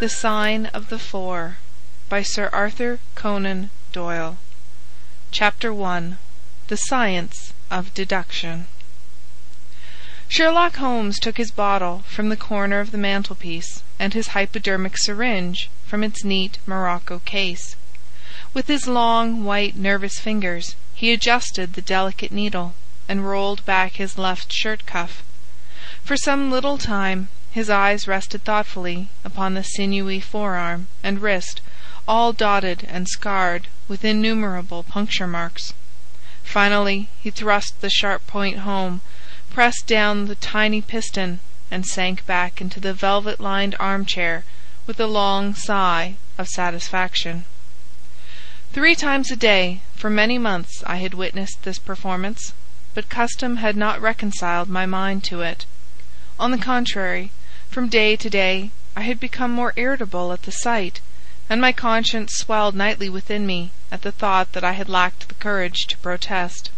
THE SIGN OF THE FOUR by Sir Arthur Conan Doyle Chapter I The Science of Deduction Sherlock Holmes took his bottle from the corner of the mantelpiece and his hypodermic syringe from its neat morocco case. With his long, white, nervous fingers he adjusted the delicate needle and rolled back his left shirt cuff. For some little time his eyes rested thoughtfully upon the sinewy forearm and wrist, all dotted and scarred with innumerable puncture marks. Finally he thrust the sharp point home, pressed down the tiny piston, and sank back into the velvet-lined armchair with a long sigh of satisfaction. Three times a day for many months I had witnessed this performance, but custom had not reconciled my mind to it. On the contrary, from day to day I had become more irritable at the sight, and my conscience swelled nightly within me at the thought that I had lacked the courage to protest.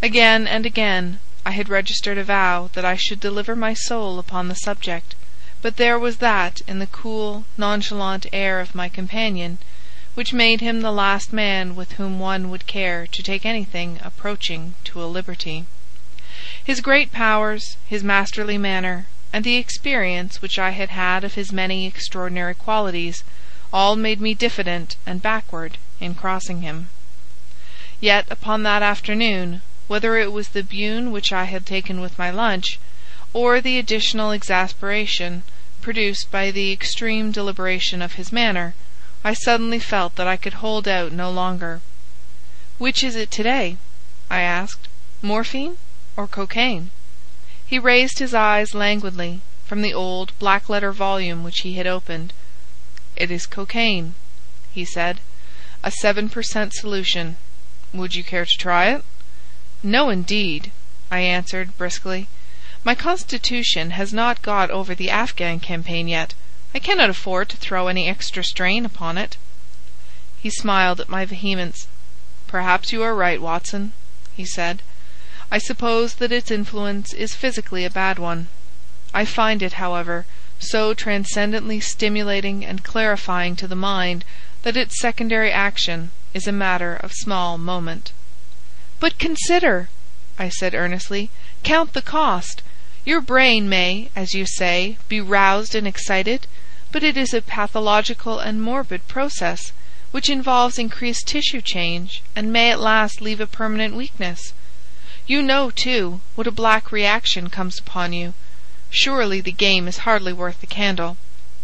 Again and again I had registered a vow that I should deliver my soul upon the subject, but there was that in the cool, nonchalant air of my companion which made him the last man with whom one would care to take anything approaching to a liberty. His great powers, his masterly manner, and the experience which I had had of his many extraordinary qualities, all made me diffident and backward in crossing him. Yet upon that afternoon, whether it was the Beaune which I had taken with my lunch, or the additional exasperation produced by the extreme deliberation of his manner, I suddenly felt that I could hold out no longer. "Which is it to-day?" I asked. "Morphine or cocaine?" He raised his eyes languidly from the old black-letter volume which he had opened. "It is cocaine," he said. "A seven per cent. solution. Would you care to try it?" "No, indeed," I answered, briskly. "My constitution has not got over the Afghan campaign yet. I cannot afford to throw any extra strain upon it." He smiled at my vehemence. "Perhaps you are right, Watson," he said. I suppose that its influence is physically a bad one. I find it, however, so transcendently stimulating and clarifying to the mind that its secondary action is a matter of small moment. "But consider," I said earnestly. "Count the cost. Your brain may, as you say, be roused and excited, but it is a pathological and morbid process, which involves increased tissue change, and may at last leave a permanent weakness. You know, too, what a black reaction comes upon you. Surely the game is hardly worth the candle.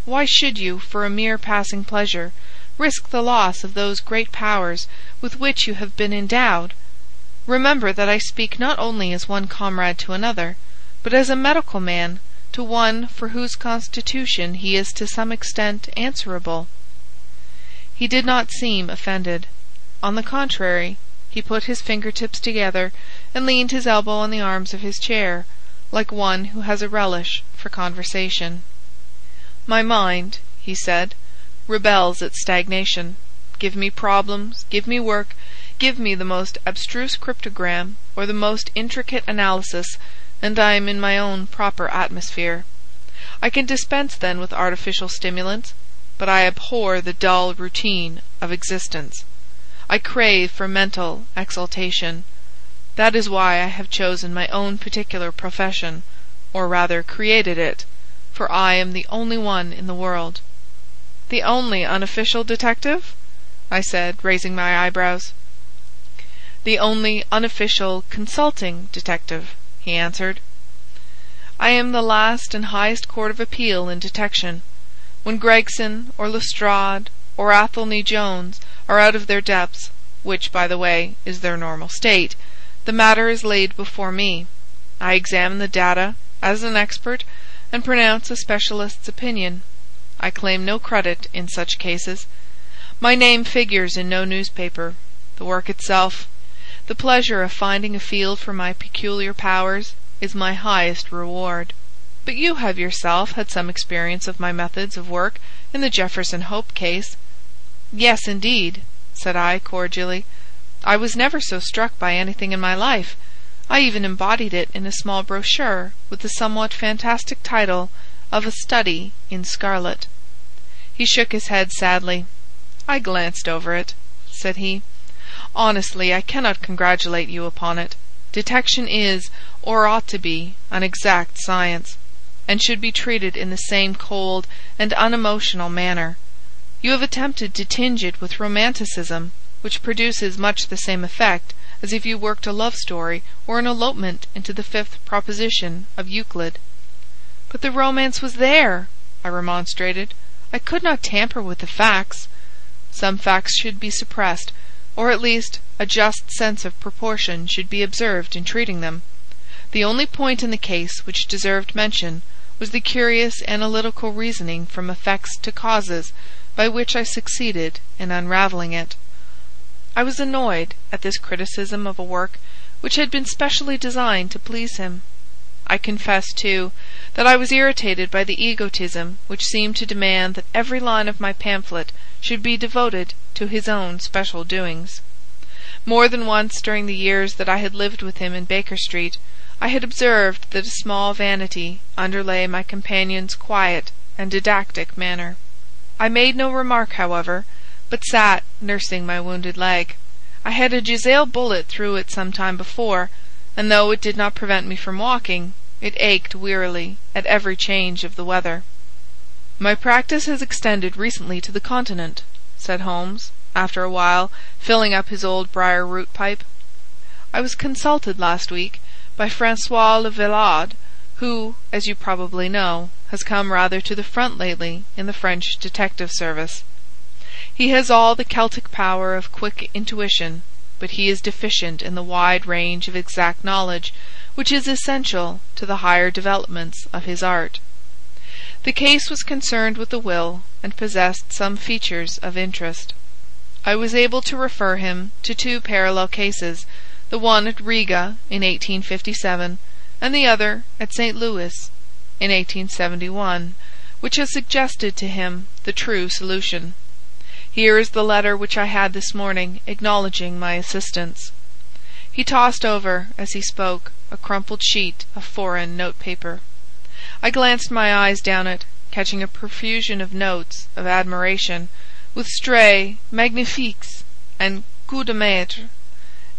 Why should you, for a mere passing pleasure, risk the loss of those great powers with which you have been endowed? Remember that I speak not only as one comrade to another, but as a medical man to one for whose constitution he is to some extent answerable." He did not seem offended. On the contrary, he put his finger-tips together and leaned his elbow on the arms of his chair, like one who has a relish for conversation. "My mind," he said, "rebels at stagnation. Give me problems, give me work, give me the most abstruse cryptogram or the most intricate analysis, and I am in my own proper atmosphere. I can dispense then with artificial stimulants, but I abhor the dull routine of existence. I crave for mental exaltation. That is why I have chosen my own particular profession, or rather created it, for I am the only one in the world." "The only unofficial detective?" I said, raising my eyebrows. "The only unofficial consulting detective," he answered. "I am the last and highest court of appeal in detection. When Gregson, or Lestrade, or Athelney Jones are out of their depths, which, by the way, is their normal state, the matter is laid before me. I examine the data, as an expert, and pronounce a specialist's opinion. I claim no credit in such cases. My name figures in no newspaper. The work itself, the pleasure of finding a field for my peculiar powers, is my highest reward. But you have yourself had some experience of my methods of work in the Jefferson Hope case." "Yes, indeed," said I, cordially. I was never so struck by anything in my life. I even embodied it in a small brochure with the somewhat fantastic title of A Study in Scarlet. He shook his head sadly. "I glanced over it," said he. "Honestly, I cannot congratulate you upon it. Detection is, or ought to be, an exact science, and should be treated in the same cold and unemotional manner. You have attempted to tinge it with romanticism, which produces much the same effect as if you worked a love story or an elopement into the fifth proposition of Euclid." "But the romance was there," I remonstrated. "I could not tamper with the facts." "Some facts should be suppressed, or at least a just sense of proportion should be observed in treating them. The only point in the case which deserved mention was the curious analytical reasoning from effects to causes by which I succeeded in unravelling it." I was annoyed at this criticism of a work which had been specially designed to please him. I confess, too, that I was irritated by the egotism which seemed to demand that every line of my pamphlet should be devoted to his own special doings. More than once during the years that I had lived with him in Baker Street I had observed that a small vanity underlay my companion's quiet and didactic manner. I made no remark, however, but sat nursing my wounded leg. I had a Jezail bullet through it some time before, and though it did not prevent me from walking, it ached wearily at every change of the weather. "My practice has extended recently to the Continent," said Holmes, after a while, filling up his old briar root pipe. "I was consulted last week by Francois Le Villard, who, as you probably know, has come rather to the front lately in the French detective service. He has all the Celtic power of quick intuition, but he is deficient in the wide range of exact knowledge which is essential to the higher developments of his art. The case was concerned with the will, and possessed some features of interest. I was able to refer him to two parallel cases, the one at Riga in 1857, and the other at St. Louis in 1871, which has suggested to him the true solution. Here is the letter which I had this morning acknowledging my assistance." He tossed over, as he spoke, a crumpled sheet of foreign note paper. I glanced my eyes down it, catching a profusion of notes of admiration, with stray magnifiques and coup de maître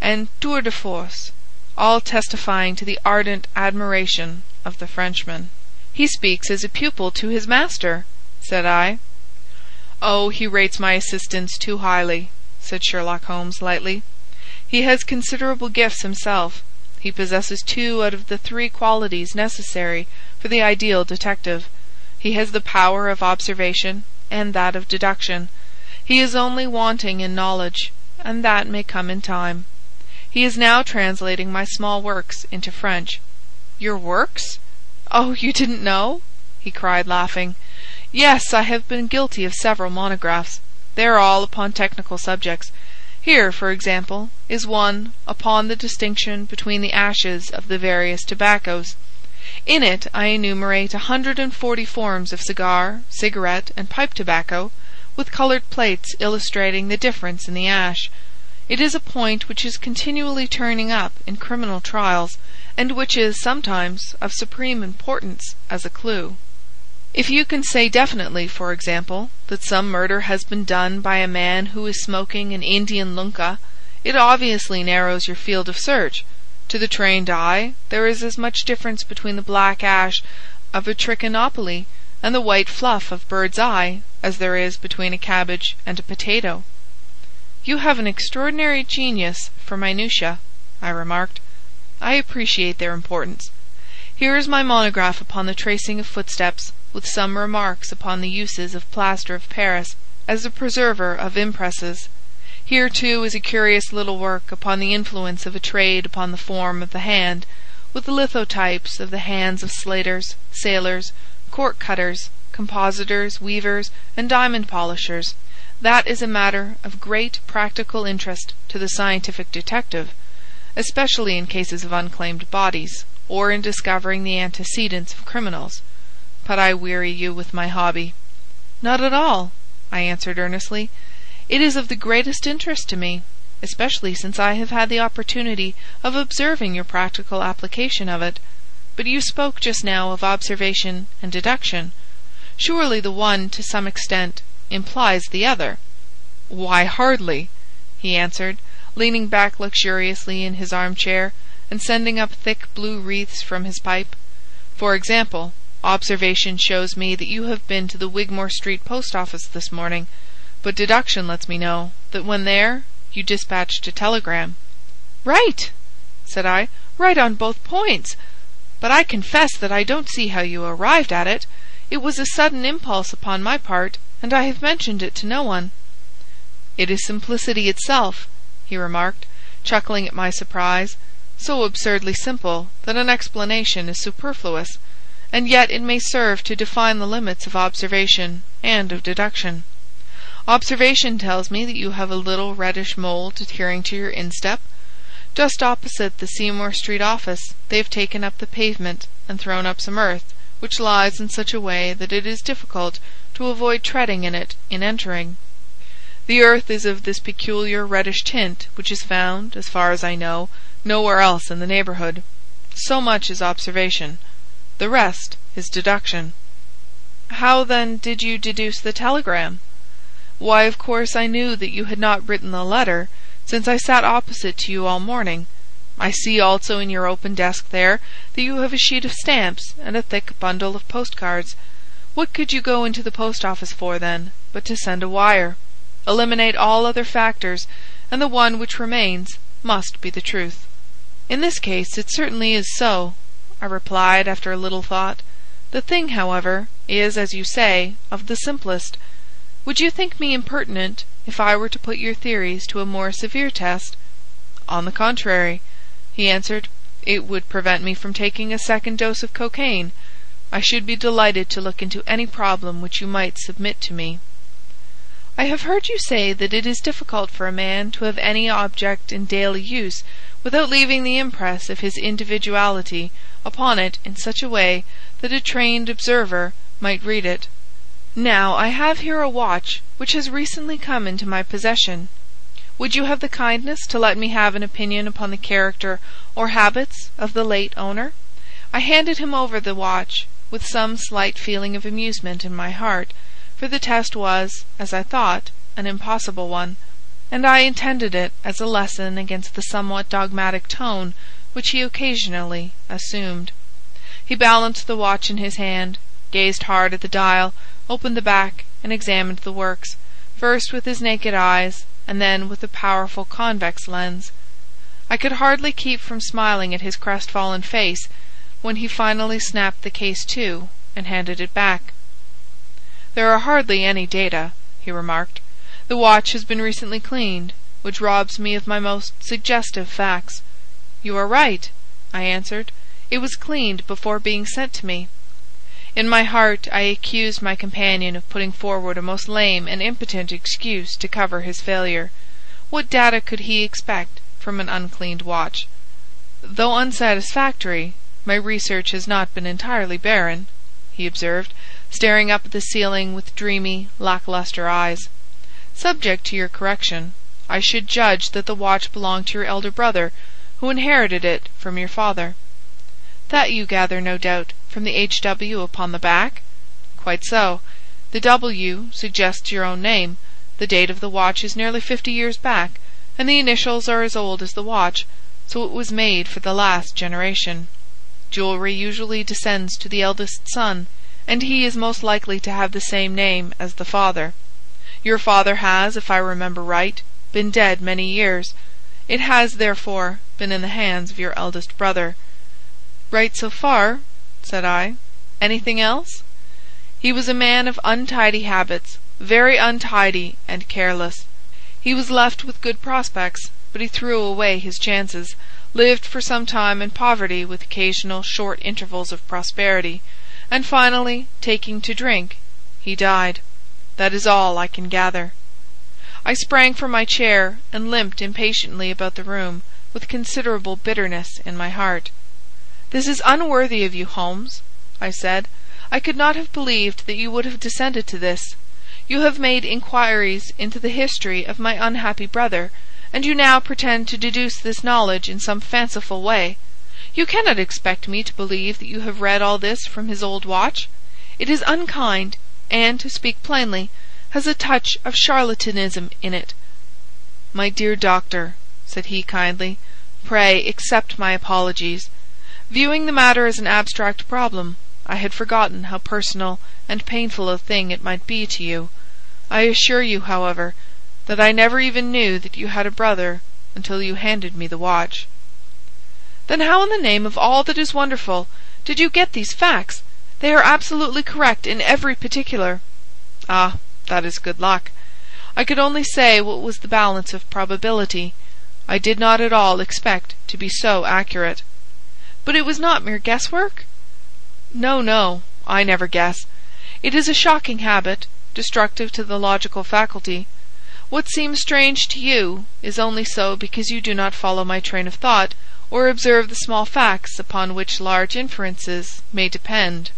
and tour de force, all testifying to the ardent admiration of the Frenchman. "He speaks as a pupil to his master," said I. "Oh, he rates my assistance too highly," said Sherlock Holmes, lightly. "He has considerable gifts himself. He possesses two out of the three qualities necessary for the ideal detective. He has the power of observation and that of deduction. He is only wanting in knowledge, and that may come in time. He is now translating my small works into French." "Your works? Oh, you didn't know?" he cried, laughing. "Yes, I have been guilty of several monographs. They are all upon technical subjects. Here, for example, is one upon the distinction between the ashes of the various tobaccos. In it I enumerate a hundred and forty forms of cigar, cigarette, and pipe tobacco, with coloured plates illustrating the difference in the ash. It is a point which is continually turning up in criminal trials, and which is sometimes of supreme importance as a clue. If you can say definitely, for example, that some murder has been done by a man who is smoking an Indian lunkah, it obviously narrows your field of search. To the trained eye there is as much difference between the black ash of a trichinopoly and the white fluff of bird's eye as there is between a cabbage and a potato. "You have an extraordinary genius for minutiae," I remarked. "I appreciate their importance. Here is my monograph upon the tracing of footsteps with some remarks upon the uses of plaster of Paris as a preserver of impresses. Here, too, is a curious little work upon the influence of a trade upon the form of the hand, with lithotypes of the hands of slaters, sailors, cork cutters, compositors, weavers, and diamond polishers. That is a matter of great practical interest to the scientific detective, especially in cases of unclaimed bodies, or in discovering the antecedents of criminals. But I weary you with my hobby." "Not at all," I answered earnestly. "It is of the greatest interest to me, especially since I have had the opportunity of observing your practical application of it. But you spoke just now of observation and deduction. Surely the one to some extent implies the other." "Why, hardly," he answered, leaning back luxuriously in his armchair, and sending up thick blue wreaths from his pipe. "For example, observation shows me that you have been to the Wigmore Street post office this morning, but deduction lets me know that when there you dispatched a telegram." "Right!" said I. "Right on both points. But I confess that I don't see how you arrived at it. It was a sudden impulse upon my part, and I have mentioned it to no one." "It is simplicity itself," he remarked, chuckling at my surprise, "so absurdly simple that an explanation is superfluous, and yet it may serve to define the limits of observation and of deduction. Observation tells me that you have a little reddish mould adhering to your instep. Just opposite the Seymour Street office they have taken up the pavement and thrown up some earth, which lies in such a way that it is difficult to avoid treading in it in entering. The earth is of this peculiar reddish tint which is found, as far as I know, nowhere else in the neighbourhood. So much is observation. The rest is deduction." "How, then, did you deduce the telegram?" "Why, of course I knew that you had not written the letter, since I sat opposite to you all morning. I see also in your open desk there that you have a sheet of stamps and a thick bundle of post cards. What could you go into the post office for, then, but to send a wire? Eliminate all other factors, and the one which remains must be the truth." "In this case it certainly is so," I replied after a little thought. "The thing, however, is, as you say, of the simplest. Would you think me impertinent if I were to put your theories to a more severe test?" "On the contrary he answered. "It would prevent me from taking a second dose of cocaine. I should be delighted to look into any problem which you might submit to me." "I have heard you say that it is difficult for a man to have any object in daily use without leaving the impress of his individuality upon it in such a way that a trained observer might read it. Now I have here a watch which has recently come into my possession. Would you have the kindness to let me have an opinion upon the character or habits of the late owner?" I handed him over the watch with some slight feeling of amusement in my heart, for the test was, as I thought, an impossible one, and I intended it as a lesson against the somewhat dogmatic tone which he occasionally assumed. He balanced the watch in his hand, gazed hard at the dial, opened the back, and examined the works, first with his naked eyes and then with a powerful convex lens. I could hardly keep from smiling at his crestfallen face when he finally snapped the case to and handed it back. "There are hardly any data," he remarked. "The watch has been recently cleaned, which robs me of my most suggestive facts." "You are right," I answered. "It was cleaned before being sent to me. In my heart I accused my companion of putting forward a most lame and impotent excuse to cover his failure. What data could he expect from an uncleaned watch? "Though unsatisfactory, my research has not been entirely barren," he observed, staring up at the ceiling with dreamy, lack lustre eyes. "Subject to your correction, I should judge that the watch belonged to your elder brother, who inherited it from your father. That you gather, no doubt, from the H. W. upon the back?" "Quite so. The W. suggests your own name. The date of the watch is nearly fifty years back, and the initials are as old as the watch, so it was made for the last generation. Jewellery usually descends to the eldest son, and he is most likely to have the same name as the father. Your father has, if I remember right, been dead many years. It has, therefore, been in the hands of your eldest brother. "Right so far," said I. "Anything else?" "He was a man of untidy habits, very untidy and careless. He was left with good prospects, but he threw away his chances, lived for some time in poverty with occasional short intervals of prosperity, and finally, taking to drink, he died. That is all I can gather." I sprang from my chair and limped impatiently about the room, with considerable bitterness in my heart. "This is unworthy of you, Holmes," I said. "I could not have believed that you would have descended to this. You have made inquiries into the history of my unhappy brother, and you now pretend to deduce this knowledge in some fanciful way. You cannot expect me to believe that you have read all this from his old watch. It is unkind, and, to speak plainly, has a touch of charlatanism in it." "My dear doctor," said he kindly, "pray accept my apologies. Viewing the matter as an abstract problem, I had forgotten how personal and painful a thing it might be to you. I assure you, however, that I never even knew that you had a brother until you handed me the watch." "Then how in the name of all that is wonderful did you get these facts? They are absolutely correct in every particular." "Ah, that is good luck. I could only say what was the balance of probability. I did not at all expect to be so accurate." "But it was not mere guesswork?" "No, no. I never guess. It is a shocking habit, destructive to the logical faculty. What seems strange to you is only so because you do not follow my train of thought, or observe the small facts upon which large inferences may depend.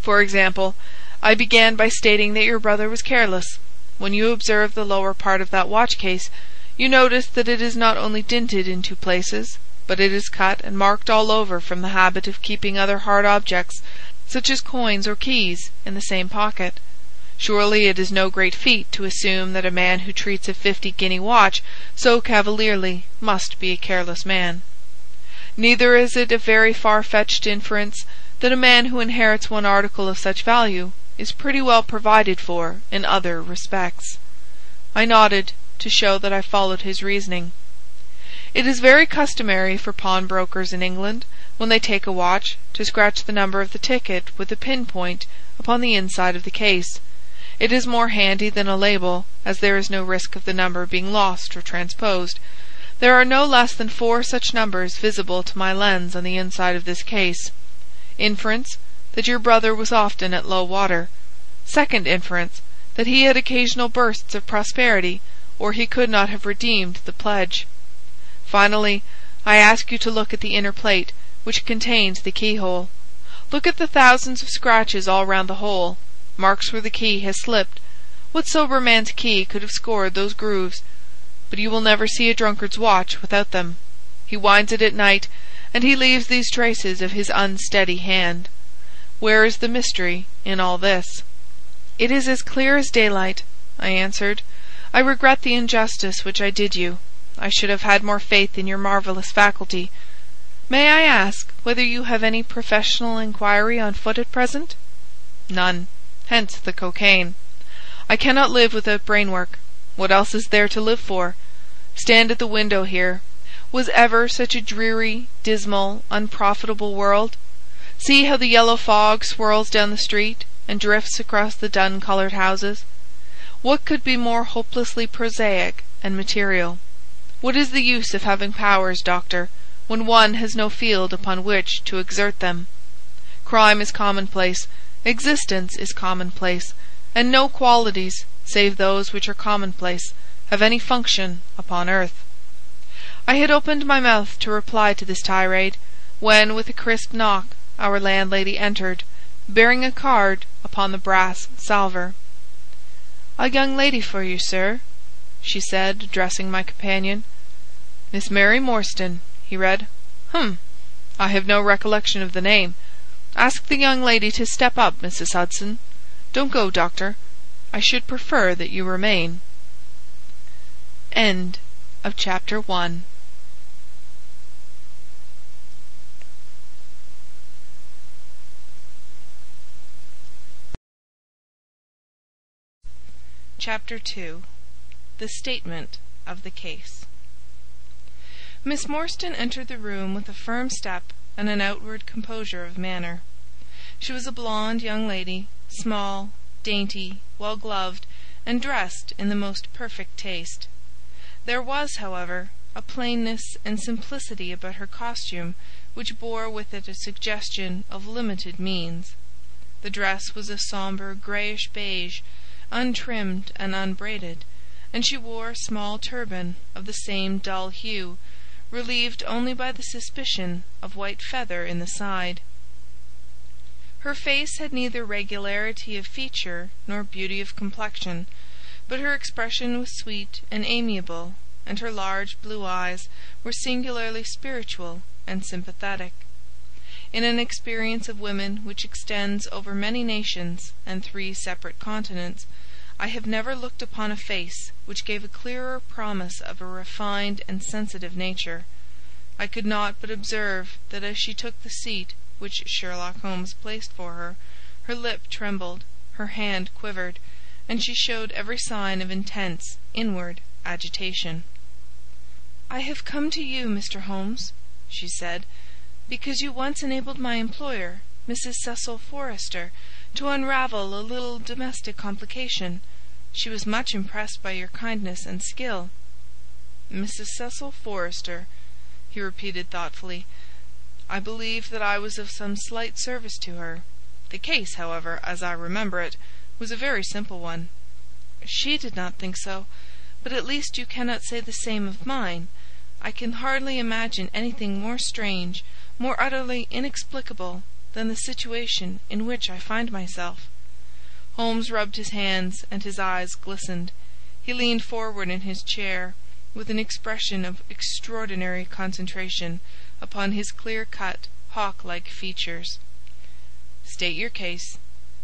For example, I began by stating that your brother was careless. When you observe the lower part of that watch case, you notice that it is not only dinted in two places, but it is cut and marked all over from the habit of keeping other hard objects, such as coins or keys, in the same pocket. Surely it is no great feat to assume that a man who treats a fifty guinea watch so cavalierly must be a careless man. Neither is it a very far-fetched inference that a man who inherits one article of such value is pretty well provided for in other respects. I nodded, to show that I followed his reasoning. It is very customary for pawnbrokers in England, when they take a watch, to scratch the number of the ticket with a pin point upon the inside of the case. It is more handy than a label, as there is no risk of the number being lost or transposed. There are no less than four such numbers visible to my lens on the inside of this case. Inference, that your brother was often at low water. Second inference, that he had occasional bursts of prosperity, or he could not have redeemed the pledge. Finally, I ask you to look at the inner plate, which contains the keyhole. Look at the thousands of scratches all round the hole marks where the key has slipped. What sober man's key could have scored those grooves? But you will never see a drunkard's watch without them. He winds it at night, and he leaves these traces of his unsteady hand. Where is the mystery in all this?" "It is as clear as daylight," I answered. "I regret the injustice which I did you. I should have had more faith in your marvellous faculty. May I ask whether you have any professional inquiry on foot at present?" "None. Hence the cocaine. I cannot live without brain work. What else is there to live for? Stand at the window here. Was ever such a dreary, dismal, unprofitable world? See how the yellow fog swirls down the street, and drifts across the dun-coloured houses. What could be more hopelessly prosaic and material? What is the use of having powers, doctor, when one has no field upon which to exert them? Crime is commonplace Existence is commonplace, and no qualities, save those which are commonplace, have any function upon earth. I had opened my mouth to reply to this tirade, when, with a crisp knock, our landlady entered, bearing a card upon the brass salver. "A young lady for you, sir," she said, addressing my companion. "Miss Mary Morstan," he read. "Hum! I have no recollection of the name. Ask the young lady to step up, Mrs. Hudson. Don't go, doctor. I should prefer that you remain. End of chapter 1 Chapter 2 The Statement of the Case Miss Morstan entered the room with a firm step and an outward composure of manner. She was a blonde young lady, small, dainty, well gloved, and dressed in the most perfect taste. There was, however, a plainness and simplicity about her costume which bore with it a suggestion of limited means. The dress was a sombre greyish beige, untrimmed and unbraided, and she wore a small turban of the same dull hue relieved only by the suspicion of white feather in the side. Her face had neither regularity of feature nor beauty of complexion, but her expression was sweet and amiable, and her large blue eyes were singularly spiritual and sympathetic. In an experience of women which extends over many nations and three separate continents, I have never looked upon a face which gave a clearer promise of a refined and sensitive nature. I could not but observe that as she took the seat which Sherlock Holmes placed for her, her lip trembled, her hand quivered, and she showed every sign of intense inward agitation. "I have come to you, Mr. Holmes," she said, "because you once enabled my employer, Mrs. Cecil Forrester, to unravel a little domestic complication. She was much impressed by your kindness and skill." "Mrs. Cecil Forrester," he repeated thoughtfully. "I believe that I was of some slight service to her. The case, however, as I remember it, was a very simple one." "She did not think so; but at least you cannot say the same of mine. I can hardly imagine anything more strange, more utterly inexplicable, than the situation in which I find myself." Holmes rubbed his hands, and his eyes glistened. He leaned forward in his chair, with an expression of extraordinary concentration upon his clear-cut, hawk-like features. "State your case,"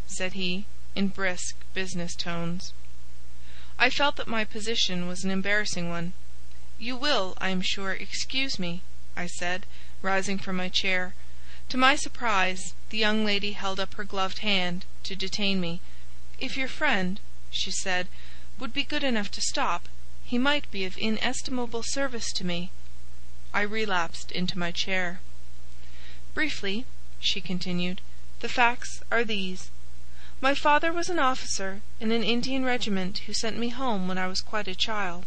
said he, in brisk business tones. I felt that my position was an embarrassing one. "You will, I am sure, excuse me," I said, rising from my chair. To my surprise, the young lady held up her gloved hand to detain me. "If your friend," she said, "would be good enough to stop, he might be of inestimable service to me." I relapsed into my chair. "Briefly," she continued, "the facts are these. My father was an officer in an Indian regiment who sent me home when I was quite a child.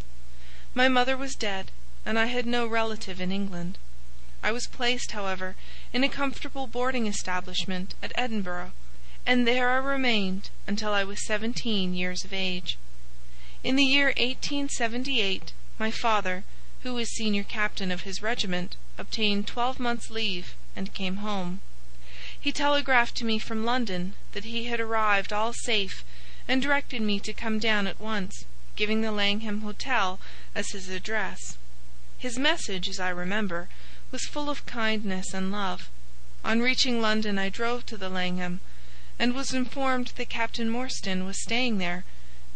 My mother was dead, and I had no relative in England. I was placed, however, in a comfortable boarding establishment at Edinburgh, and there I remained until I was seventeen years of age. In the year 1878 my father, who was senior captain of his regiment, obtained twelve months' leave and came home. He telegraphed to me from London that he had arrived all safe, and directed me to come down at once, giving the Langham Hotel as his address. His message, as I remember, was full of kindness and love. On reaching London I drove to the Langham, and was informed that Captain Morstan was staying there,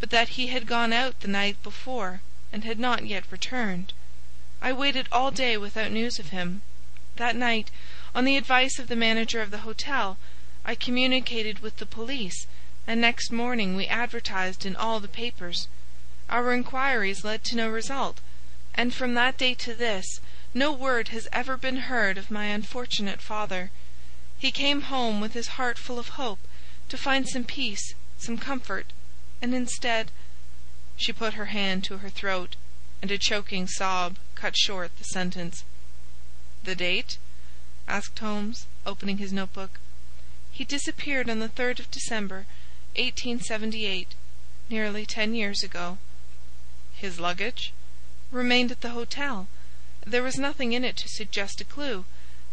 but that he had gone out the night before and had not yet returned. I waited all day without news of him. That night, on the advice of the manager of the hotel, I communicated with the police, and next morning we advertised in all the papers. Our inquiries led to no result, and from that day to this no word has ever been heard of my unfortunate father. He came home with his heart full of hope, to find some peace, some comfort, and instead—" She put her hand to her throat, and a choking sob cut short the sentence. "The date?" asked Holmes, opening his notebook. "He disappeared on the third of December, 1878, nearly ten years ago." "His luggage?" "Remained at the hotel. There was nothing in it to suggest a clue.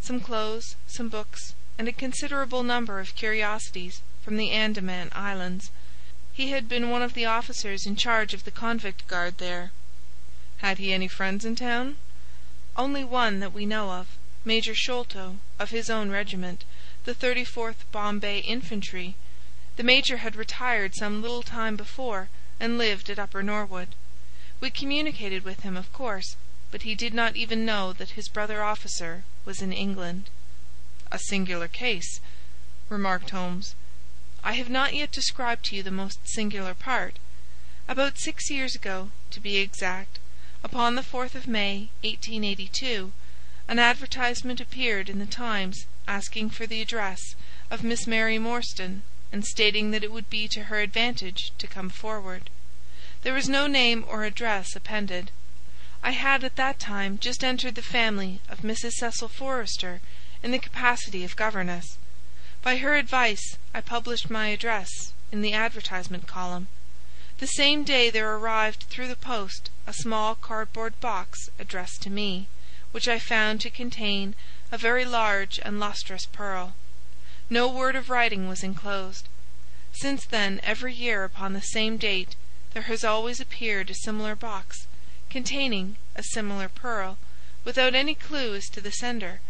Some clothes, some books, and a considerable number of curiosities from the Andaman Islands. He had been one of the officers in charge of the convict guard there." "Had he any friends in town?" "Only one that we know of, Major Sholto, of his own regiment, the 34th Bombay Infantry. The major had retired some little time before, and lived at Upper Norwood. We communicated with him, of course but he did not even know that his brother officer was in England." "A singular case," remarked Holmes. "I have not yet described to you the most singular part. About six years ago, to be exact, upon the 4th of May, 1882, an advertisement appeared in the Times asking for the address of Miss Mary Morstan, and stating that it would be to her advantage to come forward. There was no name or address appended. I had at that time just entered the family of Mrs. Cecil Forrester in the capacity of governess. By her advice I published my address in the advertisement column. The same day there arrived through the post a small cardboard box addressed to me, which I found to contain a very large and lustrous pearl. No word of writing was enclosed. Since then every year upon the same date there has always appeared a similar box containing a similar pearl, without any clue as to the sender.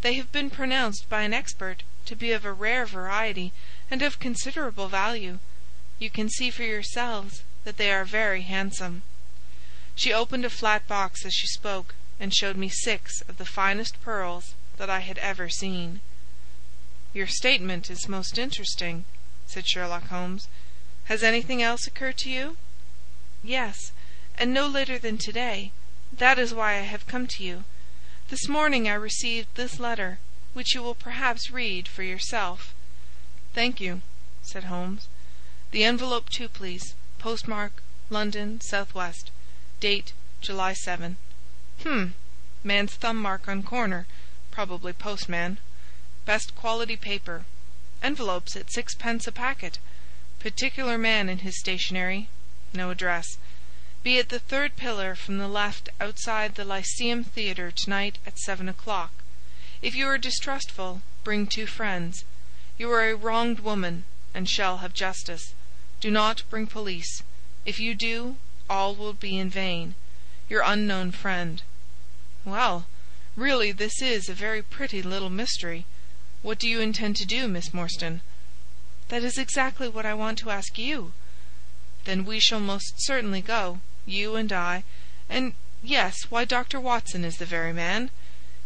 They have been pronounced by an expert to be of a rare variety and of considerable value. You can see for yourselves that they are very handsome." She opened a flat box as she spoke, and showed me six of the finest pearls that I had ever seen. "Your statement is most interesting," said Sherlock Holmes. "Has anything else occurred to you?" "Yes, and no later than to-day. That is why I have come to you. This morning I received this letter, which you will perhaps read for yourself." "Thank you," said Holmes. "The envelope, too, please. Postmark, London, S.W. Date, July 7. Hum! Man's thumb mark on corner. Probably postman. Best quality paper. Envelopes at sixpence a packet. Particular man in his stationery. No address. Be at the third pillar from the left outside the Lyceum Theatre to-night at seven o'clock. If you are distrustful, bring two friends. You are a wronged woman, and shall have justice. Do not bring police. If you do, all will be in vain. Your unknown friend. Well, really this is a very pretty little mystery. What do you intend to do, Miss Morstan?" "That is exactly what I want to ask you." "Then we shall most certainly go, you and I, and yes, why, Dr. Watson is the very man.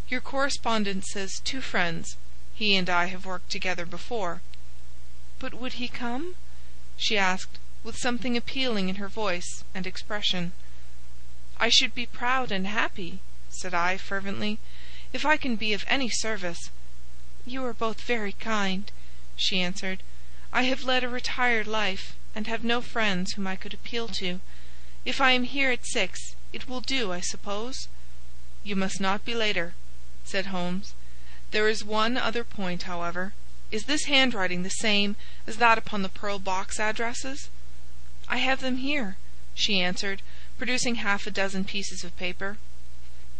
Your correspondent says two friends. He and I have worked together before." "But would he come?" She asked, with something appealing in her voice and expression. "I should be proud and happy," said I, fervently, "if I can be of any service. "You are both very kind," she answered. "I have led a retired life, and have no friends whom I could appeal to. If I am here at six, it will do, I suppose?" "You must not be later," said Holmes. "There is one other point, however. Is this handwriting the same as that upon the pearl box addresses?" "I have them here," she answered, producing half a dozen pieces of paper.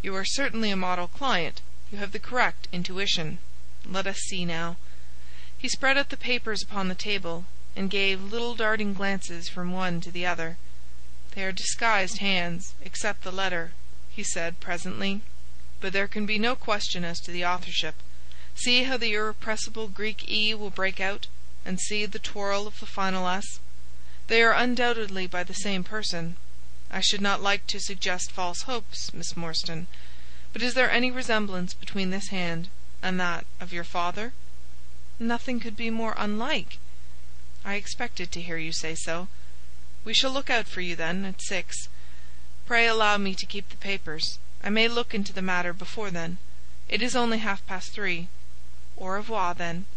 "You are certainly a model client. You have the correct intuition. Let us see now." He spread out the papers upon the table, and gave little darting glances from one to the other. "They are disguised hands, except the letter," he said, presently. "But there can be no question as to the authorship. See how the irrepressible Greek E will break out, and see the twirl of the final S. They are undoubtedly by the same person. I should not like to suggest false hopes, Miss Morstan, but is there any resemblance between this hand and that of your father?" "Nothing could be more unlike." "I expected to hear you say so. We shall look out for you, then, at six. Pray allow me to keep the papers. I may look into the matter before then. It is only half past three. Au revoir, then."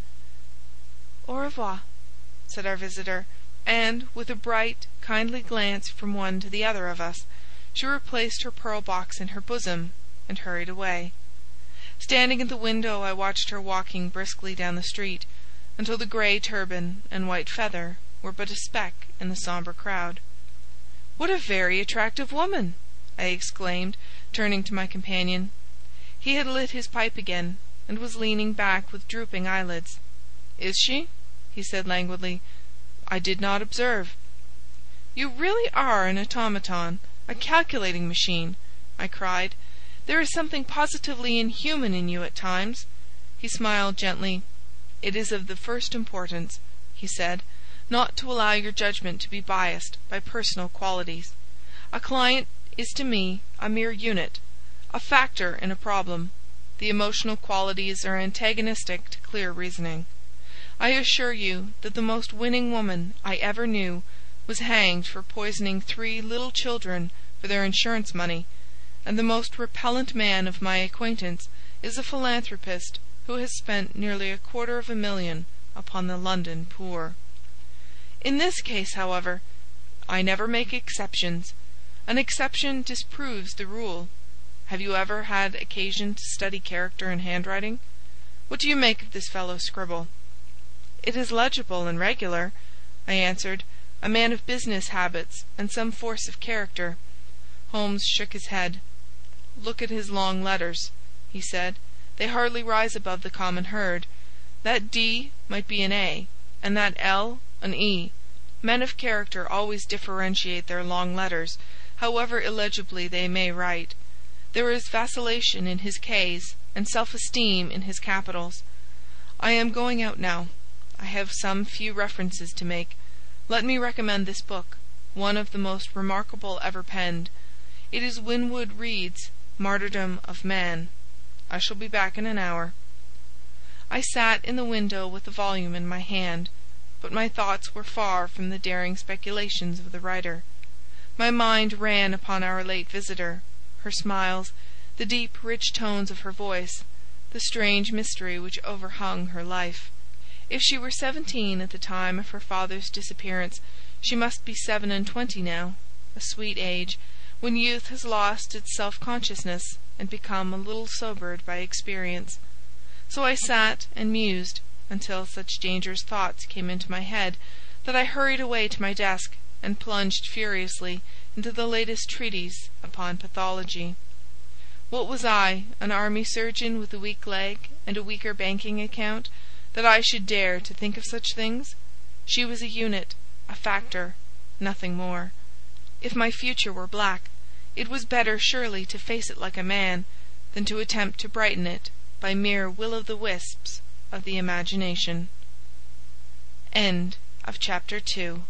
"Au revoir," said our visitor, and, with a bright, kindly glance from one to the other of us, she replaced her pearl box in her bosom and hurried away. Standing at the window I watched her walking briskly down the street, until the grey turban and white feather were but a speck in the sombre crowd. "What a very attractive woman!" I exclaimed, turning to my companion. He had lit his pipe again, and was leaning back with drooping eyelids. "Is she?" he said languidly. "I did not observe." "You really are an automaton, a calculating machine!" I cried. There is something positively inhuman in you at times." He smiled gently. "It is of the first importance," he said, "not to allow your judgment to be biased by personal qualities. A client is to me a mere unit, a factor in a problem. The emotional qualities are antagonistic to clear reasoning. I assure you that the most winning woman I ever knew was hanged for poisoning three little children for their insurance money and the most repellent man of my acquaintance is a philanthropist who has spent nearly a quarter of a million upon the London poor. In this case, however, I never make exceptions. An exception disproves the rule. Have you ever had occasion to study character and handwriting? What do you make of this fellow's scribble?" "It is legible and regular," I answered. "A man of business habits and some force of character." Holmes shook his head. "Look at his long letters," he said. "They hardly rise above the common herd. That D might be an A, and that L an E. Men of character always differentiate their long letters, however illegibly they may write. There is vacillation in his K's and self-esteem in his capitals. I am going out now. I have some few references to make. Let me recommend this book, one of the most remarkable ever penned. It is Winwood Reade's Martyrdom of Man. I shall be back in an hour." I sat in the window with the volume in my hand, but my thoughts were far from the daring speculations of the writer. My mind ran upon our late visitor, her smiles, the deep rich tones of her voice, the strange mystery which overhung her life. If she were seventeen at the time of her father's disappearance, she must be seven and twenty now, a sweet age, when youth has lost its self-consciousness and become a little sobered by experience. So I sat and mused until such dangerous thoughts came into my head that I hurried away to my desk and plunged furiously into the latest treatise upon pathology. What was I, an army surgeon with a weak leg and a weaker banking account, that I should dare to think of such things? She was a unit, a factor, nothing more. If my future were black, it was better surely to face it like a man, than to attempt to brighten it by mere will-o'-the-wisps of the imagination. End of chapter 2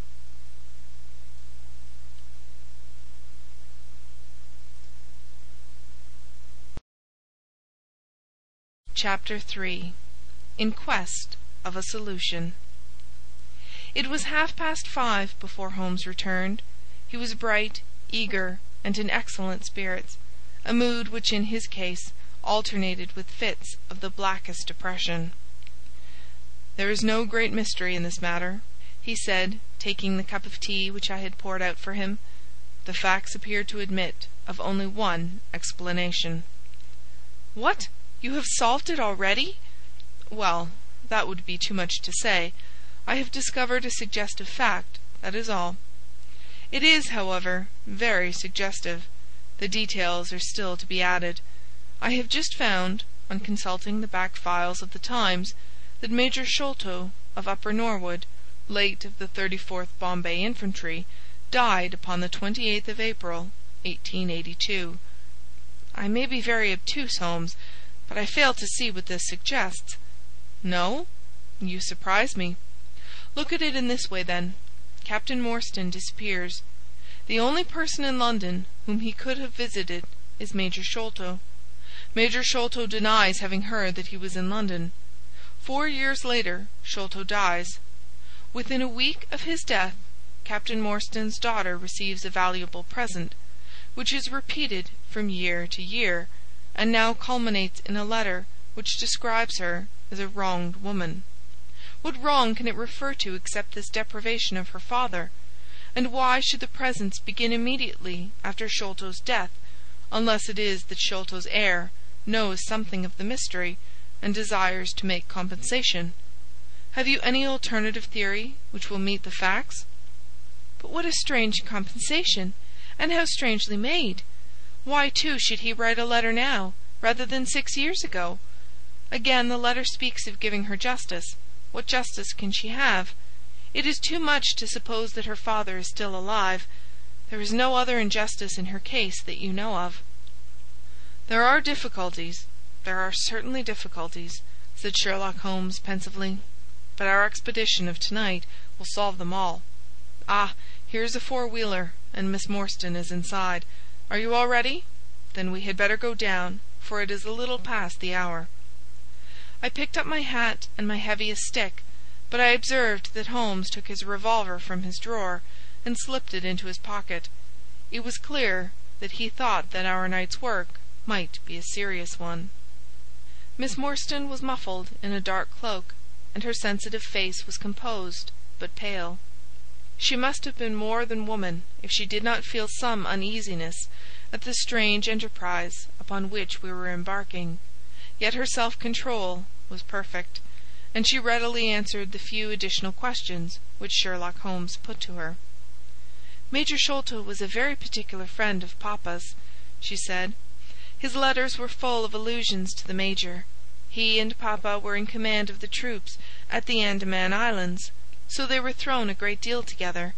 Chapter 3 In Quest of a Solution It was half-past five before Holmes returned. He was bright, eager, and in excellent spirits, a mood which in his case alternated with fits of the blackest depression. "There is no great mystery in this matter," he said, taking the cup of tea which I had poured out for him. "The facts appear to admit of only one explanation." "What! You have solved it already?" "Well, that would be too much to say. I have discovered a suggestive fact, that is all. It is, however, very suggestive. The details are still to be added. I have just found, on consulting the back files of the Times, that Major Sholto, of Upper Norwood, late of the 34th Bombay Infantry, died upon the 28th of April, 1882. I may be very obtuse, Holmes but I fail to see what this suggests." "No? You surprise me. Look at it in this way, then. Captain Morstan disappears. The only person in London whom he could have visited is Major Sholto. Major Sholto denies having heard that he was in London. Four years later Sholto dies. Within a week of his death Captain Morstan's daughter receives a valuable present, which is repeated from year to year and now culminates in a letter which describes her as a wronged woman. What wrong can it refer to except this deprivation of her father? And why should the presents begin immediately after Sholto's death, unless it is that Sholto's heir knows something of the mystery, and desires to make compensation? Have you any alternative theory which will meet the facts?" "But what a strange compensation! And how strangely made! Why, too, should he write a letter now, rather than six years ago? Again, the letter speaks of giving her justice. What justice can she have? It is too much to suppose that her father is still alive. There is no other injustice in her case that you know of." "There are difficulties, there are certainly difficulties," said Sherlock Holmes pensively. "But our expedition of to-night will solve them all. Ah, here is a four-wheeler, and Miss Morstan is inside. Are you all ready? Then we had better go down, for it is a little past the hour." I picked up my hat and my heaviest stick, but I observed that Holmes took his revolver from his drawer and slipped it into his pocket. It was clear that he thought that our night's work might be a serious one. Miss Morstan was muffled in a dark cloak, and her sensitive face was composed but pale. She must have been more than woman if she did not feel some uneasiness at the strange enterprise upon which we were embarking; yet her self-control was perfect, and she readily answered the few additional questions which Sherlock Holmes put to her. "Major Sholto was a very particular friend of Papa's," she said. "His letters were full of allusions to the Major. He and Papa were in command of the troops at the Andaman Islands so they were thrown a great deal together.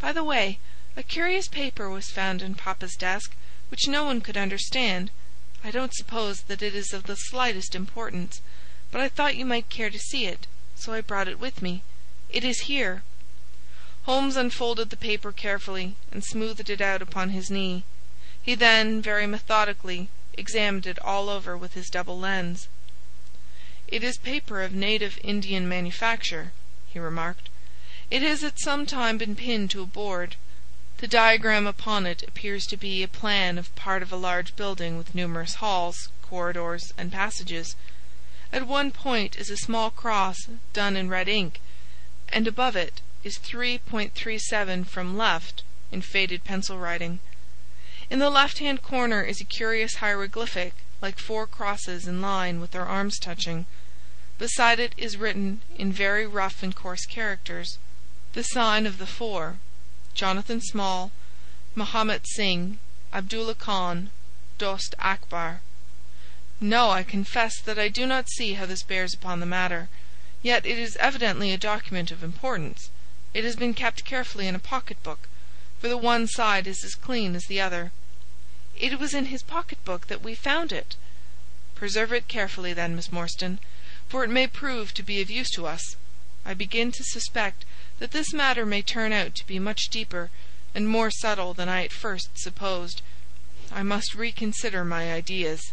By the way, a curious paper was found in Papa's desk, which no one could understand. I don't suppose that it is of the slightest importance, but I thought you might care to see it, so I brought it with me. It is here." Holmes unfolded the paper carefully, and smoothed it out upon his knee. He then, very methodically, examined it all over with his double lens. "It is paper of native Indian manufacture," he remarked. "It has at some time been pinned to a board. The diagram upon it appears to be a plan of part of a large building with numerous halls, corridors, and passages. At one point is a small cross done in red ink, and above it is 3.37 from left in faded pencil writing. In the left-hand corner is a curious hieroglyphic like four crosses in line with their arms touching. Beside it is written in very rough and coarse characters, the sign of the four: Jonathan Small, Mahomet Singh, Abdullah Khan, Dost Akbar. No, I confess that I do not see how this bears upon the matter. Yet it is evidently a document of importance. It has been kept carefully in a pocket-book, for the one side is as clean as the other. It was in his pocket-book that we found it. Preserve it carefully, then, Miss Morstan, for it may prove to be of use to us. I begin to suspect that this matter may turn out to be much deeper and more subtle than I at first supposed. I must reconsider my ideas."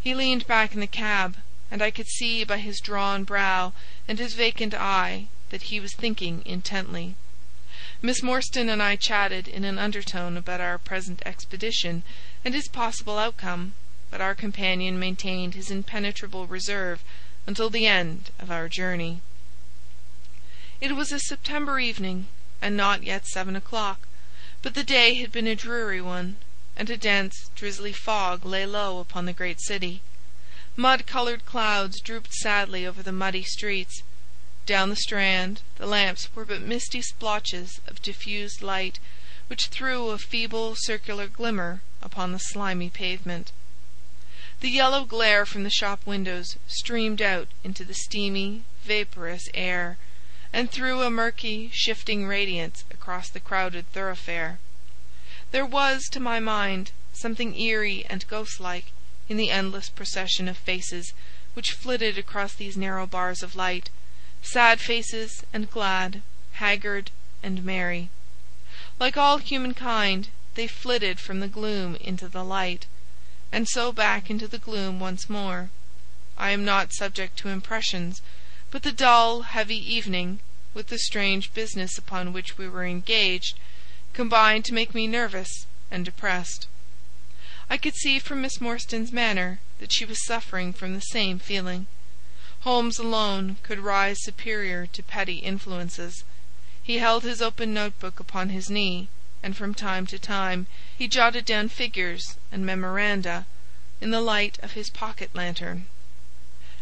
He leaned back in the cab and I could see by his drawn brow and his vacant eye that he was thinking intently. Miss Morstan and I chatted in an undertone about our present expedition and its possible outcome, but our companion maintained his impenetrable reserve until the end of our journey. It was a September evening, and not yet seven o'clock, but the day had been a dreary one, and a dense, drizzly fog lay low upon the great city. Mud-coloured clouds drooped sadly over the muddy streets. Down the Strand the lamps were but misty splotches of diffused light, which threw a feeble circular glimmer upon the slimy pavement. The yellow glare from the shop windows streamed out into the steamy, vaporous air, and threw a murky, shifting radiance across the crowded thoroughfare. There was, to my mind, something eerie and ghost-like in the endless procession of faces which flitted across these narrow bars of light, sad faces and glad, haggard and merry. Like all humankind, they flitted from the gloom into the light, and so back into the gloom once more. I am not subject to impressions, but the dull, heavy evening, with the strange business upon which we were engaged, combined to make me nervous and depressed. I could see from Miss Morstan's manner that she was suffering from the same feeling. Holmes alone could rise superior to petty influences. He held his open notebook upon his knee, and from time to time he jotted down figures and memoranda in the light of his pocket lantern.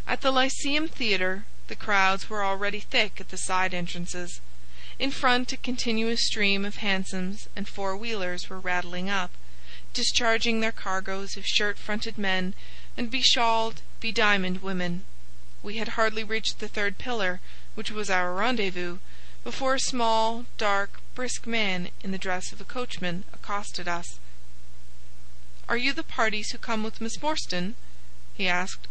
At the Lyceum Theatre the crowds were already thick at the side entrances. In front a continuous stream of hansoms and four-wheelers were rattling up discharging their cargoes of shirt-fronted men and beshawled, bediamonded women. We had hardly reached the third pillar, which was our rendezvous, before a small, dark, brisk man in the dress of a coachman accosted us. "Are you the parties who come with Miss Morstan?" he asked.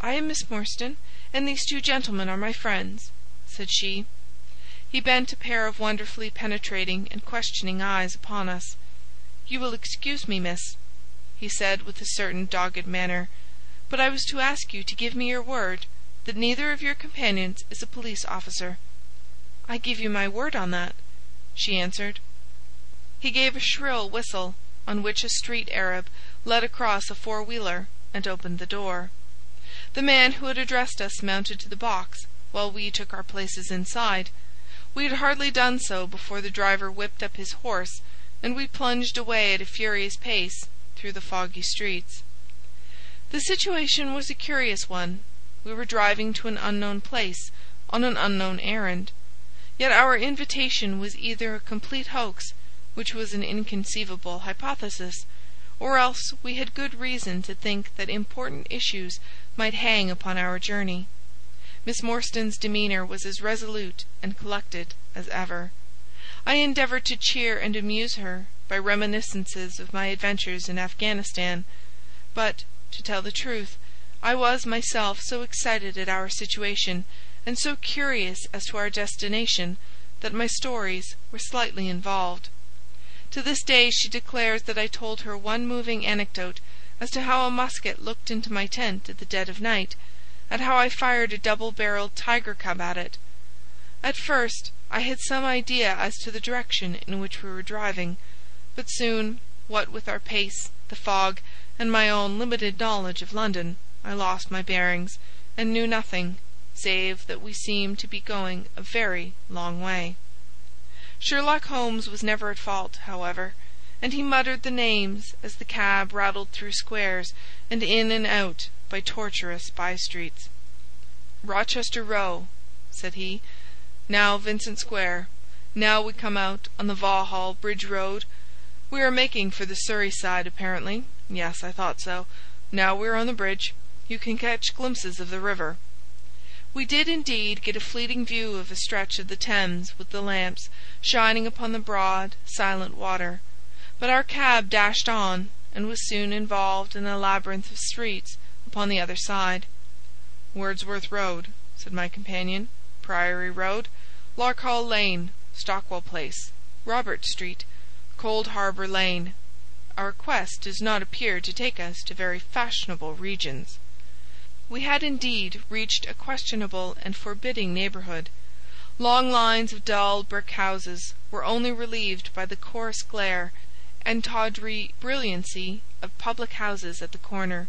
"I am Miss Morstan, and these two gentlemen are my friends," said she. He bent a pair of wonderfully penetrating and questioning eyes upon us. "You will excuse me, miss," he said with a certain dogged manner, "but I was to ask you to give me your word that neither of your companions is a police officer." "I give you my word on that," she answered. He gave a shrill whistle, on which a street Arab led across a four-wheeler and opened the door. The man who had addressed us mounted to the box, while we took our places inside. We had hardly done so before the driver whipped up his horse and we plunged away at a furious pace through the foggy streets. The situation was a curious one. We were driving to an unknown place on an unknown errand. Yet our invitation was either a complete hoax, which was an inconceivable hypothesis, or else we had good reason to think that important issues might hang upon our journey. Miss Morstan's demeanour was as resolute and collected as ever. I endeavoured to cheer and amuse her by reminiscences of my adventures in Afghanistan; but, to tell the truth, I was myself so excited at our situation, and so curious as to our destination, that my stories were slightly involved. To this day she declares that I told her one moving anecdote as to how a musket looked into my tent at the dead of night, and how I fired a double-barrelled tiger cub at it. At first I had some idea as to the direction in which we were driving, but soon, what with our pace, the fog, and my own limited knowledge of London, I lost my bearings, and knew nothing, save that we seem to be going a very long way. Sherlock Holmes was never at fault, however, and he muttered the names as the cab rattled through squares and in and out by tortuous by-streets. "Rochester Row," said he. "Now Vincent Square. Now we come out on the Vauxhall Bridge Road. We are making for the Surrey side, apparently. Yes, I thought so. Now we are on the bridge. You can catch glimpses of the river." We did indeed get a fleeting view of a stretch of the Thames with the lamps shining upon the broad, silent water; but our cab dashed on, and was soon involved in a labyrinth of streets upon the other side. "Wordsworth Road," said my companion, "Priory Road, Larkhall Lane, Stockwell Place, Robert Street, Cold Harbour Lane. Our quest does not appear to take us to very fashionable regions." We had indeed reached a questionable and forbidding neighbourhood. Long lines of dull brick houses were only relieved by the coarse glare and tawdry brilliancy of public houses at the corner.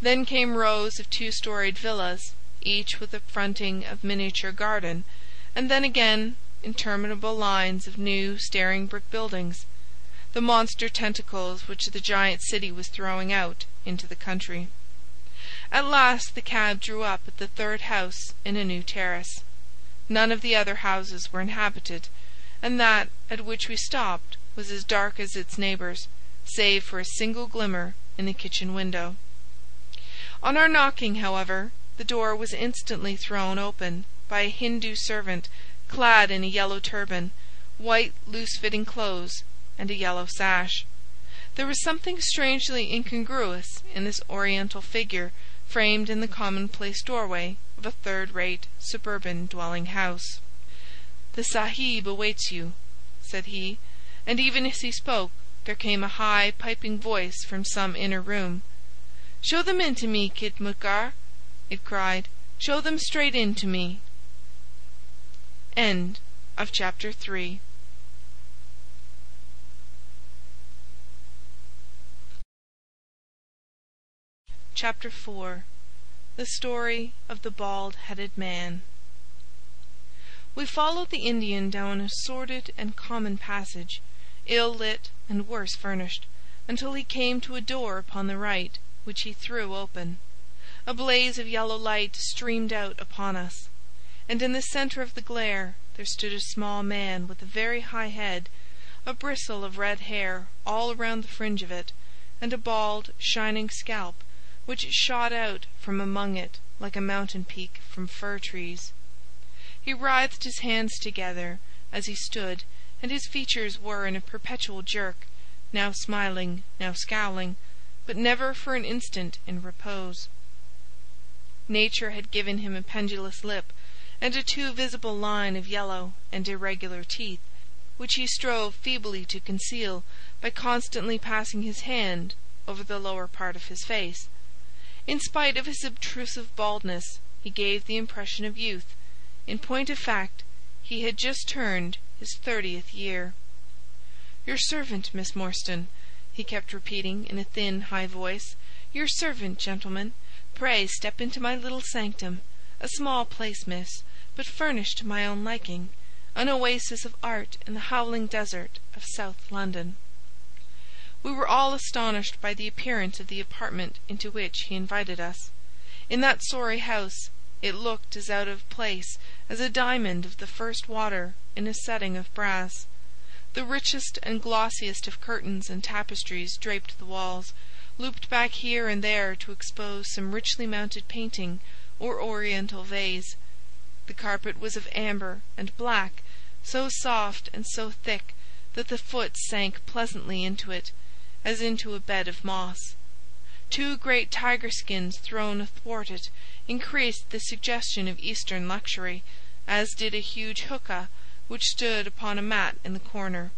Then came rows of two-storied villas, each with a fronting of miniature garden, and then again interminable lines of new staring brick buildings, the monster tentacles which the giant city was throwing out into the country. At last the cab drew up at the third house in a new terrace. None of the other houses were inhabited, and that at which we stopped was as dark as its neighbours, save for a single glimmer in the kitchen window. On our knocking, however, the door was instantly thrown open by a Hindoo servant clad in a yellow turban, white loose-fitting clothes, and a yellow sash. There was something strangely incongruous in this Oriental figure framed in the commonplace doorway of a third-rate suburban dwelling-house. "The Sahib awaits you," said he, and even as he spoke there came a high piping voice from some inner room. "Show them in to me, Kit Khitmutgar," it cried. "Show them straight in to me." End of chapter 3 Chapter 4 The Story of the Bald-Headed Man We followed the Indian down a sordid and common passage, ill lit and worse furnished, until he came to a door upon the right, which he threw open. A blaze of yellow light streamed out upon us, and in the centre of the glare there stood a small man with a very high head, a bristle of red hair all around the fringe of it, and a bald, shining scalp which shot out from among it like a mountain peak from fir trees. He writhed his hands together as he stood, and his features were in a perpetual jerk, now smiling, now scowling, but never for an instant in repose. Nature had given him a pendulous lip, and a too visible line of yellow and irregular teeth, which he strove feebly to conceal by constantly passing his hand over the lower part of his face. In spite of his obtrusive baldness, he gave the impression of youth. In point of fact, he had just turned his thirtieth year. "Your servant, Miss Morstan," he kept repeating in a thin, high voice. "Your servant, gentlemen. Pray step into my little sanctum. A small place, miss, but furnished to my own liking. An oasis of art in the howling desert of South London." We were all astonished by the appearance of the apartment into which he invited us. In that sorry house it looked as out of place as a diamond of the first water in a setting of brass. The richest and glossiest of curtains and tapestries draped the walls, looped back here and there to expose some richly mounted painting or oriental vase. The carpet was of amber and black, so soft and so thick that the foot sank pleasantly into it, as into a bed of moss. Two great tiger skins thrown athwart it increased the suggestion of Eastern luxury, as did a huge hookah which stood upon a mat in the corner.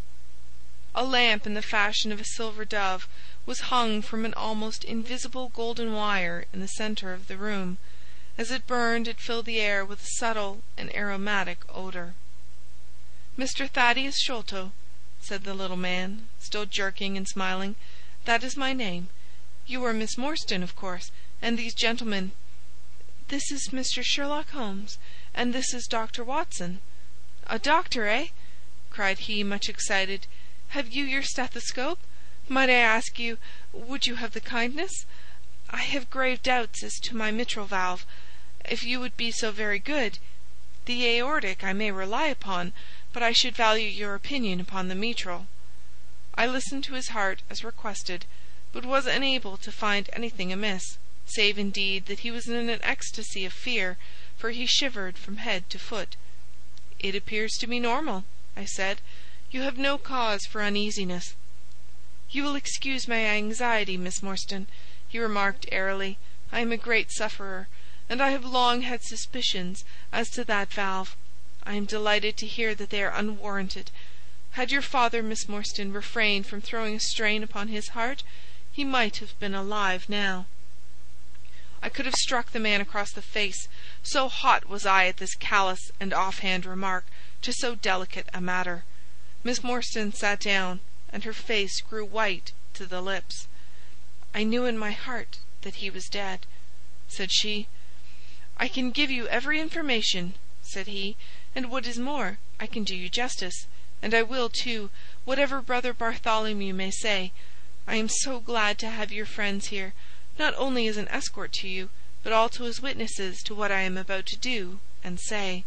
A lamp in the fashion of a silver dove was hung from an almost invisible golden wire in the centre of the room. As it burned it filled the air with a subtle and aromatic odour. "Mr. Thaddeus Sholto," said the little man, still jerking and smiling. "That is my name. You are Miss Morstan, of course, and these gentlemen—" "This is Mr. Sherlock Holmes, and this is Dr. Watson." "A doctor, eh?" cried he, much excited. "Have you your stethoscope? Might I ask you—would you have the kindness? I have grave doubts as to my mitral valve. If you would be so very good. The aortic I may rely upon, but I should value your opinion upon the mitral." I listened to his heart as requested, but was unable to find anything amiss, save indeed that he was in an ecstasy of fear, for he shivered from head to foot. "It appears to be normal," I said. "You have no cause for uneasiness." "You will excuse my anxiety, Miss Morstan," he remarked, airily. "I am a great sufferer, and I have long had suspicions as to that valve. I am delighted to hear that they are unwarranted. Had your father, Miss Morstan, refrained from throwing a strain upon his heart, he might have been alive now." I could have struck the man across the face, so hot was I at this callous and offhand remark to so delicate a matter. Miss Morstan sat down, and her face grew white to the lips. "I knew in my heart that he was dead," said she. "I can give you every information," said he, "and what is more, I can do you justice. And I will, too, whatever Brother Bartholomew may say. I am so glad to have your friends here, not only as an escort to you, but also as witnesses to what I am about to do and say.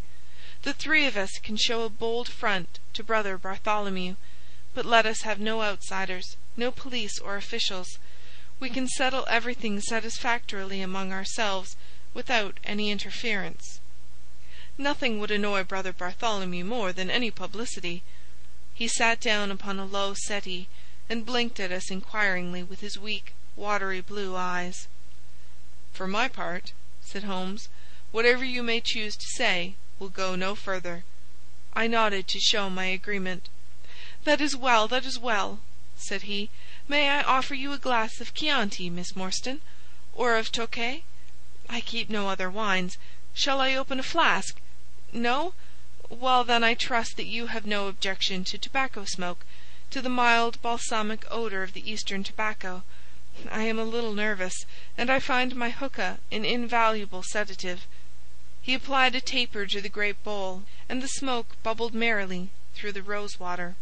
The three of us can show a bold front to Brother Bartholomew. But let us have no outsiders, no police or officials. We can settle everything satisfactorily among ourselves, without any interference. Nothing would annoy Brother Bartholomew more than any publicity. He sat down upon a low settee, and blinked at us inquiringly with his weak, watery blue eyes. "For my part," said Holmes, "whatever you may choose to say will go no further." I nodded to show my agreement. "That is well, that is well," said he. "May I offer you a glass of Chianti, Miss Morstan? Or of Tokay? I keep no other wines. Shall I open a flask? No? Well, then, I trust that you have no objection to tobacco smoke, to the mild balsamic odour of the Eastern tobacco. I am a little nervous, and I find my hookah an invaluable sedative." He applied a taper to the great bowl, and the smoke bubbled merrily through the rose water.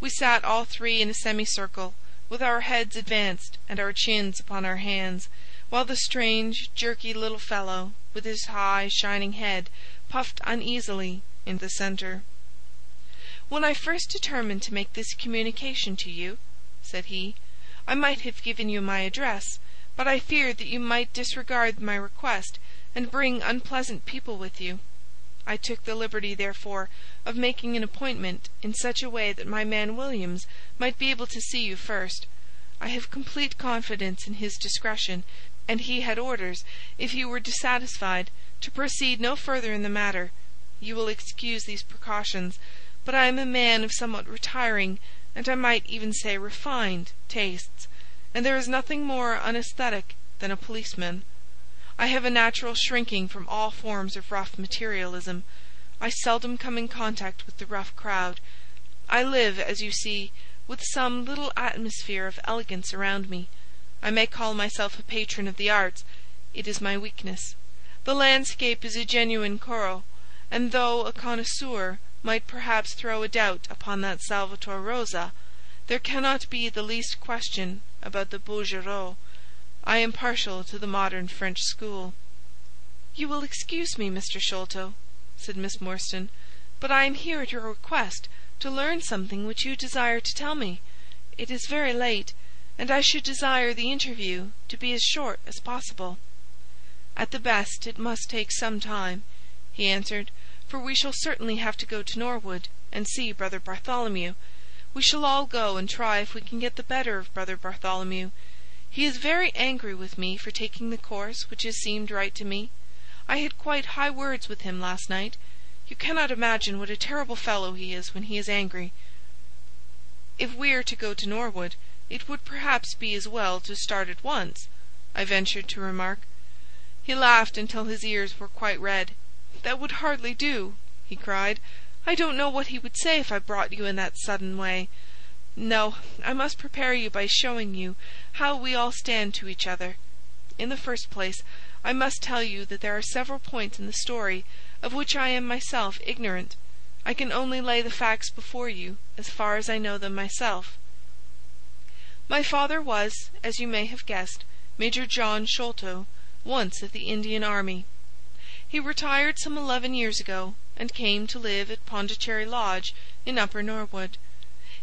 We sat all three in a semicircle, with our heads advanced and our chins upon our hands, while the strange, jerky little fellow, with his high, shining head, puffed uneasily in the centre. "When I first determined to make this communication to you," said he, "I might have given you my address, but I feared that you might disregard my request and bring unpleasant people with you. I took the liberty, therefore, of making an appointment in such a way that my man Williams might be able to see you first. I have complete confidence in his discretion, and he had orders, if you were dissatisfied, to proceed no further in the matter. You will excuse these precautions, but I am a man of somewhat retiring, and I might even say refined, tastes, and there is nothing more unaesthetic than a policeman. I have a natural shrinking from all forms of rough materialism. I seldom come in contact with the rough crowd. I live, as you see, with some little atmosphere of elegance around me. I may call myself a patron of the arts. It is my weakness. The landscape is a genuine Corot, and though a connoisseur might perhaps throw a doubt upon that Salvator Rosa, there cannot be the least question about the Bouguereau. I am partial to the modern French school." "You will excuse me, Mr. Sholto," said Miss Morstan, "but I am here at your request to learn something which you desire to tell me. It is very late, and I should desire the interview to be as short as possible." "At the best it must take some time," he answered, "for we shall certainly have to go to Norwood and see Brother Bartholomew. We shall all go and try if we can get the better of Brother Bartholomew. He is very angry with me for taking the course which has seemed right to me. I had quite high words with him last night. You cannot imagine what a terrible fellow he is when he is angry." "If we are to go to Norwood, it would perhaps be as well to start at once," I ventured to remark. He laughed until his ears were quite red. "That would hardly do," he cried. "I don't know what he would say if I brought you in that sudden way. No, I must prepare you by showing you how we all stand to each other. In the first place, I must tell you that there are several points in the story of which I am myself ignorant. I can only lay the facts before you as far as I know them myself. My father was, as you may have guessed, Major John Sholto, once of the Indian Army. He retired some eleven years ago, and came to live at Pondicherry Lodge in Upper Norwood.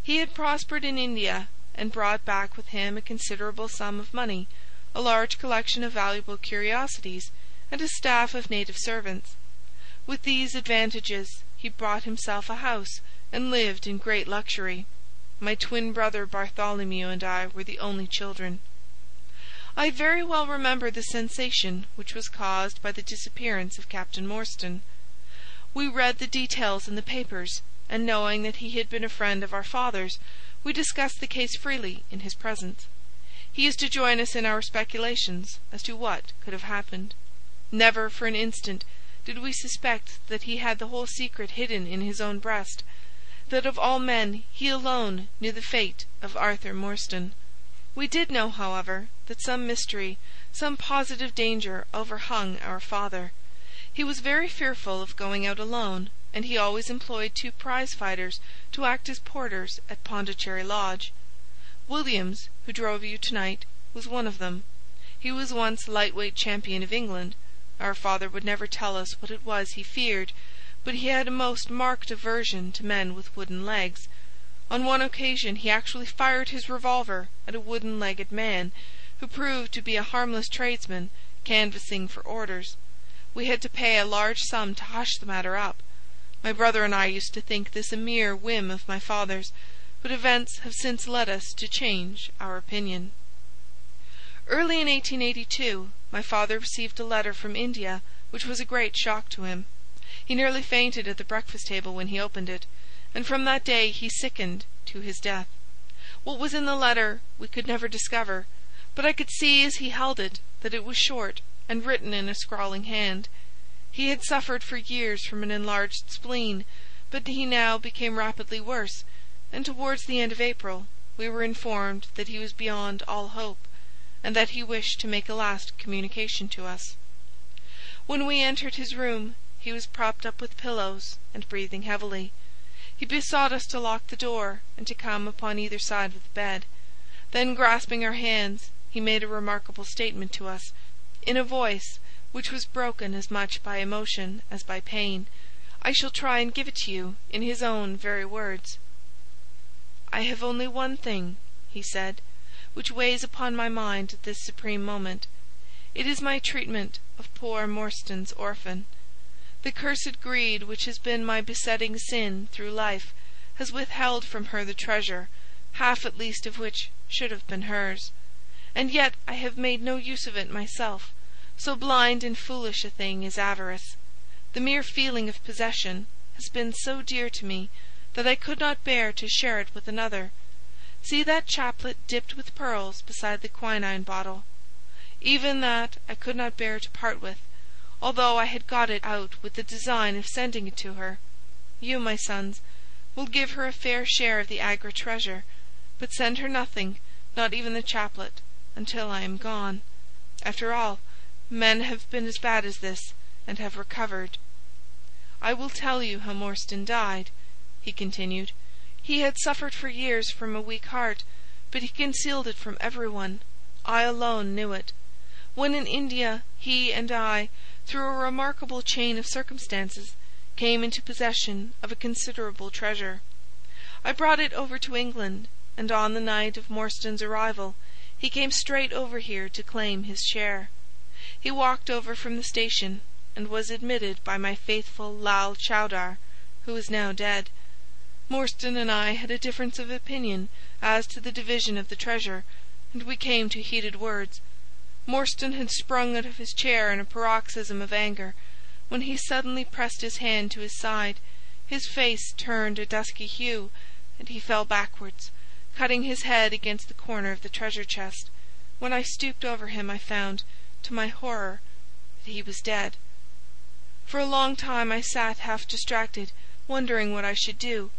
He had prospered in India, and brought back with him a considerable sum of money, a large collection of valuable curiosities, and a staff of native servants. With these advantages he bought himself a house, and lived in great luxury. My twin brother Bartholomew and I were the only children. I very well remember the sensation which was caused by the disappearance of Captain Morstan. We read the details in the papers, and knowing that he had been a friend of our father's, we discussed the case freely in his presence. He used to join us in our speculations as to what could have happened. Never for an instant did we suspect that he had the whole secret hidden in his own breast, that of all men he alone knew the fate of Arthur Morstan. We did know, however, that some mystery, some positive danger overhung our father. He was very fearful of going out alone, and he always employed two prize fighters to act as porters at Pondicherry Lodge. Williams, who drove you tonight, was one of them. He was once lightweight champion of England. Our father would never tell us what it was he feared, but he had a most marked aversion to men with wooden legs. On one occasion he actually fired his revolver at a wooden-legged man, who proved to be a harmless tradesman canvassing for orders. We had to pay a large sum to hush the matter up. My brother and I used to think this a mere whim of my father's, but events have since led us to change our opinion. Early in 1882 my father received a letter from India which was a great shock to him. He nearly fainted at the breakfast table when he opened it, and from that day he sickened to his death. What was in the letter we could never discover, but I could see as he held it that it was short and written in a scrawling hand. He had suffered for years from an enlarged spleen, but he now became rapidly worse, and towards the end of April we were informed that he was beyond all hope, and that he wished to make a last communication to us. When we entered his room he was propped up with pillows and breathing heavily. He besought us to lock the door and to come upon either side of the bed. Then, grasping our hands, he made a remarkable statement to us, in a voice which was broken as much by emotion as by pain. I shall try and give it to you in his own very words. "I have only one thing," he said, "which weighs upon my mind at this supreme moment. It is my treatment of poor Morstan's orphan. The cursed greed which has been my besetting sin through life has withheld from her the treasure, half at least of which should have been hers. And yet I have made no use of it myself, so blind and foolish a thing is avarice. The mere feeling of possession has been so dear to me that I could not bear to share it with another. See that chaplet dipped with pearls beside the quinine bottle. Even that I could not bear to part with, although I had got it out with the design of sending it to her. You, my sons, will give her a fair share of the Agra treasure, but send her nothing, not even the chaplet, until I am gone. After all, men have been as bad as this, and have recovered. I will tell you how Morstan died," he continued. "He had suffered for years from a weak heart, but he concealed it from everyone. I alone knew it. When in India, he and I, through a remarkable chain of circumstances, came into possession of a considerable treasure. I brought it over to England, and on the night of Morstan's arrival he came straight over here to claim his share. He walked over from the station, and was admitted by my faithful Lal Chowdar, who is now dead. Morstan and I had a difference of opinion as to the division of the treasure, and we came to heated words. Morstan had sprung out of his chair in a paroxysm of anger, when he suddenly pressed his hand to his side, his face turned a dusky hue, and he fell backwards, cutting his head against the corner of the treasure chest. When I stooped over him I found, to my horror, that he was dead. For a long time I sat half distracted, wondering what I should do.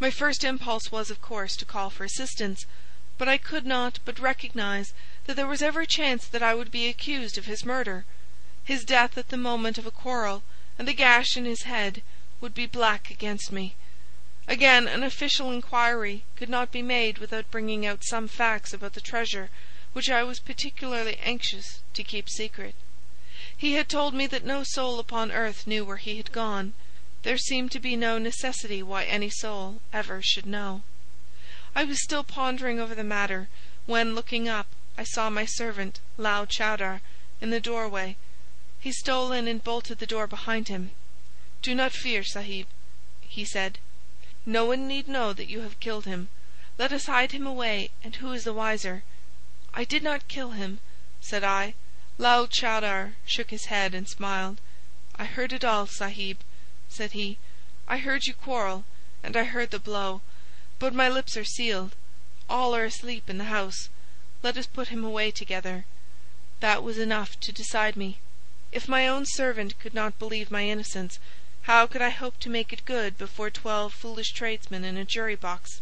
My first impulse was, of course, to call for assistance, but I could not but recognize that there was every chance that I would be accused of his murder. His death at the moment of a quarrel, and the gash in his head, would be black against me. Again, an official inquiry could not be made without bringing out some facts about the treasure which I was particularly anxious to keep secret. He had told me that no soul upon earth knew where he had gone. There seemed to be no necessity why any soul ever should know. I was still pondering over the matter, when, looking up, I saw my servant, Lal Chowdar, in the doorway. He stole in and bolted the door behind him. "Do not fear, Sahib," he said. "No one need know that you have killed him. Let us hide him away, and who is the wiser?" "I did not kill him," said I. Lal Chowdar shook his head and smiled. "I heard it all, Sahib," said he. "I heard you quarrel, and I heard the blow. But my lips are sealed. All are asleep in the house. Let us put him away together." That was enough to decide me. If my own servant could not believe my innocence, how could I hope to make it good before twelve foolish tradesmen in a jury box?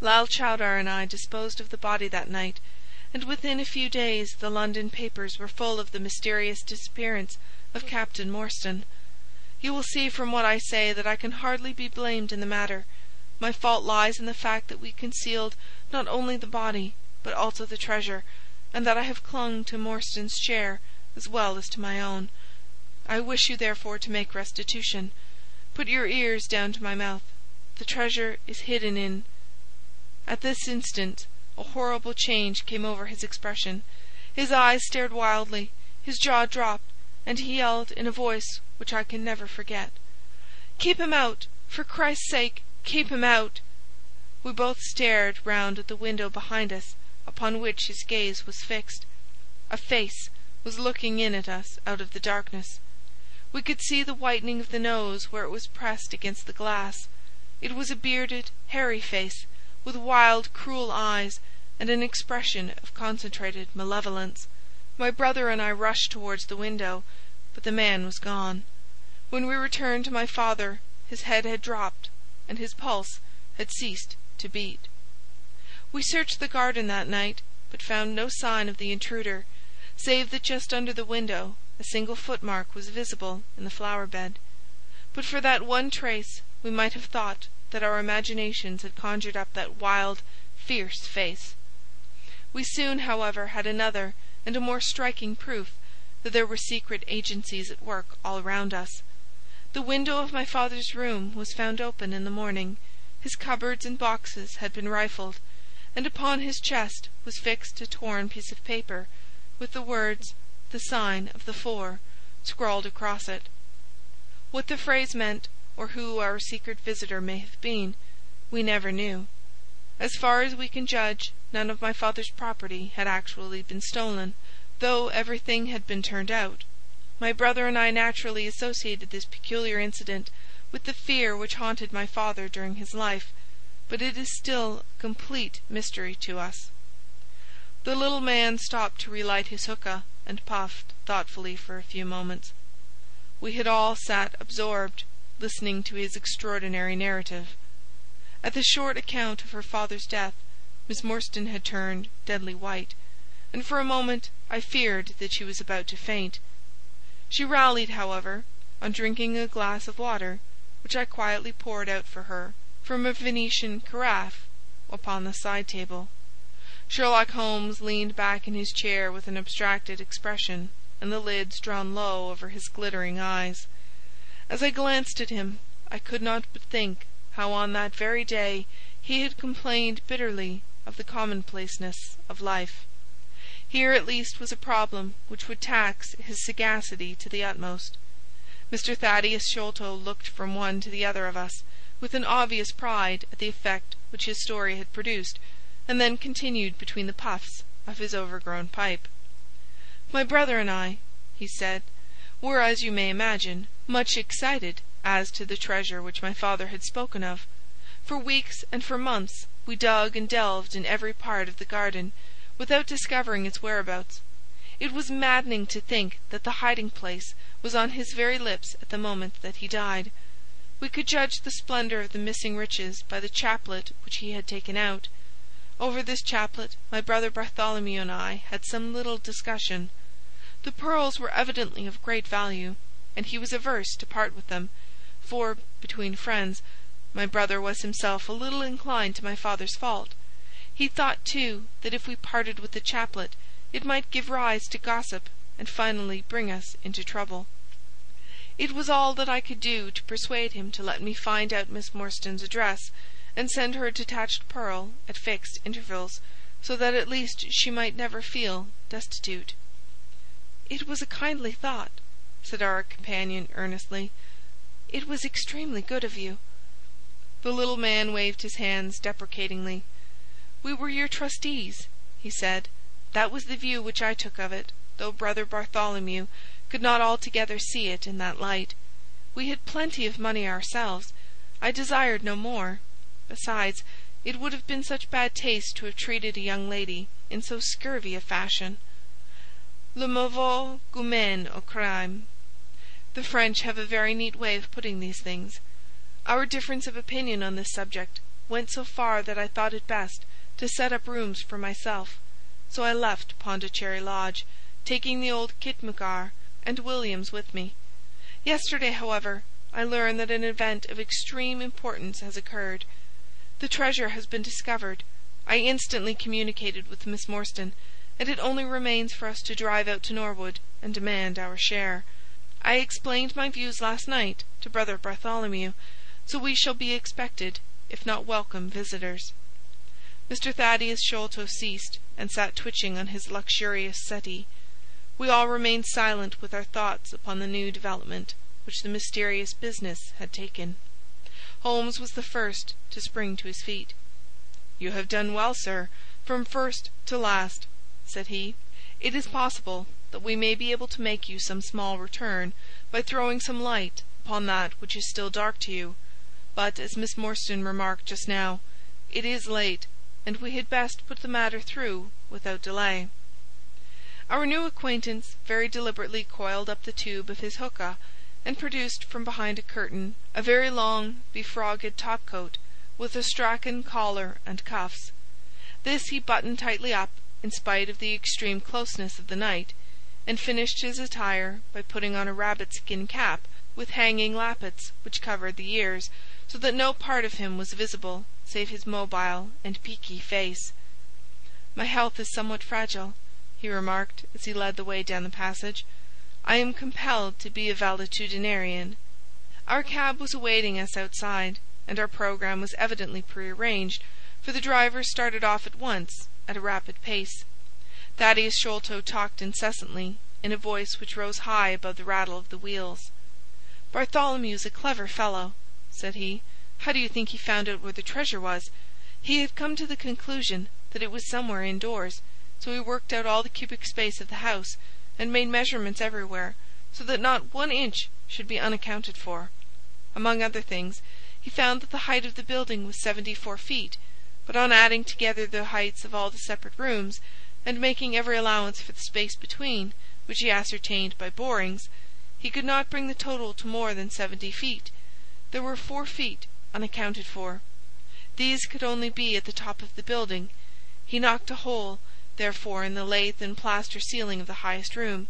Lal Chowdar and I disposed of the body that night, and within a few days the London papers were full of the mysterious disappearance of Captain Morstan. You will see from what I say that I can hardly be blamed in the matter. My fault lies in the fact that we concealed not only the body, but also the treasure, and that I have clung to Morstan's share as well as to my own. I wish you therefore to make restitution. Put your ears down to my mouth. The treasure is hidden in—" At this instant a horrible change came over his expression. His eyes stared wildly, his jaw dropped, and he yelled in a voice which I can never forget, "Keep him out! For Christ's sake, keep him out!" We both stared round at the window behind us, upon which his gaze was fixed. A face was looking in at us out of the darkness. We could see the whitening of the nose where it was pressed against the glass. It was a bearded, hairy face, with wild, cruel eyes, and an expression of concentrated malevolence. My brother and I rushed towards the window, but the man was gone. When we returned to my father, his head had dropped, and his pulse had ceased to beat. We searched the garden that night, but found no sign of the intruder, save that just under the window a single footmark was visible in the flower bed. But for that one trace we might have thought that our imaginations had conjured up that wild, fierce face. We soon, however, had another and a more striking proof that there were secret agencies at work all round us. The window of my father's room was found open in the morning, his cupboards and boxes had been rifled, and upon his chest was fixed a torn piece of paper with the words "The Sign of the Four" scrawled across it. What the phrase meant, or who our secret visitor may have been, we never knew. As far as we can judge, none of my father's property had actually been stolen, though everything had been turned out. My brother and I naturally associated this peculiar incident with the fear which haunted my father during his life, but it is still a complete mystery to us. The little man stopped to relight his hookah, and puffed thoughtfully for a few moments. We had all sat absorbed, listening to his extraordinary narrative. At the short account of her father's death, Miss Morstan had turned deadly white, and for a moment I feared that she was about to faint. She rallied, however, on drinking a glass of water, which I quietly poured out for her from a Venetian carafe upon the side table. Sherlock Holmes leaned back in his chair with an abstracted expression, and the lids drawn low over his glittering eyes. As I glanced at him, I could not but think how on that very day he had complained bitterly of the commonplaceness of life. Here at least was a problem which would tax his sagacity to the utmost. Mr. Thaddeus Sholto looked from one to the other of us, with an obvious pride at the effect which his story had produced, and then continued between the puffs of his overgrown pipe. "My brother and I," he said, "were, as you may imagine, much excited as to the treasure which my father had spoken of. For weeks and for months we dug and delved in every part of the garden, without discovering its whereabouts. It was maddening to think that the hiding-place was on his very lips at the moment that he died. We could judge the splendour of the missing riches by the chaplet which he had taken out. Over this chaplet my brother Bartholomew and I had some little discussion. The pearls were evidently of great value, and he was averse to part with them, for, between friends, my brother was himself a little inclined to my father's fault. He thought, too, that if we parted with the chaplet it might give rise to gossip and finally bring us into trouble. It was all that I could do to persuade him to let me find out Miss Morstan's address, and send her a detached pearl at fixed intervals, so that at least she might never feel destitute. "It was a kindly thought," said our companion earnestly. "It was extremely good of you." The little man waved his hands deprecatingly. "We were your trustees," he said. "That was the view which I took of it, though Brother Bartholomew could not altogether see it in that light. We had plenty of money ourselves. I desired no more. Besides, it would have been such bad taste to have treated a young lady in so scurvy a fashion. Le mauvais goût mène au crime. The French have a very neat way of putting these things. Our difference of opinion on this subject went so far that I thought it best to set up rooms for myself. So I left Pondicherry Lodge, taking the old khitmutgar and Williams with me. Yesterday, however, I learn that an event of extreme importance has occurred. The treasure has been discovered. I instantly communicated with Miss Morstan, and it only remains for us to drive out to Norwood and demand our share. I explained my views last night to Brother Bartholomew, so we shall be expected, if not welcome, visitors. Mr. Thaddeus Sholto ceased, and sat twitching on his luxurious settee. We all remained silent with our thoughts upon the new development which the mysterious business had taken. Holmes was the first to spring to his feet. "You have done well, sir, from first to last," said he. "It is possible that we may be able to make you some small return by throwing some light upon that which is still dark to you. But, as Miss Morstan remarked just now, it is late, and we had best put the matter through without delay. Our new acquaintance very deliberately coiled up the tube of his hookah, and produced from behind a curtain a very long befrogged topcoat, with Astrakhan collar and cuffs. This he buttoned tightly up, in spite of the extreme closeness of the night, and finished his attire by putting on a rabbit-skin cap with hanging lappets which covered the ears, so that no part of him was visible save his mobile and peaky face. "My health is somewhat fragile," he remarked as he led the way down the passage. "I am compelled to be a valetudinarian." Our cab was awaiting us outside, and our programme was evidently prearranged, for the driver started off at once at a rapid pace. Thaddeus Sholto talked incessantly, in a voice which rose high above the rattle of the wheels. "Bartholomew's a clever fellow," said he. "How do you think he found out where the treasure was? He had come to the conclusion that it was somewhere indoors so he worked out all the cubic space of the house, and made measurements everywhere, so that not one inch should be unaccounted for. Among other things, he found that the height of the building was seventy-four feet, but on adding together the heights of all the separate rooms, and making every allowance for the space between, which he ascertained by borings, he could not bring the total to more than seventy feet. There were four feet unaccounted for. These could only be at the top of the building. He knocked a hole therefore in the lath and plaster ceiling of the highest room,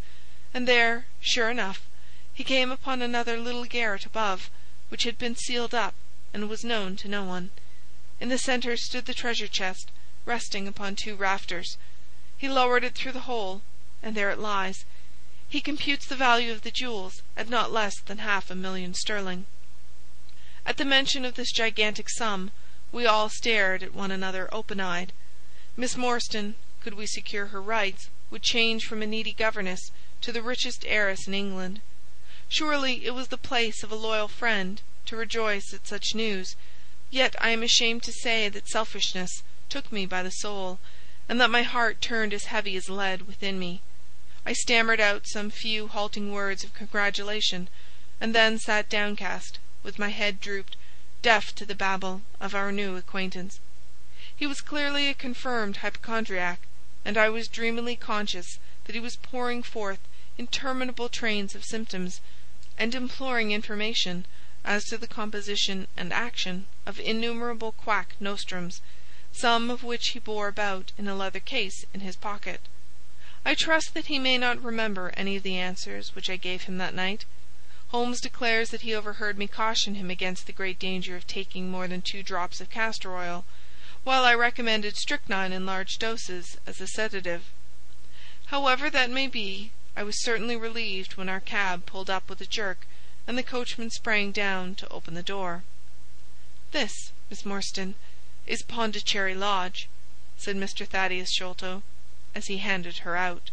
and there, sure enough, he came upon another little garret above, which had been sealed up and was known to no one. In the centre stood the treasure chest, resting upon two rafters. He lowered it through the hole, and there it lies. He computes the value of the jewels at not less than half a million sterling. At the mention of this gigantic sum, we all stared at one another open-eyed. Miss Morstan could we secure her rights, would change from a needy governess to the richest heiress in England. Surely it was the place of a loyal friend to rejoice at such news, yet I am ashamed to say that selfishness took me by the soul, and that my heart turned as heavy as lead within me. I stammered out some few halting words of congratulation, and then sat downcast, with my head drooped, deaf to the babble of our new acquaintance. He was clearly a confirmed hypochondriac, and I was dreamily conscious that he was pouring forth interminable trains of symptoms, and imploring information as to the composition and action of innumerable quack nostrums, some of which he bore about in a leather case in his pocket. I trust that he may not remember any of the answers which I gave him that night. Holmes declares that he overheard me caution him against the great danger of taking more than two drops of castor oil, while I recommended strychnine in large doses as a sedative. However that may be, I was certainly relieved when our cab pulled up with a jerk, and the coachman sprang down to open the door. "This, Miss Morstan, is Pondicherry Lodge," said Mr. Thaddeus Sholto, as he handed her out.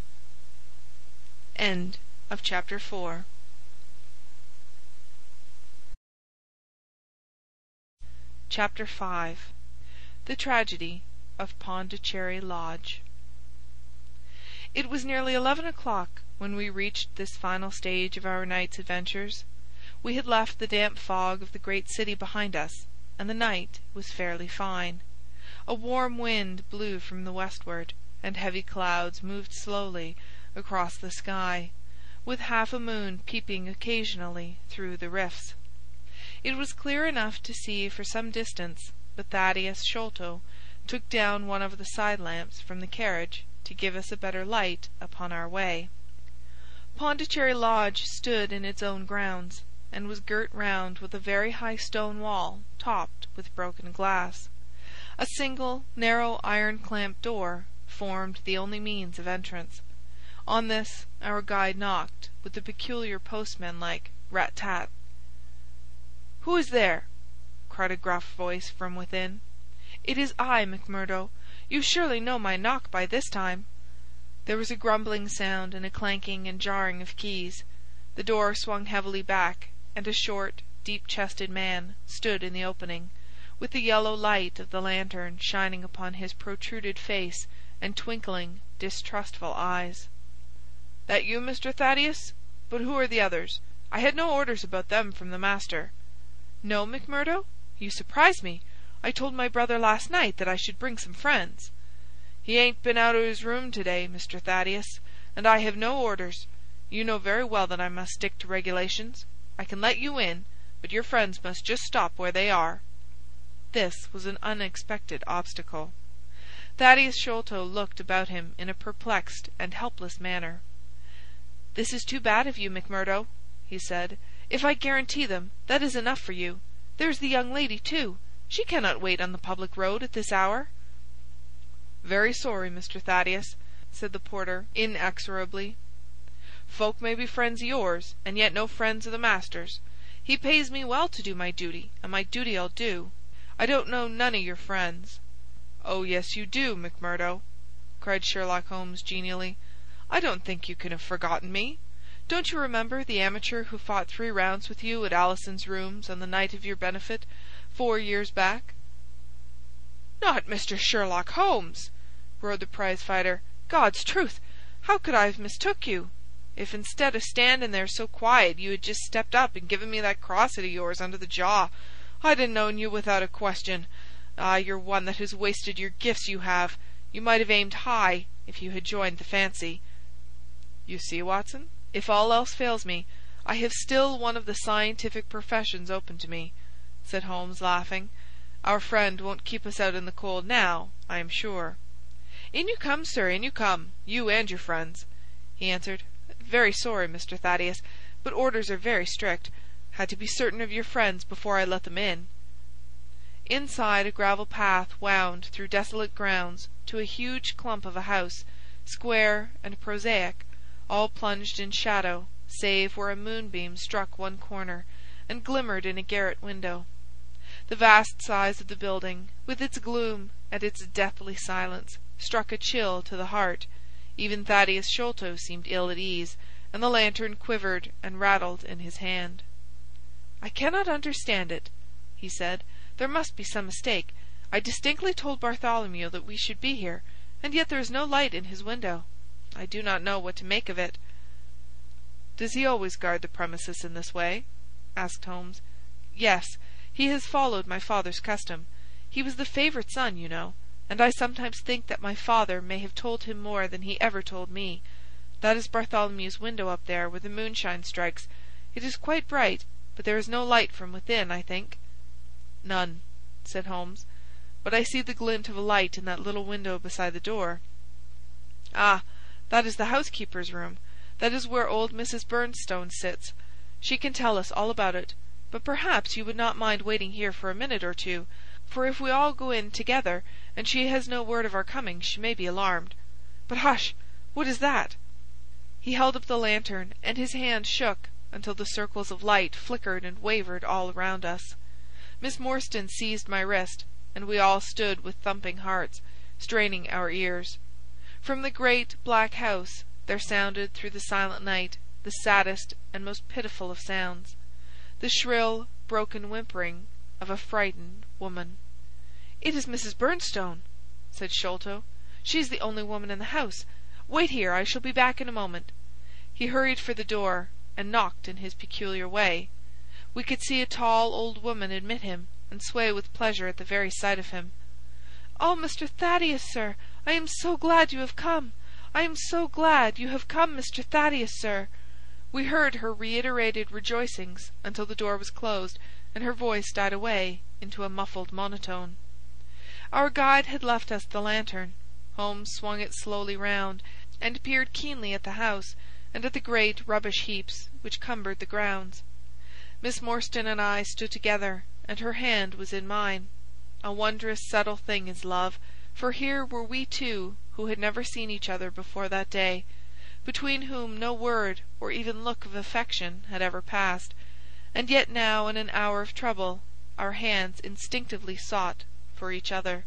End of Chapter 4 Chapter 5 The Tragedy of Pondicherry Lodge It was nearly eleven o'clock when we reached this final stage of our night's adventures. We had left the damp fog of the great city behind us, and the night was fairly fine. A warm wind blew from the westward, and heavy clouds moved slowly across the sky, with half a moon peeping occasionally through the rifts. It was clear enough to see for some distance, but Thaddeus Sholto took down one of the side lamps from the carriage to give us a better light upon our way. Pondicherry Lodge stood in its own grounds, and was girt round with a very high stone wall topped with broken glass. A single narrow iron-clamped door formed the only means of entrance. On this our guide knocked with the peculiar postman-like rat-tat. "Who is there?" cried a gruff voice from within. "It is I, McMurdo. You surely know my knock by this time." There was a grumbling sound and a clanking and jarring of keys. The door swung heavily back, and a short, deep-chested man stood in the opening, with the yellow light of the lantern shining upon his protruded face and twinkling, distrustful eyes. "That you, Mr. Thaddeus? But who are the others? I had no orders about them from the master." "No, McMurdo? You surprise me. I told my brother last night that I should bring some friends." "He ain't been out o' his room to-day, Mr. Thaddeus, and I have no orders. You know very well that I must stick to regulations. I can let you in, but your friends must just stop where they are." This was an unexpected obstacle. Thaddeus Sholto looked about him in a perplexed and helpless manner. "This is too bad of you, McMurdo," he said. "If I guarantee them, that is enough for you. There's the young lady, too. She cannot wait on the public road at this hour." "Very sorry, Mr. Thaddeus," said the porter inexorably. "Folk may be friends o' yours, and yet no friends o' the master's. He pays me well to do my duty, and my duty I'll do. I don't know none o' your friends." "Oh, yes, you do, McMurdo," cried Sherlock Holmes genially. "I don't think you can have forgotten me. Don't you remember the amateur who fought three rounds with you at Alison's rooms on the night of your benefit, four years back?" "Not Mr. Sherlock Holmes!" roared the prize fighter. "God's truth, how could I have mistook you? If instead o' standin' there so quiet you had just stepped up and given me that cross-hit o' yours under the jaw, I'd ha' known you without a question. Ah, you're one that has wasted your gifts, you have. You might have aimed high, if you had joined the fancy." "You see, Watson, if all else fails me, I have still one of the scientific professions open to me," said Holmes, laughing. "Our friend won't keep us out in the cold now, I am sure." "In you come, sir, in you come, you and your friends," he answered. "Very sorry, Mr. Thaddeus, but orders are very strict. Had to be certain of your friends before I let them in. Inside a gravel path wound through desolate grounds to a huge clump of a house, square and prosaic, all plunged in shadow, save where a moonbeam struck one corner and glimmered in a garret window. The vast size of the building, with its gloom and its deathly silence, struck a chill to the heart. Even Thaddeus Sholto seemed ill at ease, and the lantern quivered and rattled in his hand. "I cannot understand it," he said. There must be some mistake. I distinctly told Bartholomew that we should be here, and yet there is no light in his window. I do not know what to make of it." "Does he always guard the premises in this way?" asked Holmes. "Yes. He has followed my father's custom. He was the favourite son, you know, and I sometimes think that my father may have told him more than he ever told me. That is Bartholomew's window up there where the moonshine strikes. It is quite bright, but there is no light from within, I think." "None," said Holmes. "But I see the glint of a light in that little window beside the door." "Ah, that is the housekeeper's room. That is where old Mrs. Bernstone sits. She can tell us all about it. But perhaps you would not mind waiting here for a minute or two, for if we all go in together and she has no word of our coming she may be alarmed. But hush! What is that?" He held up the lantern, and his hand shook until the circles of light flickered and wavered all around us. Miss Morstan seized my wrist, and we all stood with thumping hearts, straining our ears. From the great black house there sounded through the silent night the saddest and most pitiful of sounds the shrill, broken whimpering of a frightened woman. "It is Mrs. Bernstone," said Sholto. "She is the only woman in the house. Wait here. I shall be back in a moment." He hurried for the door, and knocked in his peculiar way. We could see a tall old woman admit him, and sway with pleasure at the very sight of him. "Oh, Mr. Thaddeus, sir, I am so glad you have come! I am so glad you have come, Mr. Thaddeus, sir!" We heard her reiterated rejoicings until the door was closed and her voice died away into a muffled monotone. Our guide had left us the lantern. Holmes swung it slowly round, and peered keenly at the house and at the great rubbish heaps which cumbered the grounds. Miss Morstan and I stood together, and her hand was in mine. A wondrous subtle thing is love, for here were we two who had never seen each other before that day, between whom no word or even look of affection had ever passed, and yet now in an hour of trouble our hands instinctively sought for each other.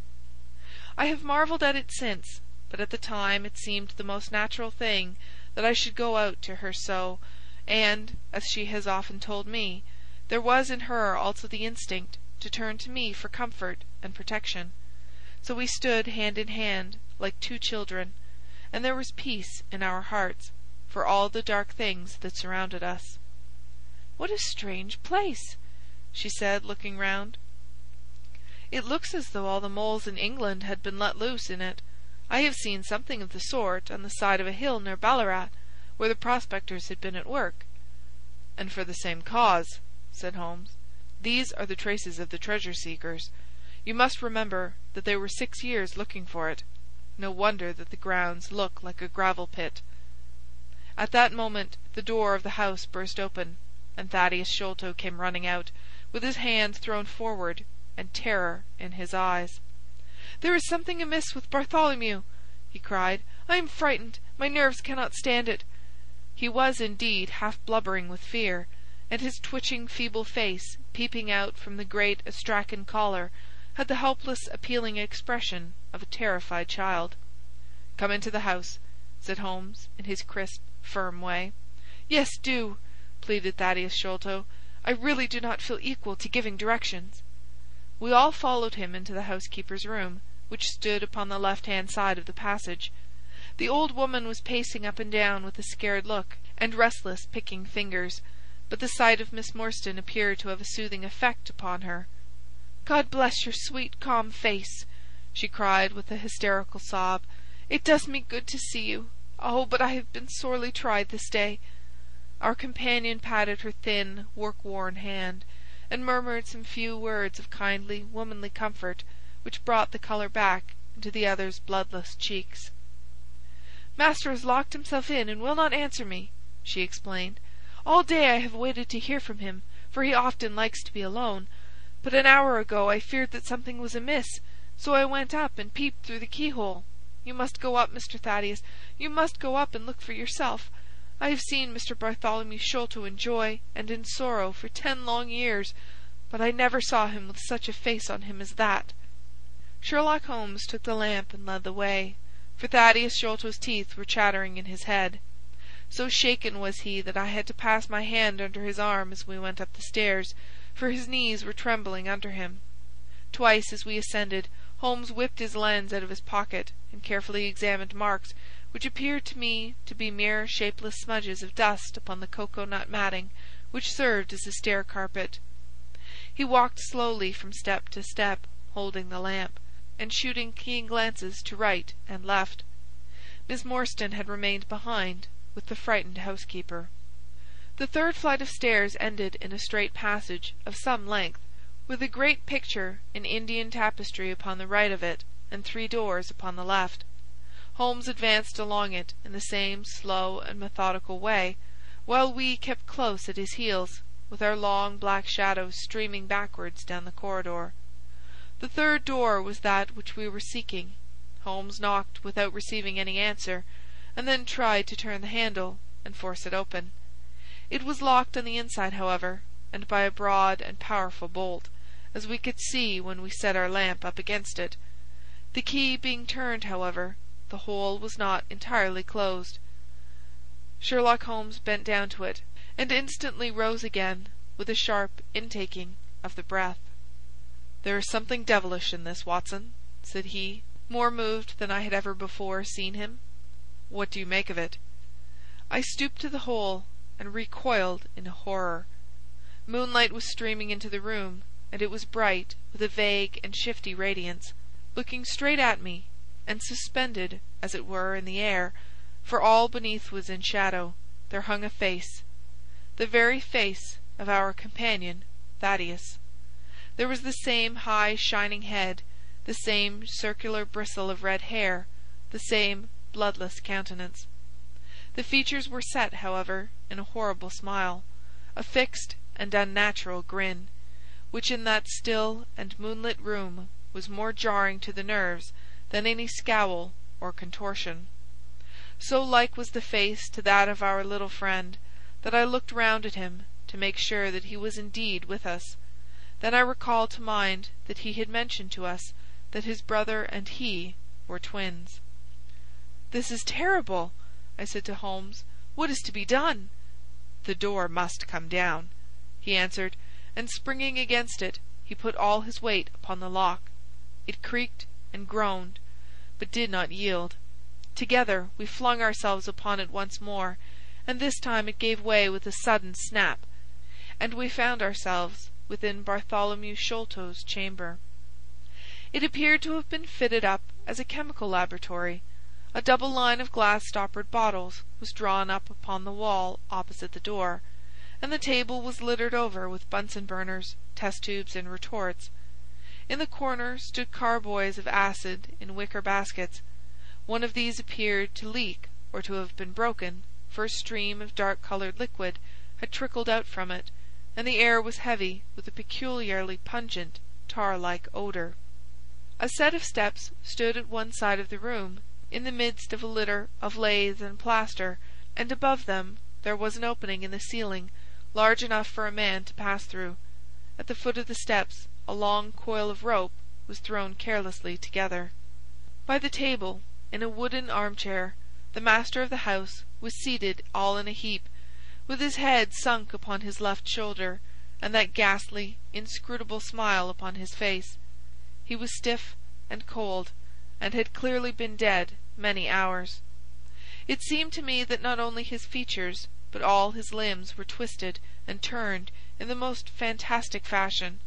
I have marvelled at it since, but at the time it seemed the most natural thing that I should go out to her so, and, as she has often told me, there was in her also the instinct to turn to me for comfort and protection. So we stood hand in hand, like two children, and there was peace in our hearts, for all the dark things that surrounded us. "What a strange place!" she said, looking round. "It looks as though all the moles in England had been let loose in it. I have seen something of the sort on the side of a hill near Ballarat, where the prospectors had been at work." "And for the same cause," said Holmes. "These are the traces of the treasure seekers. You must remember that they were six years looking for it. No wonder that the grounds look like a gravel pit." At that moment the door of the house burst open, and Thaddeus Sholto came running out, with his hands thrown forward, and terror in his eyes. "There is something amiss with Bartholomew!" he cried. "I am frightened. My nerves cannot stand it." He was indeed half blubbering with fear, and his twitching feeble face peeping out from the great Astrakhan collar had the helpless appealing expression of a terrified child. "Come into the house," said Holmes, in his crisp, firm way. "Yes, do," pleaded Thaddeus Sholto. "I really do not feel equal to giving directions." We all followed him into the housekeeper's room, which stood upon the left-hand side of the passage. The old woman was pacing up and down with a scared look and restless picking fingers, but the sight of Miss Morstan appeared to have a soothing effect upon her. "God bless your sweet, calm face!" she cried, with a hysterical sob. "It does me good to see you. Oh, but I have been sorely tried this day!" Our companion patted her thin, work-worn hand, and murmured some few words of kindly, womanly comfort, which brought the colour back into the other's bloodless cheeks. "Master has locked himself in and will not answer me," she explained. "All day I have waited to hear from him, for he often likes to be alone. But an hour ago I feared that something was amiss, so I went up and peeped through the keyhole. You must go up, Mr. Thaddeus, you must go up and look for yourself. I have seen Mr. Bartholomew Sholto in joy and in sorrow for ten long years, but I never saw him with such a face on him as that." Sherlock Holmes took the lamp and led the way, for Thaddeus Sholto's teeth were chattering in his head. So shaken was he that I had to pass my hand under his arm as we went up the stairs, for his knees were trembling under him. Twice as we ascended, Holmes whipped his lens out of his pocket and carefully examined marks which appeared to me to be mere shapeless smudges of dust upon the cocoa nut matting which served as a stair carpet. He walked slowly from step to step, holding the lamp, and shooting keen glances to right and left. Miss Morstan had remained behind with the frightened housekeeper. The third flight of stairs ended in a straight passage of some length, with a great picture in Indian tapestry upon the right of it, and three doors upon the left. Holmes advanced along it in the same slow and methodical way, while we kept close at his heels, with our long black shadows streaming backwards down the corridor. The third door was that which we were seeking. Holmes knocked without receiving any answer, and then tried to turn the handle and force it open. It was locked on the inside, however, and by a broad and powerful bolt, as we could see when we set our lamp up against it. The key being turned, however, the hole was not entirely closed. Sherlock Holmes bent down to it, and instantly rose again with a sharp intaking of the breath. "There is something devilish in this, Watson," said he, more moved than I had ever before seen him. "What do you make of it?" I stooped to the hole and recoiled in horror. Moonlight was streaming into the room, and it was bright with a vague and shifty radiance. Looking straight at me, and suspended, as it were, in the air, for all beneath was in shadow, there hung a face, the very face of our companion Thaddeus. There was the same high shining head, the same circular bristle of red hair, the same bloodless countenance. The features were set, however, in a horrible smile, a fixed and unnatural grin, which in that still and moonlit room was more jarring to the nerves than any scowl or contortion. So like was the face to that of our little friend, that I looked round at him to make sure that he was indeed with us. Then I recalled to mind that he had mentioned to us that his brother and he were twins. "This is terrible!" I said to Holmes. "What is to be done?" "The door must come down," he answered, and springing against it, he put all his weight upon the lock. It creaked and groaned, but did not yield. Together we flung ourselves upon it once more, and this time it gave way with a sudden snap, and we found ourselves within Bartholomew Sholto's chamber. It appeared to have been fitted up as a chemical laboratory. A double line of glass stoppered bottles was drawn up upon the wall opposite the door, and the table was littered over with Bunsen burners, test tubes, and retorts. In the corner stood carboys of acid in wicker baskets. One of these appeared to leak or to have been broken, for a stream of dark-coloured liquid had trickled out from it, and the air was heavy with a peculiarly pungent, tar-like odour. A set of steps stood at one side of the room in the midst of a litter of laths and plaster, and above them there was an opening in the ceiling large enough for a man to pass through. At the foot of the steps a long coil of rope was thrown carelessly together. By the table, in a wooden armchair, the master of the house was seated all in a heap, with his head sunk upon his left shoulder, and that ghastly, inscrutable smile upon his face. He was stiff and cold, and had clearly been dead many hours. It seemed to me that not only his features, but all his limbs were twisted and turned in the most fantastic fashion.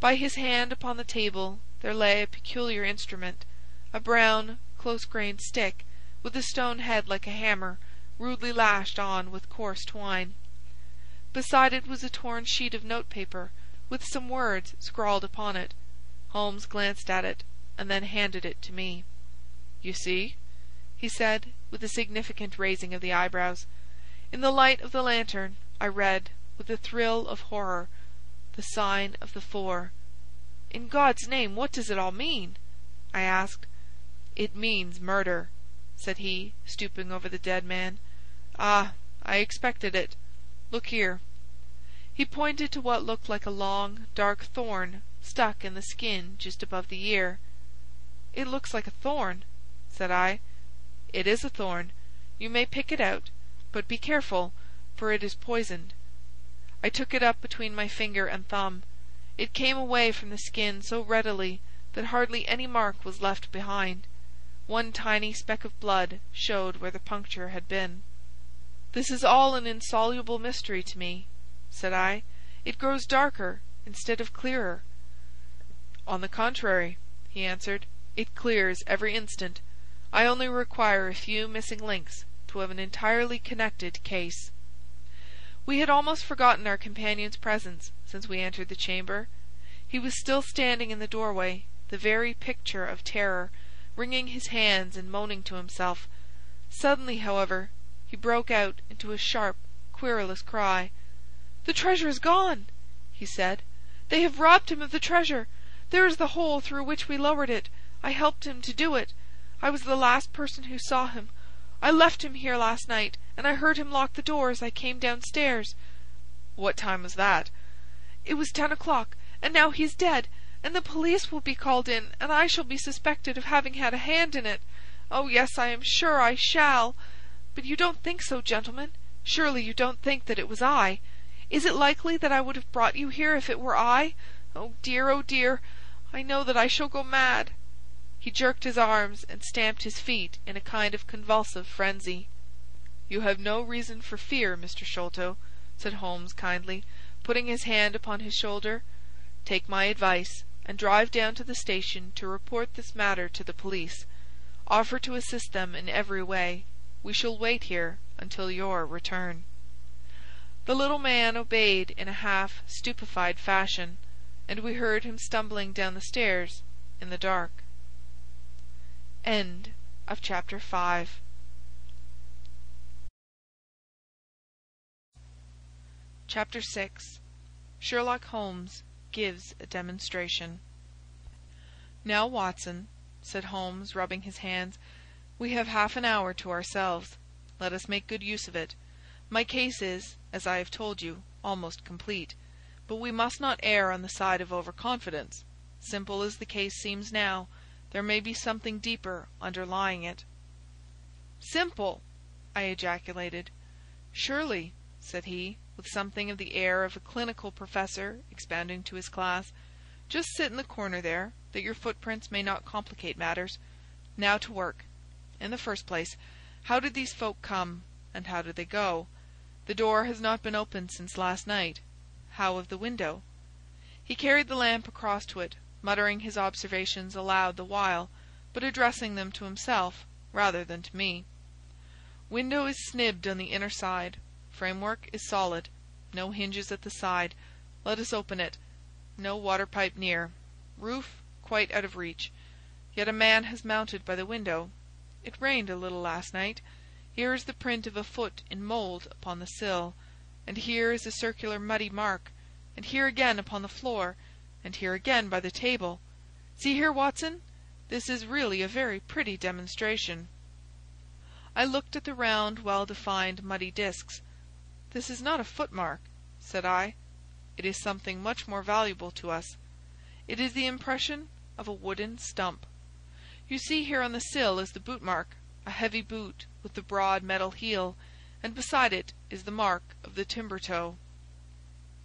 By his hand upon the table there lay a peculiar instrument, a brown, close-grained stick, with a stone head like a hammer, rudely lashed on with coarse twine. Beside it was a torn sheet of notepaper, with some words scrawled upon it. Holmes glanced at it, and then handed it to me. "You see?" he said, with a significant raising of the eyebrows. In the light of the lantern I read, with a thrill of horror, "The Sign of the Four." "In God's name, what does it all mean?" I asked. "It means murder," said he, stooping over the dead man. "Ah, I expected it. Look here." He pointed to what looked like a long, dark thorn stuck in the skin just above the ear. "It looks like a thorn," said I. "It is a thorn. You may pick it out, but be careful, for it is poisoned." I took it up between my finger and thumb. It came away from the skin so readily that hardly any mark was left behind. One tiny speck of blood showed where the puncture had been. "This is all an insoluble mystery to me," said I. "It grows darker instead of clearer." "On the contrary," he answered, "it clears every instant. I only require a few missing links to have an entirely connected case." We had almost forgotten our companion's presence since we entered the chamber. He was still standing in the doorway, the very picture of terror, wringing his hands and moaning to himself. Suddenly, however, he broke out into a sharp, querulous cry. "The treasure is gone!" he said. "They have robbed him of the treasure. There is the hole through which we lowered it. I helped him to do it. I was the last person who saw him. I left him here last night, and I heard him lock the door as I came downstairs." "What time was that?" "It was ten o'clock, and now he is dead, and the police will be called in, and I shall be suspected of having had a hand in it. Oh, yes, I am sure I shall. But you don't think so, gentlemen? Surely you don't think that it was I? Is it likely that I would have brought you here if it were I? Oh dear, oh dear! I know that I shall go mad." He jerked his arms and stamped his feet in a kind of convulsive frenzy. "You have no reason for fear, Mr. Sholto," said Holmes, kindly, putting his hand upon his shoulder. "Take my advice, and drive down to the station to report this matter to the police. Offer to assist them in every way. We shall wait here until your return." The little man obeyed in a half stupefied fashion, and we heard him stumbling down the stairs in the dark. End of chapter 5 Chapter 6 Sherlock Holmes Gives a Demonstration "Now, Watson," said Holmes, rubbing his hands, "we have half an hour to ourselves. Let us make good use of it. My case is, as I have told you, almost complete. But we must not err on the side of over confidence. Simple as the case seems now, there may be something deeper underlying it." "Simple!" I ejaculated. "Surely," said he, with something of the air of a clinical professor expounding to his class. "Just sit in the corner there, that your footprints may not complicate matters. Now to work. In the first place, how did these folk come, and how did they go? The door has not been opened since last night. How of the window?" He carried the lamp across to it, muttering his observations aloud the while, but addressing them to himself rather than to me. "Window is snibbed on the inner side. Framework is solid. No hinges at the side. Let us open it. No water pipe near. Roof quite out of reach. Yet a man has mounted by the window. It rained a little last night. Here is the print of a foot in mould upon the sill, and here is a circular muddy mark, and here again upon the floor and here again by the table. See here, Watson! This is really a very pretty demonstration." I looked at the round, well defined, muddy discs. "This is not a footmark," said I. "It is something much more valuable to us. It is the impression of a wooden stump. You see here on the sill is the boot mark, a heavy boot with the broad metal heel, and beside it is the mark of the timber toe."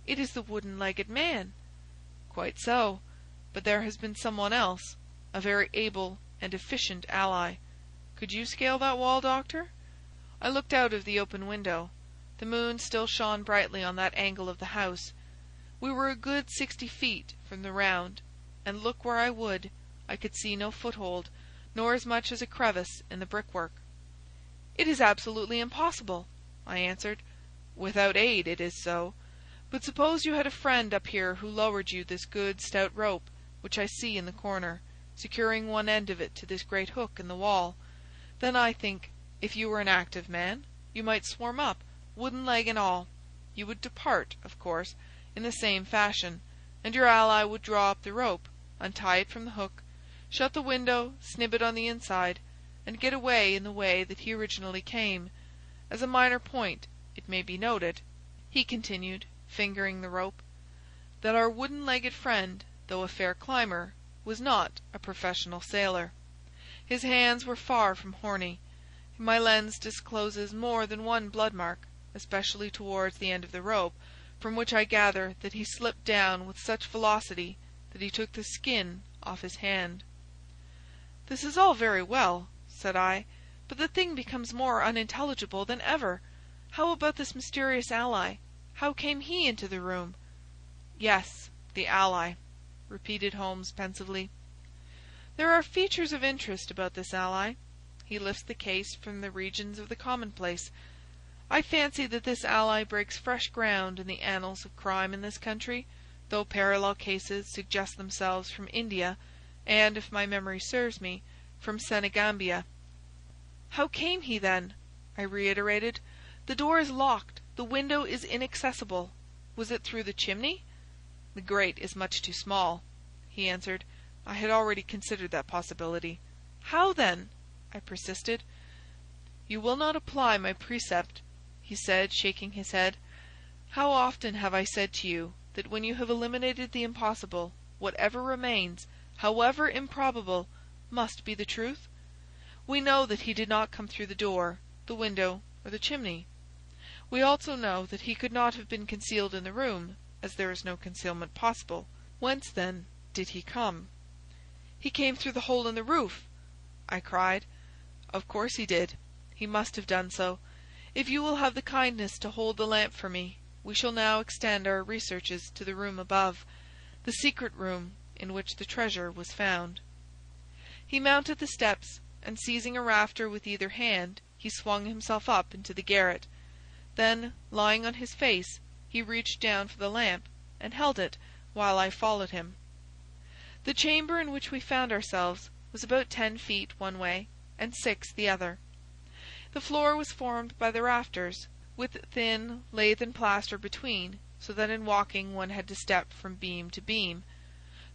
"It is the wooden legged man." "Quite so. But there has been some one else, a very able and efficient ally. Could you scale that wall, doctor?" I looked out of the open window. The moon still shone brightly on that angle of the house. We were a good sixty feet from the round, and look where I would, I could see no foothold, nor as much as a crevice in the brickwork. "It is absolutely impossible," I answered. "Without aid it is so. But suppose you had a friend up here who lowered you this good stout rope, which I see in the corner, securing one end of it to this great hook in the wall. Then I think, if you were an active man, you might swarm up, wooden leg and all. You would depart, of course, in the same fashion, and your ally would draw up the rope, untie it from the hook, shut the window, snib it on the inside, and get away in the way that he originally came. As a minor point, it may be noted," he continued, fingering the rope, "that our wooden legged friend, though a fair climber, was not a professional sailor. His hands were far from horny. My lens discloses more than one blood mark, especially towards the end of the rope, from which I gather that he slipped down with such velocity that he took the skin off his hand." "This is all very well," said I. "But the thing becomes more unintelligible than ever. How about this mysterious ally? How came he into the room?" "Yes, the ally," repeated Holmes, pensively. "There are features of interest about this ally. He lifts the case from the regions of the commonplace. I fancy that this ally breaks fresh ground in the annals of crime in this country, though parallel cases suggest themselves from India, and, if my memory serves me, from Senegambia." "How came he, then?" I reiterated. "The door is locked, the window is inaccessible. Was it through the chimney?" "The grate is much too small," he answered. "I had already considered that possibility." "How, then?" I persisted. "You will not apply my precept," he said, shaking his head. "How often have I said to you that when you have eliminated the impossible, whatever remains, however improbable, must be the truth? We know that he did not come through the door, the window, or the chimney. We also know that he could not have been concealed in the room, as there is no concealment possible. Whence, then, did he come?" "He came through the hole in the roof!" I cried. "Of course he did. He must have done so. If you will have the kindness to hold the lamp for me, we shall now extend our researches to the room above, the secret room in which the treasure was found." He mounted the steps, and seizing a rafter with either hand, he swung himself up into the garret. Then, lying on his face, he reached down for the lamp, and held it while I followed him. The chamber in which we found ourselves was about ten feet one way and six the other. The floor was formed by the rafters, with thin lath and plaster between, so that in walking one had to step from beam to beam.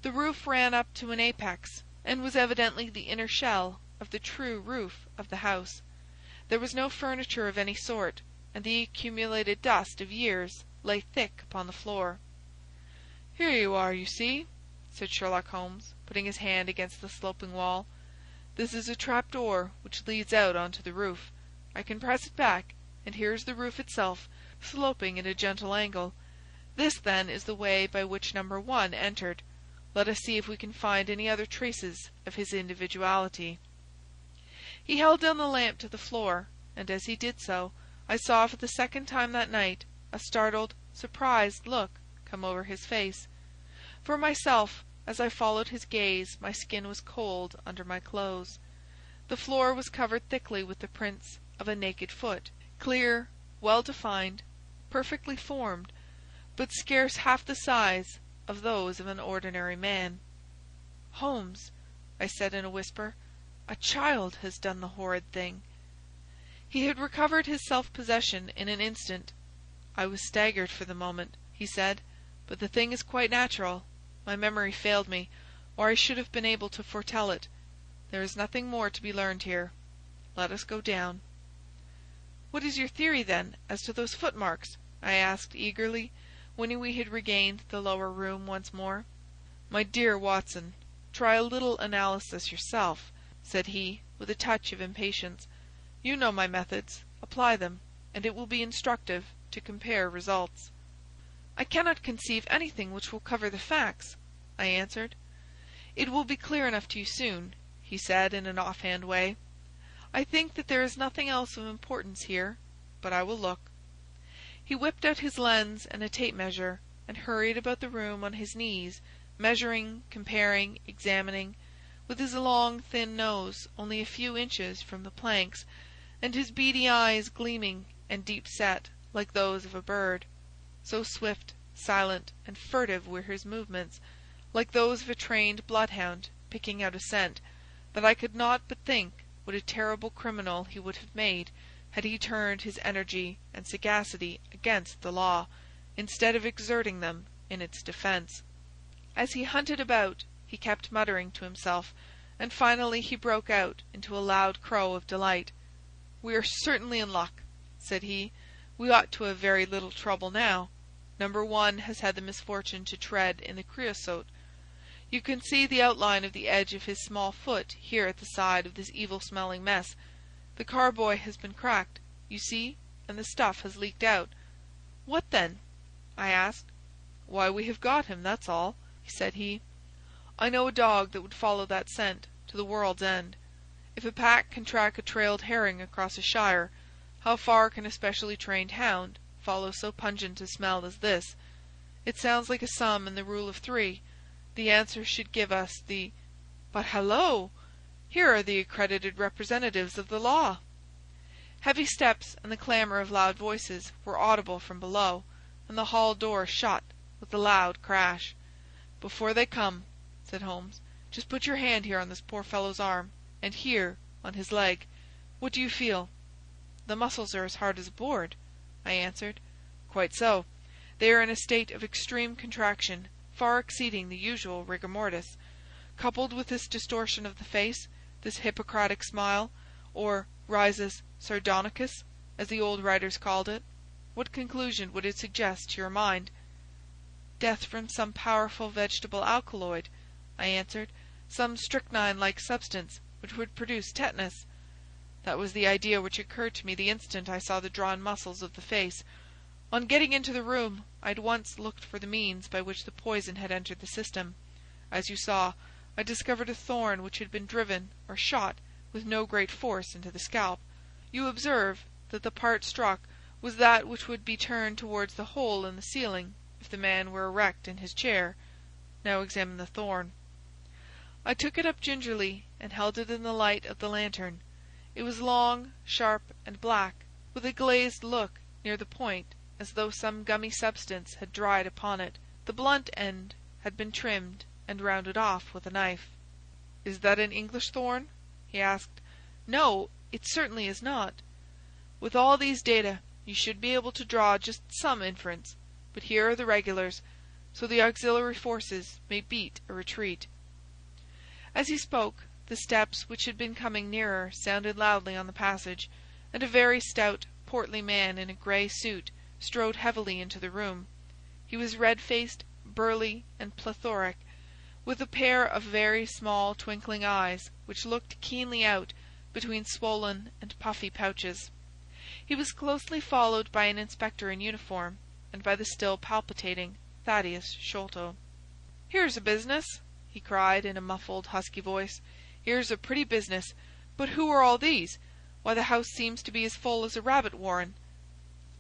The roof ran up to an apex, and was evidently the inner shell of the true roof of the house. There was no furniture of any sort, and the accumulated dust of years lay thick upon the floor. "Here you are, you see," said Sherlock Holmes, putting his hand against the sloping wall. "This is a trap door which leads out on to the roof. I can press it back, and here is the roof itself, sloping at a gentle angle. This, then, is the way by which number one entered. Let us see if we can find any other traces of his individuality." He held down the lamp to the floor, and as he did so, I saw for the second time that night a startled, surprised look come over his face. For myself, as I followed his gaze, my skin was cold under my clothes. The floor was covered thickly with the prints of a naked foot, clear, well defined, perfectly formed, but scarce half the size of those of an ordinary man. "Holmes," I said in a whisper, "a child has done the horrid thing." He had recovered his self possession in an instant. "I was staggered for the moment," he said, "but the thing is quite natural. My memory failed me, or I should have been able to foretell it. There is nothing more to be learned here. Let us go down." "What is your theory, then, as to those footmarks?" I asked, eagerly, when we had regained the lower room once more. "My dear Watson, try a little analysis yourself," said he, with a touch of impatience. "You know my methods. Apply them, and it will be instructive to compare results." "I cannot conceive anything which will cover the facts," I answered. "It will be clear enough to you soon," he said, in an offhand way. "I think that there is nothing else of importance here, but I will look." He whipped out his lens and a tape measure, and hurried about the room on his knees, measuring, comparing, examining, with his long thin nose only a few inches from the planks, and his beady eyes gleaming and deep set like those of a bird. So swift, silent, and furtive were his movements, like those of a trained bloodhound picking out a scent, that I could not but think what a terrible criminal he would have made had he turned his energy and sagacity against the law, instead of exerting them in its defence. As he hunted about, he kept muttering to himself, and finally he broke out into a loud crow of delight. "We are certainly in luck," said he. "We ought to have very little trouble now. Number one has had the misfortune to tread in the creosote. You can see the outline of the edge of his small foot here at the side of this evil-smelling mess. The carboy has been cracked, you see, and the stuff has leaked out." "What then?" I asked. "Why, we have got him, that's all," said he. "I know a dog that would follow that scent to the world's end. If a pack can track a trailed herring across a shire, how far can a specially trained hound follow so pungent a smell as this? It sounds like a sum in the rule of three. The answer should give us the—But, hallo! here are the accredited representatives of the law!" Heavy steps and the clamour of loud voices were audible from below, and the hall door shut with a loud crash. "Before they come," said Holmes, "just put your hand here on this poor fellow's arm, and here on his leg. What do you feel?" "The muscles are as hard as a board," I answered. "Quite so. They are in a state of extreme contraction, far exceeding the usual rigor mortis. Coupled with this distortion of the face, this Hippocratic smile, or risus sardonicus, as the old writers called it, what conclusion would it suggest to your mind?" "Death from some powerful vegetable alkaloid," I answered. "Some strychnine like substance which would produce tetanus." That was the idea which occurred to me the instant I saw the drawn muscles of the face. On getting into the room, I at once looked for the means by which the poison had entered the system. As you saw, I discovered a thorn which had been driven or shot with no great force into the scalp. You observe that the part struck was that which would be turned towards the hole in the ceiling if the man were erect in his chair. Now examine the thorn." I took it up gingerly and held it in the light of the lantern. It was long, sharp, and black, with a glazed look near the point as though some gummy substance had dried upon it. The blunt end had been trimmed and rounded off with a knife. "Is that an English thorn?" he asked. "No, it certainly is not." "With all these data you should be able to draw just some inference. But here are the regulars, so the auxiliary forces may beat a retreat." As he spoke, the steps which had been coming nearer sounded loudly on the passage, and a very stout, portly man in a grey suit strode heavily into the room. He was red faced, burly, and plethoric, with a pair of very small twinkling eyes which looked keenly out between swollen and puffy pouches. He was closely followed by an inspector in uniform, and by the still palpitating Thaddeus Sholto. "Here's a business!" He cried, in a muffled, husky voice. "Here's a pretty business! But who are all these? Why, the house seems to be as full as a rabbit warren."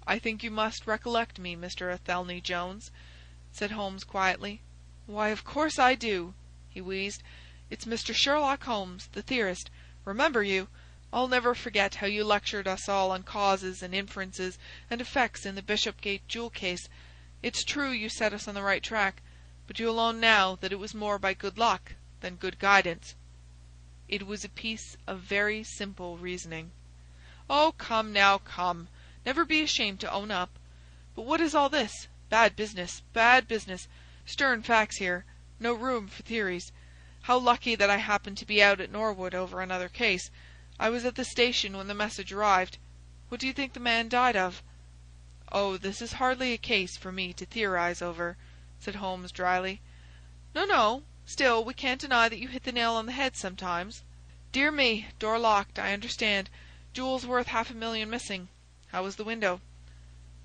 "I think you must recollect me, Mr. Athelney Jones," said Holmes, quietly. "Why, of course I do," he wheezed. "It's Mr. Sherlock Holmes, the theorist. Remember you! I'll never forget how you lectured us all on causes and inferences and effects in the Bishopgate jewel case. It's true you set us on the right track, but you'll own now that it was more by good luck than good guidance." "It was a piece of very simple reasoning." "Oh, come now, come! Never be ashamed to own up. But what is all this? Bad business, bad business. Stern facts here. No room for theories. How lucky that I happened to be out at Norwood over another case. I was at the station when the message arrived. What do you think the man died of?" "Oh, this is hardly a case for me to theorize over," said Holmes, dryly. "No, no. Still, we can't deny that you hit the nail on the head sometimes. Dear me! Door locked, I understand. Jewels worth half a million missing. How was the window?"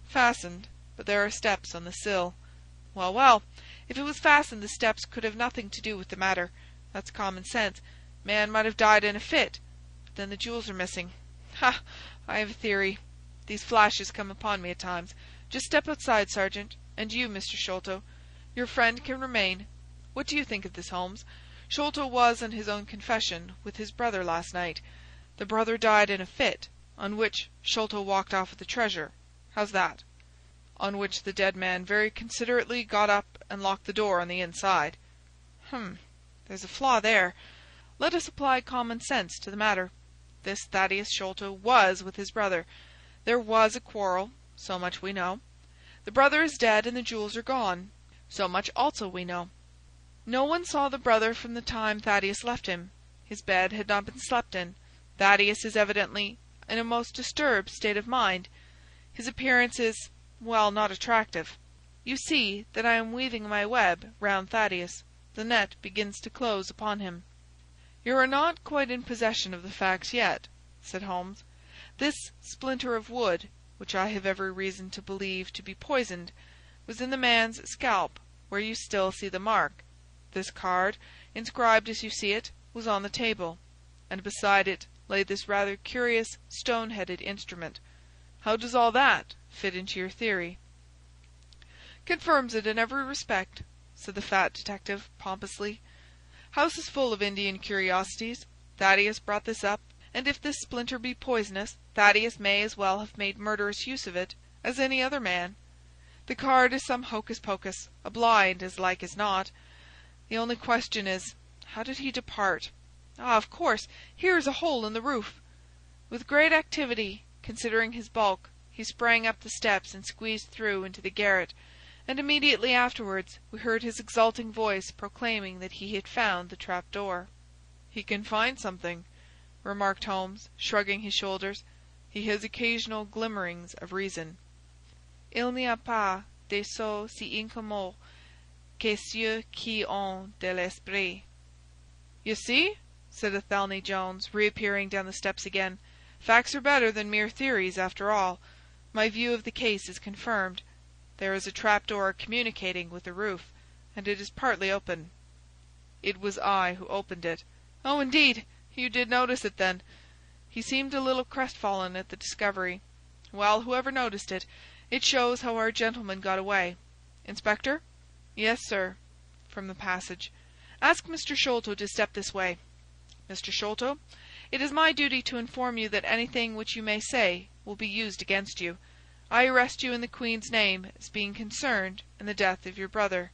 "Fastened, but there are steps on the sill." "Well, well! If it was fastened the steps could have nothing to do with the matter. That's common sense. Man might have died in a fit But then the jewels are missing. Ha! I have a theory. These flashes come upon me at times. Just step outside, sergeant, and you, Mr. Sholto. Your friend can remain. What do you think of this, Holmes? Sholto was, on his own confession, with his brother last night. The brother died in a fit, on which Sholto walked off with the treasure. How's that? On which the dead man very considerately got up and locked the door on the inside. Hum! There's a flaw there. Let us apply common sense to the matter. This Thaddeus Sholto was with his brother. There was a quarrel. So much we know. The brother is dead and the jewels are gone. So much also we know. No one saw the brother from the time Thaddeus left him. His bed had not been slept in. Thaddeus is evidently in a most disturbed state of mind. His appearance is, well, not attractive. You see that I am weaving my web round Thaddeus. The net begins to close upon him. "You are not quite in possession of the facts yet," said Holmes. "This splinter of wood, which I have every reason to believe to be poisoned, was in the man's scalp, where you still see the mark. This card, inscribed as you see it, was on the table. and beside it lay this rather curious stone headed instrument. How does all that fit into your theory?" "Confirms it in every respect," said the fat detective, pompously. "House is full of Indian curiosities. Thaddeus brought this up, and if this splinter be poisonous, Thaddeus may as well have made murderous use of it as any other man. The card is some hocus pocus, a blind as like as not. The only question is, how did he depart? Ah, of course, here is a hole in the roof." With great activity, considering his bulk, he sprang up the steps and squeezed through into the garret, and immediately afterwards we heard his exulting voice proclaiming that he had found the trap door. "He can find something," remarked Holmes, shrugging his shoulders. "He has occasional glimmerings of reason." Il n'y a pas de choses si incommodes que ceux qui ont de l'esprit. "You see," said Athelney Jones, reappearing down the steps again, "facts are better than mere theories, after all. My view of the case is confirmed. There is a trap door communicating with the roof, and it is partly open." "It was I who opened it." "Oh, indeed! You did notice it, then?" He seemed a little crestfallen at the discovery. "Well, whoever noticed it, it shows how our gentleman got away. Inspector?" "Yes, sir," from the passage. "Ask Mr. Sholto to step this way. Mr. Sholto, it is my duty to inform you that anything which you may say will be used against you. I arrest you in the Queen's name as being concerned in the death of your brother."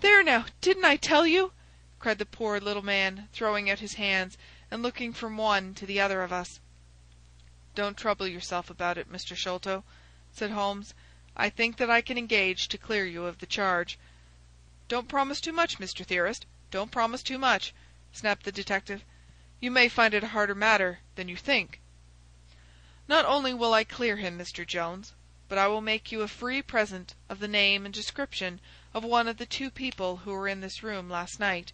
"There now, didn't I tell you?" cried the poor little man, throwing out his hands and looking from one to the other of us. "Don't trouble yourself about it, Mr. Sholto," said Holmes. "I think that I can engage to clear you of the charge." "Don't promise too much, Mr. Theorist, don't promise too much," snapped the detective. "You may find it a harder matter than you think." "Not only will I clear him, Mr. Jones, but I will make you a free present of the name and description of one of the two people who were in this room last night.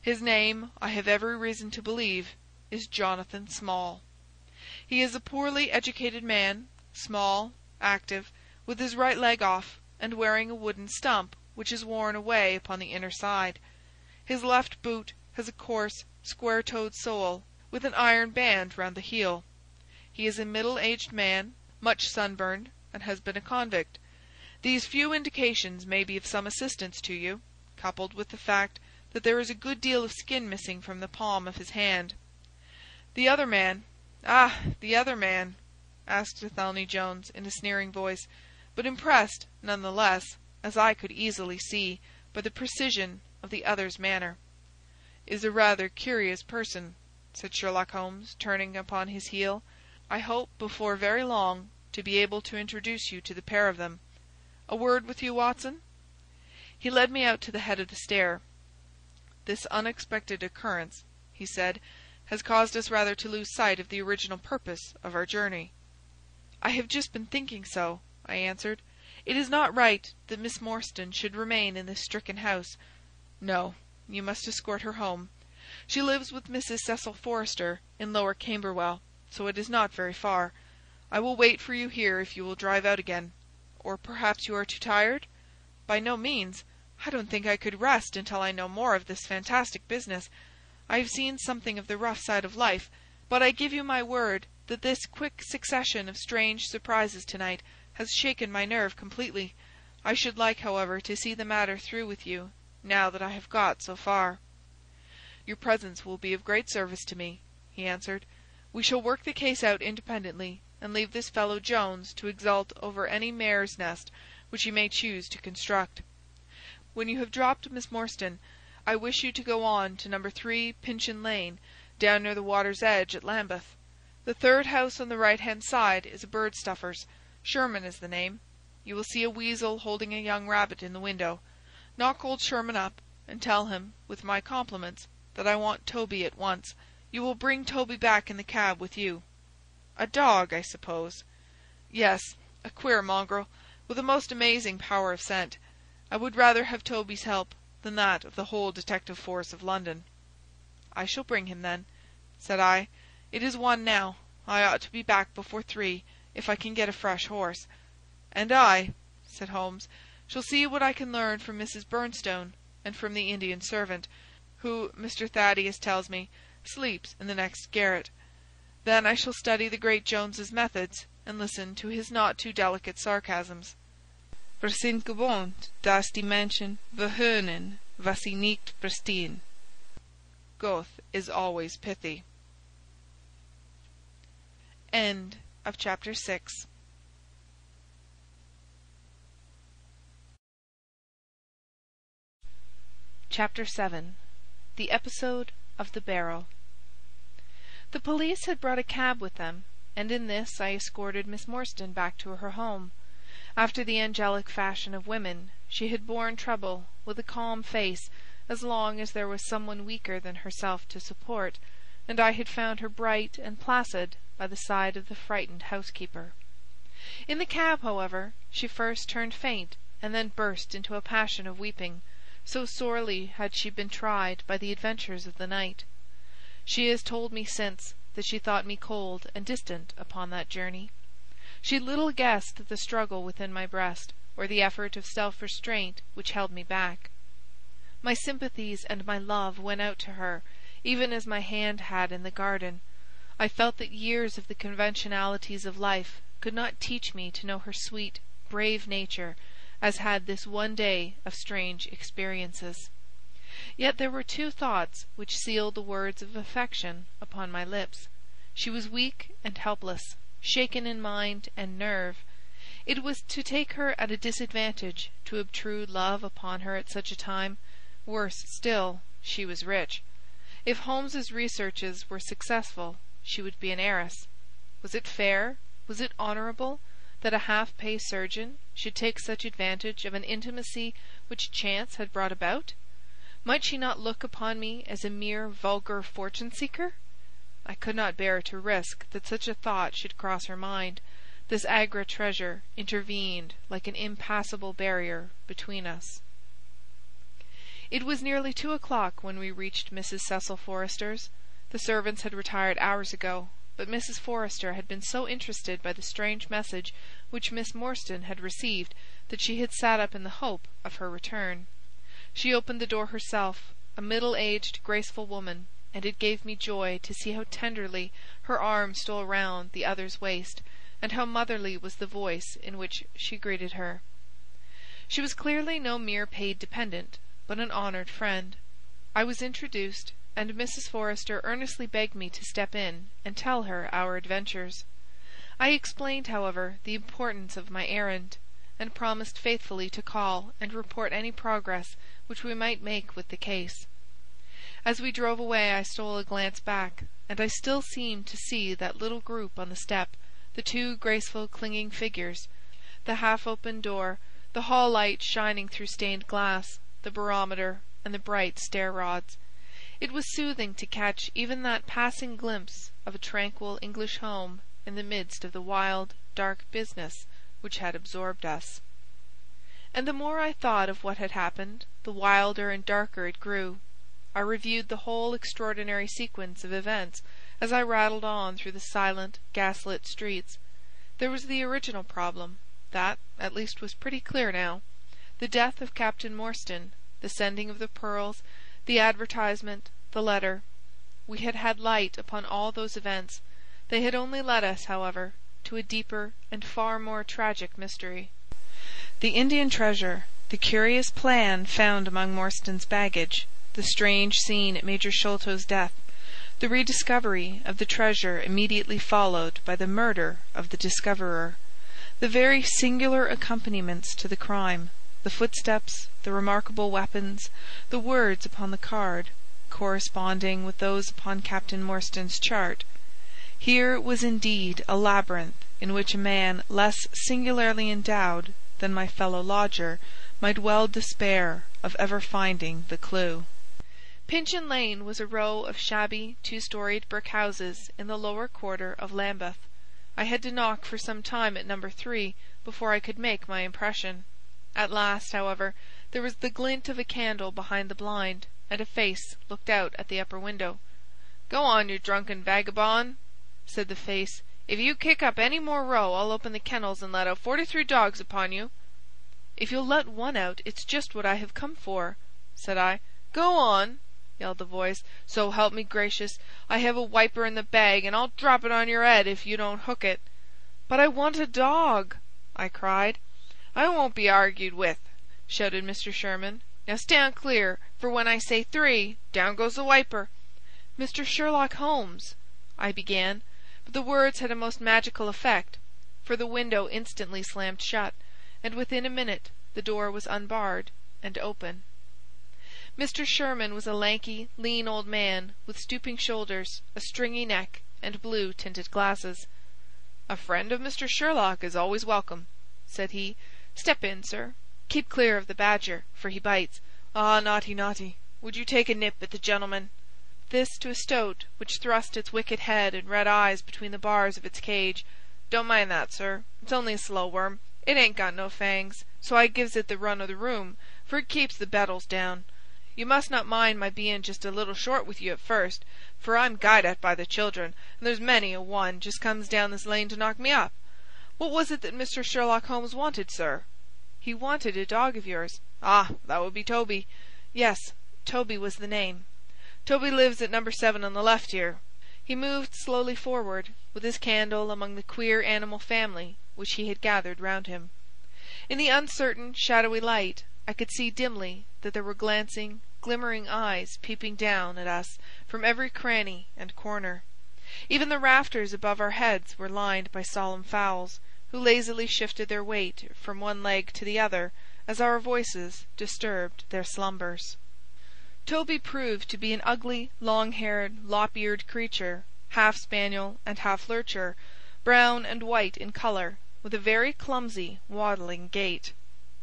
His name, I have every reason to believe, is Jonathan Small. He is a poorly educated man, small, active, with his right leg off, and wearing a wooden stump which is worn away upon the inner side. His left boot has a coarse, square-toed sole, with an iron band round the heel. He is a middle-aged man, much sunburned, and has been a convict. These few indications may be of some assistance to you, coupled with the fact that there is a good deal of skin missing from the palm of his hand. The other man "Ah, the other man?" Asked Athelney Jones, in a sneering voice, but impressed, none the less, as I could easily see, by the precision of the other's manner. "Is a rather curious person," said Sherlock Holmes, turning upon his heel. "I hope before very long to be able to introduce you to the pair of them. A word with you, Watson?" He led me out to the head of the stair. "This unexpected occurrence," he said has caused us rather to lose sight of the original purpose of our journey." "I have just been thinking so," I answered. "It is not right that Miss Morstan should remain in this stricken house. No, you must escort her home. She lives with Mrs. Cecil Forrester in Lower Camberwell, so it is not very far. I will wait for you here if you will drive out again. Or perhaps you are too tired?" "By no means. I don't think I could rest until I know more of this fantastic business. I have seen something of the rough side of life, but I give you my word that this quick succession of strange surprises to night has shaken my nerve completely. I should like, however, to see the matter through with you, now that I have got so far." "Your presence will be of great service to me," he answered. "We shall work the case out independently, and leave this fellow Jones to exult over any mare's nest which he may choose to construct. When you have dropped Miss Morstan, I wish you to go on to number 3 Pinchin Lane, down near the water's edge at Lambeth. The third house on the right-hand side is a bird stuffer's. Sherman is the name. You will see a weasel holding a young rabbit in the window. Knock old Sherman up, and tell him, with my compliments, that I want Toby at once. You will bring Toby back in the cab with you." "A dog, I suppose?" "Yes, a queer mongrel, with a most amazing power of scent. I would rather have Toby's help than that of the whole detective force of London." "I shall bring him, then," said I. "It is one now. I ought to be back before three, if I can get a fresh horse." "And I," said Holmes, "shall see what I can learn from Mrs. Bernstone and from the Indian servant, who, Mr. Thaddeus tells me, sleeps in the next garret. Then I shall study the great Jones's methods, and listen to his not too delicate sarcasms. Wir sind gewohnt, dass die Menschen verhöhnen, was sie nicht verstehen. Goethe is always pithy. End of chapter 6 Chapter 7 The Episode of the Barrel. The police had brought a cab with them, and in this I escorted Miss Morstan back to her home. After the angelic fashion of women, she had borne trouble with a calm face as long as there was some one weaker than herself to support, and I had found her bright and placid by the side of the frightened housekeeper. In the cab, however, she first turned faint, and then burst into a passion of weeping so sorely had she been tried by the adventures of the night. She has told me since that she thought me cold and distant upon that journey. She little guessed the struggle within my breast, or the effort of self-restraint which held me back. My sympathies and my love went out to her, even as my hand had in the garden. I felt that years of the conventionalities of life could not teach me to know her sweet, brave nature as had this one day of strange experiences. Yet there were two thoughts which sealed the words of affection upon my lips. She was weak and helpless, shaken in mind and nerve. It was to take her at a disadvantage to obtrude love upon her at such a time. Worse still, she was rich. If Holmes's researches were successful, she would be an heiress. Was it fair, was it honourable, that a half-pay surgeon should take such advantage of an intimacy which chance had brought about? Might she not look upon me as a mere vulgar fortune-seeker? I could not bear to risk that such a thought should cross her mind. This Agra treasure intervened like an impassable barrier between us. It was nearly two o'clock when we reached Mrs. Cecil Forrester's. The servants had retired hours ago, but Mrs. Forrester had been so interested by the strange message which Miss Morstan had received that she had sat up in the hope of her return. She opened the door herself, a middle-aged, graceful woman, and it gave me joy to see how tenderly her arm stole round the other's waist, and how motherly was the voice in which she greeted her. She was clearly no mere paid dependent, but an honoured friend. I was introduced, and Mrs. Forrester earnestly begged me to step in and tell her our adventures. I explained, however, the importance of my errand, and promised faithfully to call and report any progress which we might make with the case. As we drove away I stole a glance back, and I still seemed to see that little group on the step, the two graceful clinging figures, the half-open door, the hall light shining through stained glass, the barometer, and the bright stair-rods. It was soothing to catch even that passing glimpse of a tranquil English home in the midst of the wild, dark business which had absorbed us. And the more I thought of what had happened, the wilder and darker it grew. I reviewed the whole extraordinary sequence of events as I rattled on through the silent, gaslit streets. There was the original problem. That, at least, was pretty clear now. The death of Captain Morstan, the sending of the pearls, the advertisement, the letter. We had had light upon all those events. They had only led us, however, to a deeper and far more tragic mystery. The Indian treasure, the curious plan found among Morstan's baggage, the strange scene at Major Sholto's death, the rediscovery of the treasure immediately followed by the murder of the discoverer, the very singular accompaniments to the crime, the footsteps, the remarkable weapons, the words upon the card, corresponding with those upon Captain Morstan's chart. Here was indeed a labyrinth in which a man less singularly endowed than my fellow lodger might well despair of ever finding the clue. Pinchin Lane was a row of shabby two-storied brick houses in the lower quarter of Lambeth. I had to knock for some time at number three before I could make my impression. At last, however, there was the glint of a candle behind the blind, and a face looked out at the upper window. "Go on, you drunken vagabond," said the face. "If you kick up any more row I'll open the kennels and let out forty-three dogs upon you." "If you'll let one out it's just what I have come for," said I. "Go on!" yelled the voice. "So help me gracious, I have a wiper in the bag, and I'll drop it on your 'ead if you don't hook it." "But I want a dog!" I cried. "I won't be argued with," shouted Mr. Sherman. "Now stand clear, for when I say three, down goes the wiper." "Mr. Sherlock Holmes," I began, but the words had a most magical effect, for the window instantly slammed shut, and within a minute the door was unbarred and open. Mr. Sherman was a lanky, lean old man, with stooping shoulders, a stringy neck, and blue tinted glasses. "A friend of Mr. Sherlock is always welcome," said he. "Step in, sir. Keep clear of the badger, for he bites. Ah, naughty, naughty! Would you take a nip at the gentleman?" This to a stoat which thrust its wicked head and red eyes between the bars of its cage. "Don't mind that, sir. It's only a slow worm. It ain't got no fangs, so I gives it the run o' the room, for it keeps the bettles down. You must not mind my bein' just a little short with you at first, for I'm guyed at by the children, and there's many a one just comes down this lane to knock me up. What was it that Mr. Sherlock Holmes wanted, sir?" "He wanted a dog of yours." "Ah, that would be Toby." Yes, Toby was the name. "Toby lives at number seven on the left here." He moved slowly forward, with his candle among the queer animal family which he had gathered round him. In the uncertain, shadowy light I could see dimly that there were glancing, glimmering eyes peeping down at us from every cranny and corner. Even the rafters above our heads were lined by solemn fowls, who lazily shifted their weight from one leg to the other as our voices disturbed their slumbers. Toby proved to be an ugly, long-haired, lop-eared creature, half spaniel and half lurcher, brown and white in colour, with a very clumsy, waddling gait.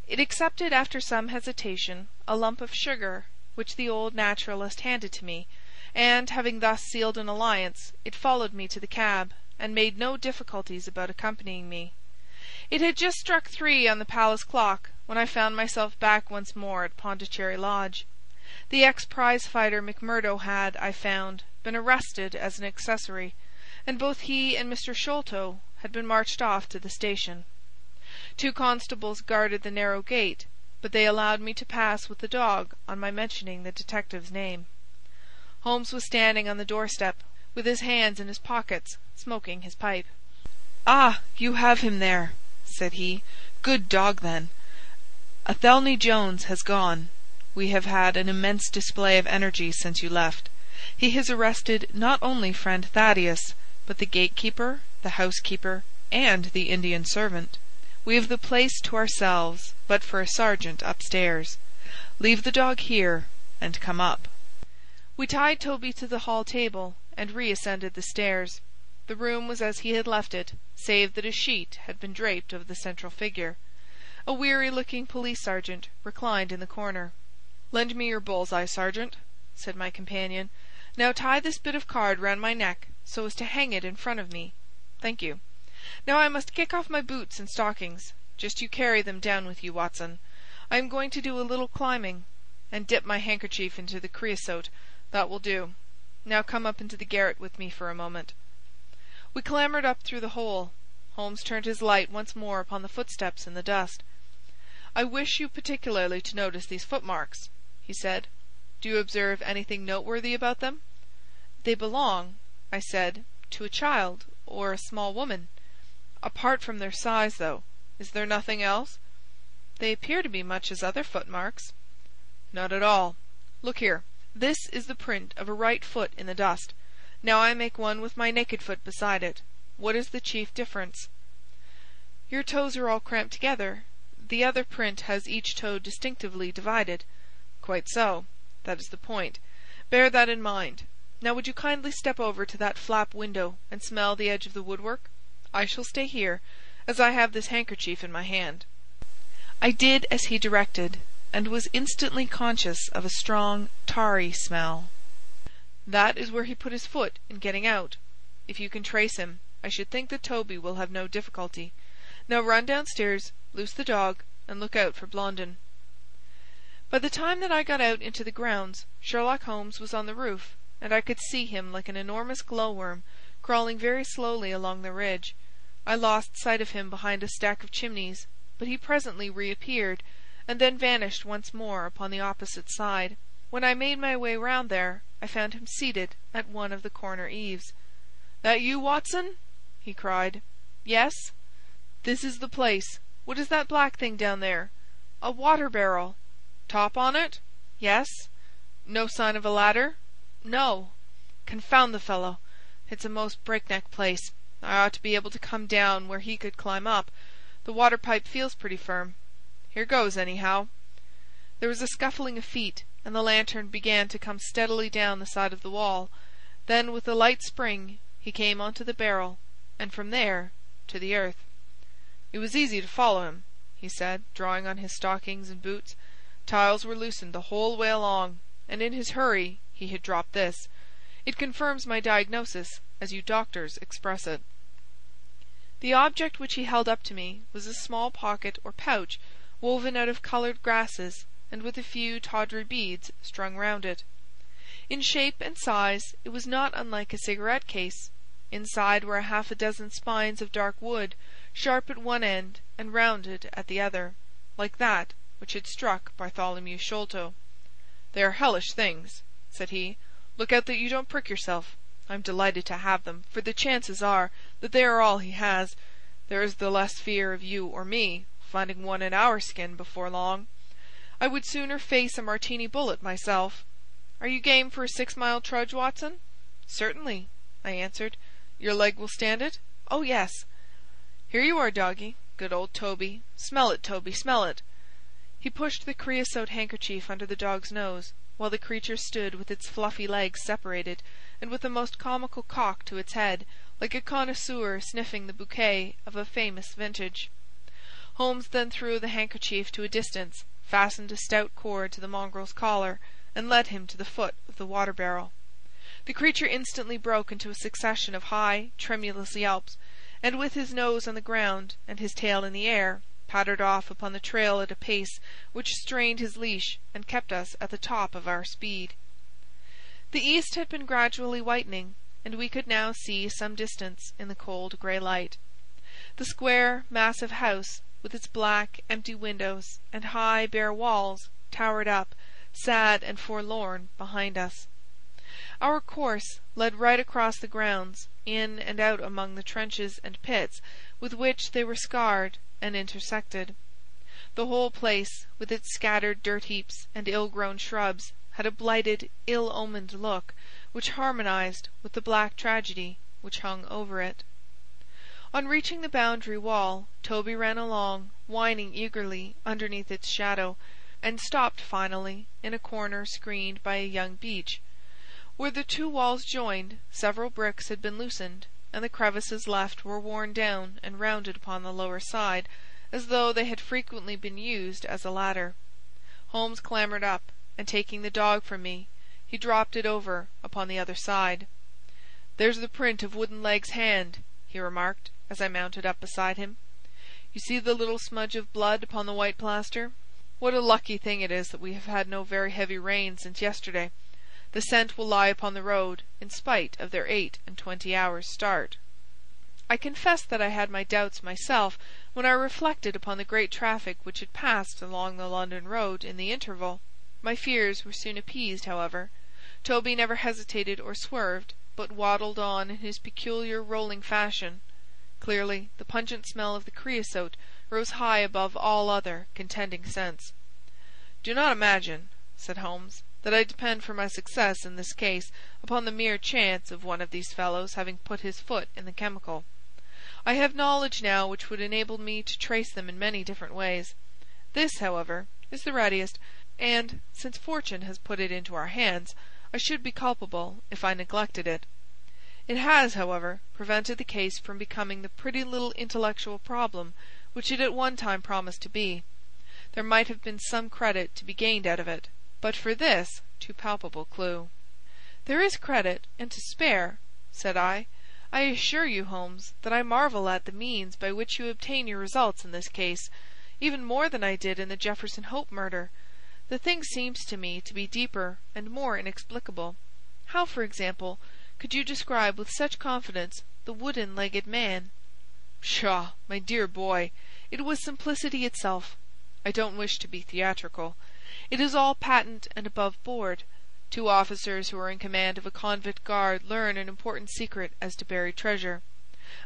It accepted after some hesitation a lump of sugar which the old naturalist handed to me, and, having thus sealed an alliance, it followed me to the cab, and made no difficulties about accompanying me. It had just struck three on the palace clock when I found myself back once more at Pondicherry Lodge. The ex-prize fighter McMurdo had, I found, been arrested as an accessory, and both he and Mr. Sholto had been marched off to the station. Two constables guarded the narrow gate, but they allowed me to pass with the dog on my mentioning the detective's name. Holmes was standing on the doorstep, with his hands in his pockets, smoking his pipe. "Ah, you have him there," said he. "Good dog, then. Athelney Jones has gone. We have had an immense display of energy since you left. He has arrested not only friend Thaddeus, but the gatekeeper, the housekeeper, and the Indian servant. We have the place to ourselves but for a sergeant upstairs. Leave the dog here, and come up." We tied Toby to the hall table, and reascended the stairs. The room was as he had left it, save that a sheet had been draped over the central figure. A weary-looking police sergeant reclined in the corner. "Lend me your bull's-eye, sergeant," said my companion. "Now tie this bit of card round my neck, so as to hang it in front of me. Thank you. Now I must kick off my boots and stockings. Just you carry them down with you, Watson. I am going to do a little climbing. And dip my handkerchief into the creosote. That will do. Now come up into the garret with me for a moment." We clambered up through the hole. Holmes turned his light once more upon the footsteps in the dust. "I wish you particularly to notice these footmarks," he said. "Do you observe anything noteworthy about them?" "They belong," I said, "to a child or a small woman." "Apart from their size, though, is there nothing else?" "They appear to be much as other footmarks." "Not at all. Look here. This is the print of a right foot in the dust. Now I make one with my naked foot beside it. What is the chief difference?" "Your toes are all cramped together. The other print has each toe distinctively divided." "Quite so. That is the point. Bear that in mind. Now would you kindly step over to that flap window and smell the edge of the woodwork? I shall stay here, as I have this handkerchief in my hand." I did as he directed, and was instantly conscious of a strong tarry smell. "That is where he put his foot in getting out. If you can trace him, I should think that Toby will have no difficulty. Now run downstairs, loose the dog, and look out for Blondin." By the time that I got out into the grounds, Sherlock Holmes was on the roof, and I could see him like an enormous glowworm crawling very slowly along the ridge. I lost sight of him behind a stack of chimneys, but he presently reappeared, and then vanished once more upon the opposite side. When I made my way round there, I found him seated at one of the corner eaves. "That you, Watson?" he cried. "Yes." "This is the place. What is that black thing down there?" "A water barrel." "Top on it?" "Yes." "No sign of a ladder?" "No." "Confound the fellow! It's a most breakneck place. I ought to be able to come down where he could climb up. The water pipe feels pretty firm. Here goes, anyhow." There was a scuffling of feet, and the lantern began to come steadily down the side of the wall. Then, with a light spring, he came on to the barrel, and from there to the earth. "It was easy to follow him," he said, drawing on his stockings and boots. "Tiles were loosened the whole way along, and in his hurry he had dropped this. It confirms my diagnosis, as you doctors express it." The object which he held up to me was a small pocket or pouch woven out of coloured grasses and with a few tawdry beads strung round it. In shape and size it was not unlike a cigarette case. Inside were half a dozen spines of dark wood, sharp at one end and rounded at the other, like that which had struck Bartholomew Sholto. "They are hellish things," said he. "Look out that you don't prick yourself. I'm delighted to have them, for the chances are that they are all he has. There is the less fear of you or me finding one in our skin before long. I would sooner face a Martini bullet myself. Are you game for a six mile trudge, Watson?" "Certainly," I answered. "Your leg will stand it?" "Oh, yes." "Here you are, doggy. Good old Toby. Smell it, Toby, smell it." He pushed the creosote handkerchief under the dog's nose, while the creature stood with its fluffy legs separated, and with a most comical cock to its head, like a connoisseur sniffing the bouquet of a famous vintage. Holmes then threw the handkerchief to a distance, fastened a stout cord to the mongrel's collar, and led him to the foot of the water barrel. The creature instantly broke into a succession of high, tremulous yelps, and with his nose on the ground and his tail in the air, pattered off upon the trail at a pace which strained his leash and kept us at the top of our speed. The east had been gradually whitening, and we could now see some distance in the cold grey light. The square, massive house with its black, empty windows and high, bare walls, towered up, sad and forlorn, behind us. Our course led right across the grounds, in and out among the trenches and pits with which they were scarred and intersected. The whole place, with its scattered dirt heaps and ill-grown shrubs, had a blighted, ill-omened look, which harmonized with the black tragedy which hung over it. On reaching the boundary wall, Toby ran along, whining eagerly, underneath its shadow, and stopped finally in a corner screened by a young beech. Where the two walls joined, several bricks had been loosened, and the crevices left were worn down and rounded upon the lower side, as though they had frequently been used as a ladder. Holmes clambered up, and taking the dog from me, he dropped it over upon the other side. "There's the print of Wooden-leg's hand," he remarked, as I mounted up beside him. "You see the little smudge of blood upon the white plaster? What a lucky thing it is that we have had no very heavy rain since yesterday. The scent will lie upon the road, in spite of their eight and twenty hours' start." I confess that I had my doubts myself when I reflected upon the great traffic which had passed along the London road in the interval. My fears were soon appeased, however. Toby never hesitated or swerved, but waddled on in his peculiar rolling fashion. Clearly, the pungent smell of the creosote rose high above all other contending scents. "Do not imagine," said Holmes, "that I depend for my success in this case upon the mere chance of one of these fellows having put his foot in the chemical. I have knowledge now which would enable me to trace them in many different ways. This, however, is the readiest, and, since fortune has put it into our hands, I should be culpable if I neglected it. It has, however, prevented the case from becoming the pretty little intellectual problem which it at one time promised to be. There might have been some credit to be gained out of it, but for this too palpable clue. "There is credit, and to spare," said I. "I assure you, Holmes, that I marvel at the means by which you obtain your results in this case, even more than I did in the Jefferson Hope murder. The thing seems to me to be deeper and more inexplicable. How, for example, could you describe with such confidence the wooden-legged man?" "Pshaw, my dear boy! It was simplicity itself. I don't wish to be theatrical. It is all patent and above board. Two officers who are in command of a convict guard learn an important secret as to buried treasure.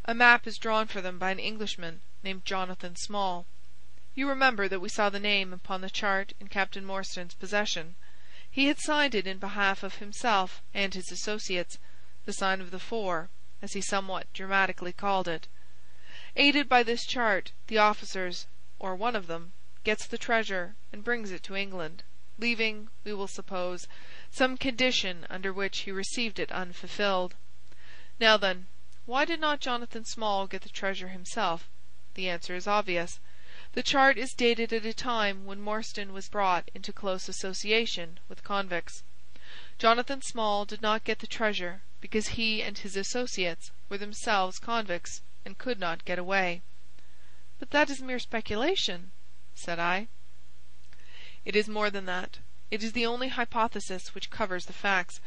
A map is drawn for them by an Englishman named Jonathan Small. You remember that we saw the name upon the chart in Captain Morstan's possession. He had signed it in behalf of himself and his associates, the sign of the four, as he somewhat dramatically called it. Aided by this chart, the officers, or one of them, gets the treasure and brings it to England, leaving, we will suppose, some condition under which he received it unfulfilled. Now then, why did not Jonathan Small get the treasure himself? The answer is obvious. The chart is dated at a time when Morstan was brought into close association with convicts. Jonathan Small did not get the treasure because he and his associates were themselves convicts and could not get away. "But that is mere speculation," said I. "It is more than that. It is the only hypothesis which covers the facts.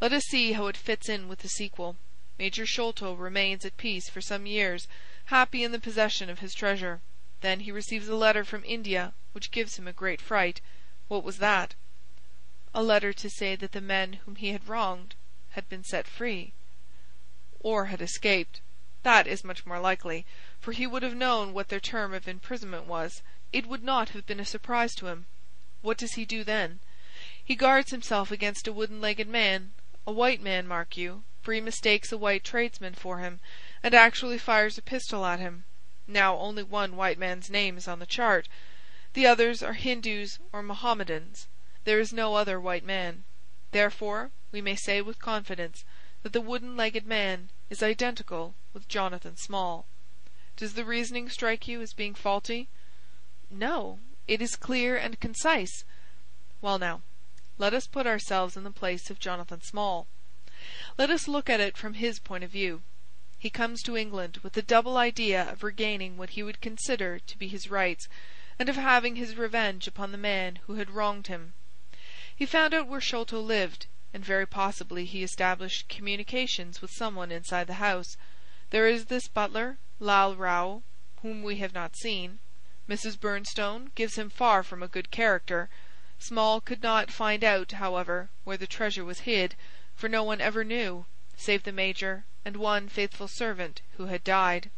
Let us see how it fits in with the sequel. Major Sholto remains at peace for some years, happy in the possession of his treasure. Then he receives a letter from India which gives him a great fright. What was that?" "A letter to say that the men whom he had wronged had been set free." "Or had escaped. That is much more likely, for he would have known what their term of imprisonment was. It would not have been a surprise to him. What does he do then? He guards himself against a wooden legged man, a white man, mark you, for he mistakes a white tradesman for him, and actually fires a pistol at him. Now only one white man's name is on the chart. The others are Hindus or Mohammedans. There is no other white man. Therefore we may say with confidence that the wooden legged man is identical with Jonathan Small. Does the reasoning strike you as being faulty?" "No. It is clear and concise." "Well, now, let us put ourselves in the place of Jonathan Small. Let us look at it from his point of view. He comes to England with the double idea of regaining what he would consider to be his rights, and of having his revenge upon the man who had wronged him. He found out where Sholto lived and very possibly he established communications with someone inside the house. There is this butler, Lal Rao, whom we have not seen. Mrs. Bernstone gives him far from a good character. Small could not find out, however, where the treasure was hid, for no one ever knew, save the major and one faithful servant who had died.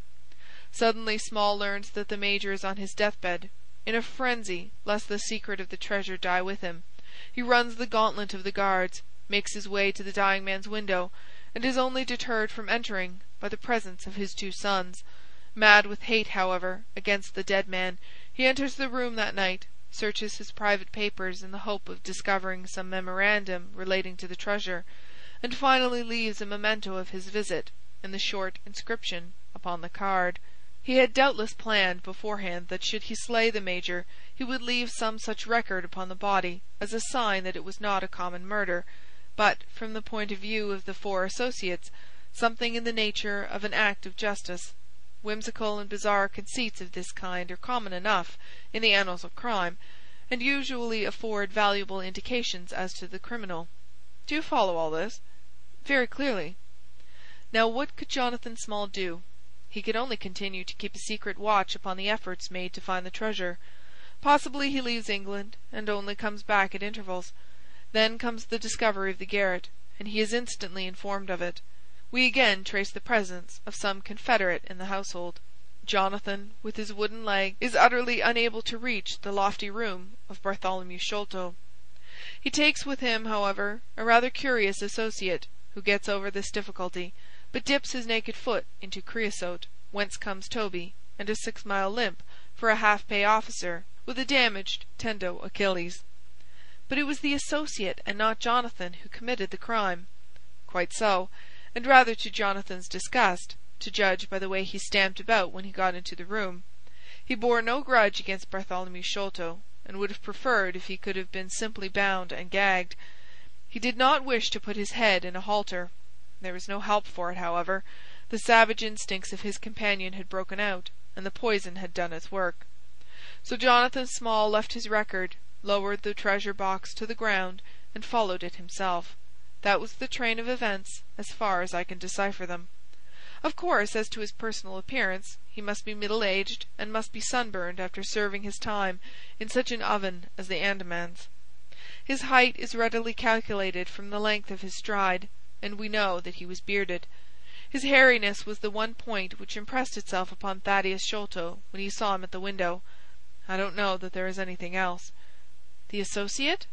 Suddenly Small learns that the major is on his deathbed. In a frenzy lest the secret of the treasure die with him, he runs the gauntlet of the guards makes his way to the dying man's window, and is only deterred from entering by the presence of his two sons. Mad with hate, however, against the dead man, he enters the room that night, searches his private papers in the hope of discovering some memorandum relating to the treasure, and finally leaves a memento of his visit in the short inscription upon the card. He had doubtless planned beforehand that should he slay the major he would leave some such record upon the body as a sign that it was not a common murder, but, from the point of view of the four associates, something in the nature of an act of justice. Whimsical and bizarre conceits of this kind are common enough in the annals of crime, and usually afford valuable indications as to the criminal. Do you follow all this?" "Very clearly." "Now what could Jonathan Small do? He could only continue to keep a secret watch upon the efforts made to find the treasure. Possibly he leaves England, and only comes back at intervals. Then comes the discovery of the garret, and he is instantly informed of it. We again trace the presence of some confederate in the household. Jonathan, with his wooden leg, is utterly unable to reach the lofty room of Bartholomew Sholto. He takes with him, however, a rather curious associate, who gets over this difficulty, but dips his naked foot into creosote, whence comes Toby, and a six-mile limp for a half-pay officer with a damaged tendo Achilles. But it was the associate and not Jonathan who committed the crime. Quite so, and rather to Jonathan's disgust, to judge by the way he stamped about when he got into the room. He bore no grudge against Bartholomew Sholto, and would have preferred if he could have been simply bound and gagged. He did not wish to put his head in a halter. There was no help for it, however. The savage instincts of his companion had broken out, and the poison had done its work. So Jonathan Small left his record lowered the treasure box to the ground, and followed it himself. That was the train of events as far as I can decipher them. Of course, as to his personal appearance, he must be middle-aged and must be sunburned after serving his time in such an oven as the Andamans. His height is readily calculated from the length of his stride, and we know that he was bearded. His hairiness was the one point which impressed itself upon Thaddeus Sholto when he saw him at the window. I don't know that there is anything else." "The associate?"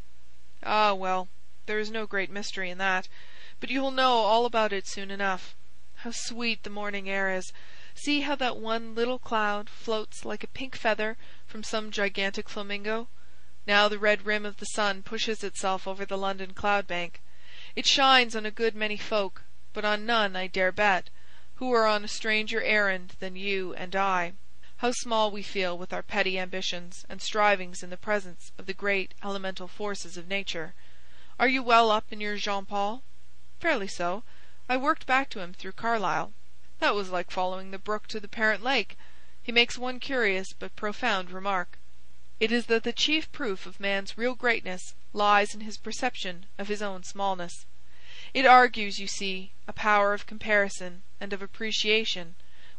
"Ah, well, there is no great mystery in that. But you will know all about it soon enough. How sweet the morning air is! See how that one little cloud floats like a pink feather from some gigantic flamingo. Now the red rim of the sun pushes itself over the London cloud bank. It shines on a good many folk, but on none, I dare bet, who are on a stranger errand than you and I. How small we feel with our petty ambitions and strivings in the presence of the great elemental forces of nature. Are you well up in your Jean Paul?" "Fairly so. I worked back to him through Carlyle. "That was like following the brook to the parent lake. He makes one curious but profound remark. It is that the chief proof of man's real greatness lies in his perception of his own smallness. It argues, you see, a power of comparison and of appreciation,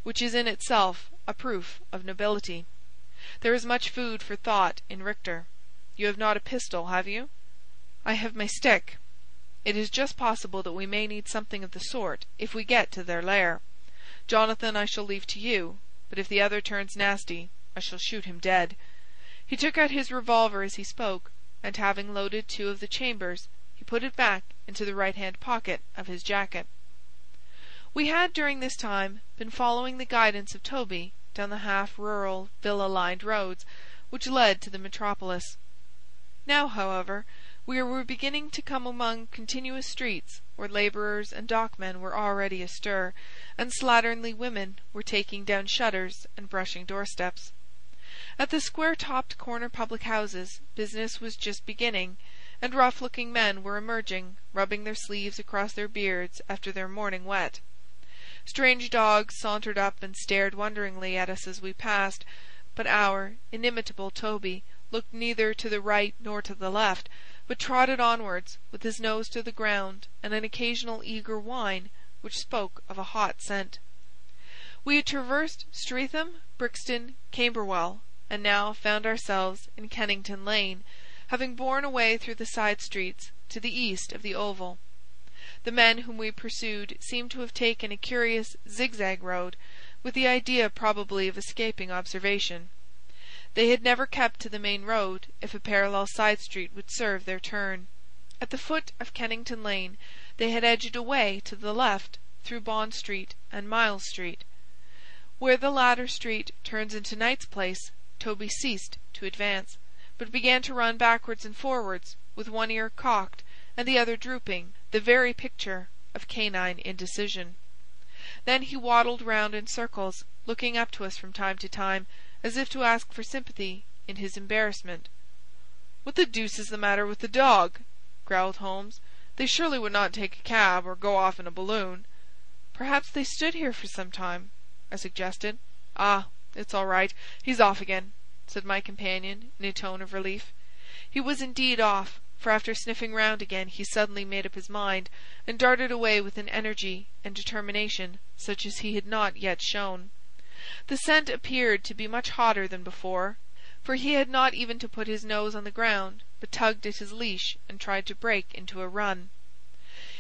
which is in itself a proof of nobility. There is much food for thought in Richter. You have not a pistol, have you?" "I have my stick. It is just possible that we may need something of the sort if we get to their lair. Jonathan I shall leave to you, but if the other turns nasty I shall shoot him dead. He took out his revolver as he spoke, and having loaded two of the chambers, he put it back into the right hand pocket of his jacket. We had during this time been following the guidance of Toby down the half rural, villa lined roads which led to the metropolis. Now, however, we were beginning to come among continuous streets where labourers and dockmen were already astir, and slatternly women were taking down shutters and brushing doorsteps. At the square topped corner public houses business was just beginning, and rough looking men were emerging, rubbing their sleeves across their beards after their morning wet. Strange dogs sauntered up and stared wonderingly at us as we passed, but our inimitable Toby looked neither to the right nor to the left, but trotted onwards with his nose to the ground and an occasional eager whine which spoke of a hot scent. We had traversed Streatham, Brixton, Camberwell, and now found ourselves in Kennington Lane, having borne away through the side streets to the east of the Oval. The men whom we pursued seemed to have taken a curious zigzag road, with the idea probably of escaping observation. They had never kept to the main road if a parallel side street would serve their turn. At the foot of Kennington Lane they had edged away to the left through Bond Street and Miles Street. Where the latter street turns into Knight's Place Toby ceased to advance, but began to run backwards and forwards, with one ear cocked and the other drooping, the very picture of canine indecision. Then he waddled round in circles, looking up to us from time to time, as if to ask for sympathy in his embarrassment. "What the deuce is the matter with the dog?" growled Holmes. "They surely would not take a cab or go off in a balloon." "Perhaps they stood here for some time," I suggested. "Ah! It's all right. He's off again," said my companion in a tone of relief. He was indeed off, for after sniffing round again he suddenly made up his mind, and darted away with an energy and determination such as he had not yet shown. The scent appeared to be much hotter than before, for he had not even to put his nose on the ground, but tugged at his leash and tried to break into a run.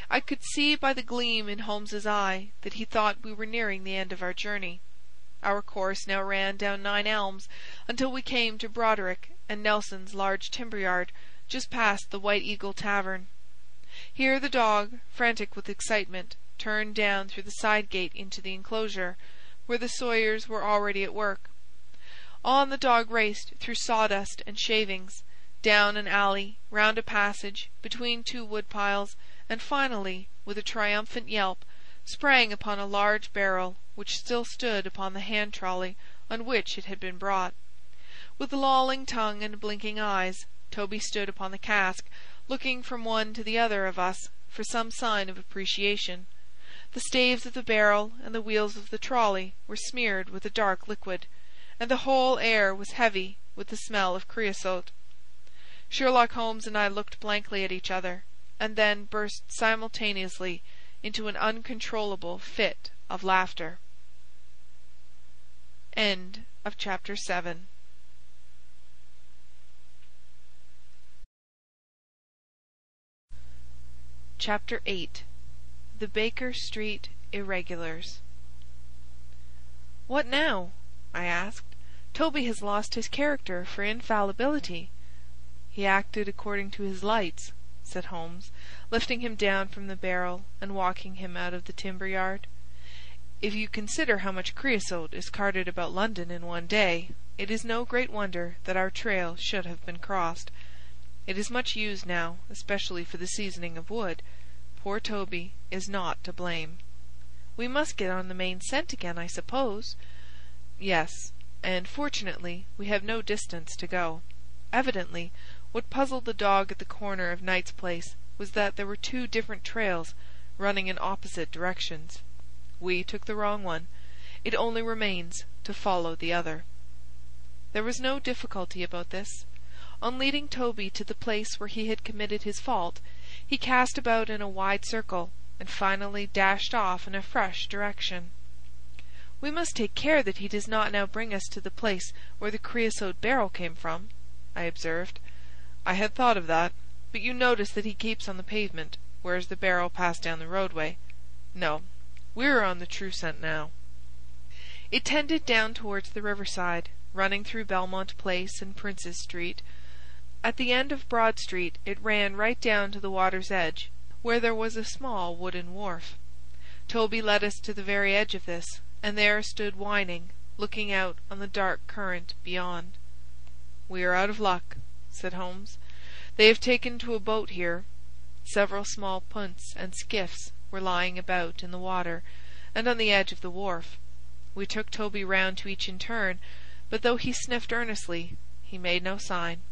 I could see by the gleam in Holmes's eye that he thought we were nearing the end of our journey. Our course now ran down Nine Elms until we came to Broderick and Nelson's large timber yard, just past the White Eagle Tavern. Here the dog, frantic with excitement, turned down through the side gate into the enclosure, where the sawyers were already at work. On the dog raced through sawdust and shavings, down an alley, round a passage, between two wood piles, and finally, with a triumphant yelp, sprang upon a large barrel which still stood upon the hand trolley on which it had been brought. With lolling tongue and blinking eyes, Toby stood upon the cask, looking from one to the other of us for some sign of appreciation. The staves of the barrel and the wheels of the trolley were smeared with a dark liquid, and the whole air was heavy with the smell of creosote. Sherlock Holmes and I looked blankly at each other, and then burst simultaneously into an uncontrollable fit of laughter. End of chapter CHAPTER VIII The Baker Street Irregulars "What now?" I asked. "Toby has lost his character for infallibility." "He acted according to his lights," said Holmes, lifting him down from the barrel and walking him out of the timber yard. "If you consider how much creosote is carted about London in one day, it is no great wonder that our trail should have been crossed. It is much used now, especially for the seasoning of wood. Poor Toby is not to blame." "We must get on the main scent again, I suppose?" "Yes, and, fortunately, we have no distance to go. Evidently, what puzzled the dog at the corner of Knight's Place was that there were two different trails running in opposite directions. We took the wrong one. It only remains to follow the other." There was no difficulty about this. On leading Toby to the place where he had committed his fault, he cast about in a wide circle, and finally dashed off in a fresh direction. "We must take care that he does not now bring us to the place where the creosote barrel came from," I observed. "I had thought of that. But you notice that he keeps on the pavement, whereas the barrel passed down the roadway. No, we are on the true scent now." It tended down towards the riverside, running through Belmont Place and Princes Street. At the end of Broad Street it ran right down to the water's edge, where there was a small wooden wharf. Toby led us to the very edge of this, and there stood whining, looking out on the dark current beyond. "We are out of luck," said Holmes. "They have taken to a boat here." Several small punts and skiffs were lying about in the water and on the edge of the wharf. We took Toby round to each in turn, but though he sniffed earnestly, he made no sign.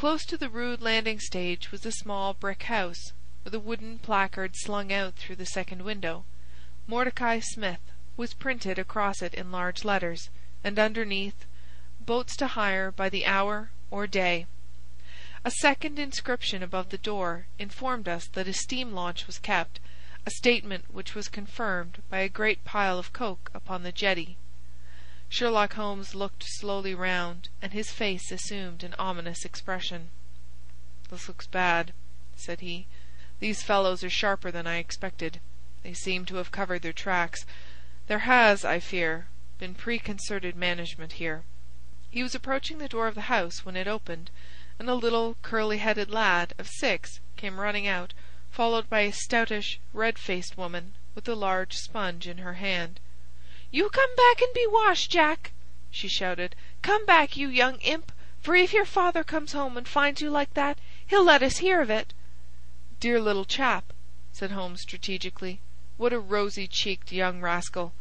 Close to the rude landing stage was a small brick house, with a wooden placard slung out through the second window. Mordecai Smith was printed across it in large letters, and underneath, "Boats to hire by the hour or day." A second inscription above the door informed us that a steam launch was kept, a statement which was confirmed by a great pile of coke upon the jetty. Sherlock Holmes looked slowly round, and his face assumed an ominous expression. "This looks bad," said he. "These fellows are sharper than I expected. They seem to have covered their tracks. There has, I fear, been preconcerted management here." He was approaching the door of the house when it opened, and a little curly-headed lad of six came running out, followed by a stoutish, red-faced woman with a large sponge in her hand. "You come back and be washed, Jack!" she shouted. "Come back, you young imp, for if your father comes home and finds you like that, he'll let us hear of it." "Dear little chap," said Holmes strategically. "What a rosy-cheeked young rascal!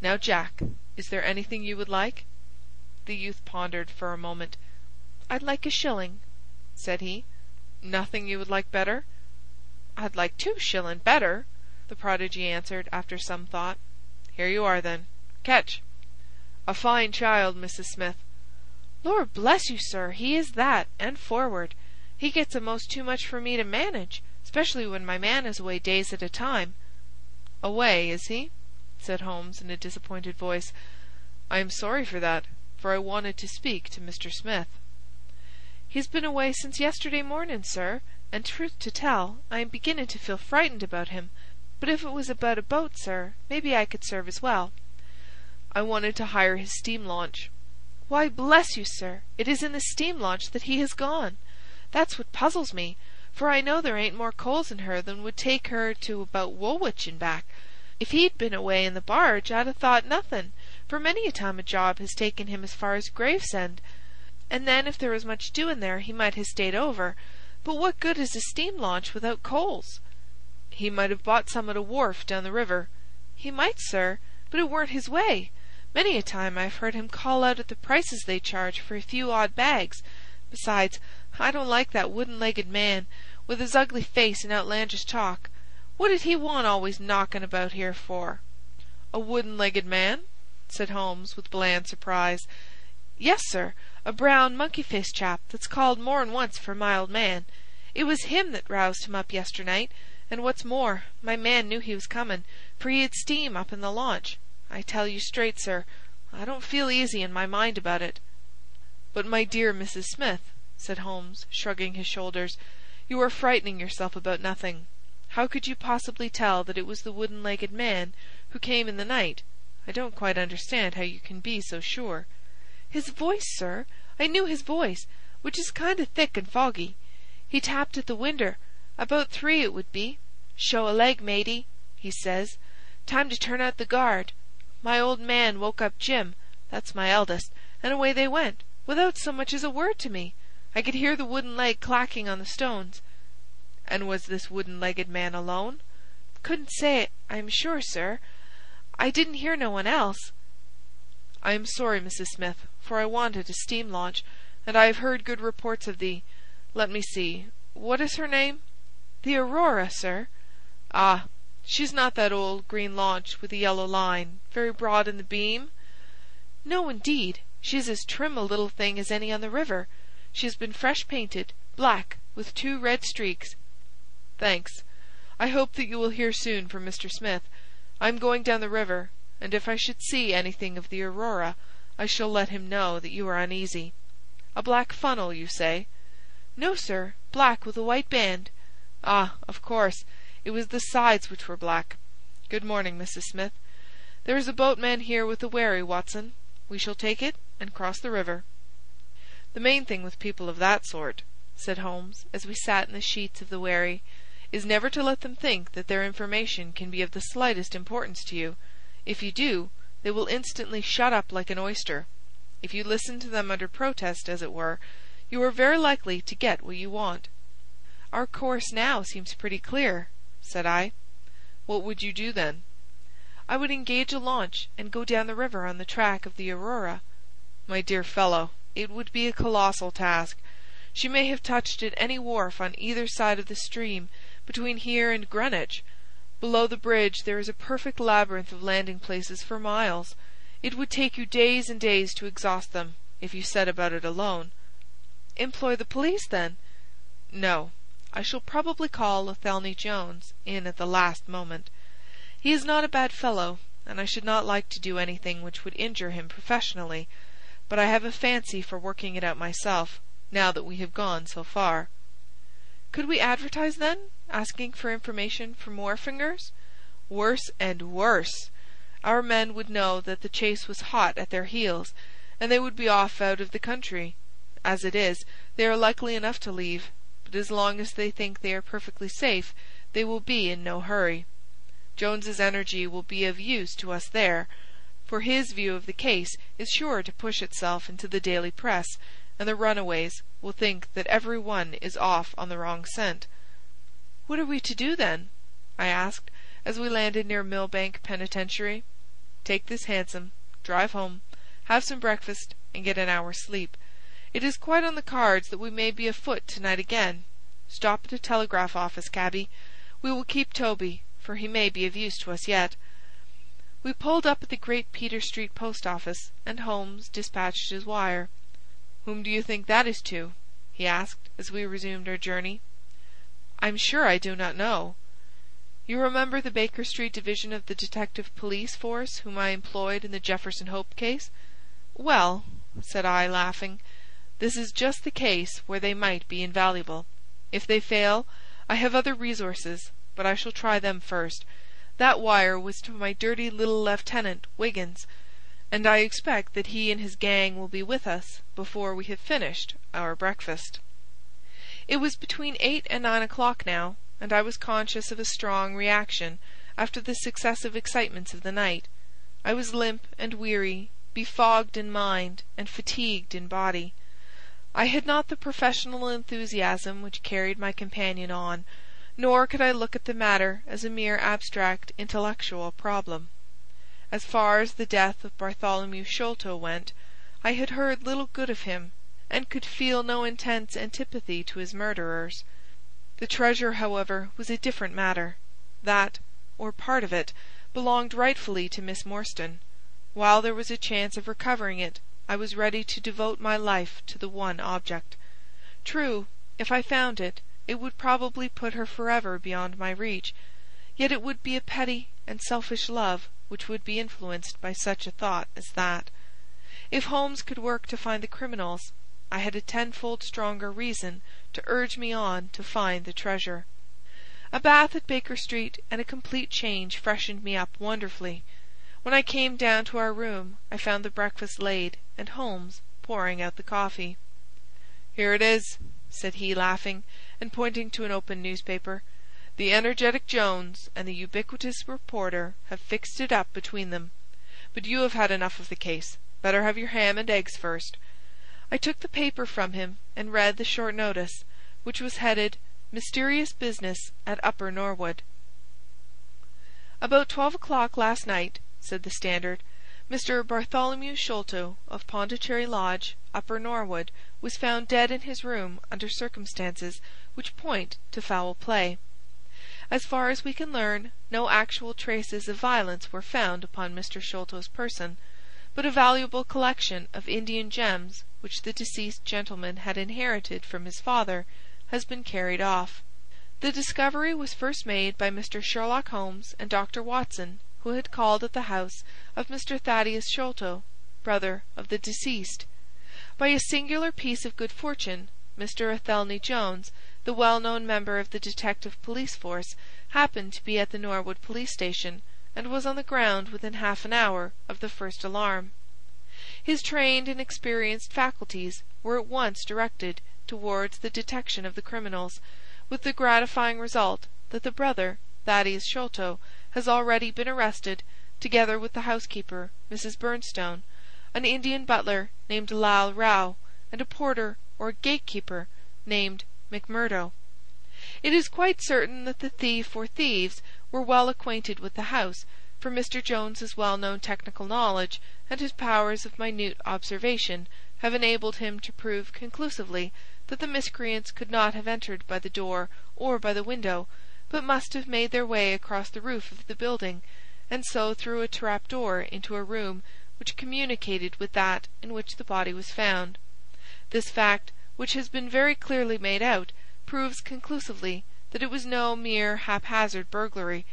Now, Jack, is there anything you would like?" The youth pondered for a moment. "I'd like a shilling," said he. "Nothing you would like better?" "I'd like two shillin' better," the prodigy answered after some thought. "Here you are, then. Catch!" "A fine child, Mrs. Smith." "Lor' bless you, sir, he is that, and forward. He gets a'most too much for me to manage, especially when my man is away days at a time." "Away, is he?" said Holmes in a disappointed voice. "I am sorry for that, for I wanted to speak to Mr. Smith." "He's been away since yesterday mornin', sir, and truth to tell, I am beginnin' to feel frightened about him. But if it was about a boat, sir, maybe I could serve as well." "I wanted to hire his steam launch." "Why, bless you, sir, it is in the steam launch that he has gone. That's what puzzles me, for I know there ain't more coals in her than would take her to about Woolwich and back. If he'd been away in the barge I'd ha' thought nothin', for many a time a job has taken him as far as Gravesend, and then if there was much doin' there he might ha' stayed over. But what good is a steam launch without coals?" "He might have bought some at a wharf down the river." "He might, sir, but it weren't his way. Many a time I've heard him call out at the prices they charge for a few odd bags. Besides, I don't like that wooden-legged man, with his ugly face and outlandish talk. What did he want always knocking about here for?" "A wooden-legged man?" said Holmes, with bland surprise. "Yes, sir, a brown, monkey-faced chap that's called more'n once for my old man. It was him that roused him up yesternight. And what's more, my man knew he was comin', for he had steam up in the launch. I tell you straight, sir, I don't feel easy in my mind about it." "But, my dear Mrs. Smith," said Holmes, shrugging his shoulders, "you are frightening yourself about nothing. How could you possibly tell that it was the wooden-legged man who came in the night? I don't quite understand how you can be so sure." "His voice, sir. I knew his voice, which is kind o' thick and foggy. He tapped at the winder, about three it would be. 'Show a leg, matey,' he says. 'Time to turn out the guard.' My old man woke up Jim—that's my eldest, and away they went, without so much as a word to me. I could hear the wooden leg clacking on the stones." "And was this wooden-legged man alone?" "Couldn't say, I am sure, sir. I didn't hear no one else." "I am sorry, Mrs. Smith, for I wanted a steam launch, and I have heard good reports of the—let me see—what is her name?" "The Aurora, sir." "Ah! She's not that old green launch with a yellow line, very broad in the beam?" "No, indeed. She is as trim a little thing as any on the river. She has been fresh painted, black, with two red streaks." "Thanks. I hope that you will hear soon from Mr. Smith. I am going down the river, and if I should see anything of the Aurora I shall let him know that you are uneasy. A black funnel, you say?" "No, sir, black with a white band." "Ah, of course, it was the sides which were black. Good morning, Mrs. Smith. There is a boatman here with a wherry, Watson. We shall take it and cross the river." "The main thing with people of that sort," said Holmes, as we sat in the sheets of the wherry, "is never to let them think that their information can be of the slightest importance to you. If you do, they will instantly shut up like an oyster. If you listen to them under protest, as it were, you are very likely to get what you want." "Our course now seems pretty clear," said I. "What would you do, then?" "I would engage a launch and go down the river on the track of the Aurora." "My dear fellow, it would be a colossal task. She may have touched at any wharf on either side of the stream between here and Greenwich. Below the bridge there is a perfect labyrinth of landing places for miles. It would take you days and days to exhaust them, if you set about it alone." "Employ the police, then." "No. I shall probably call Athelney Jones in at the last moment. He is not a bad fellow, and I should not like to do anything which would injure him professionally but I have a fancy for working it out myself, now that we have gone so far." "Could we advertise, then, asking for information from wharfingers?" "Worse and worse! Our men would know that the chase was hot at their heels, and they would be off out of the country. As it is, they are likely enough to leave, but as long as they think they are perfectly safe they will be in no hurry. Jones's energy will be of use to us there for his view of the case is sure to push itself into the daily press, and the runaways will think that every one is off on the wrong scent." "What are we to do, then?" I asked, as we landed near Millbank Penitentiary. "Take this hansom, drive home, have some breakfast, and get an hour's sleep. It is quite on the cards that we may be afoot to-night again. Stop at a telegraph office, cabby. We will keep Toby, for he may be of use to us yet. We pulled up at the Great Peter Street post office, and Holmes dispatched his wire. "Whom do you think that is to?" he asked, as we resumed our journey. "I'm sure I do not know." "You remember the Baker Street division of the detective police force whom I employed in the Jefferson Hope case? Well," said I, laughing, "this is just the case where they might be invaluable. If they fail, I have other resources, but I shall try them first. That wire was to my dirty little lieutenant, Wiggins, and I expect that he and his gang will be with us before we have finished our breakfast." It was between eight and nine o'clock now, and I was conscious of a strong reaction after the successive excitements of the night. I was limp and weary, befogged in mind and fatigued in body. I had not the professional enthusiasm which carried my companion on nor could I look at the matter as a mere abstract intellectual problem. As far as the death of Bartholomew Sholto went, I had heard little good of him, and could feel no intense antipathy to his murderers. The treasure, however, was a different matter. That, or part of it, belonged rightfully to Miss Morstan. While there was a chance of recovering it, I was ready to devote my life to the one object. True, if I found it, it would probably put her forever beyond my reach, yet it would be a petty and selfish love which would be influenced by such a thought as that. If Holmes could work to find the criminals, I had a tenfold stronger reason to urge me on to find the treasure. A bath at Baker Street and a complete change freshened me up wonderfully. When I came down to our room I found the breakfast laid and Holmes pouring out the coffee. "Here it is," said he, laughing, and pointing to an open newspaper. "The energetic Jones and the ubiquitous reporter have fixed it up between them. But you have had enough of the case. Better have your ham and eggs first." I took the paper from him and read the short notice, which was headed "Mysterious Business at Upper Norwood." "About twelve o'clock last night," said the Standard, "Mr. Bartholomew Sholto, of Pondicherry Lodge, Upper Norwood, was found dead in his room under circumstances which point to foul play. As far as we can learn, no actual traces of violence were found upon Mr. Sholto's person, but a valuable collection of Indian gems which the deceased gentleman had inherited from his father has been carried off. The discovery was first made by Mr. Sherlock Holmes and Dr. Watson, who had called at the house of Mr. Thaddeus Sholto, brother of the deceased. By a singular piece of good fortune, Mr. Athelney Jones the well-known member of the detective police force, happened to be at the Norwood police station, and was on the ground within half an hour of the first alarm. His trained and experienced faculties were at once directed towards the detection of the criminals, with the gratifying result that the brother, Thaddeus Sholto, has already been arrested, together with the housekeeper, Mrs. Bernstone, an Indian butler named Lal Rao, and a porter or gatekeeper named McMurdo. It is quite certain that the thief or thieves were well acquainted with the house, for Mr. Jones's well-known technical knowledge and his powers of minute observation have enabled him to prove conclusively that the miscreants could not have entered by the door or by the window, but must have made their way across the roof of the building, and so through a trap-door into a room which communicated with that in which the body was found. This fact which has been very clearly made out, proves conclusively that it was no mere haphazard burglary.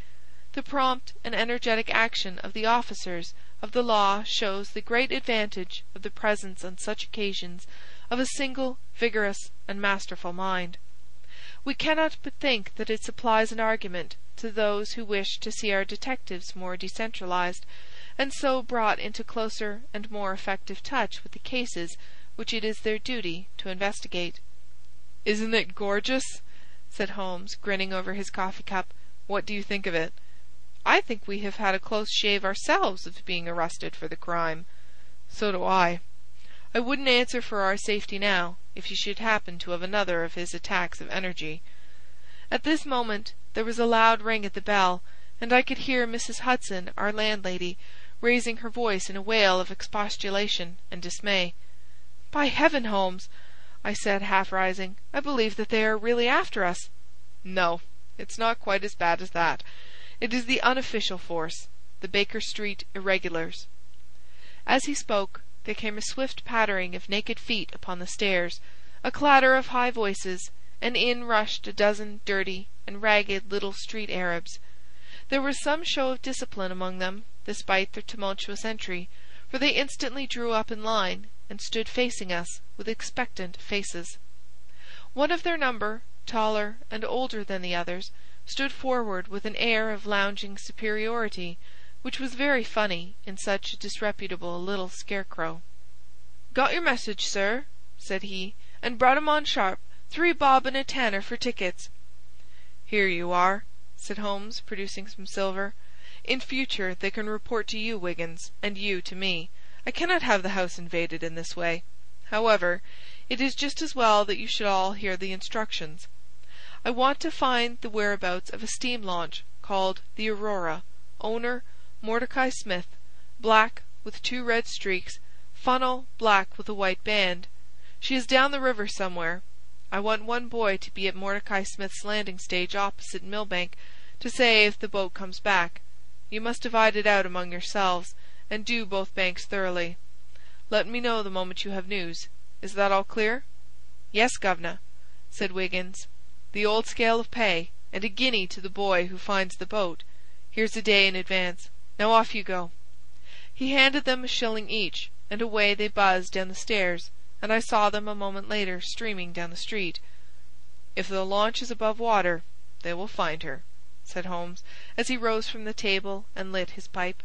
The prompt and energetic action of the officers of the law shows the great advantage of the presence on such occasions of a single, vigorous, and masterful mind. We cannot but think that it supplies an argument to those who wish to see our detectives more decentralized, and so brought into closer and more effective touch with the cases which it is their duty to investigate. "Isn't it gorgeous?" said Holmes, grinning over his coffee cup. "What do you think of it?" "I think we have had a close shave ourselves of being arrested for the crime." "So do I. I wouldn't answer for our safety now, if he should happen to have another of his attacks of energy." At this moment there was a loud ring at the bell, and I could hear Mrs. Hudson, our landlady, raising her voice in a wail of expostulation and dismay. "By heaven, Holmes!" I said, half rising, "I believe that they are really after us." "No, it's not quite as bad as that. It is the unofficial force, the Baker Street irregulars." As he spoke there came a swift pattering of naked feet upon the stairs, a clatter of high voices, and in rushed a dozen dirty and ragged little street Arabs. There was some show of discipline among them, despite their tumultuous entry, for they instantly drew up in line and stood facing us with expectant faces. One of their number, taller and older than the others, stood forward with an air of lounging superiority which was very funny in such a disreputable little scarecrow. "Got your message, sir," said he, "and brought 'em on sharp. Three bob and a tanner for tickets." "Here you are," said Holmes, producing some silver. "In future they can report to you, Wiggins, and you to me. I cannot have the house invaded in this way. However, it is just as well that you should all hear the instructions. I want to find the whereabouts of a steam launch called the Aurora, owner Mordecai Smith, black with two red streaks, funnel black with a white band. She is down the river somewhere. I want one boy to be at Mordecai Smith's landing stage opposite Millbank to say if the boat comes back. You must divide it out among yourselves and do both banks thoroughly. Let me know the moment you have news. Is that all clear?" "Yes, guv'nor," said Wiggins. "The old scale of pay, and a guinea to the boy who finds the boat. Here's a day in advance. Now off you go." He handed them a shilling each, and away they buzzed down the stairs, and I saw them a moment later streaming down the street. "If the launch is above water, they will find her," said Holmes, as he rose from the table and lit his pipe.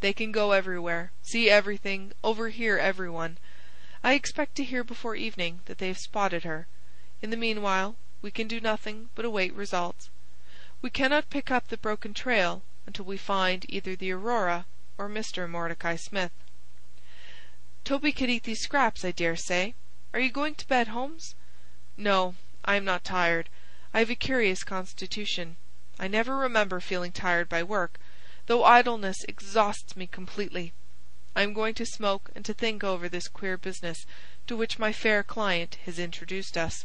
"They can go everywhere, see everything, overhear everyone. I expect to hear before evening that they have spotted her. In the meanwhile we can do nothing but await results. We cannot pick up the broken trail until we find either the Aurora or Mr. Mordecai Smith." "Toby could eat these scraps, I dare say. Are you going to bed, Holmes?" "No, I am not tired. I have a curious constitution. I never remember feeling tired by work, though idleness exhausts me completely. I am going to smoke and to think over this queer business to which my fair client has introduced us.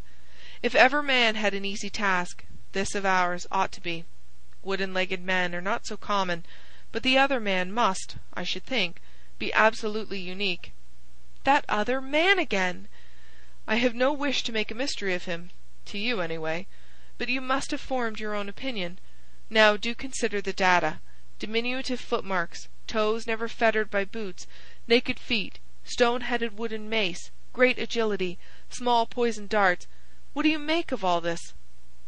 If ever man had an easy task, this of ours ought to be. Wooden legged men are not so common, but the other man must, I should think, be absolutely unique." "That other man again!" "I have no wish to make a mystery of him to you, anyway but you must have formed your own opinion. Now do consider the data. Diminutive footmarks, toes never fettered by boots, naked feet, stone-headed wooden mace, great agility, small poisoned darts. What do you make of all this?"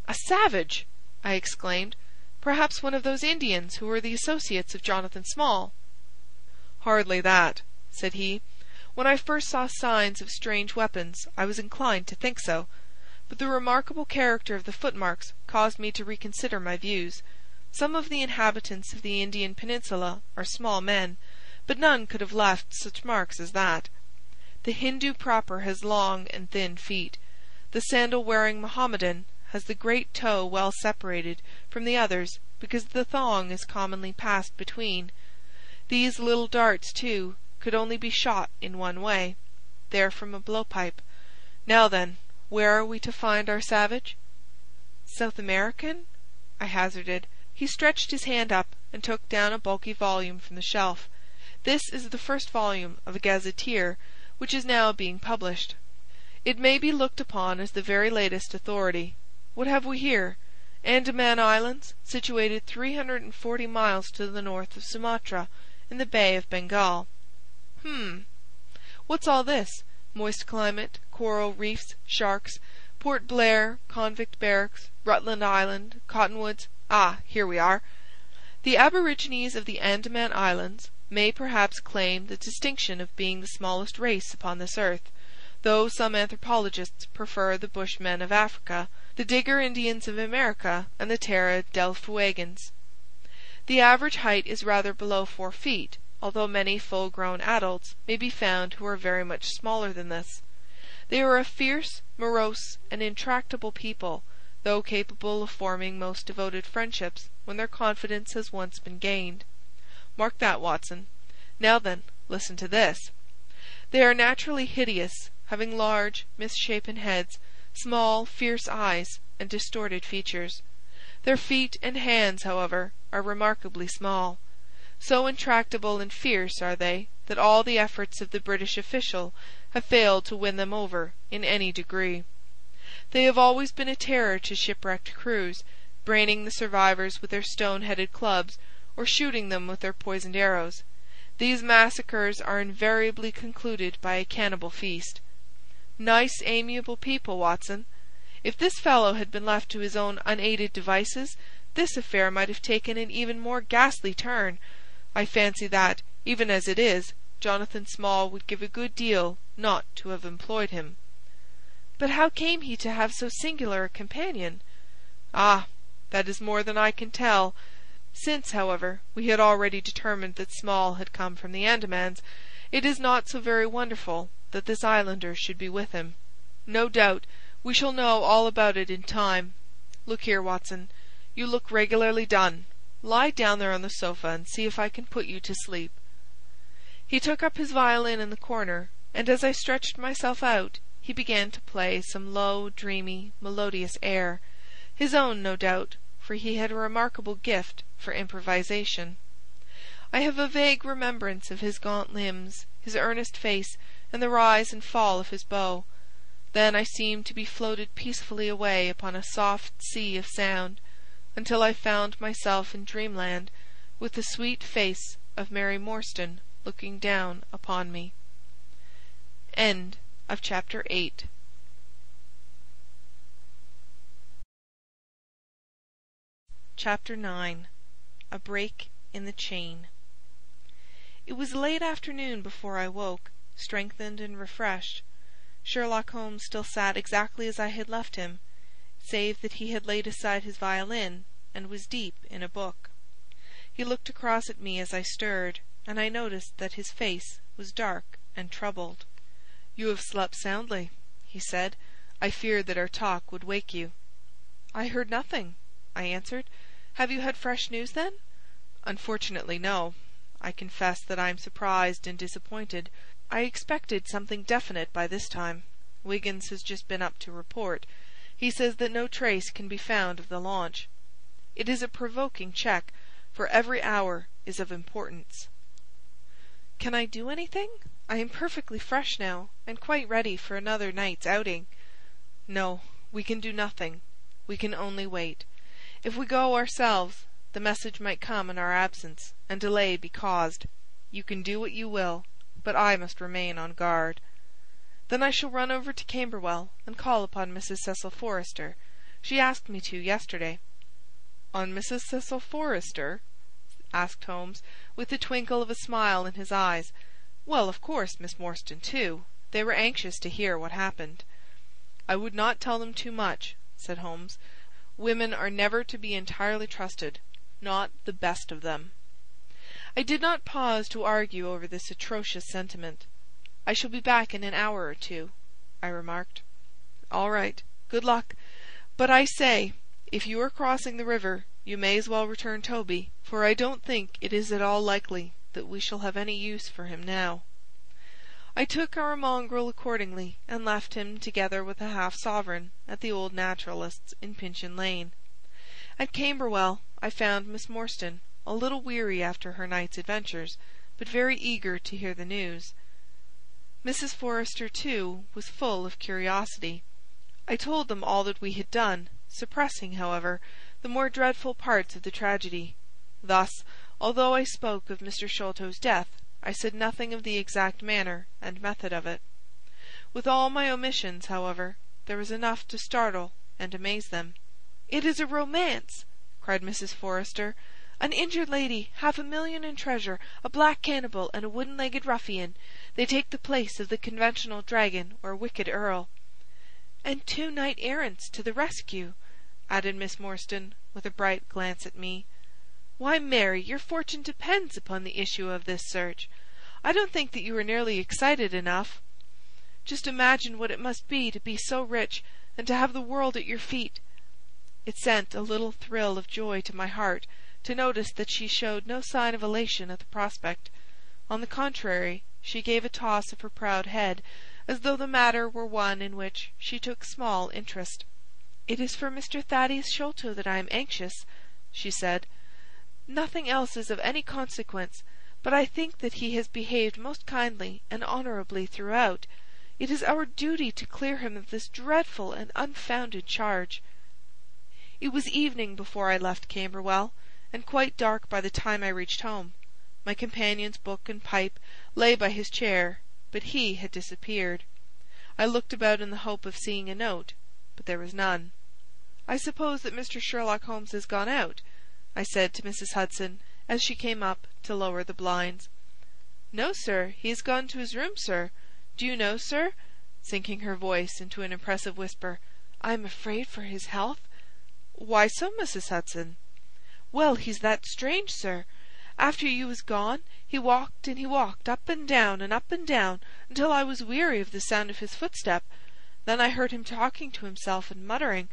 "A savage!" I exclaimed. "Perhaps one of those Indians who were the associates of Jonathan Small." "Hardly that," said he. "When I first saw signs of strange weapons I was inclined to think so but the remarkable character of the footmarks caused me to reconsider my views. Some of the inhabitants of the Indian peninsula are small men, but none could have left such marks as that. The Hindoo proper has long and thin feet. The sandal-wearing Mohammedan has the great toe well separated from the others because the thong is commonly passed between. These little darts, too, could only be shot in one way. They're from a blowpipe. Now then, where are we to find our savage?" "South American?" I hazarded. He stretched his hand up and took down a bulky volume from the shelf. "This is the first volume of a gazetteer which is now being published. It may be looked upon as the very latest authority. What have we here? Andaman Islands, situated 340 miles to the north of Sumatra, in the Bay of Bengal. Hum! What's all this? Moist climate, coral reefs, sharks, Port Blair, convict barracks, Rutland Island, cottonwoods. Ah, here we are. The aborigines of the Andaman Islands may perhaps claim the distinction of being the smallest race upon this earth, though some anthropologists prefer the Bushmen of Africa, the Digger Indians of America, and the Terra del Fuegians. The average height is rather below four feet, although many full-grown adults may be found who are very much smaller than this. They are a fierce, morose, and intractable people, though capable of forming most devoted friendships when their confidence has once been gained. Mark that, Watson. Now then, listen to this. They are naturally hideous, having large, misshapen heads, small, fierce eyes, and distorted features. Their feet and hands, however, are remarkably small. So intractable and fierce are they that all the efforts of the British official have failed to win them over in any degree. They have always been a terror to shipwrecked crews, braining the survivors with their stone-headed clubs, or shooting them with their poisoned arrows. These massacres are invariably concluded by a cannibal feast. Nice, amiable people, Watson. If this fellow had been left to his own unaided devices, this affair might have taken an even more ghastly turn. I fancy that, even as it is, Jonathan Small would give a good deal not to have employed him." "But how came he to have so singular a companion?" "Ah, that is more than I can tell. Since, however, we had already determined that Small had come from the Andamans, it is not so very wonderful that this islander should be with him. No doubt we shall know all about it in time. Look here, Watson, you look regularly done. Lie down there on the sofa and see if I can put you to sleep. He took up his violin in the corner, and as I stretched myself out he began to play some low, dreamy, melodious air, his own, no doubt, for he had a remarkable gift for improvisation. I have a vague remembrance of his gaunt limbs, his earnest face, and the rise and fall of his bow. Then I seemed to be floated peacefully away upon a soft sea of sound, until I found myself in dreamland, with the sweet face of Mary Morstan looking down upon me. End of chapter 8 CHAPTER IX A Break in the Chain It was late afternoon before I woke, strengthened and refreshed. Sherlock Holmes still sat exactly as I had left him, save that he had laid aside his violin and was deep in a book. He looked across at me as I stirred, and I noticed that his face was dark and troubled. "You have slept soundly," he said. "I feared that our talk would wake you." "I heard nothing," I answered. "Have you had fresh news, then?" "Unfortunately, no. I confess that I am surprised and disappointed. I expected something definite by this time. Wiggins has just been up to report. He says that no trace can be found of the launch. It is a provoking check, for every hour is of importance." "Can I do anything? I am perfectly fresh now, and quite ready for another night's outing." "No, we can do nothing. We can only wait. If we go ourselves, the message might come in our absence, and delay be caused. You can do what you will, but I must remain on guard." "Then I shall run over to Camberwell and call upon Mrs. Cecil Forrester. She asked me to yesterday." "On Mrs. Cecil Forrester?" asked Holmes, with the twinkle of a smile in his eyes. "Well, of course, Miss Morstan, too. They were anxious to hear what happened." "I would not tell them too much," said Holmes. "Women are never to be entirely trusted. Not the best of them." I did not pause to argue over this atrocious sentiment. "I shall be back in an hour or two," I remarked. "All right. Good luck. But I say, if you are crossing the river, you may as well return Toby, for I don't think it is at all likely that we shall have any use for him now." I took our mongrel accordingly, and left him, together with a half sovereign, at the old naturalist's in Pinchin Lane. At Camberwell I found Miss Morstan, a little weary after her night's adventures, but very eager to hear the news. Mrs. Forrester, too, was full of curiosity. I told them all that we had done, suppressing, however, the more dreadful parts of the tragedy. Thus, although I spoke of Mr. Sholto's death, I said nothing of the exact manner and method of it. With all my omissions, however, there was enough to startle and amaze them. "It is a romance!" cried Mrs. Forrester. "An injured lady, half a million in treasure, a black cannibal, and a wooden-legged ruffian. They take the place of the conventional dragon or wicked earl." "And two knight-errants to the rescue," added Miss Morstan, with a bright glance at me. Why, Mary, your fortune depends upon the issue of this search. I don't think that you are nearly excited enough. Just imagine what it must be to be so rich and to have the world at your feet." It sent a little thrill of joy to my heart to notice that she showed no sign of elation at the prospect. On the contrary, she gave a toss of her proud head, as though the matter were one in which she took small interest. "It is for Mr. Thaddeus Sholto that I am anxious," she said. Nothing else is of any consequence, but I think that he has behaved most kindly and honourably throughout. It is our duty to clear him of this dreadful and unfounded charge." It was evening before I left Camberwell, and quite dark by the time I reached home. My companion's book and pipe lay by his chair, but he had disappeared. I looked about in the hope of seeing a note, but there was none. "I suppose that Mr. Sherlock Holmes has gone out?" I said to Mrs. Hudson, as she came up to lower the blinds. "No, sir. He has gone to his room, sir. Do you know, sir," sinking her voice into an impressive whisper, "I am afraid for his health." "Why so, Mrs. Hudson?" "Well, he's that strange, sir. After you was gone, he walked and he walked up and down and up and down until I was weary of the sound of his footstep. Then I heard him talking to himself and muttering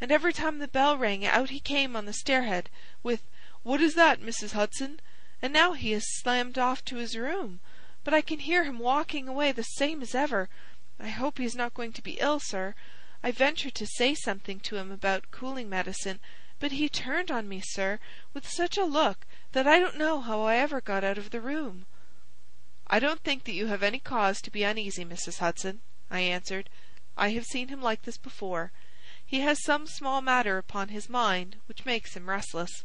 and every time the bell rang out he came on the stairhead, with 'What is that, Mrs. Hudson?' and now he has slammed off to his room, but I can hear him walking away the same as ever. I hope he is not going to be ill, sir. I ventured to say something to him about cooling medicine, but he turned on me, sir, with such a look that I don't know how I ever got out of the room." "I don't think that you have any cause to be uneasy, Mrs. Hudson," I answered. "I have seen him like this before. He has some small matter upon his mind which makes him restless."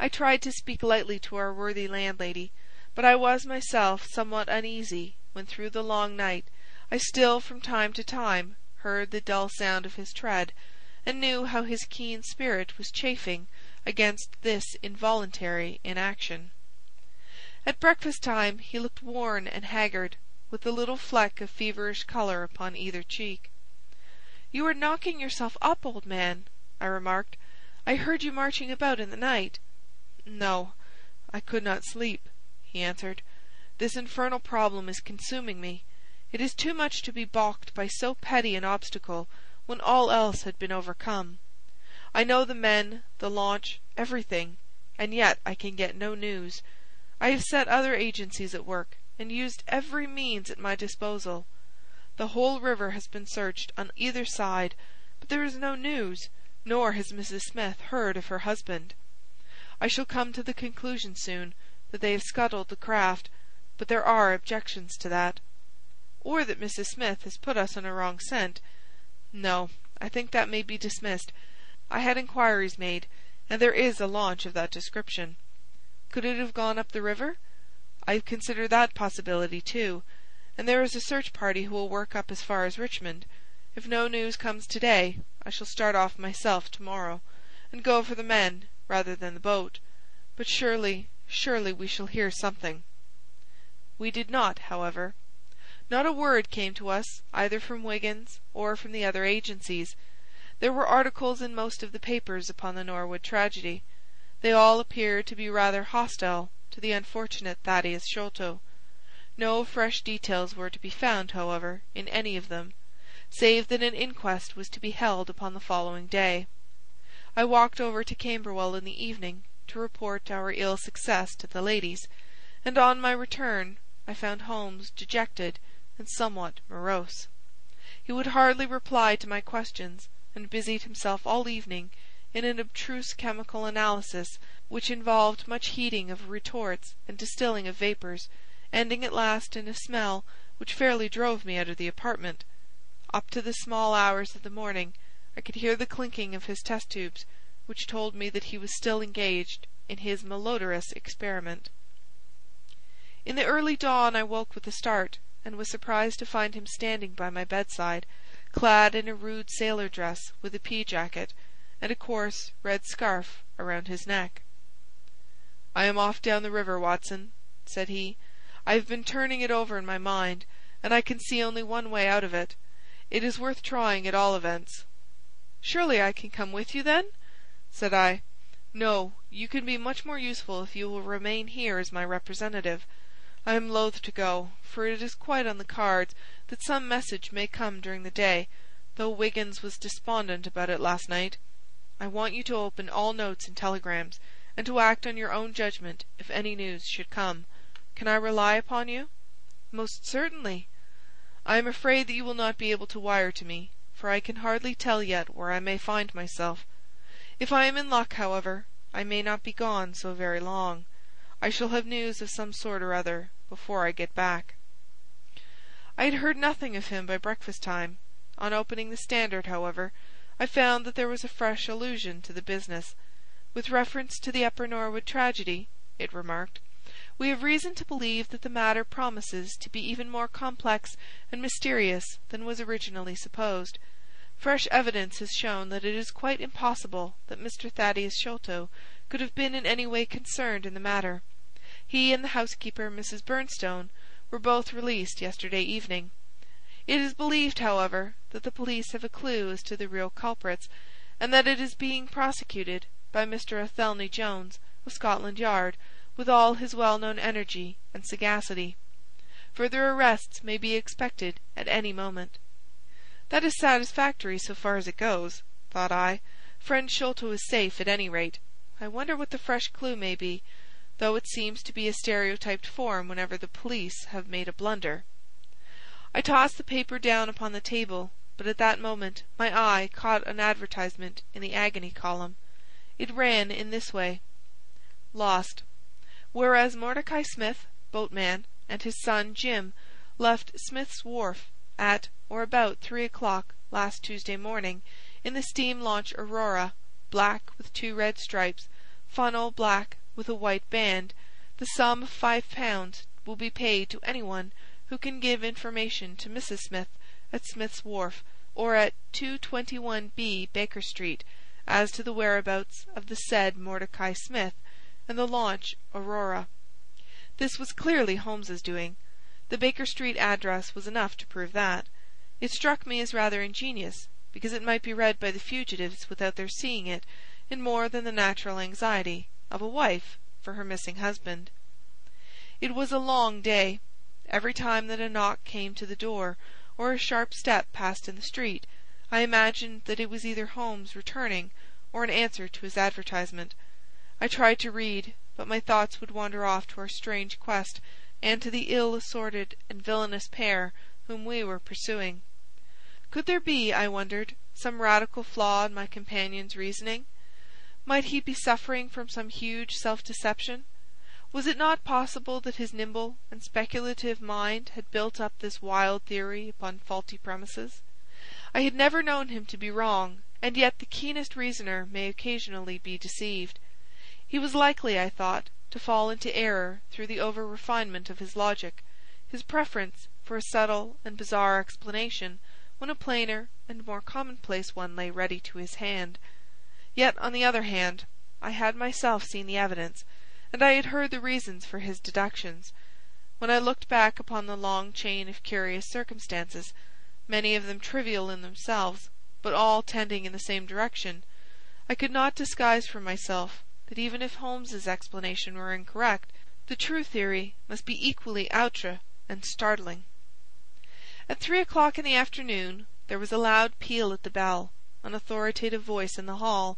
I tried to speak lightly to our worthy landlady, but I was myself somewhat uneasy when through the long night I still from time to time heard the dull sound of his tread, and knew how his keen spirit was chafing against this involuntary inaction. At breakfast time he looked worn and haggard, with a little fleck of feverish colour upon either cheek. "You are knocking yourself up, old man," I remarked. "I heard you marching about in the night." "No, I could not sleep," he answered. "This infernal problem is consuming me. It is too much to be balked by so petty an obstacle when all else had been overcome. I know the men, the launch, everything, and yet I can get no news. I have set other agencies at work, and used every means at my disposal. The whole river has been searched on either side, but there is no news, nor has Mrs. Smith heard of her husband. I shall come to the conclusion soon that they have scuttled the craft, but there are objections to that or that Mrs. Smith has put us on a wrong scent. No, I think that may be dismissed. I had inquiries made, and there is a launch of that description. Could it have gone up the river? I consider that possibility too, and there is a search party who will work up as far as Richmond. If no news comes to-day, I shall start off myself to-morrow, and go for the men rather than the boat. But surely, surely we shall hear something. We did not, however. Not a word came to us either from Wiggins or from the other agencies. There were articles in most of the papers upon the Norwood tragedy. They all appeared to be rather hostile to the unfortunate Thaddeus Sholto. No fresh details were to be found, however, in any of them, save that an inquest was to be held upon the following day. I walked over to Camberwell in the evening to report our ill success to the ladies, and on my return I found Holmes dejected and somewhat morose. He would hardly reply to my questions, and busied himself all evening in an abstruse chemical analysis which involved much heating of retorts and distilling of vapours, ending at last in a smell which fairly drove me out of the apartment. Up to the small hours of the morning I could hear the clinking of his test tubes, which told me that he was still engaged in his malodorous experiment. In the early dawn I woke with a start and was surprised to find him standing by my bedside, clad in a rude sailor dress with a pea jacket, and a coarse red scarf around his neck. "I am off down the river, Watson," said he. "I have been turning it over in my mind, and I can see only one way out of it. It is worth trying at all events." "Surely I can come with you, then?" said I. "No, you can be much more useful if you will remain here as my representative. I am loath to go, for it is quite on the cards that some message may come during the day, though Wiggins was despondent about it last night. I want you to open all notes and telegrams, and to act on your own judgment if any news should come. Can I rely upon you?" "Most certainly." "I am afraid that you will not be able to wire to me, for I can hardly tell yet where I may find myself. If I am in luck, however, I may not be gone so very long. I shall have news of some sort or other before I get back." I had heard nothing of him by breakfast time. On opening the Standard, however, I found that there was a fresh allusion to the business. "With reference to the Upper Norwood tragedy," it remarked, "we have reason to believe that the matter promises to be even more complex and mysterious than was originally supposed. Fresh evidence has shown that it is quite impossible that Mr. Thaddeus Sholto could have been in any way concerned in the matter. He and the housekeeper, Mrs. Bernstone, were both released yesterday evening. It is believed, however, that the police have a clue as to the real culprits, and that it is being prosecuted by Mr. Athelney Jones, of Scotland Yard, with all his well-known energy and sagacity. Further arrests may be expected at any moment. That is satisfactory so far as it goes, thought I. Friend Sholto is safe at any rate. I wonder what the fresh clue may be, though it seems to be a stereotyped form whenever the police have made a blunder. I tossed the paper down upon the table, but at that moment my eye caught an advertisement in the agony column. It ran in this way: Lost. Whereas Mordecai Smith, boatman, and his son Jim left Smith's Wharf at or about three o'clock last Tuesday morning in the steam launch Aurora, black with two red stripes, funnel black with a white band, the sum of five pounds will be paid to any one who can give information to Mrs. Smith at Smith's Wharf or at 221B Baker Street, as to the whereabouts of the said Mordecai Smith and the launch Aurora. This was clearly Holmes's doing. The Baker Street address was enough to prove that. It struck me as rather ingenious, because it might be read by the fugitives without their seeing it in more than the natural anxiety of a wife for her missing husband. It was a long day. Every time that a knock came to the door, or a sharp step passed in the street, I imagined that it was either Holmes returning or an answer to his advertisement. I tried to read, but my thoughts would wander off to our strange quest and to the ill-assorted and villainous pair whom we were pursuing. Could there be, I wondered, some radical flaw in my companion's reasoning? Might he be suffering from some huge self-deception? Was it not possible that his nimble and speculative mind had built up this wild theory upon faulty premises? I had never known him to be wrong, and yet the keenest reasoner may occasionally be deceived. He was likely, I thought, to fall into error through the over-refinement of his logic, his preference for a subtle and bizarre explanation when a plainer and more commonplace one lay ready to his hand. Yet, on the other hand, I had myself seen the evidence and I had heard the reasons for his deductions. When I looked back upon the long chain of curious circumstances, many of them trivial in themselves, but all tending in the same direction, I could not disguise from myself that even if Holmes's explanation were incorrect, the true theory must be equally outre and startling. At three o'clock in the afternoon there was a loud peal at the bell, an authoritative voice in the hall,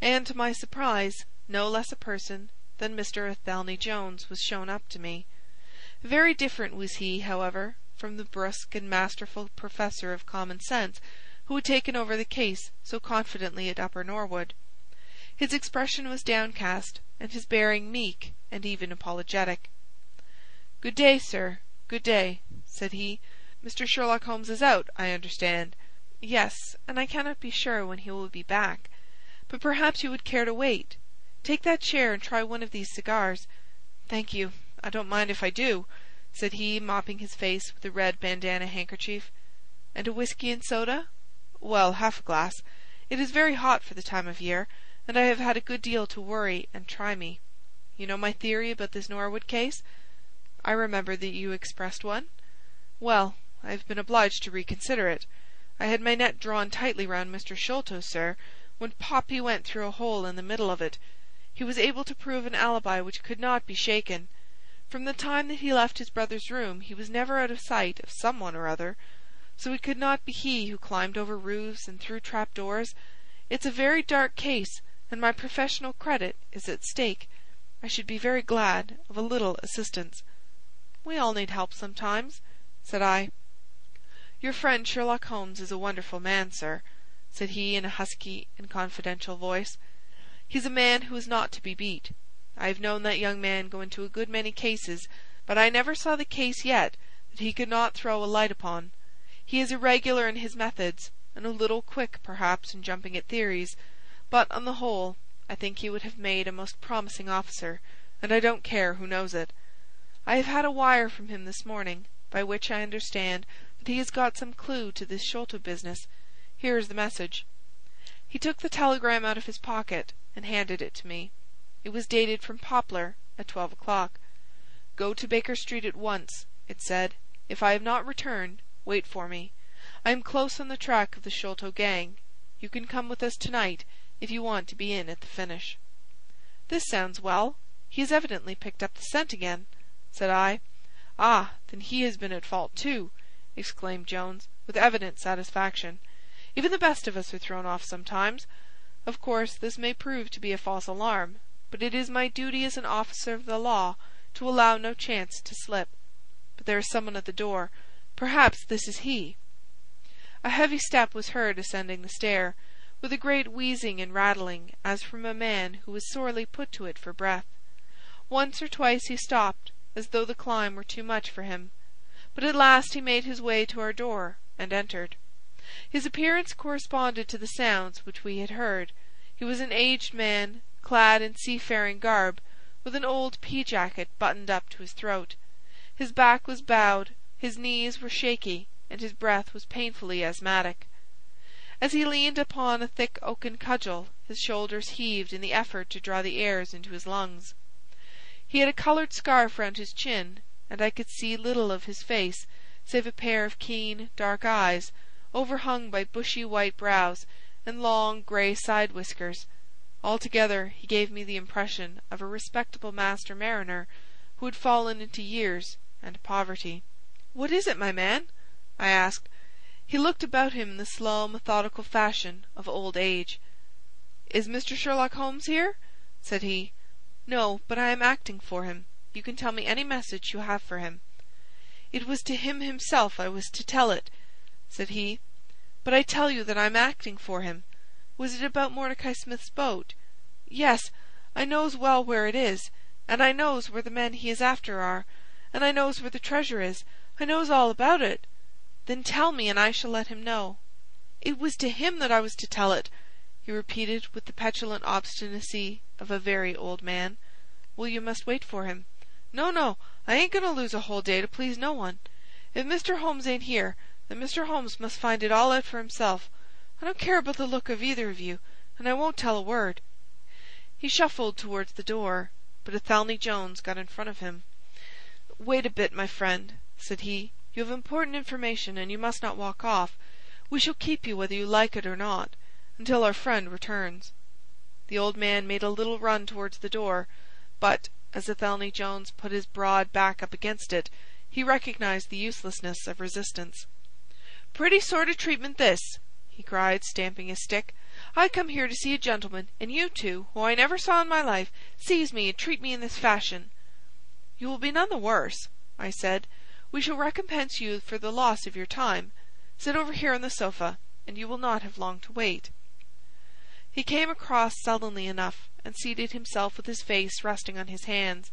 and, to my surprise, no less a person than Mr. Athelney Jones was shown up to me. Very different was he, however, from the brusque and masterful professor of common sense who had taken over the case so confidently at Upper Norwood. His expression was downcast, and his bearing meek and even apologetic. "Good day, sir, good day," said he. "Mr. Sherlock Holmes is out, I understand." "Yes, and I cannot be sure when he will be back. But perhaps you would care to wait. Take that chair and try one of these cigars." "Thank you. I don't mind if I do," said he, mopping his face with a red bandana handkerchief. "And a whisky and soda?" "Well, half a glass. It is very hot for the time of year, and I have had a good deal to worry and try me. You know my theory about this Norwood case?" "I remember that you expressed one." "Well, I have been obliged to reconsider it. I had my net drawn tightly round Mr. Sholto, sir, when pop he went through a hole in the middle of it he was able to prove an alibi which could not be shaken. From the time that he left his brother's room he was never out of sight of some one or other. So it could not be he who climbed over roofs and through trap doors. It's a very dark case, and my professional credit is at stake. I should be very glad of a little assistance." "We all need help sometimes," said I. "Your friend Sherlock Holmes is a wonderful man, sir," said he in a husky and confidential voice. He's a man who is not to be beat. I have known that young man go into a good many cases, but I never saw the case yet that he could not throw a light upon. He is irregular in his methods, and a little quick perhaps in jumping at theories, but, on the whole, I think he would have made a most promising officer, and I don't care who knows it. I have had a wire from him this morning, by which I understand that he has got some clue to this Sholto business. Here is the message." He took the telegram out of his pocket and handed it to me. It was dated from Poplar at twelve o'clock. "Go to Baker Street at once," it said. "If I have not returned, wait for me. I am close on the track of the Sholto gang. You can come with us to-night if you want to be in at the finish." "This sounds well. He has evidently picked up the scent again," said I. "Ah, then he has been at fault too!" Exclaimed Jones, with evident satisfaction. "Even the best of us are thrown off sometimes. Of course this may prove to be a false alarm, but it is my duty as an officer of the law to allow no chance to slip. But there is someone at the door. Perhaps this is he." A heavy step was heard ascending the stair, with a great wheezing and rattling as from a man who was sorely put to it for breath. Once or twice he stopped, as though the climb were too much for him, but at last he made his way to our door and entered. His appearance corresponded to the sounds which we had heard. He was an aged man, clad in seafaring garb, with an old pea jacket buttoned up to his throat. His back was bowed, his knees were shaky, and his breath was painfully asthmatic. As he leaned upon a thick oaken cudgel his shoulders heaved in the effort to draw the airs into his lungs. He had a coloured scarf round his chin, and I could see little of his face save a pair of keen, dark eyes, overhung by bushy white brows and long grey side whiskers. Altogether he gave me the impression of a respectable master mariner who had fallen into years and poverty. "What is it, my man?" I asked. He looked about him in the slow methodical fashion of old age. "Is Mr. Sherlock Holmes here?" said he. "No, but I am acting for him. You can tell me any message you have for him." "It was to him himself I was to tell it," said he. "But I tell you that I'm acting for him. Was it about Mordecai Smith's boat?" "Yes. I knows well where it is, and I knows where the men he is after are, and I knows where the treasure is. I knows all about it." "Then tell me, and I shall let him know." "It was to him that I was to tell it," he repeated with the petulant obstinacy of a very old man. "Well, you must wait for him." "No, no, I ain't going to lose a whole day to please no one. If Mr. Holmes ain't here, then Mr. Holmes must find it all out for himself. I don't care about the look of either of you, and I won't tell a word." He shuffled towards the door, but Athelney Jones got in front of him. "Wait a bit, my friend," said he. You have important information, and you must not walk off. We shall keep you whether you like it or not, until our friend returns." The old man made a little run towards the door, but, as Athelney Jones put his broad back up against it, he recognized the uselessness of resistance. "Pretty sort of treatment this!" he cried, stamping his stick. "I come here to see a gentleman, and you two, who I never saw in my life, seize me and treat me in this fashion." "You will be none the worse," I said. We shall recompense you for the loss of your time. Sit over here on the sofa, and you will not have long to wait." He came across sullenly enough, and seated himself with his face resting on his hands.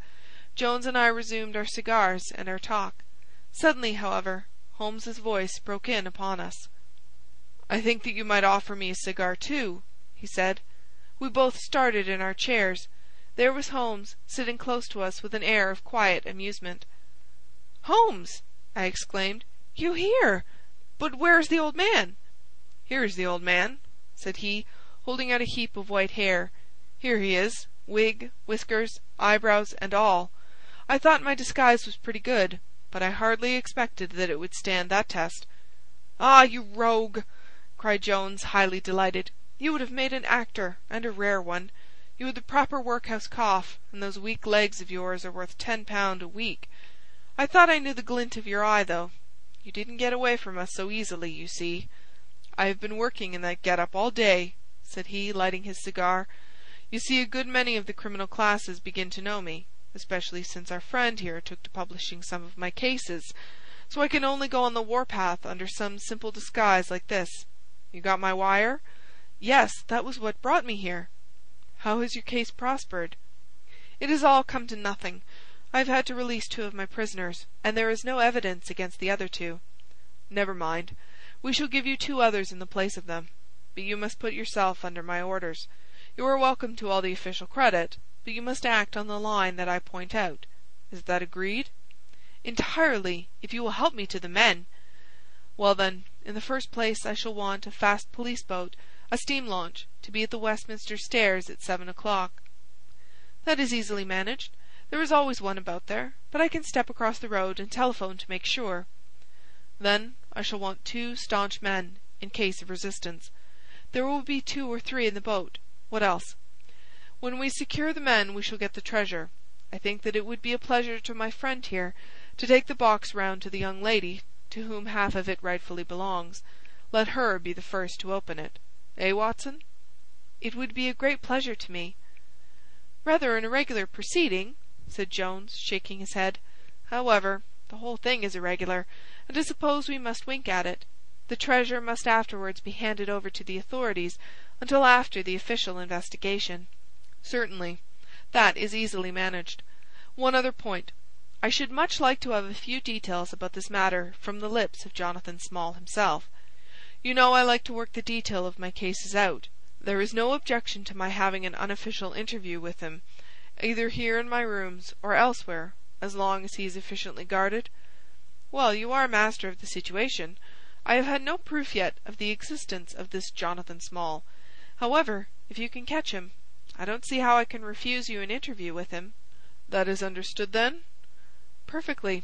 Jones and I resumed our cigars and our talk. Suddenly, however, Holmes's voice broke in upon us. "I think that you might offer me a cigar too," he said. We both started in our chairs. There was Holmes, sitting close to us with an air of quiet amusement. "Holmes!" I exclaimed. "You here! But where is the old man?" "Here is the old man," said he, holding out a heap of white hair. "Here he is, wig, whiskers, eyebrows, and all. I thought my disguise was pretty good, but I hardly expected that it would stand that test." "Ah, you rogue!" cried Jones, highly delighted. "You would have made an actor, and a rare one. You had the proper workhouse cough, and those weak legs of yours are worth ten pound a week. I thought I knew the glint of your eye, though. You didn't get away from us so easily, you see. I have been working in that get-up all day," said he, lighting his cigar. "You see a good many of the criminal classes begin to know me, especially since our friend here took to publishing some of my cases, so I can only go on the warpath under some simple disguise like this. You got my wire?" "Yes, that was what brought me here." "How has your case prospered?" "It has all come to nothing. I have had to release two of my prisoners, and there is no evidence against the other two." "Never mind. We shall give you two others in the place of them. But you must put yourself under my orders. You are welcome to all the official credit, but you must act on the line that I point out. Is that agreed?" "Entirely, if you will help me to the men." "Well, then, in the first place I shall want a fast police boat, a steam launch, to be at the Westminster Stairs at seven o'clock." "That is easily managed. There is always one about there, but I can step across the road and telephone to make sure." "Then I shall want two staunch men, in case of resistance. There will be two or three in the boat. What else? When we secure the men we shall get the treasure. I think that it would be a pleasure to my friend here to take the box round to the young lady to whom half of it rightfully belongs. Let her be the first to open it. Eh, Watson?" "It would be a great pleasure to me." "Rather an irregular proceeding said Jones, shaking his head. "However, the whole thing is irregular, and I suppose we must wink at it. The treasure must afterwards be handed over to the authorities until after the official investigation." "Certainly. That is easily managed. One other point. I should much like to have a few details about this matter from the lips of Jonathan Small himself. You know I like to work the detail of my cases out. There is no objection to my having an unofficial interview with him either here in my rooms or elsewhere, as long as he is efficiently guarded? Well, you are master of the situation. I have had no proof yet of the existence of this Jonathan Small. However, if you can catch him. I don't see how I can refuse you an interview with him." "That is understood, then?" "Perfectly.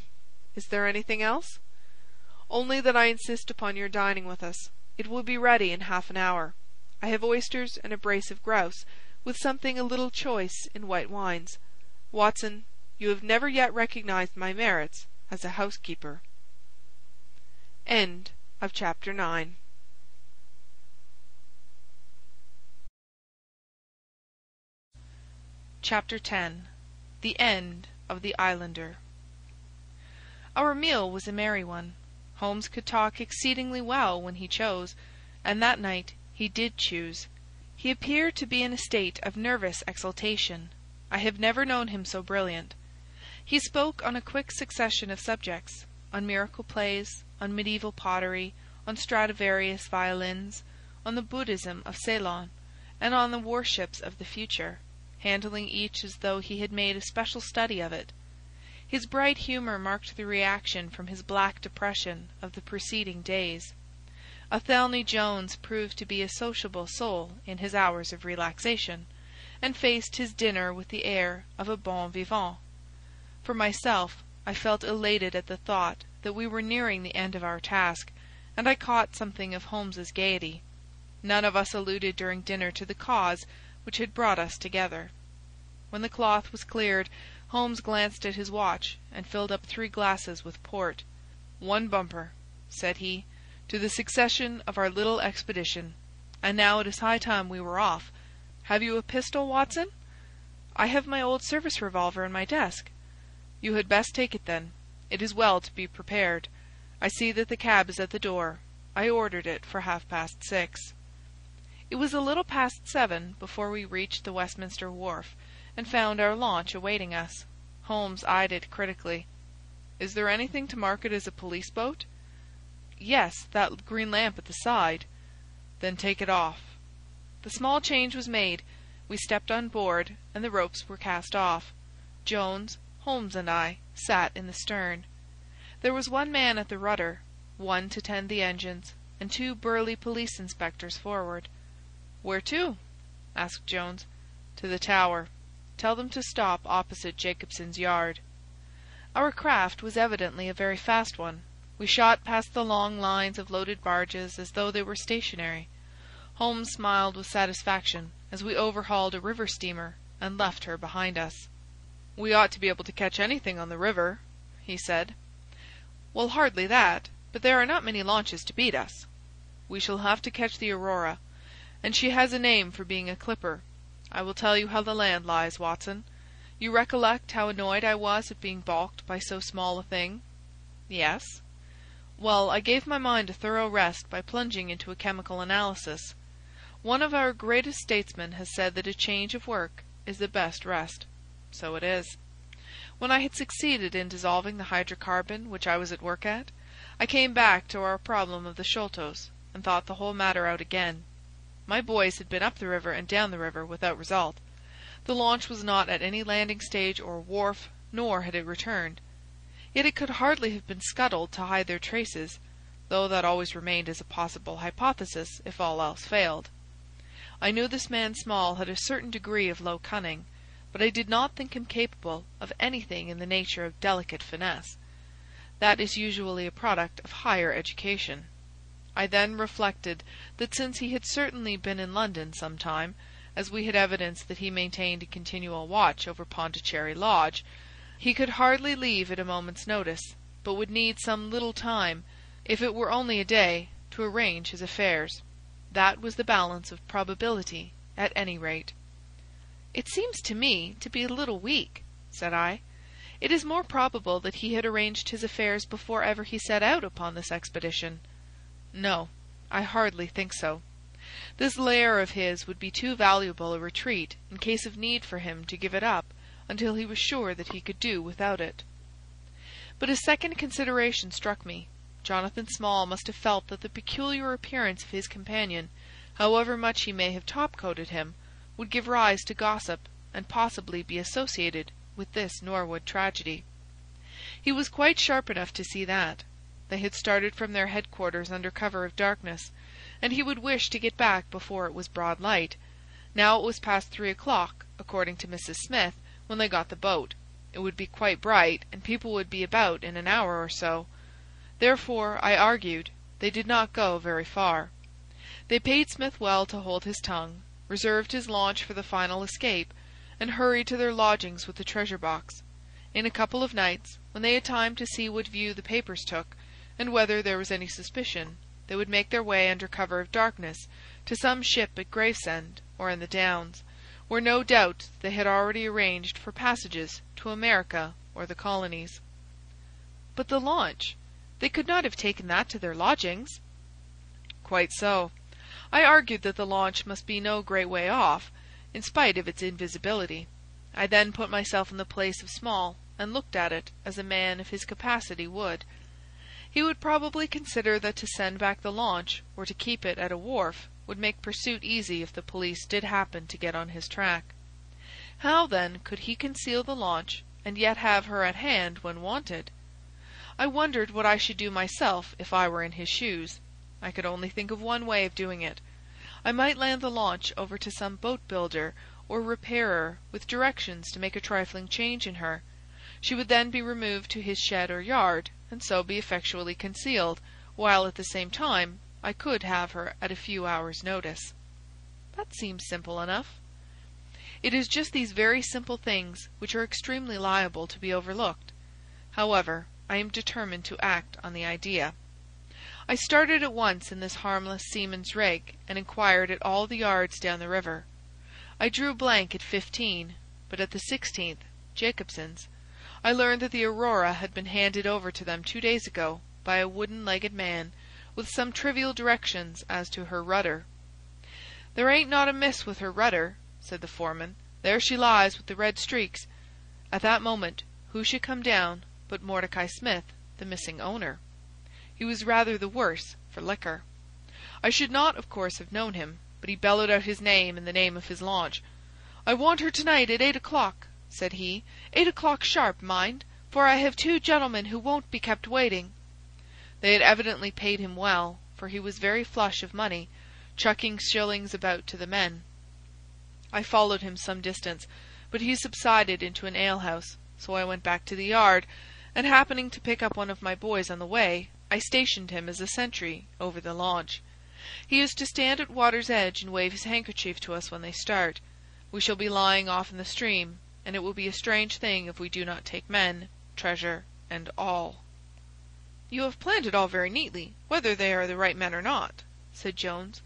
Is there anything else?" "Only that I insist upon your dining with us. It will be ready in half an hour. I have oysters and a brace of grouse, with something a little choice in white wines. Watson, you have never yet recognized my merits as a housekeeper." End of Chapter 9 Chapter 10 The End of the Islander Our meal was a merry one. Holmes could talk exceedingly well when he chose, and that night he did choose. He appeared to be in a state of nervous exaltation. I have never known him so brilliant. He spoke on a quick succession of subjects on miracle plays, on medieval pottery, on Stradivarius violins, on the Buddhism of Ceylon, and on the warships of the future handling each as though he had made a special study of it. His bright humour marked the reaction from his black depression of the preceding days. Athelney Jones proved to be a sociable soul in his hours of relaxation, and faced his dinner with the air of a bon vivant. For myself, I felt elated at the thought that we were nearing the end of our task, and I caught something of Holmes's gaiety. None of us alluded during dinner to the cause which had brought us together. When the cloth was cleared, Holmes glanced at his watch and filled up three glasses with port. "One bumper," said he, "to the success of our little expedition. And now it is high time we were off. Have you a pistol, Watson?" "I have my old service revolver in my desk." "You had best take it, then. It is well to be prepared. I see that the cab is at the door. I ordered it for half past six." It was a little past seven before we reached the Westminster wharf, and found our launch awaiting us. Holmes eyed it critically. "Is there anything to mark it as a police boat?" "Yes, that green lamp at the side." "Then take it off." The small change was made. We stepped on board, and the ropes were cast off. Jones, Holmes, and I sat in the stern. There was one man at the rudder, one to tend the engines, and two burly police inspectors forward. "Where to?" asked Jones. "To the Tower. Tell them to stop opposite Jacobson's Yard." Our craft was evidently a very fast one. We shot past the long lines of loaded barges as though they were stationary. Holmes smiled with satisfaction as we overhauled a river steamer and left her behind us. "We ought to be able to catch anything on the river," he said. "Well, hardly that. But there are not many launches to beat us." "We shall have to catch the Aurora and she has a name for being a clipper. I will tell you how the land lies, Watson. You recollect how annoyed I was at being balked by so small a thing?" "Yes." "Well, I gave my mind a thorough rest by plunging into a chemical analysis. One of our greatest statesmen has said that a change of work is the best rest. So it is. When I had succeeded in dissolving the hydrocarbon which I was at work at, I came back to our problem of the Sholtos, and thought the whole matter out again. My boys had been up the river and down the river without result. The launch was not at any landing stage or wharf, nor had it returned. Yet it could hardly have been scuttled to hide their traces, though that always remained as a possible hypothesis if all else failed. I knew this man Small had a certain degree of low cunning, but I did not think him capable of anything in the nature of delicate finesse. That is usually a product of higher education. I then reflected that since he had certainly been in London some time, as we had evidence that he maintained a continual watch over Pondicherry Lodge, he could hardly leave at a moment's notice, but would need some little time, if it were only a day, to arrange his affairs. That was the balance of probability, at any rate. "It seems to me to be a little weak," said I. "It is more probable that he had arranged his affairs before ever he set out upon this expedition. No, I hardly think so. This lair of his would be too valuable a retreat in case of need for him to give it up until he was sure that he could do without it. But a second consideration struck me. Jonathan Small must have felt that the peculiar appearance of his companion, however much he may have top-coated him, would give rise to gossip, and possibly be associated with this Norwood tragedy. He was quite sharp enough to see that. They had started from their headquarters under cover of darkness, and he would wish to get back before it was broad light. Now it was past three o'clock, according to Mrs. Smith, when they got the boat. It would be quite bright, and people would be about in an hour or so. Therefore, I argued, they did not go very far. They paid Smith well to hold his tongue, reserved his launch for the final escape, and hurried to their lodgings with the treasure box. In a couple of nights, when they had time to see what view the papers took, and whether there was any suspicion, they would make their way under cover of darkness to some ship at Gravesend or in the Downs, where no doubt they had already arranged for passages to America or the colonies. But the launch? They could not have taken that to their lodgings. Quite so. I argued that the launch must be no great way off, in spite of its invisibility. I then put myself in the place of Small, and looked at it as a man of his capacity would. He would probably consider that to send back the launch, or to keep it at a wharf, would make pursuit easy if the police did happen to get on his track. How, then, could he conceal the launch, and yet have her at hand when wanted? I wondered what I should do myself if I were in his shoes. I could only think of one way of doing it. I might land the launch over to some boat builder or repairer with directions to make a trifling change in her. She would then be removed to his shed or yard, and so be effectually concealed, while at the same time I could have her at a few hours' notice. That seems simple enough. It is just these very simple things which are extremely liable to be overlooked. However, I am determined to act on the idea. I started at once in this harmless seaman's rig, and inquired at all the yards down the river. I drew blank at fifteen, but at the sixteenth, Jacobson's, I learned that the Aurora had been handed over to them two days ago by a wooden-legged man, with some trivial directions as to her rudder. "There ain't naught amiss with her rudder," said the foreman. "There she lies with the red streaks." At that moment who should come down but Mordecai Smith, the missing owner. He was rather the worse for liquor. I should not, of course, have known him, but he bellowed out his name and the name of his launch. "I want her to-night at eight o'clock," said he. "Eight o'clock sharp, mind, for I have two gentlemen who won't be kept waiting." They had evidently paid him well, for he was very flush of money, chucking shillings about to the men. I followed him some distance, but he subsided into an alehouse, so I went back to the yard, and happening to pick up one of my boys on the way, I stationed him as a sentry over the launch. He is to stand at water's edge and wave his handkerchief to us when they start. We shall be lying off in the stream, and it will be a strange thing if we do not take men, treasure, and all." "You have planned it all very neatly, whether they are the right men or not," said Jones.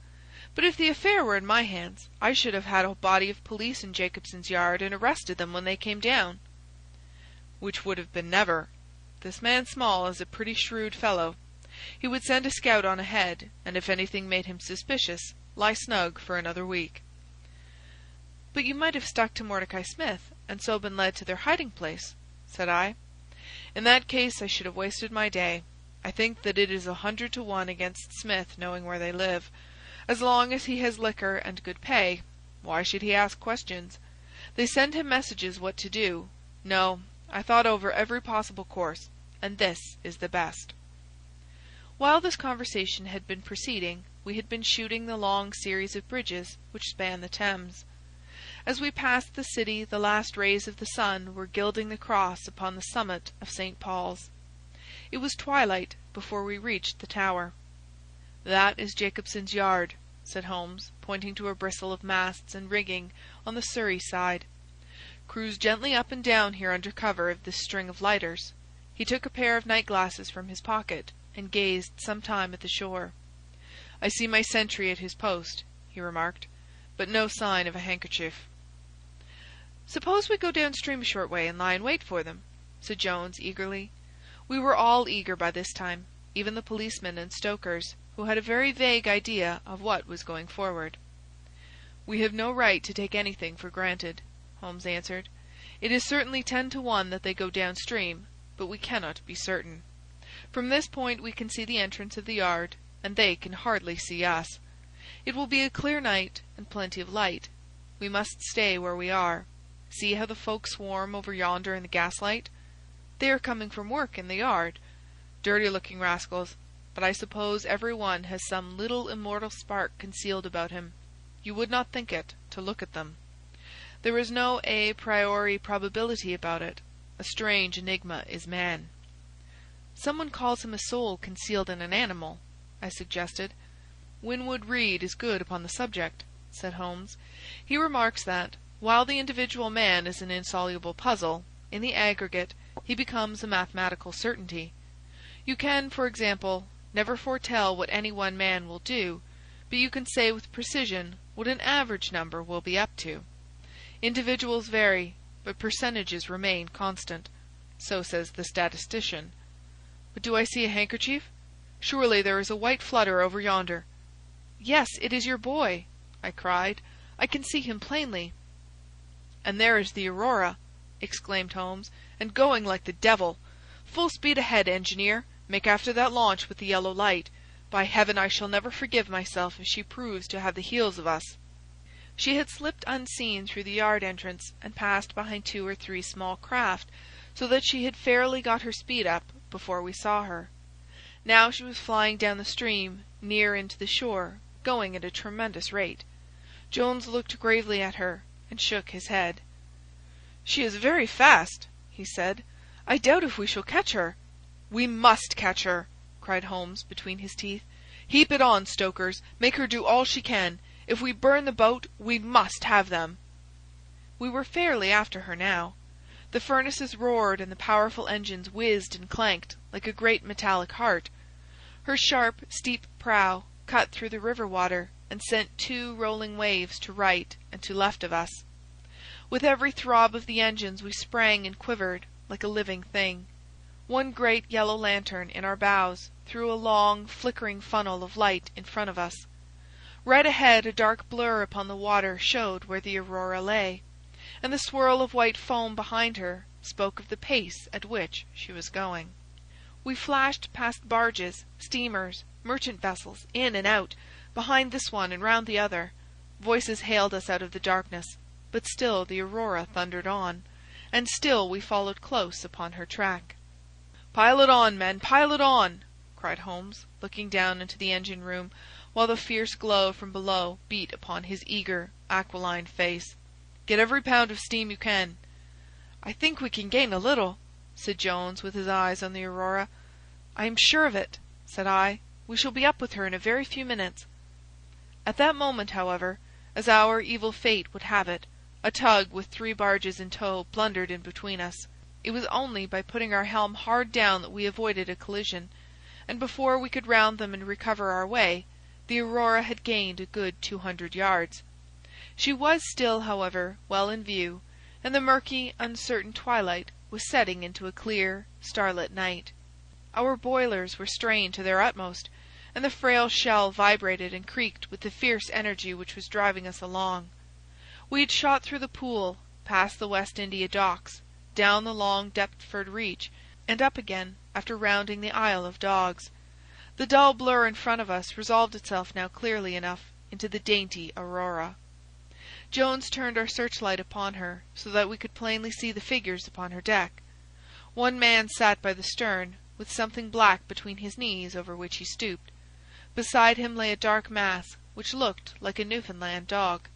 "But if the affair were in my hands, I should have had a body of police in Jacobson's Yard and arrested them when they came down." "Which would have been never. This man Small is a pretty shrewd fellow. He would send a scout on ahead, and if anything made him suspicious, lie snug for another week." "But you might have stuck to Mordecai Smith, and so been led to their hiding place," said I. "In that case I should have wasted my day. I think that it is a hundred to one against Smith knowing where they live. As long as he has liquor and good pay, why should he ask questions? They send him messages what to do. No, I thought over every possible course, and this is the best." While this conversation had been proceeding we had been shooting the long series of bridges which span the Thames. As we passed the city the last rays of the sun were gilding the cross upon the summit of St. Paul's. It was twilight before we reached the Tower. "That is Jacobson's Yard," said Holmes, pointing to a bristle of masts and rigging on the Surrey side. Cruise gently up and down here under cover of this string of lighters." He took a pair of night glasses from his pocket, and gazed some time at the shore. "I see my sentry at his post," he remarked, "but no sign of a handkerchief." "Suppose we go down stream a short way and lie in wait for them," said Jones, eagerly. We were all eager by this time, even the policemen and stokers, who had a very vague idea of what was going forward. "We have no right to take anything for granted. Holmes answered. "It is certainly ten to one that they go down stream, but we cannot be certain. From this point we can see the entrance of the yard, and they can hardly see us. It will be a clear night and plenty of light. We must stay where we are. See how the folk swarm over yonder in the gaslight. They are coming from work in the yard. Dirty-looking rascals, but I suppose every one has some little immortal spark concealed about him. You would not think it, to look at them. There is no a priori probability about it. A strange enigma is man." "Someone calls him a soul concealed in an animal," I suggested. "Winwood Reade is good upon the subject," said Holmes. "He remarks that, while the individual man is an insoluble puzzle, in the aggregate he becomes a mathematical certainty. You can, for example, never foretell what any one man will do, but you can say with precision what an average number will be up to. Individuals vary, but percentages remain constant. So says the statistician. But do I see a handkerchief? Surely there is a white flutter over yonder." "Yes, it is your boy," I cried. "I can see him plainly." "And there is the Aurora," exclaimed Holmes, "and going like the devil! Full speed ahead, engineer! Make after that launch with the yellow light. By Heaven, I shall never forgive myself if she proves to have the heels of us!" She had slipped unseen through the yard entrance and passed behind two or three small craft, so that she had fairly got her speed up before we saw her. Now she was flying down the stream, near in to the shore, going at a tremendous rate. Jones looked gravely at her, and shook his head. "She is very fast," he said. "I doubt if we shall catch her." "We must catch her!" cried Holmes between his teeth. "Heap it on, stokers! Make her do all she can! If we burn the boat, we must have them!" We were fairly after her now. The furnaces roared and the powerful engines whizzed and clanked like a great metallic heart. Her sharp, steep prow cut through the river water and sent two rolling waves to right and to left of us. With every throb of the engines we sprang and quivered like a living thing. One great yellow lantern in our bows threw a long, flickering funnel of light in front of us. Right ahead a dark blur upon the water showed where the Aurora lay, and the swirl of white foam behind her spoke of the pace at which she was going. We flashed past barges, steamers, merchant vessels, in and out, behind this one and round the other. Voices hailed us out of the darkness, but still the Aurora thundered on, and still we followed close upon her track. "Pile it on, men, pile it on!" cried Holmes, looking down into the engine room, while the fierce glow from below beat upon his eager, aquiline face. "Get every pound of steam you can." "I think we can gain a little," said Jones, with his eyes on the Aurora. "I am sure of it," said I. "We shall be up with her in a very few minutes." At that moment, however, as our evil fate would have it, a tug with three barges in tow blundered in between us. It was only by putting our helm hard down that we avoided a collision, and before we could round them and recover our way, the Aurora had gained a good two hundred yards. She was still, however, well in view, and the murky, uncertain twilight was setting into a clear, starlit night. Our boilers were strained to their utmost, and the frail shell vibrated and creaked with the fierce energy which was driving us along. We had shot through the Pool, past the West India Docks, down the long Deptford Reach, and up again after rounding the Isle of Dogs. The dull blur in front of us resolved itself now clearly enough into the dainty Aurora. Jones turned our searchlight upon her so that we could plainly see the figures upon her deck. One man sat by the stern, with something black between his knees over which he stooped. Beside him lay a dark mass which looked like a Newfoundland dog.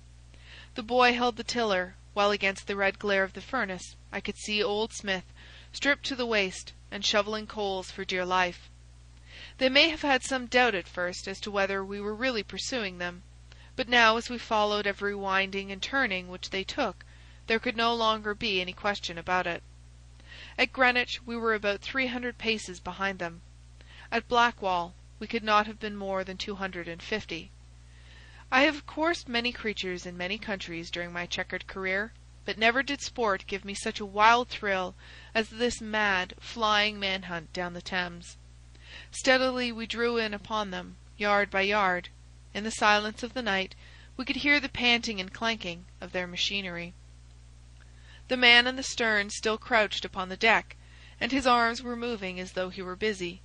The boy held the tiller, while against the red glare of the furnace I could see old Smith, stripped to the waist, and shovelling coals for dear life. They may have had some doubt at first as to whether we were really pursuing them, but now as we followed every winding and turning which they took, there could no longer be any question about it. At Greenwich we were about three hundred paces behind them. At Blackwall we could not have been more than two hundred and fifty. I have coursed many creatures in many countries during my chequered career, but never did sport give me such a wild thrill as this mad, flying manhunt down the Thames. Steadily we drew in upon them, yard by yard. In the silence of the night we could hear the panting and clanking of their machinery. The man in the stern still crouched upon the deck, and his arms were moving as though he were busy,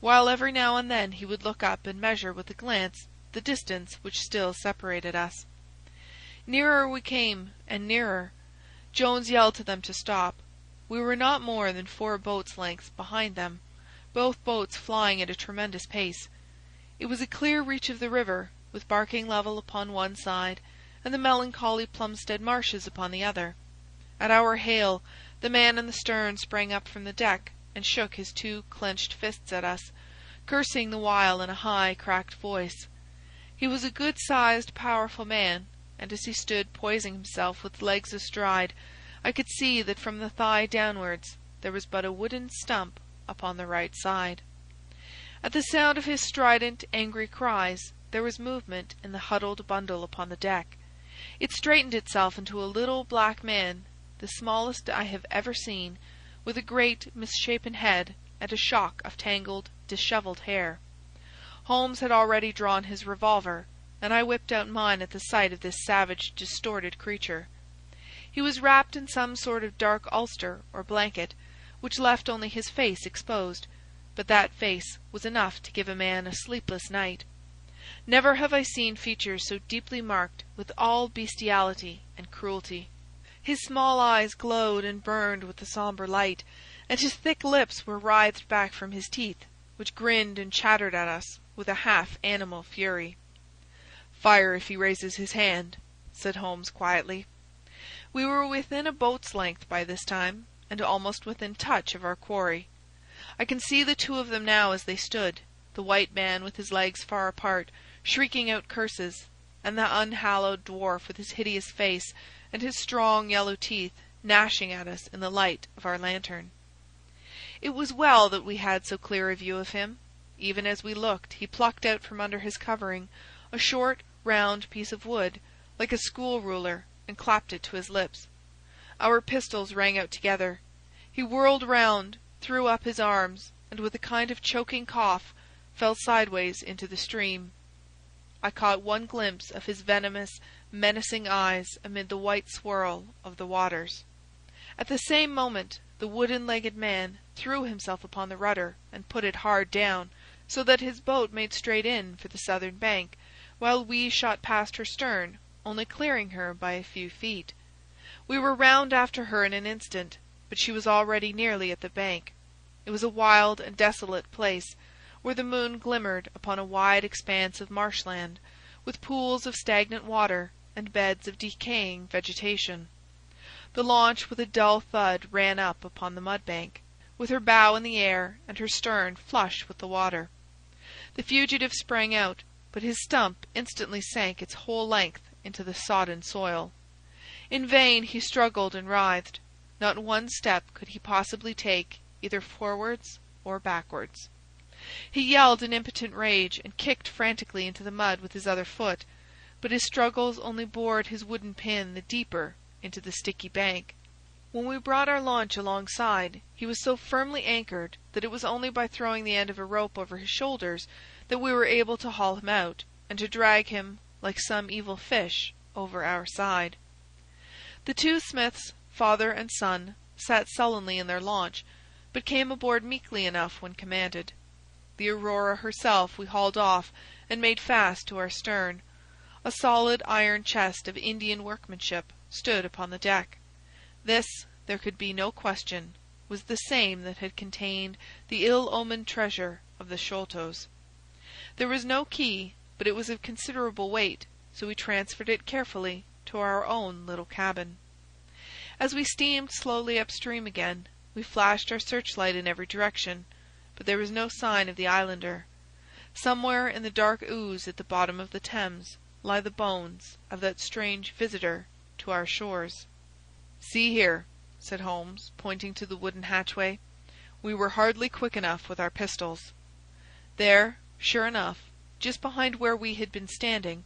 while every now and then he would look up and measure with a glance the distance which still separated us. Nearer we came, and nearer. Jones yelled to them to stop. We were not more than four boats' lengths behind them both boats flying at a tremendous pace. It was a clear reach of the river, with Barking Level upon one side, and the melancholy Plumstead marshes upon the other. At our hail, the man in the stern sprang up from the deck and shook his two clenched fists at us, cursing the while in a high, cracked voice. He was a good sized, powerful man, and as he stood poising himself with legs astride, I could see that from the thigh downwards there was but a wooden stump upon the right side. At the sound of his strident, angry cries, there was movement in the huddled bundle upon the deck. It straightened itself into a little black man, the smallest I have ever seen, with a great misshapen head and a shock of tangled, dishevelled hair. Holmes had already drawn his revolver, and I whipped out mine at the sight of this savage, distorted creature. He was wrapped in some sort of dark ulster or blanket, which left only his face exposed, but that face was enough to give a man a sleepless night. Never have I seen features so deeply marked with all bestiality and cruelty. His small eyes glowed and burned with the sombre light, and his thick lips were writhed back from his teeth, which grinned and chattered at us with a half animal fury. "Fire if he raises his hand," said Holmes quietly. We were within a boat's length by this time, and almost within touch of our quarry. I can see the two of them now as they stood, the white man with his legs far apart, shrieking out curses, and the unhallowed dwarf with his hideous face and his strong yellow teeth gnashing at us in the light of our lantern. It was well that we had so clear a view of him. Even as we looked, he plucked out from under his covering a short, round piece of wood, like a school ruler, and clapped it to his lips. Our pistols rang out together. He whirled round, threw up his arms, and with a kind of choking cough, fell sideways into the stream. I caught one glimpse of his venomous, menacing eyes amid the white swirl of the waters. At the same moment the wooden-legged man threw himself upon the rudder and put it hard down, so that his boat made straight in for the southern bank, while we shot past her stern, only clearing her by a few feet. We were round after her in an instant, but she was already nearly at the bank. It was a wild and desolate place, where the moon glimmered upon a wide expanse of marshland, with pools of stagnant water and beds of decaying vegetation. The launch with a dull thud ran up upon the mud bank, with her bow in the air and her stern flush with the water. The fugitive sprang out, but his stump instantly sank its whole length into the sodden soil. In vain he struggled and writhed. Not one step could he possibly take, either forwards or backwards. He yelled in impotent rage, and kicked frantically into the mud with his other foot, but his struggles only bored his wooden pin the deeper into the sticky bank. When we brought our launch alongside, he was so firmly anchored that it was only by throwing the end of a rope over his shoulders that we were able to haul him out, and to drag him, like some evil fish, over our side. The two Smiths, father and son, sat sullenly in their launch, but came aboard meekly enough when commanded. The Aurora herself we hauled off and made fast to our stern. A solid iron chest of Indian workmanship stood upon the deck. This, there could be no question, was the same that had contained the ill-omened treasure of the Sholtos. There was no key, but it was of considerable weight, so we transferred it carefully to our own little cabin. As we steamed slowly upstream again, we flashed our searchlight in every direction but there was no sign of the islander. Somewhere in the dark ooze at the bottom of the Thames lie the bones of that strange visitor to our shores. "See here," said Holmes, pointing to the wooden hatchway. "We were hardly quick enough with our pistols." There, sure enough, just behind where we had been standing,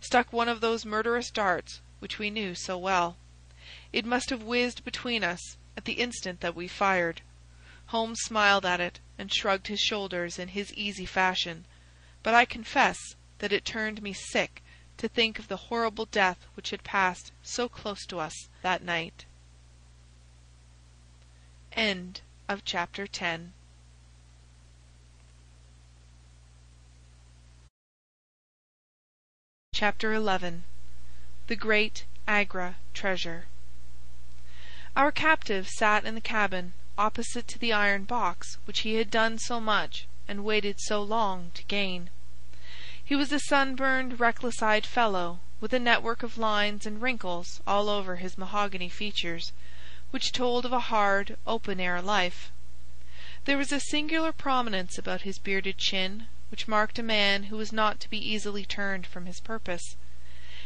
stuck one of those murderous darts which we knew so well. It must have whizzed between us at the instant that we fired. Holmes smiled at it, and shrugged his shoulders in his easy fashion, but I confess that it turned me sick to think of the horrible death which had passed so close to us that night. End of chapter 10 Chapter 11 The Great Agra Treasure. Our captive sat in the cabin opposite to the iron box which he had done so much and waited so long to gain. He was a sunburned, reckless-eyed fellow, with a network of lines and wrinkles all over his mahogany features, which told of a hard, open-air life. There was a singular prominence about his bearded chin, which marked a man who was not to be easily turned from his purpose.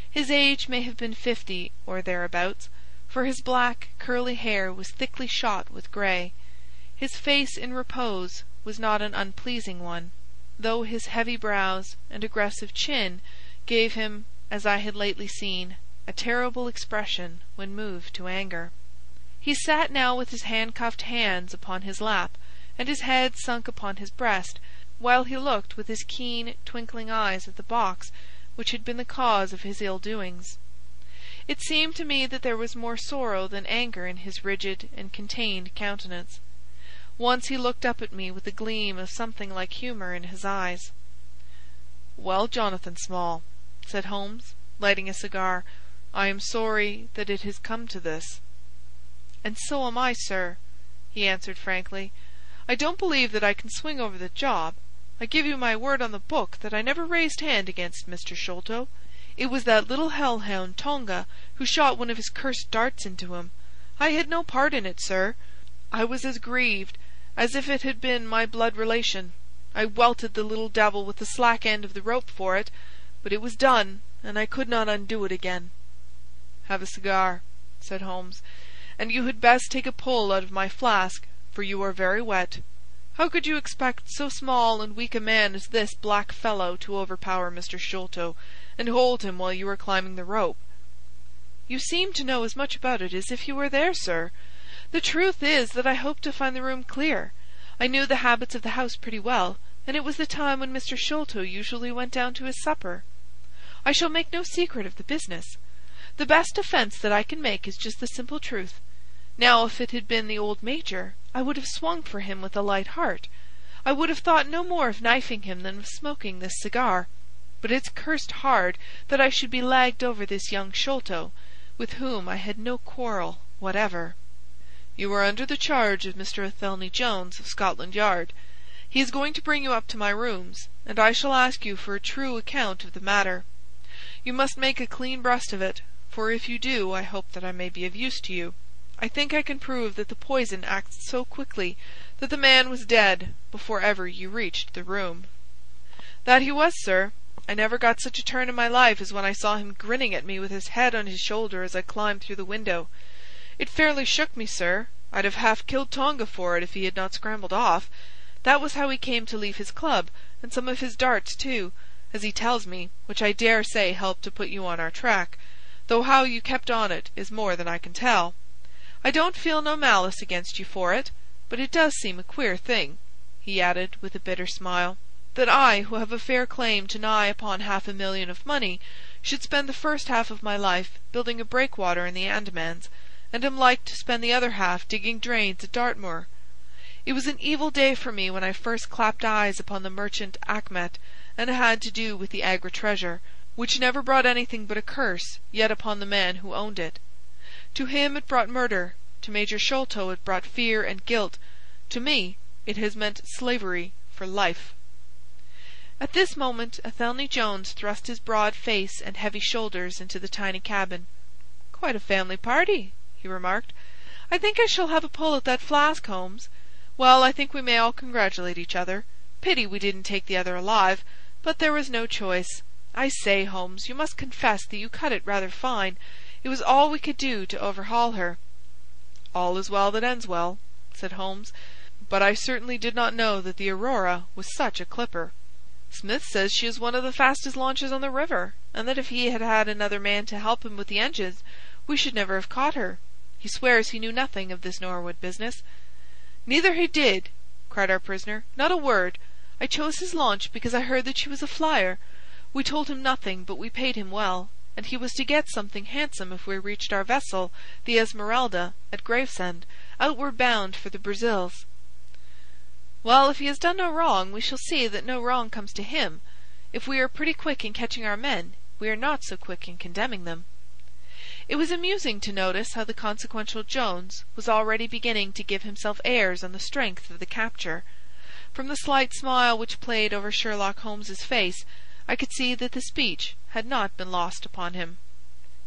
His age may have been fifty or thereabouts, for his black, curly hair was thickly shot with grey. His face in repose was not an unpleasing one, though his heavy brows and aggressive chin gave him, as I had lately seen, a terrible expression when moved to anger. He sat now with his handcuffed hands upon his lap, and his head sunk upon his breast, while he looked with his keen, twinkling eyes at the box which had been the cause of his ill doings. It seemed to me that there was more sorrow than anger in his rigid and contained countenance. Once he looked up at me with a gleam of something like humour in his eyes. "Well, Jonathan Small," said Holmes, lighting a cigar, "I am sorry that it has come to this." "And so am I, sir," he answered frankly. "I don't believe that I can swing over the job. I give you my word on the book that I never raised hand against Mr. Sholto. It was that little hell hound Tonga who shot one of his cursed darts into him. I had no part in it, sir. I was as grieved as if it had been my blood relation. I welted the little devil with the slack end of the rope for it, but it was done, and I could not undo it again." "Have a cigar," said Holmes, "and you had best take a pull out of my flask, for you are very wet. How could you expect so small and weak a man as this black fellow to overpower Mr. Sholto, and hold him while you were climbing the rope?" "You seem to know as much about it as if you were there, sir. The truth is that I hoped to find the room clear. I knew the habits of the house pretty well, and it was the time when Mr. Sholto usually went down to his supper. I shall make no secret of the business. The best defence that I can make is just the simple truth. Now if it had been the old major, I would have swung for him with a light heart. I would have thought no more of knifing him than of smoking this cigar. But it's cursed hard that I should be lagged over this young Sholto, with whom I had no quarrel whatever." "You are under the charge of Mr. Athelney Jones, of Scotland Yard. He is going to bring you up to my rooms, and I shall ask you for a true account of the matter. You must make a clean breast of it, for if you do I hope that I may be of use to you. I think I can prove that the poison acted so quickly that the man was dead before ever you reached the room." "That he was, sir. I never got such a turn in my life as when I saw him grinning at me with his head on his shoulder as I climbed through the window. It fairly shook me, sir. I'd have half killed Tonga for it if he had not scrambled off. That was how he came to leave his club, and some of his darts too, as he tells me, which I dare say helped to put you on our track, though how you kept on it is more than I can tell. I don't feel no malice against you for it, but it does seem a queer thing," he added, with a bitter smile, "that I, who have a fair claim to nigh upon half a million of money, should spend the first half of my life building a breakwater in the Andamans, and am like to spend the other half digging drains at Dartmoor. It was an evil day for me when I first clapped eyes upon the merchant Achmet, and had to do with the Agra treasure, which never brought anything but a curse yet upon the man who owned it. To him it brought murder, to Major Sholto it brought fear and guilt, to me it has meant slavery for life." At this moment Athelney Jones thrust his broad face and heavy shoulders into the tiny cabin. "Quite a family party," he remarked. "I think I shall have a pull at that flask, Holmes. Well, I think we may all congratulate each other. Pity we didn't take the other alive, but there was no choice. I say, Holmes, you must confess that you cut it rather fine. It was all we could do to overhaul her." "All is well that ends well," said Holmes. "But I certainly did not know that the Aurora was such a clipper." "Smith says she is one of the fastest launches on the river, and that if he had had another man to help him with the engines we should never have caught her. He swears he knew nothing of this Norwood business." "Neither he did," cried our prisoner. "Not a word. I chose his launch because I heard that she was a flyer. We told him nothing, but we paid him well and he was to get something handsome if we reached our vessel, the Esmeralda, at Gravesend, outward bound for the Brazils. Well, if he has done no wrong, we shall see that no wrong comes to him. If we are pretty quick in catching our men, we are not so quick in condemning them. It was amusing to notice how the consequential Jones was already beginning to give himself airs on the strength of the capture. From the slight smile which played over Sherlock Holmes's face, I could see that the speech had not been lost upon him.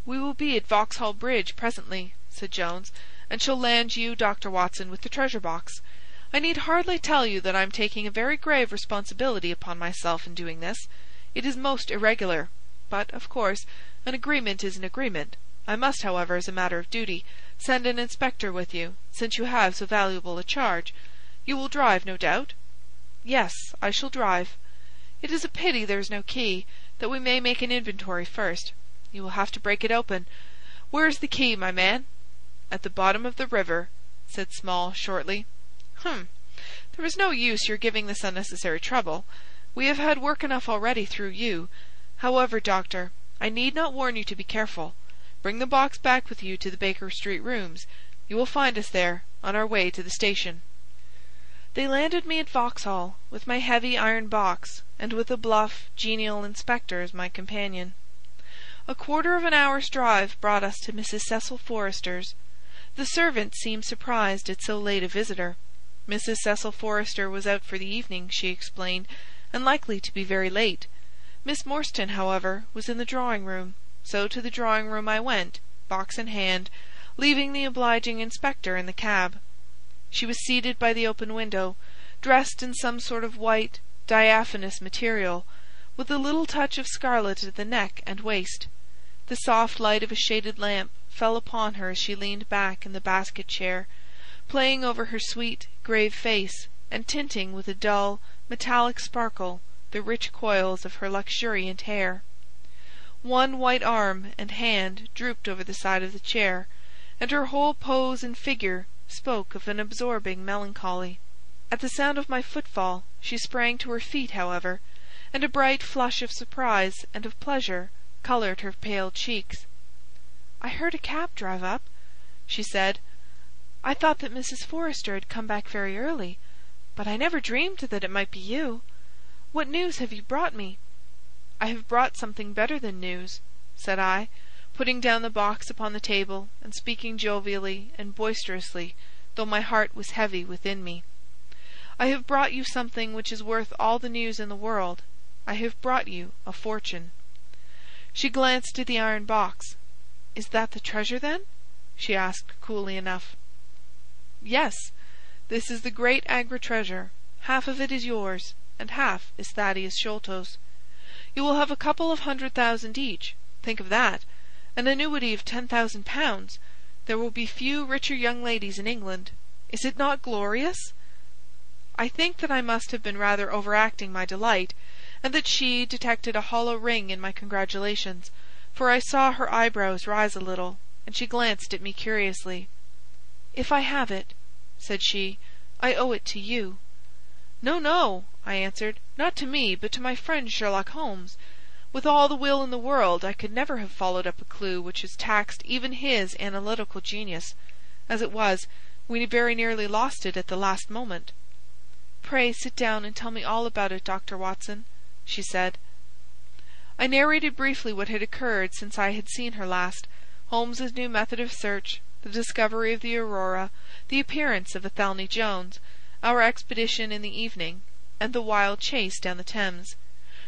"We will be at Vauxhall Bridge presently," said Jones, "and shall land you, Dr. Watson, with the treasure box. I need hardly tell you that I am taking a very grave responsibility upon myself in doing this. It is most irregular. But, of course, an agreement is an agreement. I must, however, as a matter of duty, send an inspector with you, since you have so valuable a charge. You will drive, no doubt?" "Yes, I shall drive." "It is a pity there is no key, that we may make an inventory first. You will have to break it open. Where is the key, my man?" "At the bottom of the river," said Small, shortly. "Hum! There is no use your giving this unnecessary trouble. We have had work enough already through you. However, doctor, I need not warn you to be careful. Bring the box back with you to the Baker Street rooms. You will find us there, on our way to the station." They landed me at Vauxhall, with my heavy iron box, and with a bluff, genial inspector as my companion. A quarter of an hour's drive brought us to Mrs. Cecil Forrester's. The servant seemed surprised at so late a visitor. Mrs. Cecil Forrester was out for the evening, she explained, and likely to be very late. Miss Morstan, however, was in the drawing room, so to the drawing room I went, box in hand, leaving the obliging inspector in the cab. She was seated by the open window, dressed in some sort of white, diaphanous material, with a little touch of scarlet at the neck and waist. The soft light of a shaded lamp fell upon her as she leaned back in the basket chair, playing over her sweet, grave face, and tinting with a dull, metallic sparkle the rich coils of her luxuriant hair. One white arm and hand drooped over the side of the chair, and her whole pose and figure spoke of an absorbing melancholy. At the sound of my footfall she sprang to her feet, however, and a bright flush of surprise and of pleasure coloured her pale cheeks. "I heard a cab drive up," she said. "I thought that Mrs. Forrester had come back very early, but I never dreamed that it might be you. What news have you brought me?" "I have brought something better than news," said I, putting down the box upon the table and speaking jovially and boisterously, though my heart was heavy within me. "I have brought you something which is worth all the news in the world. I have brought you a fortune." She glanced at the iron box. "Is that the treasure, then?" she asked coolly enough. "Yes. This is the great Agra treasure. Half of it is yours and half is Thaddeus Sholto's. You will have a couple of hundred thousand each. Think of that! An annuity of ten thousand pounds! There will be few richer young ladies in England. Is it not glorious?" I think that I must have been rather overacting my delight, and that she detected a hollow ring in my congratulations, for I saw her eyebrows rise a little, and she glanced at me curiously. "If I have it," said she, "I owe it to you." "No, no!" I answered. "Not to me, but to my friend Sherlock Holmes. With all the will in the world I could never have followed up a clue which has taxed even his analytical genius. As it was, we very nearly lost it at the last moment." "Pray sit down and tell me all about it, Dr. Watson," she said. I narrated briefly what had occurred since I had seen her last, Holmes's new method of search, the discovery of the Aurora, the appearance of Athelney Jones, our expedition in the evening, and the wild chase down the Thames.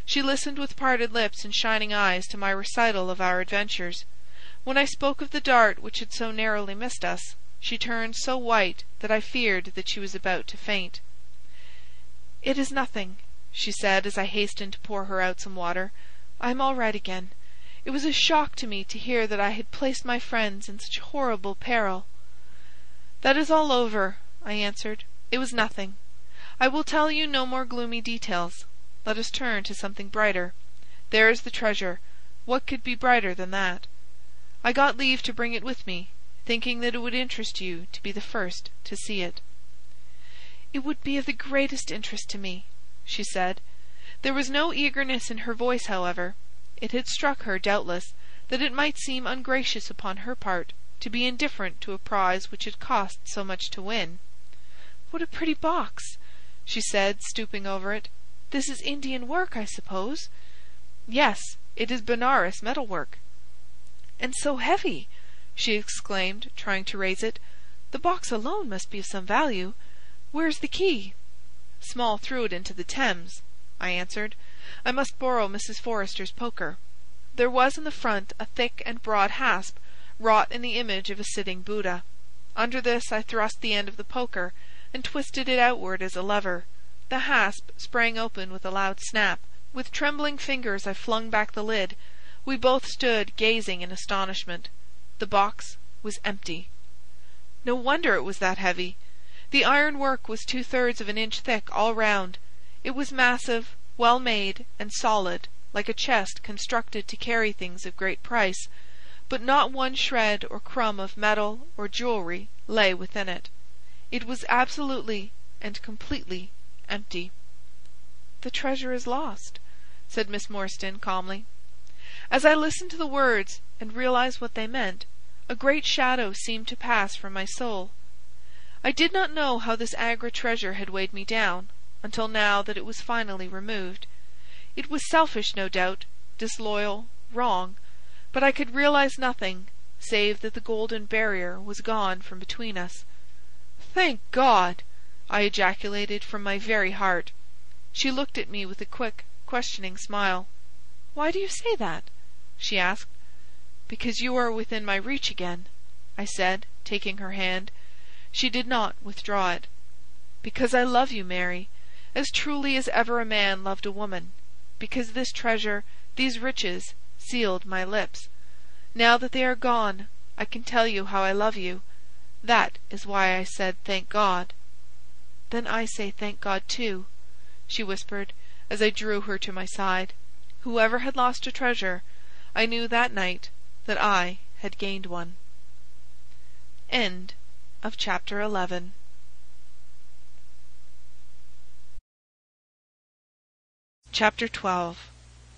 She listened with parted lips and shining eyes to my recital of our adventures. When I spoke of the dart which had so narrowly missed us, she turned so white that I feared that she was about to faint. "It is nothing," she said, as I hastened to pour her out some water. "I am all right again. It was a shock to me to hear that I had placed my friends in such horrible peril." "That is all over," I answered. "It was nothing. I will tell you no more gloomy details. Let us turn to something brighter. There is the treasure. What could be brighter than that? I got leave to bring it with me, thinking that it would interest you to be the first to see it." "It would be of the greatest interest to me," she said. There was no eagerness in her voice, however. It had struck her, doubtless, that it might seem ungracious upon her part to be indifferent to a prize which had cost so much to win. "What a pretty box!" she said, stooping over it. "This is Indian work, I suppose?" "Yes, it is Benares metal work." "And so heavy!" she exclaimed, trying to raise it. "The box alone must be of some value. Where is the key?" "Small threw it into the Thames," I answered. I must borrow Mrs. Forrester's poker. There was in the front a thick and broad hasp, wrought in the image of a sitting Buddha. Under this I thrust the end of the poker, and twisted it outward as a lever. The hasp sprang open with a loud snap. With trembling fingers I flung back the lid. We both stood gazing in astonishment. The box was empty. No wonder it was that heavy. The iron work was two thirds of an inch thick all round. It was massive, well made, and solid, like a chest constructed to carry things of great price, but not one shred or crumb of metal or jewellery lay within it. It was absolutely and completely empty. "The treasure is lost," said Miss Morstan, calmly. As I listened to the words and realized what they meant, a great shadow seemed to pass from my soul. I did not know how this Agra treasure had weighed me down, until now that it was finally removed. It was selfish, no doubt, disloyal, wrong, but I could realize nothing, save that the golden barrier was gone from between us. "Thank God!" I ejaculated from my very heart. She looked at me with a quick, questioning smile. "Why do you say that?" she asked. "Because you are within my reach again," I said, taking her hand. She did not withdraw it. "Because I love you, Mary, as truly as ever a man loved a woman. Because this treasure, these riches, sealed my lips. Now that they are gone, I can tell you how I love you. That is why I said thank God." "Then I say thank God too," she whispered, as I drew her to my side. Whoever had lost a treasure, I knew that night that I had gained one. End of chapter 11. Chapter 12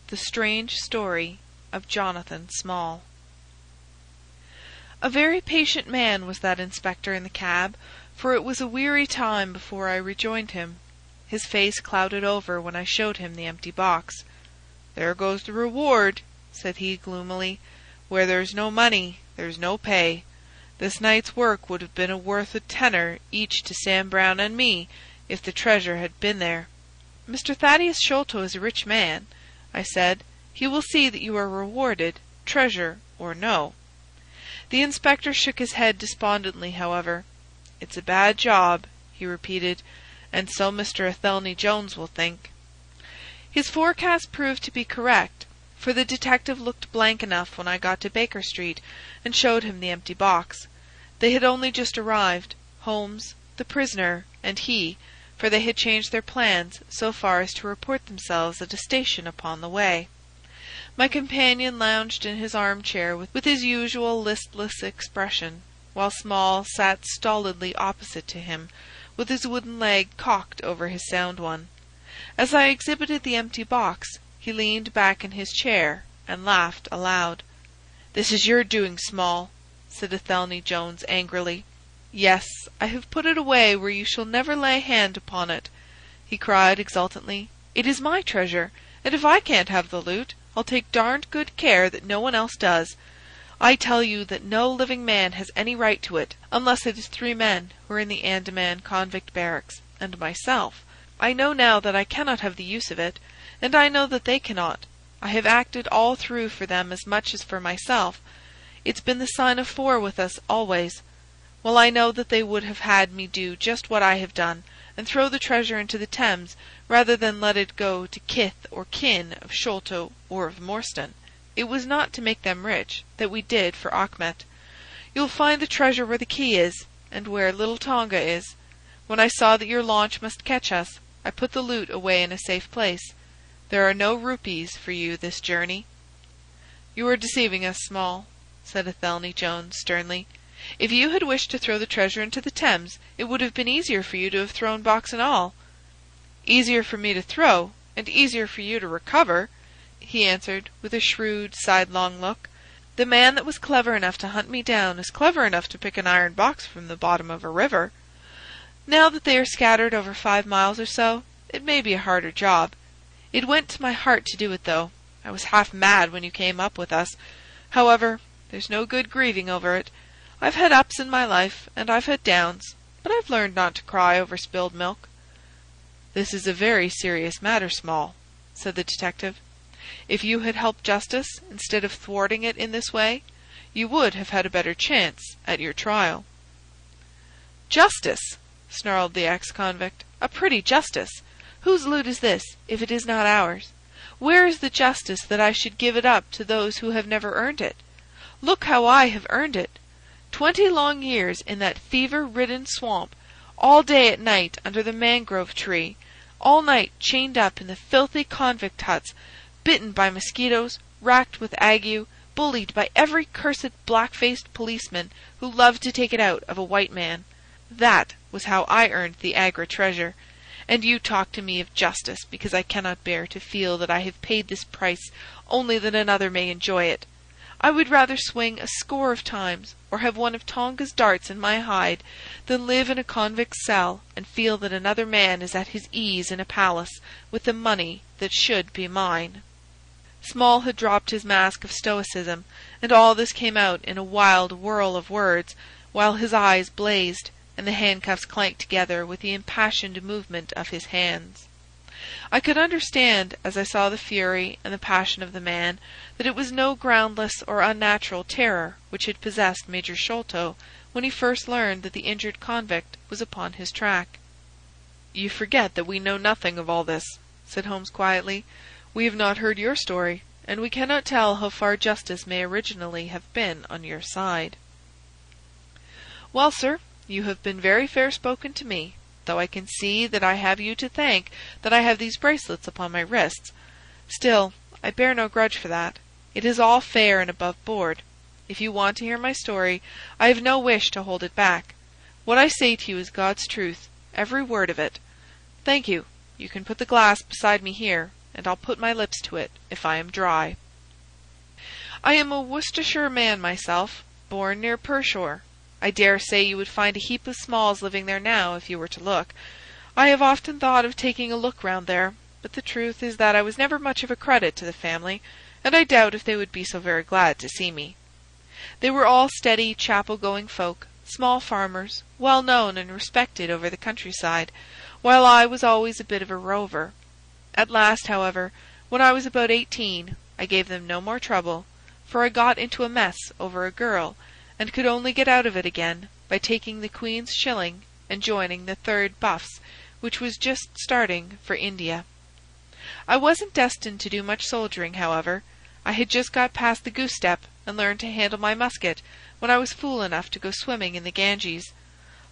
The Strange Story of Jonathan Small A very patient man was that inspector in the cab, for it was a weary time before I rejoined him. His face clouded over when I showed him the empty box. "There goes the reward," said he, gloomily. "Where there's no money, there's no pay. This night's work would have been worth a tenner each to Sam Brown and me, if the treasure had been there." "Mr. Thaddeus Sholto is a rich man," I said. "He will see that you are rewarded, treasure or no." The inspector shook his head despondently, however. "It's a bad job," he repeated, "and so Mr. Athelney Jones will think." His forecast proved to be correct, for the detective looked blank enough when I got to Baker Street and showed him the empty box. They had only just arrived, Holmes, the prisoner, and he, for they had changed their plans so far as to report themselves at a station upon the way. My companion lounged in his arm-chair with his usual listless expression, while Small sat stolidly opposite to him, with his wooden leg cocked over his sound one. As I exhibited the empty box, he leaned back in his chair and laughed aloud. "This is your doing, Small," said Athelney Jones, angrily. "Yes, I have put it away where you shall never lay hand upon it," he cried, exultantly. "It is my treasure, and if I can't have the loot, I'll take darned good care that no one else does. I tell you that no living man has any right to it, unless it is three men who are in the Andaman convict barracks, and myself. I know now that I cannot have the use of it, and I know that they cannot. I have acted all through for them as much as for myself. It's been the sign of four with us always. Well, I know that they would have had me do just what I have done, and throw the treasure into the Thames, rather than let it go to kith or kin of Sholto or of Morstan. It was not to make them rich that we did for Achmet. You'll find the treasure where the key is, and where little Tonga is. When I saw that your launch must catch us, I put the loot away in a safe place. There are no rupees for you this journey." "You are deceiving us, Small," said Athelney Jones, sternly. "If you had wished to throw the treasure into the Thames, it would have been easier for you to have thrown box and all." "Easier for me to throw, and easier for you to recover," he answered, with a shrewd, sidelong look. "The man that was clever enough to hunt me down is clever enough to pick an iron box from the bottom of a river. Now that they are scattered over five miles or so, it may be a harder job. It went to my heart to do it, though. I was half mad when you came up with us. However, there's no good grieving over it. I've had ups in my life, and I've had downs, but I've learned not to cry over spilled milk." "This is a very serious matter, Small," said the detective. "If you had helped justice instead of thwarting it in this way, you would have had a better chance at your trial." "Justice!" snarled the ex convict. "A pretty justice! Whose loot is this, if it is not ours? Where is the justice that I should give it up to those who have never earned it? Look how I have earned it! Twenty long years in that fever ridden swamp, all day at night under the mangrove tree, all night chained up in the filthy convict huts, bitten by mosquitoes, racked with ague, bullied by every cursed black faced policeman who loved to take it out of a white man. That was how I earned the Agra treasure. And you talk to me of justice because I cannot bear to feel that I have paid this price only that another may enjoy it. I would rather swing a score of times, or have one of Tonga's darts in my hide, than live in a convict's cell and feel that another man is at his ease in a palace with the money that should be mine." Small had dropped his mask of stoicism, and all this came out in a wild whirl of words, while his eyes blazed and the handcuffs clanked together with the impassioned movement of his hands. I could understand, as I saw the fury and the passion of the man, that it was no groundless or unnatural terror which had possessed Major Sholto when he first learned that the injured convict was upon his track. "You forget that we know nothing of all this," said Holmes quietly. "We have not heard your story, and we cannot tell how far justice may originally have been on your side." "Well, sir, you have been very fair spoken to me, though I can see that I have you to thank that I have these bracelets upon my wrists. Still, I bear no grudge for that. It is all fair and above board. If you want to hear my story, I have no wish to hold it back. What I say to you is God's truth, every word of it. Thank you. You can put the glass beside me here, and I'll put my lips to it if I am dry. I am a Worcestershire man myself, born near Pershore. I dare say you would find a heap of Smalls living there now if you were to look. I have often thought of taking a look round there, but the truth is that I was never much of a credit to the family, and I doubt if they would be so very glad to see me. They were all steady chapel-going folk, small farmers, well known and respected over the countryside, while I was always a bit of a rover. At last, however, when I was about eighteen, I gave them no more trouble, for I got into a mess over a girl and could only get out of it again by taking the Queen's shilling and joining the Third Buffs, which was just starting for India. I wasn't destined to do much soldiering, however. I had just got past the goose step and learned to handle my musket when I was fool enough to go swimming in the Ganges.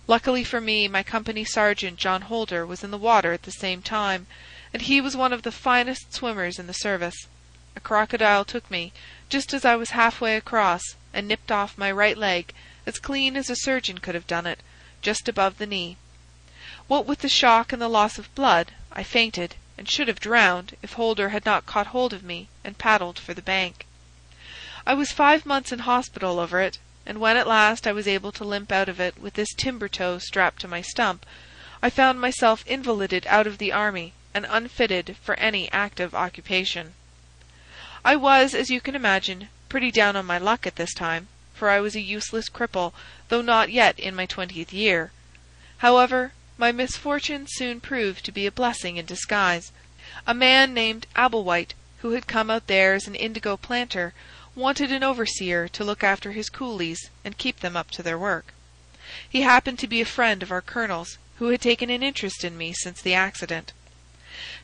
Luckily for me, my company sergeant John Holder was in the water at the same time, and he was one of the finest swimmers in the service. A crocodile took me, just as I was half-way across, and nipped off my right leg, as clean as a surgeon could have done it, just above the knee. What with the shock and the loss of blood, I fainted, and should have drowned if Holder had not caught hold of me and paddled for the bank. I was five months in hospital over it, and when at last I was able to limp out of it with this timber toe strapped to my stump, I found myself invalided out of the army and unfitted for any active occupation. I was, as you can imagine, pretty down on my luck at this time, for I was a useless cripple, though not yet in my twentieth year. However, my misfortune soon proved to be a blessing in disguise. A man named Abelwhite, who had come out there as an indigo planter, wanted an overseer to look after his coolies and keep them up to their work. He happened to be a friend of our colonel's, who had taken an interest in me since the accident.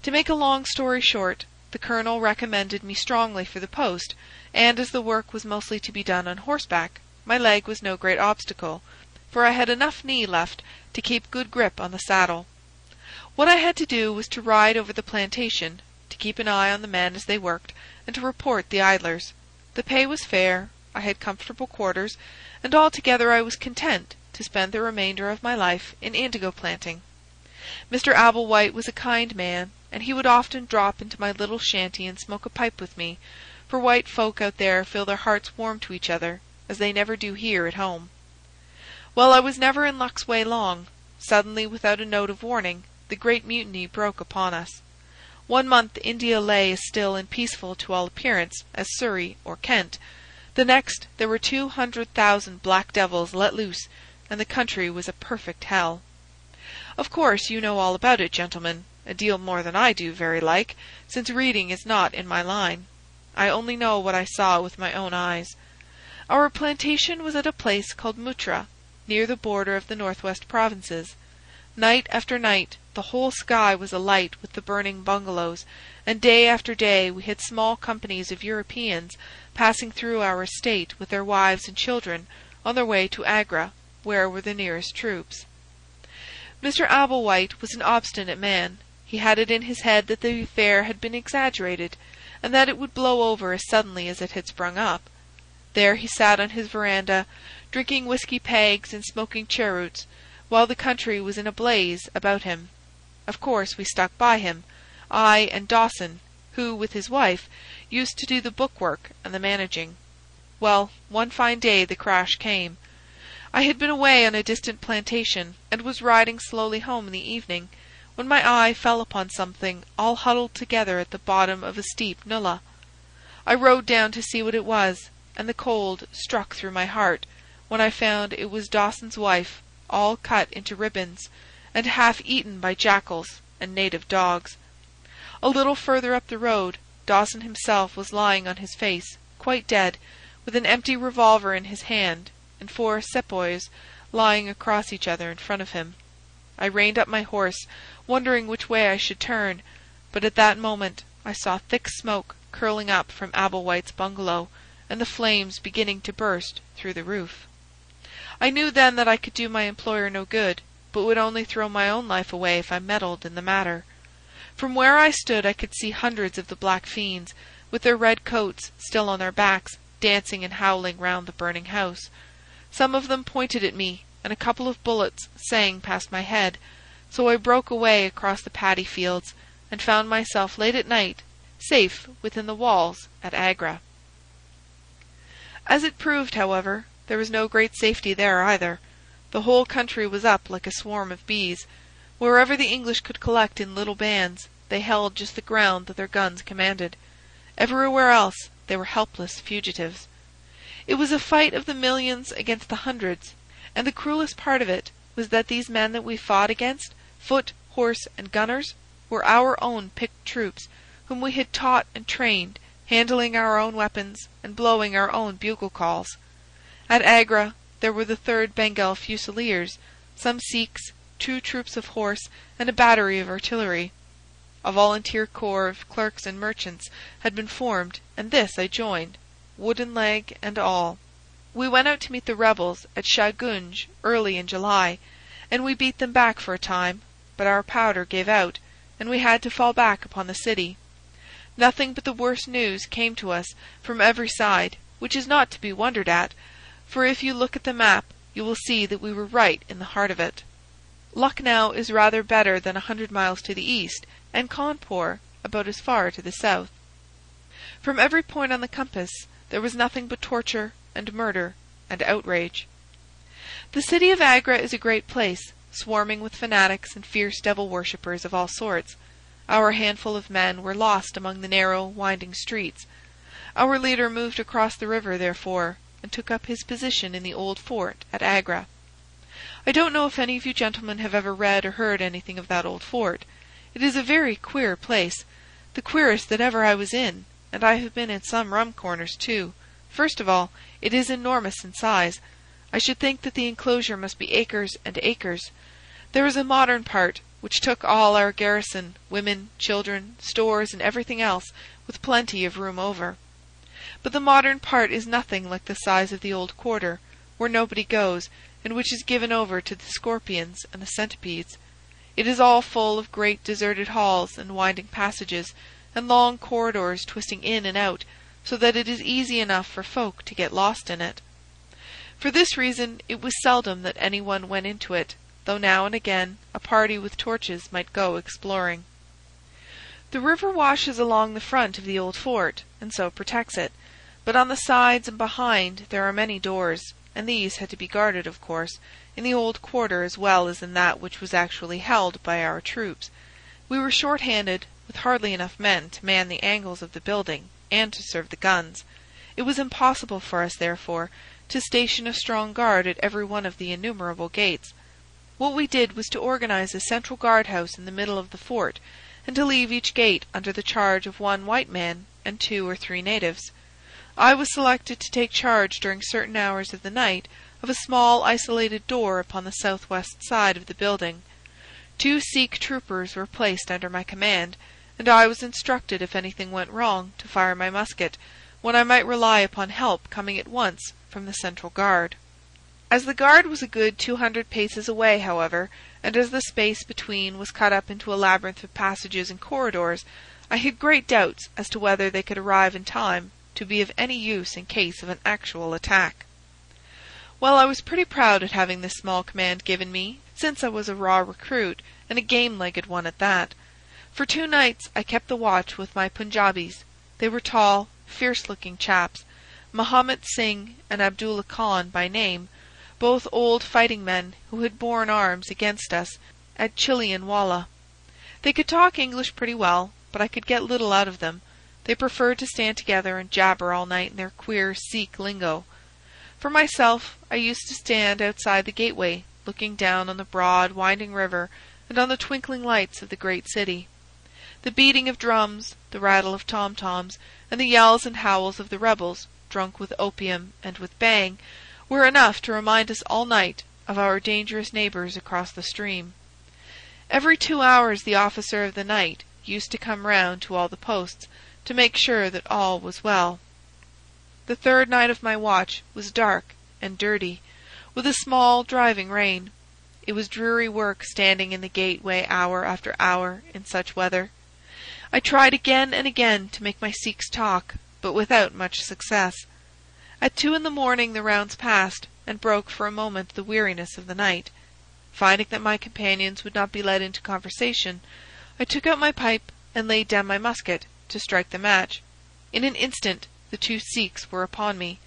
To make a long story short, the colonel recommended me strongly for the post, and as the work was mostly to be done on horseback, my leg was no great obstacle, for I had enough knee left to keep good grip on the saddle. What I had to do was to ride over the plantation, to keep an eye on the men as they worked, and to report the idlers. The pay was fair, I had comfortable quarters, and altogether I was content to spend the remainder of my life in indigo planting. Mr. Abelwhite was a kind man, and he would often drop into my little shanty and smoke a pipe with me, for white folk out there feel their hearts warm to each other, as they never do here at home. Well, I was never in luck's way long. Suddenly, without a note of warning, the great mutiny broke upon us. One month India lay as still and peaceful to all appearance as Surrey or Kent. The next there were two hundred thousand black devils let loose, and the country was a perfect hell. Of course you know all about it, gentlemen. a deal more than I do, very like, since reading is not in my line. I only know what I saw with my own eyes. Our plantation was at a place called Mutra, near the border of the Northwest Provinces. Night after night the whole sky was alight with the burning bungalows, and day after day we had small companies of Europeans passing through our estate with their wives and children on their way to Agra, where were the nearest troops. Mr. Abel-White was an obstinate man. He had it in his head that the affair had been exaggerated, and that it would blow over as suddenly as it had sprung up. There he sat on his veranda, drinking whisky pegs and smoking cheroots, while the country was in a blaze about him. Of course we stuck by him, I and Dawson, who, with his wife, used to do the book work and the managing. Well, one fine day the crash came. I had been away on a distant plantation, and was riding slowly home in the evening, when my eye fell upon something all huddled together at the bottom of a steep nullah. I rode down to see what it was, and the cold struck through my heart when I found it was Dawson's wife, all cut into ribbons, and half eaten by jackals and native dogs. A little further up the road, Dawson himself was lying on his face, quite dead, with an empty revolver in his hand and four sepoys lying across each other in front of him. I reined up my horse, wondering which way I should turn, but at that moment I saw thick smoke curling up from Abel-White's bungalow, and the flames beginning to burst through the roof. I knew then that I could do my employer no good, but would only throw my own life away if I meddled in the matter. From where I stood I could see hundreds of the black fiends, with their red coats still on their backs, dancing and howling round the burning house. Some of them pointed at me, and a couple of bullets sang past my head, so I broke away across the paddy fields, and found myself late at night safe within the walls at Agra. As it proved, however, there was no great safety there either. The whole country was up like a swarm of bees. Wherever the English could collect in little bands, they held just the ground that their guns commanded. Everywhere else they were helpless fugitives. It was a fight of the millions against the hundreds, and the cruellest part of it was that these men that we fought against, foot, horse, and gunners, were our own picked troops, whom we had taught and trained, handling our own weapons and blowing our own bugle calls. At Agra there were the Third Bengal Fusiliers, some Sikhs, two troops of horse, and a battery of artillery. A volunteer corps of clerks and merchants had been formed, and this I joined wooden leg and all. We went out to meet the rebels at Shah Gunge early in July, and we beat them back for a time, but our powder gave out, and we had to fall back upon the city. Nothing but the worst news came to us from every side, which is not to be wondered at, for if you look at the map you will see that we were right in the heart of it. Lucknow is rather better than a hundred miles to the east, and Cawnpore about as far to the south. From every point on the compass there was nothing but torture and murder and outrage. The city of Agra is a great place, swarming with fanatics and fierce devil worshippers of all sorts. Our handful of men were lost among the narrow, winding streets. Our leader moved across the river, therefore, and took up his position in the old fort at Agra. I don't know if any of you gentlemen have ever read or heard anything of that old fort. It is a very queer place, the queerest that ever I was in and I have been in some rum corners too. First of all, it is enormous in size. I should think that the enclosure must be acres and acres. There is a modern part, which took all our garrison, women, children, stores, and everything else, with plenty of room over. But the modern part is nothing like the size of the old quarter, where nobody goes, and which is given over to the scorpions and the centipedes. It is all full of great deserted halls and winding passages, and long corridors twisting in and out, so that it is easy enough for folk to get lost in it. For this reason it was seldom that any one went into it, though now and again a party with torches might go exploring. The river washes along the front of the old fort, and so protects it, but on the sides and behind there are many doors, and these had to be guarded, of course, in the old quarter as well as in that which was actually held by our troops. We were short-handed, with hardly enough men to man the angles of the building and to serve the guns. It was impossible for us, therefore, to station a strong guard at every one of the innumerable gates. What we did was to organize a central guard house in the middle of the fort, and to leave each gate under the charge of one white man and two or three natives. I was selected to take charge during certain hours of the night of a small isolated door upon the southwest side of the building. Two Sikh troopers were placed under my command, and I was instructed if anything went wrong to fire my musket, when I might rely upon help coming at once from the central guard. As the guard was a good two hundred paces away, however, and as the space between was cut up into a labyrinth of passages and corridors, I had great doubts as to whether they could arrive in time to be of any use in case of an actual attack. Well, I was pretty proud at having this small command given me, since I was a raw recruit, and a game-legged one at that. For two nights I kept the watch with my Punjabis. They were tall, fierce-looking chaps, Mahomet Singh and Abdullah Khan by name, both old fighting men who had borne arms against us at Chillianwallah. They could talk English pretty well, but I could get little out of them, they preferred to stand together and jabber all night in their queer Sikh lingo. For myself, I used to stand outside the gateway, looking down on the broad, winding river and on the twinkling lights of the great city. The beating of drums, the rattle of tom-toms, and the yells and howls of the rebels, drunk with opium and with bang, were enough to remind us all night of our dangerous neighbours across the stream. Every two hours the officer of the night used to come round to all the posts to make sure that all was well. The third night of my watch was dark and dirty, with a small driving rain. It was dreary work standing in the gateway hour after hour in such weather. I tried again and again to make my Sikhs talk, but without much success. At two in the morning the rounds passed, and broke for a moment the weariness of the night. Finding that my companions would not be led into conversation, I took out my pipe and laid down my musket to strike the match. In an instant the two Sikhs were upon me.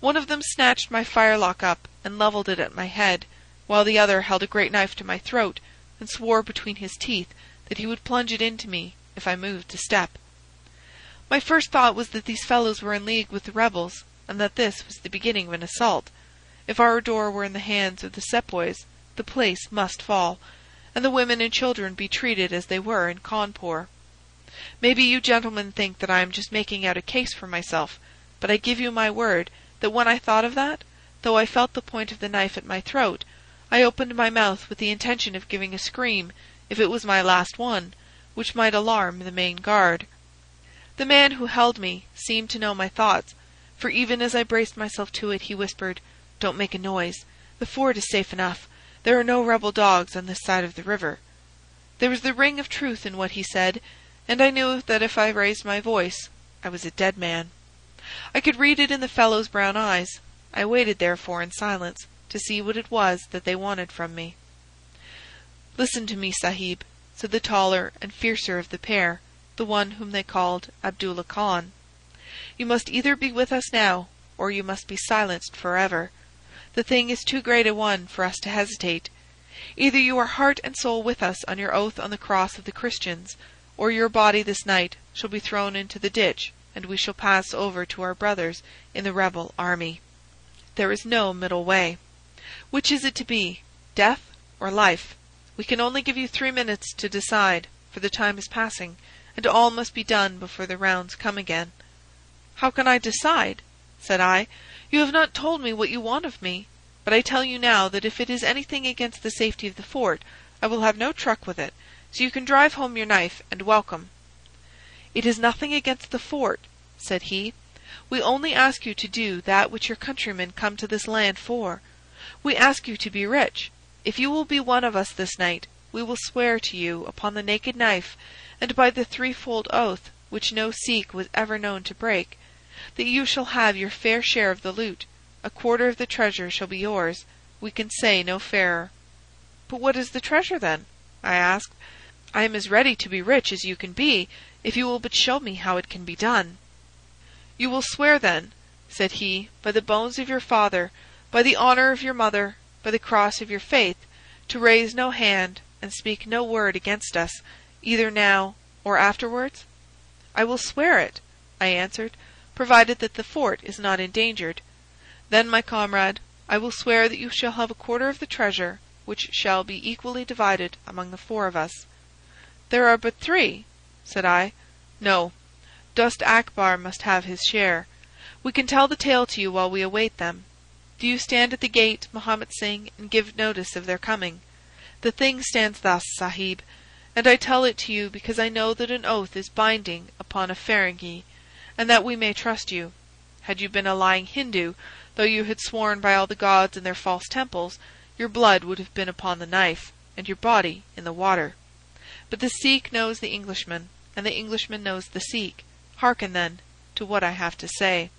One of them snatched my firelock up and levelled it at my head, while the other held a great knife to my throat, and swore between his teeth that he would plunge it into me if I moved a step. My first thought was that these fellows were in league with the rebels, and that this was the beginning of an assault. If our door were in the hands of the Sepoys, the place must fall, and the women and children be treated as they were in Cawnpore. Maybe you gentlemen think that I am just making out a case for myself, but I give you my word that when I thought of that, though I felt the point of the knife at my throat, I opened my mouth with the intention of giving a scream, if it was my last one, which might alarm the main guard. The man who held me seemed to know my thoughts, for even as I braced myself to it, he whispered, "Don't make a noise. The fort is safe enough. There are no rebel dogs on this side of the river." There was the ring of truth in what he said, and I knew that if I raised my voice I was a dead man. I could read it in the fellow's brown eyes. I waited, therefore, in silence, to see what it was that they wanted from me. "Listen to me, Sahib," said the taller and fiercer of the pair, the one whom they called Abdullah Khan. "You must either be with us now, or you must be silenced for ever. The thing is too great a one for us to hesitate. Either you are heart and soul with us on your oath on the cross of the Christians, or your body this night shall be thrown into the ditch, and we shall pass over to our brothers in the rebel army. There is no middle way. Which is it to be, death or life? We can only give you three minutes to decide, for the time is passing, and all must be done before the rounds come again. How can I decide? said I. You have not told me what you want of me. But I tell you now that if it is anything against the safety of the fort, I will have no truck with it, so you can drive home your knife and welcome." "It is nothing against the fort," said he. "We only ask you to do that which your countrymen come to this land for. We ask you to be rich. If you will be one of us this night, we will swear to you upon the naked knife, and by the threefold oath which no Sikh was ever known to break, that you shall have your fair share of the loot. A quarter of the treasure shall be yours. We can say no fairer." "But what is the treasure, then?" I asked. I am as ready to be rich as you can be, if you will but show me how it can be done." "You will swear, then," said he, "by the bones of your father, by the honour of your mother, by the cross of your faith, to raise no hand and speak no word against us, either now or afterwards?" "I will swear it," I answered, "provided that the fort is not endangered." "Then, my comrade, I will swear that you shall have a quarter of the treasure which shall be equally divided among the four of us." "There are but three," said I. "No. Dost Akbar must have his share. We can tell the tale to you while we await them. Do you stand at the gate, Mahomet Singh, and give notice of their coming. The thing stands thus, Sahib, and I tell it to you because I know that an oath is binding upon a Feringhee, and that we may trust you. Had you been a lying Hindoo, though you had sworn by all the gods in their false temples, your blood would have been upon the knife, and your body in the water. But the Sikh knows the Englishman, and the Englishman knows the Sikh. Hearken, then, to what I have to say.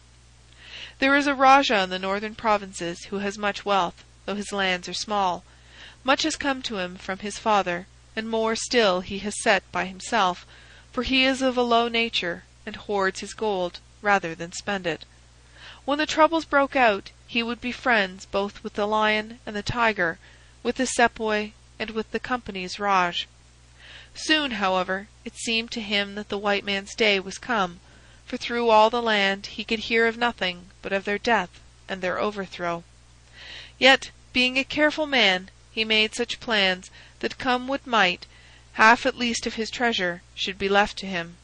There is a rajah in the northern provinces who has much wealth, though his lands are small. Much has come to him from his father, and more still he has set by himself, for he is of a low nature, and hoards his gold rather than spend it. When the troubles broke out, he would be friends both with the lion and the tiger, with the sepoy and with the Company's Raj. Soon, however, it seemed to him that the white man's day was come, for through all the land he could hear of nothing but of their death and their overthrow. Yet, being a careful man, he made such plans that come what might, half at least of his treasure should be left to him.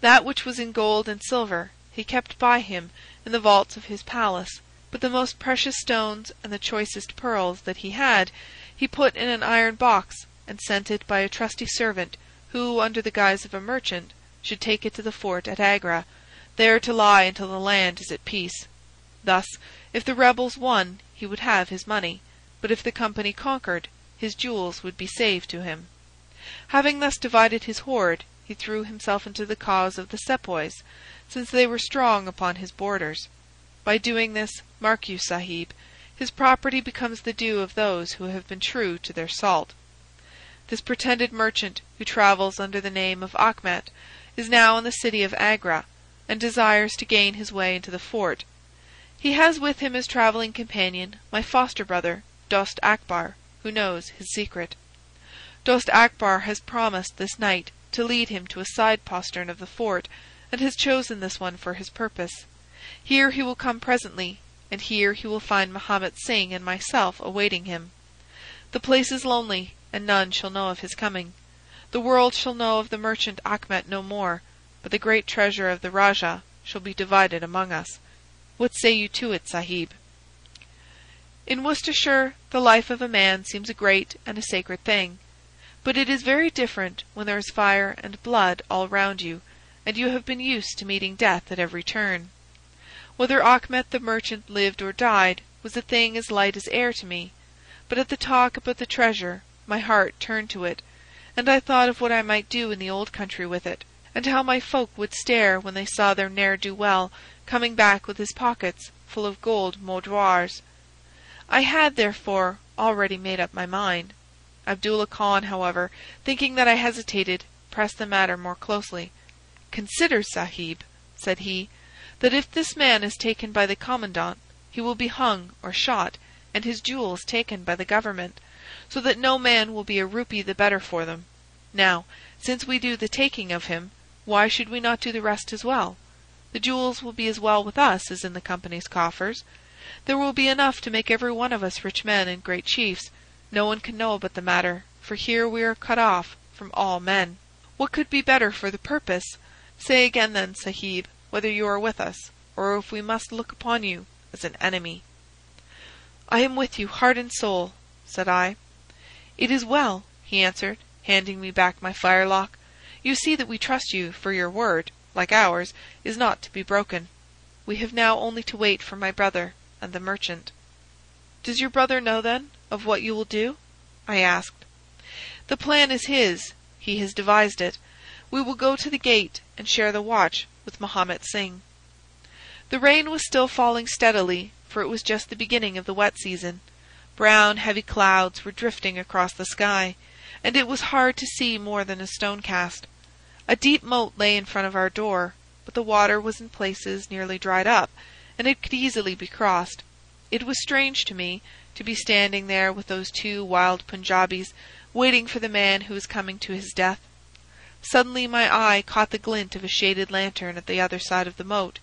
That which was in gold and silver he kept by him in the vaults of his palace, but the most precious stones and the choicest pearls that he had he put in an iron box and sent it by a trusty servant who, under the guise of a merchant, should take it to the fort at Agra, there to lie until the land is at peace. Thus, if the rebels won he would have his money, but if the company conquered, his jewels would be saved to him. Having thus divided his hoard, he threw himself into the cause of the sepoys, since they were strong upon his borders. By doing this, mark you, Sahib, his property becomes the due of those who have been true to their salt. This pretended merchant, who travels under the name of Achmet, is now in the city of Agra, and desires to gain his way into the fort. He has with him as travelling companion my foster brother, Dost Akbar, who knows his secret. Dost Akbar has promised this night to lead him to a side postern of the fort, and has chosen this one for his purpose. Here he will come presently, and here he will find Mahomet Singh and myself awaiting him. The place is lonely, and none shall know of his coming. The world shall know of the merchant Achmet no more, but the great treasure of the Rajah shall be divided among us. What say you to it, Sahib? In Worcestershire the life of a man seems a great and a sacred thing. But it is very different when there is fire and blood all round you, and you have been used to meeting death at every turn. Whether Achmet the merchant lived or died was a thing as light as air to me, but at the talk about the treasure my heart turned to it, and I thought of what I might do in the old country with it, and how my folk would stare when they saw their ne'er do well coming back with his pockets full of gold moidores. I had, therefore, already made up my mind. Abdullah Khan, however, thinking that I hesitated, pressed the matter more closely. "Consider, Sahib," said he, "that if this man is taken by the commandant, he will be hung or shot, and his jewels taken by the government, so that no man will be a rupee the better for them. Now, since we do the taking of him, why should we not do the rest as well? The jewels will be as well with us as in the company's coffers. There will be enough to make every one of us rich men and great chiefs. No one can know about the matter, for here we are cut off from all men. What could be better for the purpose? Say again, then, Sahib, whether you are with us, or if we must look upon you as an enemy." "I am with you, heart and soul," said I. "It is well," he answered, handing me back my firelock. "You see that we trust you, for your word, like ours, is not to be broken. We have now only to wait for my brother and the merchant." "Does your brother know, then, of what you will do?" I asked. "The plan is his. He has devised it. We will go to the gate and share the watch with Mahomet Singh." The rain was still falling steadily, for it was just the beginning of the wet season. Brown, heavy clouds were drifting across the sky, and it was hard to see more than a stone cast. A deep moat lay in front of our door, but the water was in places nearly dried up, and it could easily be crossed. It was strange to me to be standing there with those two wild Punjabis, waiting for the man who was coming to his death. Suddenly my eye caught the glint of a shaded lantern at the other side of the moat.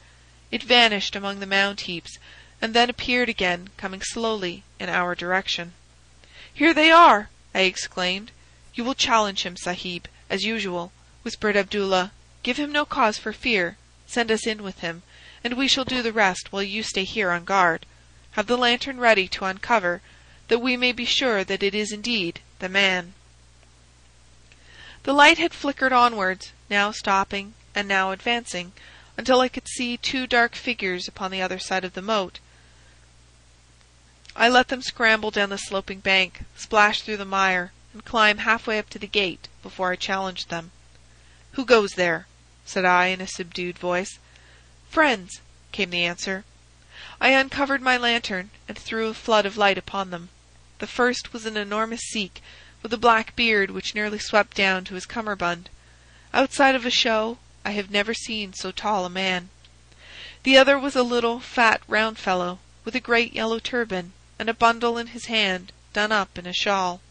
It vanished among the mound heaps, and then appeared again coming slowly in our direction. Here they are!" I exclaimed. "You will challenge him, Sahib, as usual," whispered Abdullah. "Give him no cause for fear. Send us in with him, and we shall do the rest while you stay here on guard. Have the lantern ready to uncover, that we may be sure that it is indeed the man." The light had flickered onwards, now stopping and now advancing, until I could see two dark figures upon the other side of the moat. I let them scramble down the sloping bank, splash through the mire, and climb half way up to the gate before I challenged them. "Who goes there?" said I in a subdued voice. "Friends," came the answer. I uncovered my lantern and threw a flood of light upon them. The first was an enormous Sikh, with a black beard which nearly swept down to his cummerbund. Outside of a show, I have never seen so tall a man. The other was a little, fat, round fellow, with a great yellow turban, and a bundle in his hand done up in a shawl.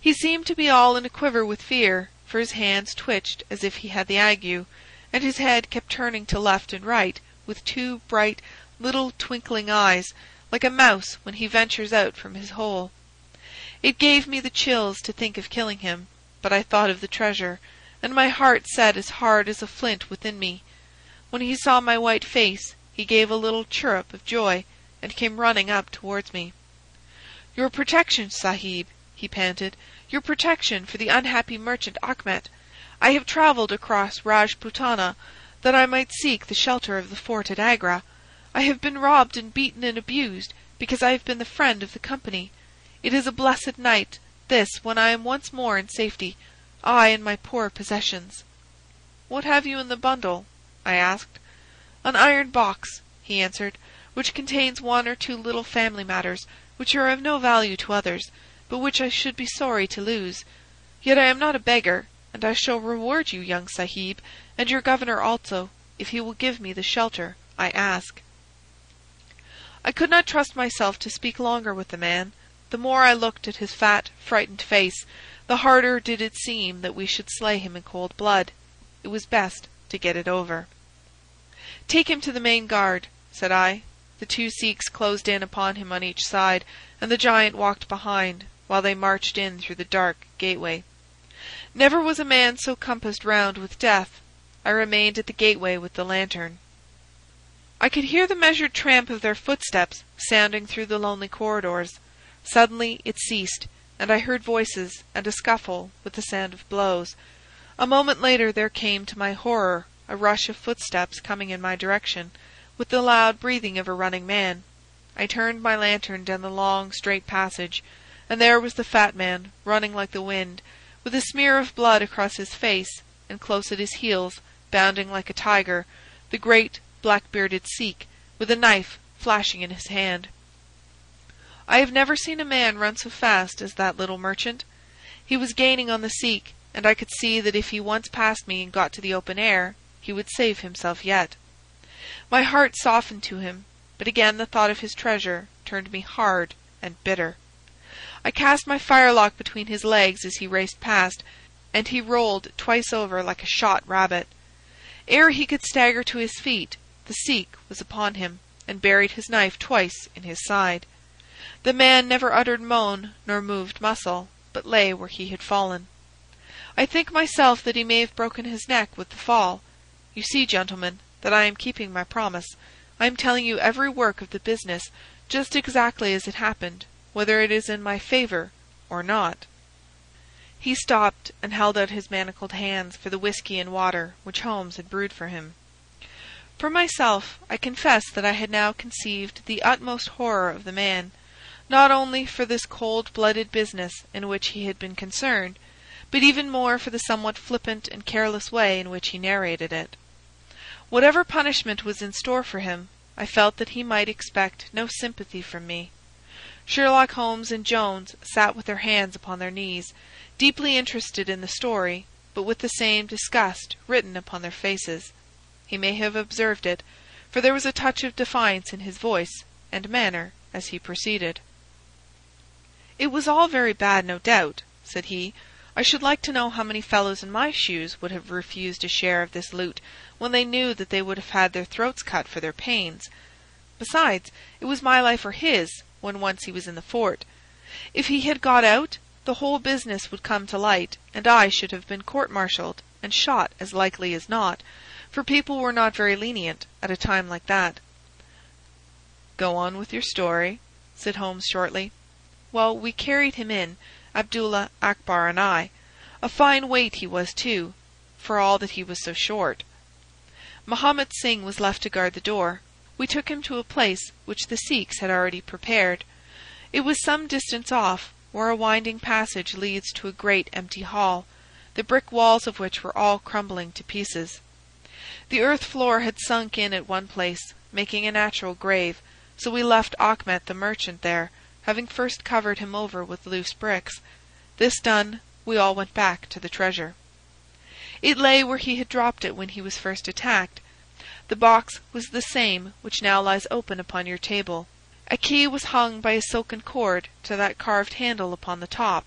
He seemed to be all in a quiver with fear, for his hands twitched as if he had the ague, and his head kept turning to left and right with two bright, little twinkling eyes, like a mouse when he ventures out from his hole. It gave me the chills to think of killing him, but I thought of the treasure, and my heart set as hard as a flint within me. When he saw my white face he gave a little chirrup of joy, and came running up towards me. "Your protection, Sahib!" he panted. "Your protection for the unhappy merchant Achmet! I have travelled across Rajputana that I might seek the shelter of the fort at Agra. I have been robbed and beaten and abused because I have been the friend of the company. It is a blessed night, this, when I am once more in safety, I and my poor possessions." "What have you in the bundle?" I asked. "An iron box," he answered, "which contains one or two little family matters which are of no value to others, but which I should be sorry to lose. Yet I am not a beggar, and I shall reward you, young Sahib, and your governor also, if he will give me the shelter I ask." I could not trust myself to speak longer with the man. The more I looked at his fat, frightened face, the harder did it seem that we should slay him in cold blood. It was best to get it over. "Take him to the main guard," said I. The two Sikhs closed in upon him on each side, and the giant walked behind, while they marched in through the dark gateway. Never was a man so compassed round with death. I remained at the gateway with the lantern. I could hear the measured tramp of their footsteps sounding through the lonely corridors. Suddenly it ceased, and I heard voices and a scuffle with the sound of blows. A moment later there came to my horror a rush of footsteps coming in my direction, with the loud breathing of a running man. I turned my lantern down the long straight passage, and there was the fat man, running like the wind, with a smear of blood across his face, and close at his heels, bounding like a tiger, the great black-bearded Sikh, with a knife flashing in his hand. I have never seen a man run so fast as that little merchant. He was gaining on the Sikh, and I could see that if he once passed me and got to the open air, he would save himself yet. My heart softened to him, but again the thought of his treasure turned me hard and bitter. I cast my firelock between his legs as he raced past, and he rolled twice over like a shot rabbit. Ere he could stagger to his feet, the Sikh was upon him, and buried his knife twice in his side. The man never uttered moan nor moved muscle, but lay where he had fallen. I think myself that he may have broken his neck with the fall. You see, gentlemen, that I am keeping my promise. I am telling you every work of the business, just exactly as it happened, whether it is in my favour or not." He stopped and held out his manacled hands for the whisky and water which Holmes had brewed for him. For myself, I confess that I had now conceived the utmost horror of the man not only for this cold-blooded business in which he had been concerned, but even more for the somewhat flippant and careless way in which he narrated it. Whatever punishment was in store for him, I felt that he might expect no sympathy from me. Sherlock Holmes and Jones sat with their hands upon their knees, deeply interested in the story, but with the same disgust written upon their faces. He may have observed it, for there was a touch of defiance in his voice and manner as he proceeded. "It was all very bad, no doubt," said he. "I should like to know how many fellows in my shoes would have refused a share of this loot when they knew that they would have had their throats cut for their pains. Besides, it was my life or his when once he was in the fort. If he had got out, the whole business would come to light, and I should have been court-martialed and shot as likely as not, for people were not very lenient at a time like that." "Go on with your story," said Holmes shortly. "Well, we carried him in, Abdullah, Akbar, and I. A fine weight he was, too, for all that he was so short. Mahomet Singh was left to guard the door. We took him to a place which the Sikhs had already prepared. It was some distance off, where a winding passage leads to a great empty hall, the brick walls of which were all crumbling to pieces. The earth floor had sunk in at one place, making a natural grave, so we left Achmet the merchant there, having first covered him over with loose bricks. This done, we all went back to the treasure. It lay where he had dropped it when he was first attacked. The box was the same which now lies open upon your table. A key was hung by a silken cord to that carved handle upon the top.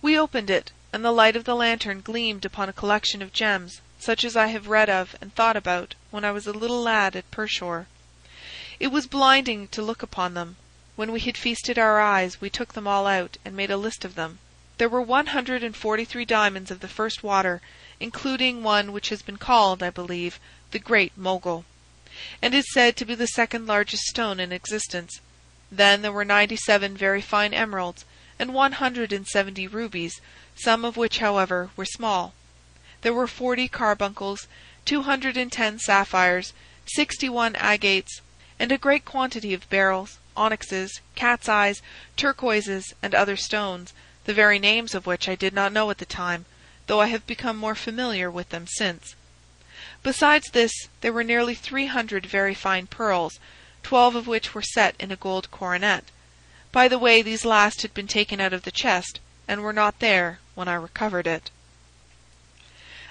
We opened it, and the light of the lantern gleamed upon a collection of gems such as I have read of and thought about when I was a little lad at Pershore. It was blinding to look upon them. When we had feasted our eyes we took them all out and made a list of them. There were one hundred and forty-three diamonds of the first water, including one which has been called, I believe, the Great Mogul, and is said to be the second largest stone in existence. Then there were ninety-seven very fine emeralds, and one hundred and seventy rubies, some of which, however, were small. There were forty carbuncles, two hundred and ten sapphires, sixty-one agates, and a great quantity of beryls, onyxes, cat's eyes, turquoises, and other stones, the very names of which I did not know at the time, though I have become more familiar with them since. Besides this, there were nearly three hundred very fine pearls, twelve of which were set in a gold coronet. By the way, these last had been taken out of the chest, and were not there when I recovered it.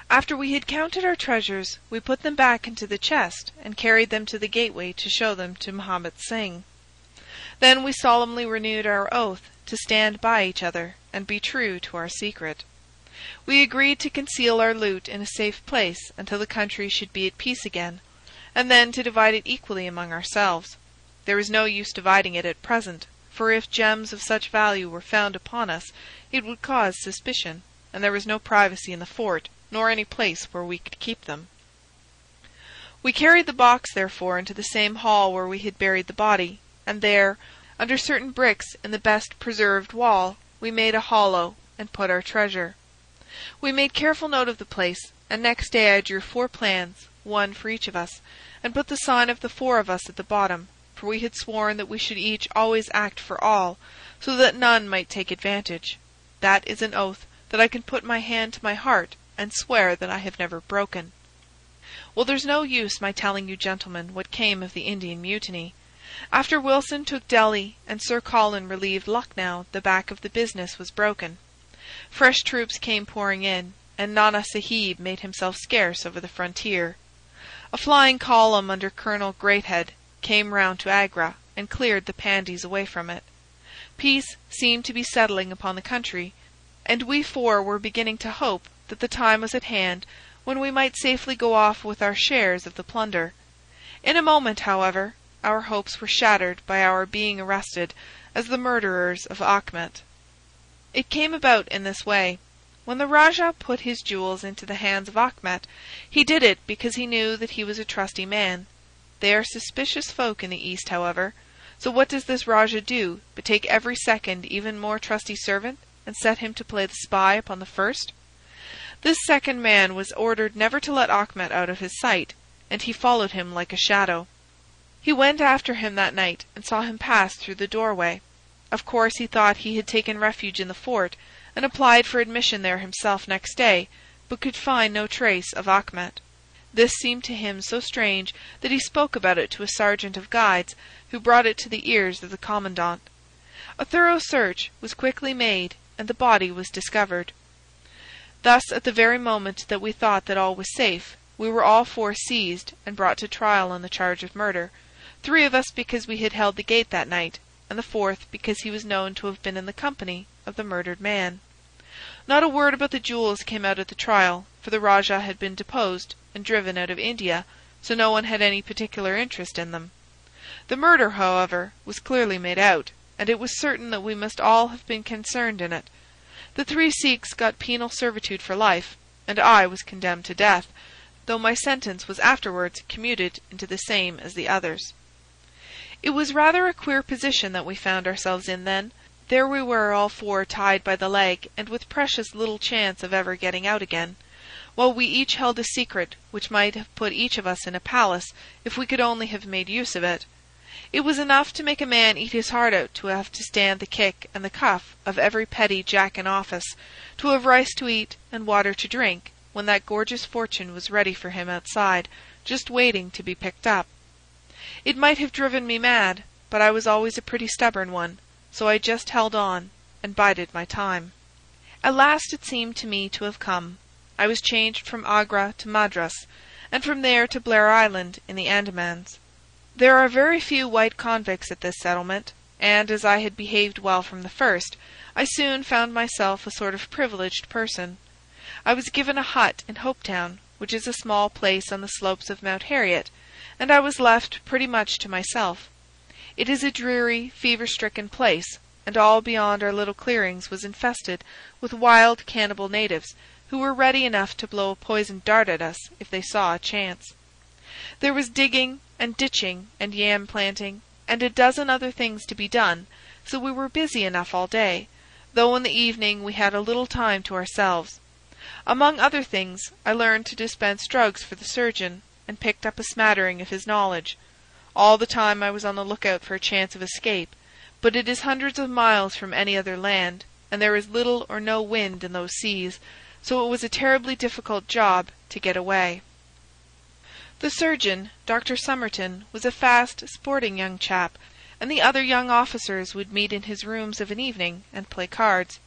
After we had counted our treasures, we put them back into the chest, and carried them to the gateway to show them to Mahomet Singh. Then we solemnly renewed our oath to stand by each other and be true to our secret. We agreed to conceal our loot in a safe place until the country should be at peace again, and then to divide it equally among ourselves. There is no use dividing it at present, for if gems of such value were found upon us it would cause suspicion, and there was no privacy in the fort, nor any place where we could keep them. We carried the box, therefore, into the same hall where we had buried the body, and there, under certain bricks in the best preserved wall, we made a hollow and put our treasure. We made careful note of the place, and next day I drew four plans, one for each of us, and put the sign of the four of us at the bottom, for we had sworn that we should each always act for all, so that none might take advantage. That is an oath that I can put my hand to my heart and swear that I have never broken. Well, there's no use my telling you gentlemen what came of the Indian Mutiny. After Wilson took Delhi and Sir Colin relieved Lucknow the back of the business was broken. Fresh troops came pouring in, and Nana Sahib made himself scarce over the frontier. A flying column under Colonel Greathed came round to Agra and cleared the Pandies away from it. Peace seemed to be settling upon the country, and we four were beginning to hope that the time was at hand when we might safely go off with our shares of the plunder. In a moment, however, our hopes were shattered by our being arrested as the murderers of Achmet. It came about in this way. When the Rajah put his jewels into the hands of Achmet, he did it because he knew that he was a trusty man. They are suspicious folk in the East, however, so what does this Rajah do but take every second even more trusty servant and set him to play the spy upon the first? This second man was ordered never to let Achmet out of his sight, and he followed him like a shadow. He went after him that night and saw him pass through the doorway. Of course he thought he had taken refuge in the fort, and applied for admission there himself next day, but could find no trace of Achmet. This seemed to him so strange that he spoke about it to a sergeant of guides, who brought it to the ears of the commandant. A thorough search was quickly made, and the body was discovered. Thus, at the very moment that we thought that all was safe, we were all four seized and brought to trial on the charge of murder, three of us because we had held the gate that night, and the fourth because he was known to have been in the company of the murdered man. Not a word about the jewels came out at the trial, for the Rajah had been deposed and driven out of India, so no one had any particular interest in them. The murder, however, was clearly made out, and it was certain that we must all have been concerned in it. The three Sikhs got penal servitude for life, and I was condemned to death, though my sentence was afterwards commuted into the same as the others. It was rather a queer position that we found ourselves in then. There we were all four tied by the leg, and with precious little chance of ever getting out again, while we each held a secret which might have put each of us in a palace if we could only have made use of it. It was enough to make a man eat his heart out to have to stand the kick and the cuff of every petty jack in office, to have rice to eat and water to drink, when that gorgeous fortune was ready for him outside, just waiting to be picked up. It might have driven me mad, but I was always a pretty stubborn one, so I just held on and bided my time. At last it seemed to me to have come. I was changed from Agra to Madras, and from there to Blair Island in the Andamans. There are very few white convicts at this settlement, and as I had behaved well from the first, I soon found myself a sort of privileged person. I was given a hut in Hopetown, which is a small place on the slopes of Mount Harriet, and I was left pretty much to myself. It is a dreary, fever stricken place, and all beyond our little clearings was infested with wild cannibal natives, who were ready enough to blow a poisoned dart at us if they saw a chance. There was digging and ditching and yam planting, and a dozen other things to be done, so we were busy enough all day, though in the evening we had a little time to ourselves. Among other things, I learned to dispense drugs for the surgeon, and picked up a smattering of his knowledge. All the time I was on the lookout for a chance of escape, but it is hundreds of miles from any other land, and there is little or no wind in those seas, so it was a terribly difficult job to get away. The surgeon, Dr. Somerton, was a fast, sporting young chap, and the other young officers would meet in his rooms of an evening and play cards.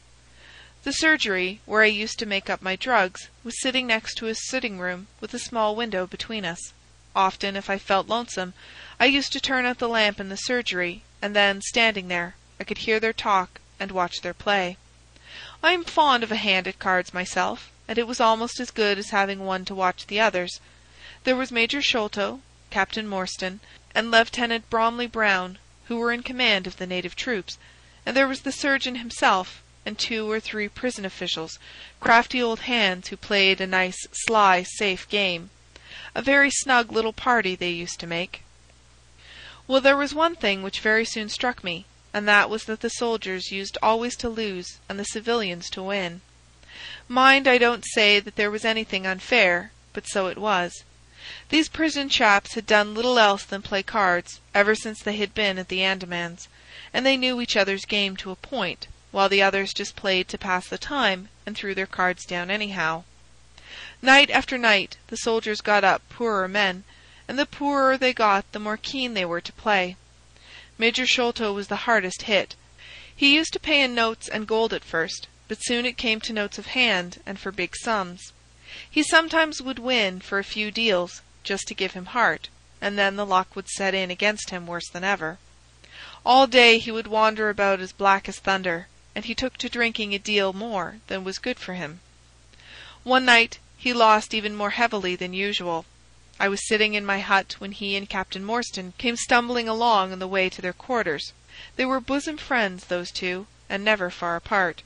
The surgery, where I used to make up my drugs, was sitting next to his sitting room with a small window between us. Often, if I felt lonesome, I used to turn out the lamp in the surgery, and then, standing there, I could hear their talk and watch their play. I am fond of a hand at cards myself, and it was almost as good as having one to watch the others. There was Major Sholto, Captain Morstan, and Lieutenant Bromley Brown, who were in command of the native troops, and there was the surgeon himself and two or three prison officials, crafty old hands who played a nice, sly, safe game. A very snug little party they used to make. Well, there was one thing which very soon struck me, and that was that the soldiers used always to lose and the civilians to win. Mind, I don't say that there was anything unfair, but so it was. These prison chaps had done little else than play cards ever since they had been at the Andamans, and they knew each other's game to a point while the others just played to pass the time and threw their cards down anyhow. Night after night the soldiers got up poorer men, and the poorer they got the more keen they were to play. Major Sholto was the hardest hit. He used to pay in notes and gold at first, but soon it came to notes of hand and for big sums. He sometimes would win for a few deals, just to give him heart, and then the luck would set in against him worse than ever. All day he would wander about as black as thunder, and he took to drinking a deal more than was good for him. One night he lost even more heavily than usual. I was sitting in my hut when he and Captain Morstan came stumbling along on the way to their quarters. They were bosom friends, those two, and never far apart.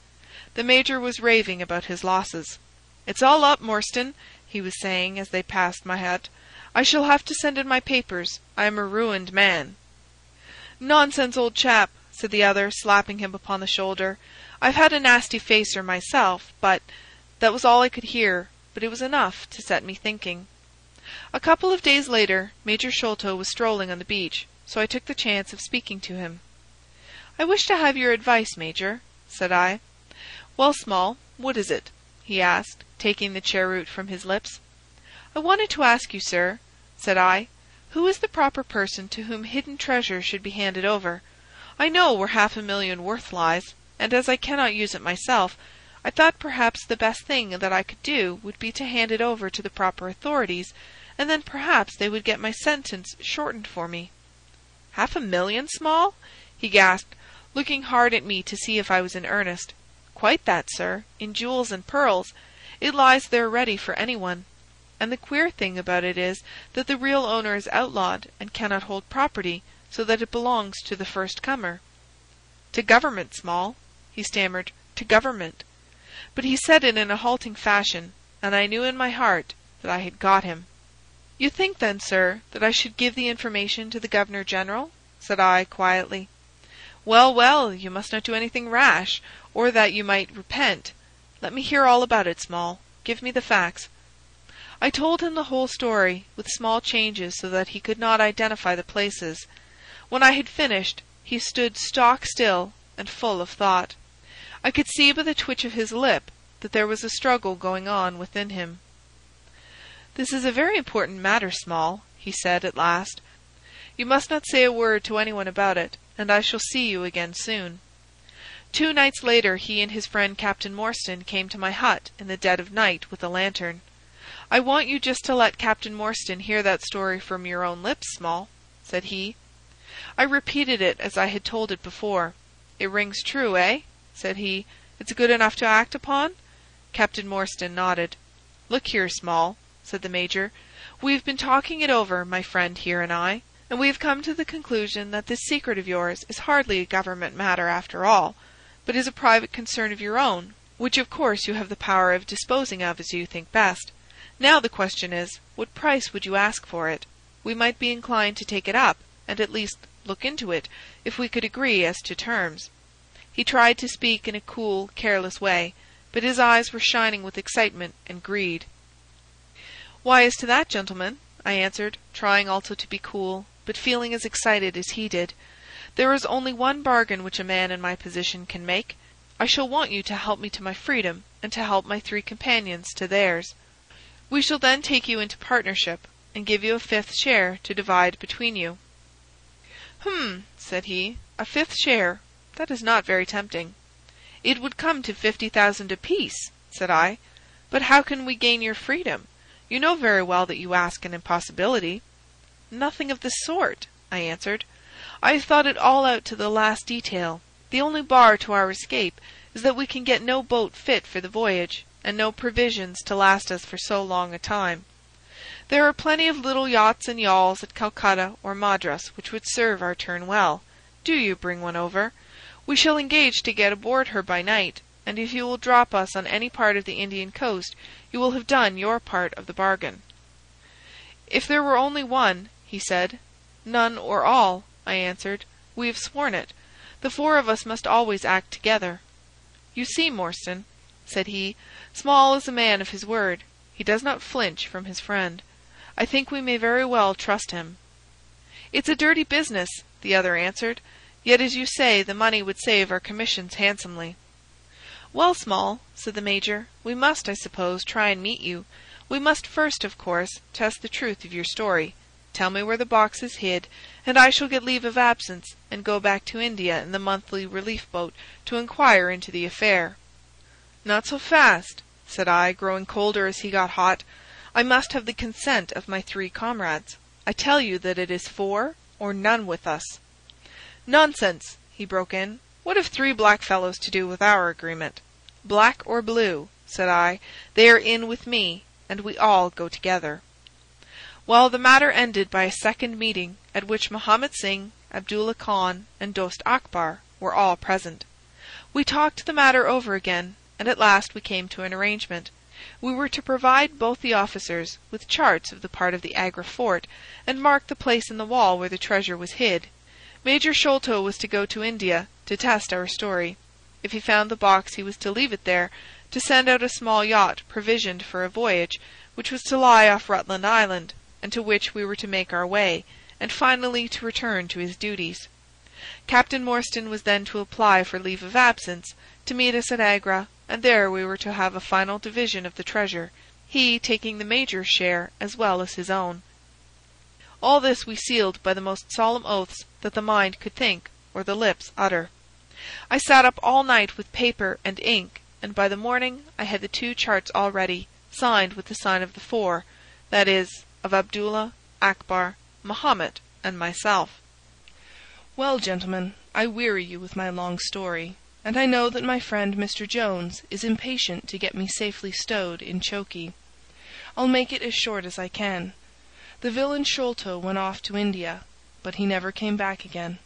The major was raving about his losses. "It's all up, Morstan," he was saying as they passed my hut. "I shall have to send in my papers. I am a ruined man." "Nonsense, old chap!" Said the other, slapping him upon the shoulder. "I've had a nasty facer myself, but That was all I could hear, but it was enough to set me thinking. A couple of days later Major Sholto was strolling on the beach, so I took the chance of speaking to him. "I wish to have your advice, Major," said I. "Well, Small, what is it?" he asked, taking the cheroot from his lips. "I wanted to ask you, sir," said I, "who is the proper person to whom hidden treasure should be handed over? I know where half a million worth lies, and as I cannot use it myself, I thought perhaps the best thing that I could do would be to hand it over to the proper authorities, and then perhaps they would get my sentence shortened for me." "Half a million, Small?" he gasped, looking hard at me to see if I was in earnest. "Quite that, sir, in jewels and pearls. It lies there ready for any one. And the queer thing about it is that the real owner is outlawed and cannot hold property so that it belongs to the first comer." To Government, Small," he stammered. "To Government." But he said it in a halting fashion, and I knew in my heart that I had got him. "You think, then, sir, that I should give the information to the Governor General?" said I, quietly. "Well, well, you must not do anything rash, or that you might repent. Let me hear all about it, Small. Give me the facts." I told him the whole story, with small changes so that he could not identify the places. When I had finished, he stood stock still and full of thought. I could see by the twitch of his lip that there was a struggle going on within him. "This is a very important matter, Small," he said, at last. "You must not say a word to anyone about it, and I shall see you again soon." Two nights later he and his friend Captain Morstan came to my hut in the dead of night with a lantern. "I want you just to let Captain Morstan hear that story from your own lips, Small," said he. I repeated it as I had told it before. "It rings true, eh?" said he. "It's good enough to act upon?" Captain Morstan nodded. "Look here, Small," said the major. "We have been talking it over, my friend here and I, and we have come to the conclusion that this secret of yours is hardly a government matter after all, but is a private concern of your own, which of course you have the power of disposing of as you think best. Now the question is, what price would you ask for it? We might be inclined to take it up, and at least look into it, if we could agree as to terms." He tried to speak in a cool, careless way, but his eyes were shining with excitement and greed. "Why, as to that, gentlemen," I answered, trying also to be cool, but feeling as excited as he did, "there is only one bargain which a man in my position can make. I shall want you to help me to my freedom, and to help my three companions to theirs. We shall then take you into partnership, and give you a fifth share to divide between you." "Hum!" said he, "a fifth share. That is not very tempting." "It would come to fifty thousand apiece," said I. "But how can we gain your freedom? You know very well that you ask an impossibility." "Nothing of the sort," I answered. "I have thought it all out to the last detail. The only bar to our escape is that we can get no boat fit for the voyage, and no provisions to last us for so long a time. There are plenty of little yachts and yawls at Calcutta or Madras which would serve our turn well. Do you bring one over. We shall engage to get aboard her by night, and if you will drop us on any part of the Indian coast you will have done your part of the bargain." "If there were only one," he said. "None or all," I answered. "We have sworn it. The four of us must always act together." "You see, Morstan," said he, Small is a man of his word. He does not flinch from his friend. I think we may very well trust him." "It's a dirty business," the other answered. "Yet, as you say, the money would save our commissions handsomely." "Well, Small," said the major, "we must, I suppose, try and meet you. We must first, of course, test the truth of your story. Tell me where the box is hid, and I shall get leave of absence and go back to India in the monthly relief boat to inquire into the affair." "Not so fast," said I, growing colder as he got hot. I must have the consent of my three comrades. I tell you that it is four or none with us." "Nonsense!" he broke in. "What have three black fellows to do with our agreement?" "Black or blue," said I, "they are in with me, and we all go together." Well, the matter ended by a second meeting, at which Mahomet Singh, Abdullah Khan, and Dost Akbar were all present. We talked the matter over again, and at last we came to an arrangement. We were to provide both the officers with charts of the part of the Agra fort, and mark the place in the wall where the treasure was hid. Major Sholto was to go to India to test our story. If he found the box he was to leave it there, to send out a small yacht provisioned for a voyage, which was to lie off Rutland Island, and to which we were to make our way, and finally to return to his duties. Captain Morstan was then to apply for leave of absence, to meet us at Agra and there we were to have a final division of the treasure, he taking the major's share as well as his own. All this we sealed by the most solemn oaths that the mind could think or the lips utter. I sat up all night with paper and ink, and by the morning I had the two charts all ready, signed with the sign of the four, that is, of Abdullah, Akbar, Mahomet, and myself. Well, gentlemen, I weary you with my long story and I know that my friend Mr. Jones is impatient to get me safely stowed in chokey. I'll make it as short as I can. The villain Sholto went off to India, but he never came back again.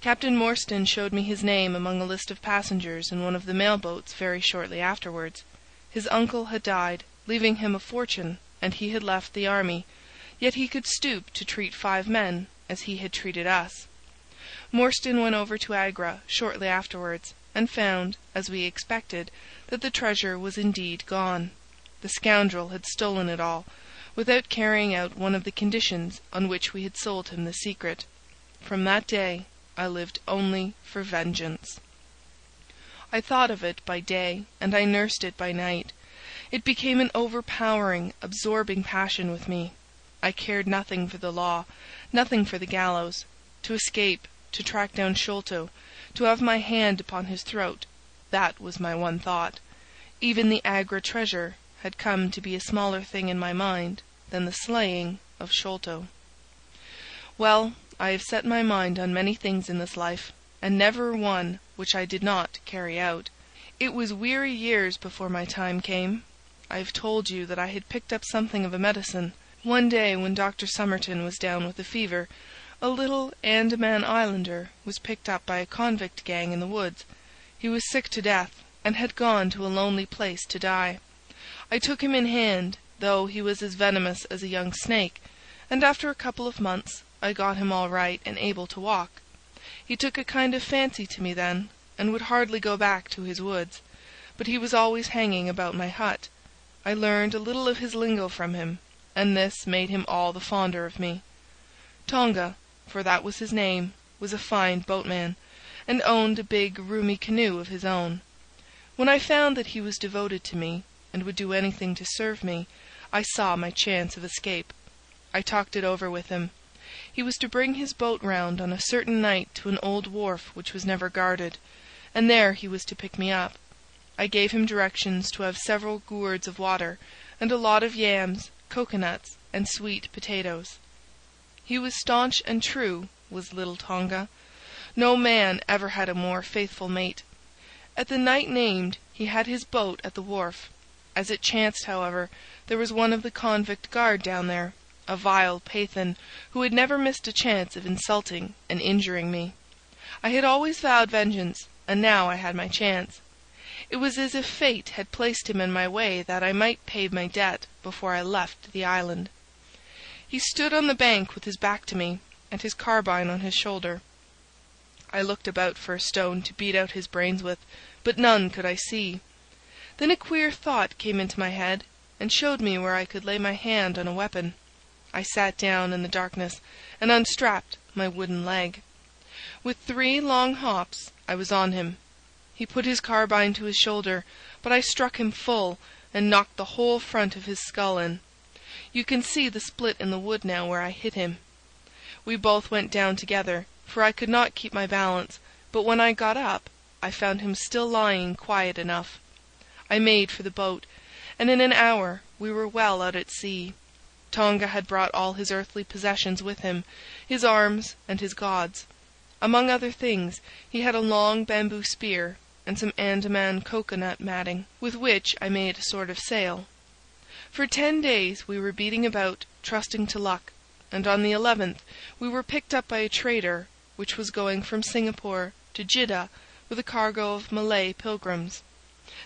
Captain Morstan showed me his name among a list of passengers in one of the mail boats very shortly afterwards. His uncle had died, leaving him a fortune, and he had left the army, yet he could stoop to treat five men as he had treated us. Morstan went over to Agra shortly afterwards, and found, as we expected, that the treasure was indeed gone. The scoundrel had stolen it all, without carrying out one of the conditions on which we had sold him the secret. From that day I lived only for vengeance. I thought of it by day, and I nursed it by night. It became an overpowering, absorbing passion with me. I cared nothing for the law, nothing for the gallows. To escape, to track down Sholto, to have my hand upon his throat—that was my one thought. Even the Agra treasure had come to be a smaller thing in my mind than the slaying of Sholto. Well, I have set my mind on many things in this life, and never one which I did not carry out. It was weary years before my time came. I have told you that I had picked up something of a medicine. One day when Dr. Somerton was down with a fever, a little Andaman islander was picked up by a convict gang in the woods. He was sick to death, and had gone to a lonely place to die. I took him in hand, though he was as venomous as a young snake, and after a couple of months I got him all right and able to walk. He took a kind of fancy to me then, and would hardly go back to his woods, but he was always hanging about my hut. I learned a little of his lingo from him, and this made him all the fonder of me. Tonga, for that was his name, was a fine boatman, and owned a big roomy canoe of his own. When I found that he was devoted to me, and would do anything to serve me, I saw my chance of escape. I talked it over with him. He was to bring his boat round on a certain night to an old wharf which was never guarded, and there he was to pick me up. I gave him directions to have several gourds of water, and a lot of yams, cocoanuts, and sweet potatoes. He was staunch and true, was little Tonga. No man ever had a more faithful mate. At the night named he had his boat at the wharf. As it chanced, however, there was one of the convict guard down there, a vile Pathan, who had never missed a chance of insulting and injuring me. I had always vowed vengeance, and now I had my chance. It was as if fate had placed him in my way that I might pay my debt before I left the island. He stood on the bank with his back to me, and his carbine on his shoulder. I looked about for a stone to beat out his brains with, but none could I see. Then a queer thought came into my head, and showed me where I could lay my hand on a weapon. I sat down in the darkness and unstrapped my wooden leg. With three long hops I was on him. He put his carbine to his shoulder, but I struck him full, and knocked the whole front of his skull in. You can see the split in the wood now where I hit him. We both went down together, for I could not keep my balance, but when I got up I found him still lying quiet enough. I made for the boat, and in an hour we were well out at sea. Tonga had brought all his earthly possessions with him, his arms and his gods. Among other things he had a long bamboo spear and some Andaman cocoa-nut matting, with which I made a sort of sail. For ten days we were beating about, trusting to luck, and on the eleventh we were picked up by a trader which was going from Singapore to Jeddah with a cargo of Malay pilgrims.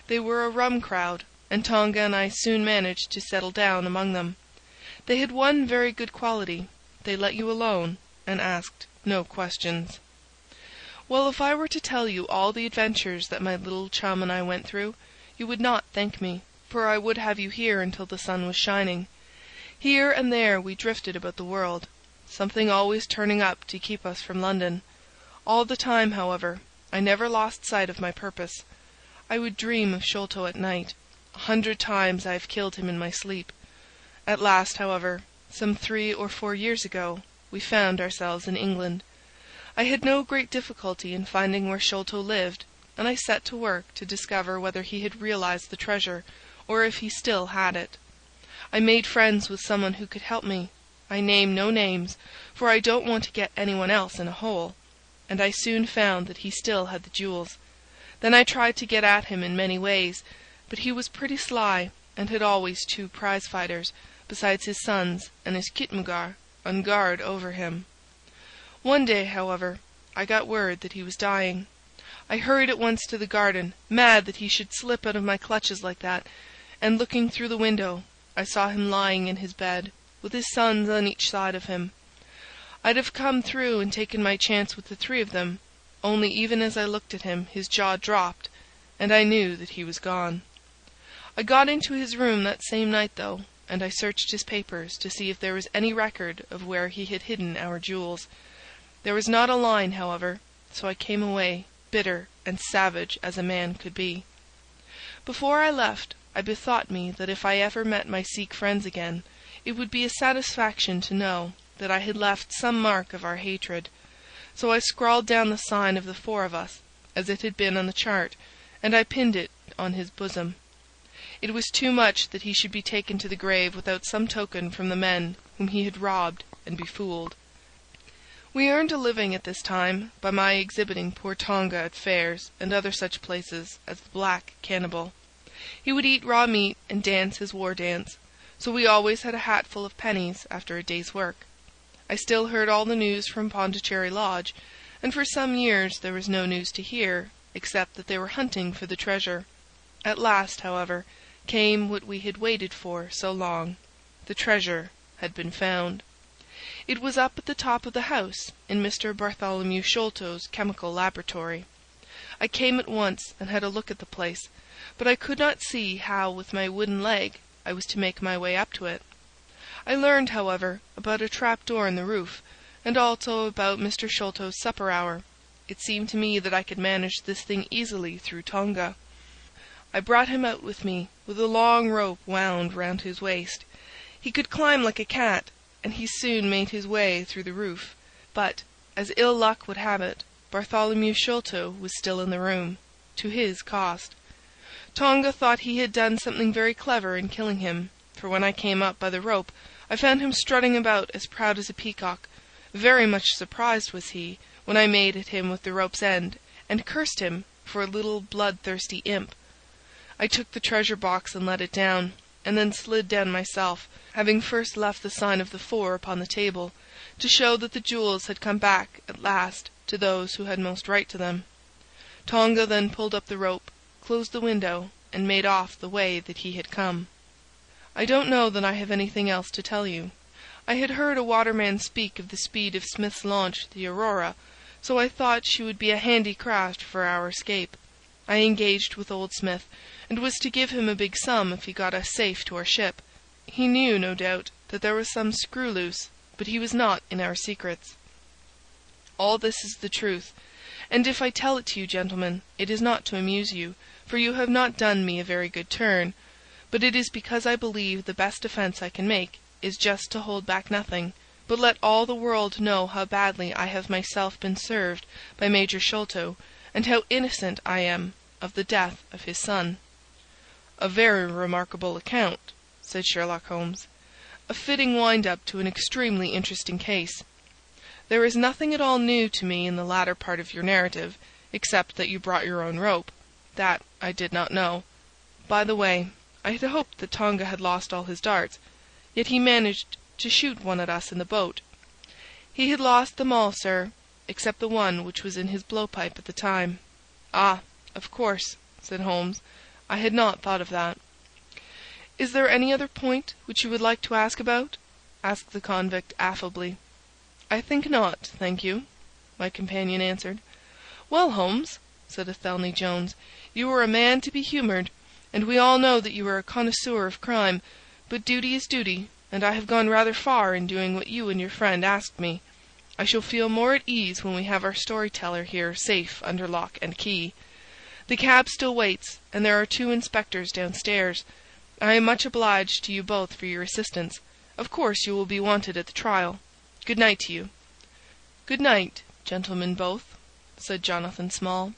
They were a rum crowd, and Tonga and I soon managed to settle down among them. They had one very good quality: they let you alone, and asked no questions. Well, if I were to tell you all the adventures that my little chum and I went through, you would not thank me, for I would have you here until the sun was shining. Here and there we drifted about the world, something always turning up to keep us from London. All the time, however, I never lost sight of my purpose. I would dream of Sholto at night. A hundred times I have killed him in my sleep. At last, however, some three or four years ago, we found ourselves in England. I had no great difficulty in finding where Sholto lived, and I set to work to discover whether he had realized the treasure, or if he still had it. I made friends with someone who could help me. I name no names, for I don't want to get anyone else in a hole. And I soon found that he still had the jewels. Then I tried to get at him in many ways, but he was pretty sly, and had always two prize-fighters, besides his sons and his khitmutgar, on guard over him. One day, however, I got word that he was dying. I hurried at once to the garden, mad that he should slip out of my clutches like that, and looking through the window, I saw him lying in his bed, with his sons on each side of him. I'd have come through and taken my chance with the three of them, only even as I looked at him his jaw dropped, and I knew that he was gone. I got into his room that same night, though, and I searched his papers to see if there was any record of where he had hidden our jewels. There was not a line, however, so I came away, bitter and savage as a man could be. Before I left, I bethought me that if I ever met my Sikh friends again, it would be a satisfaction to know that I had left some mark of our hatred. So I scrawled down the sign of the four of us, as it had been on the chart, and I pinned it on his bosom. It was too much that he should be taken to the grave without some token from the men whom he had robbed and befooled. We earned a living at this time by my exhibiting poor Tonga at fairs and other such places as the Black Cannibal. He would eat raw meat and dance his war dance, so we always had a hatful of pennies after a day's work. I still heard all the news from Pondicherry Lodge, and for some years there was no news to hear, except that they were hunting for the treasure. At last, however, came what we had waited for so long. The treasure had been found. It was up at the top of the house in Mr. Bartholomew Sholto's chemical laboratory. I came at once and had a look at the place, but I could not see how with my wooden leg I was to make my way up to it. I learned, however, about a trap door in the roof, and also about Mr. Sholto's supper hour. It seemed to me that I could manage this thing easily through Tonga. I brought him out with me, with a long rope wound round his waist. He could climb like a cat, and he soon made his way through the roof. But, as ill luck would have it, Bartholomew Sholto was still in the room, to his cost. Tonga thought he had done something very clever in killing him, for when I came up by the rope I found him strutting about as proud as a peacock. Very much surprised was he when I made at him with the rope's end, and cursed him for a little bloodthirsty imp. I took the treasure box and let it down, and then slid down myself, having first left the sign of the four upon the table, to show that the jewels had come back at last to those who had most right to them. Tonga then pulled up the rope, closed the window, and made off the way that he had come. I don't know that I have anything else to tell you. I had heard a waterman speak of the speed of Smith's launch, the Aurora, so I thought she would be a handy craft for our escape. I engaged with old Smith, and was to give him a big sum if he got us safe to our ship. He knew, no doubt, that there was some screw loose, but he was not in our secrets. All this is the truth, and if I tell it to you, gentlemen, it is not to amuse you, for you have not done me a very good turn, but it is because I believe the best defence I can make is just to hold back nothing, but let all the world know how badly I have myself been served by Major Sholto, and how innocent I am of the death of his son." "A very remarkable account," said Sherlock Holmes. "A fitting wind up to an extremely interesting case. There is nothing at all new to me in the latter part of your narrative, except that you brought your own rope. That I did not know. By the way, I had hoped that Tonga had lost all his darts, yet he managed to shoot one at us in the boat." "He had lost them all, sir, except the one which was in his blowpipe at the time." "Ah! Of course," said Holmes. "I had not thought of that." "Is there any other point which you would like to ask about?" asked the convict, affably. "I think not, thank you," my companion answered. "Well, Holmes," said Athelney Jones, "you are a man to be humoured, and we all know that you are a connoisseur of crime; but duty is duty, and I have gone rather far in doing what you and your friend asked me. I shall feel more at ease when we have our story teller here safe under lock and key. The cab still waits, and there are two inspectors downstairs. I am much obliged to you both for your assistance. Of course you will be wanted at the trial. Good night to you." "Good night, gentlemen both," said Jonathan Small.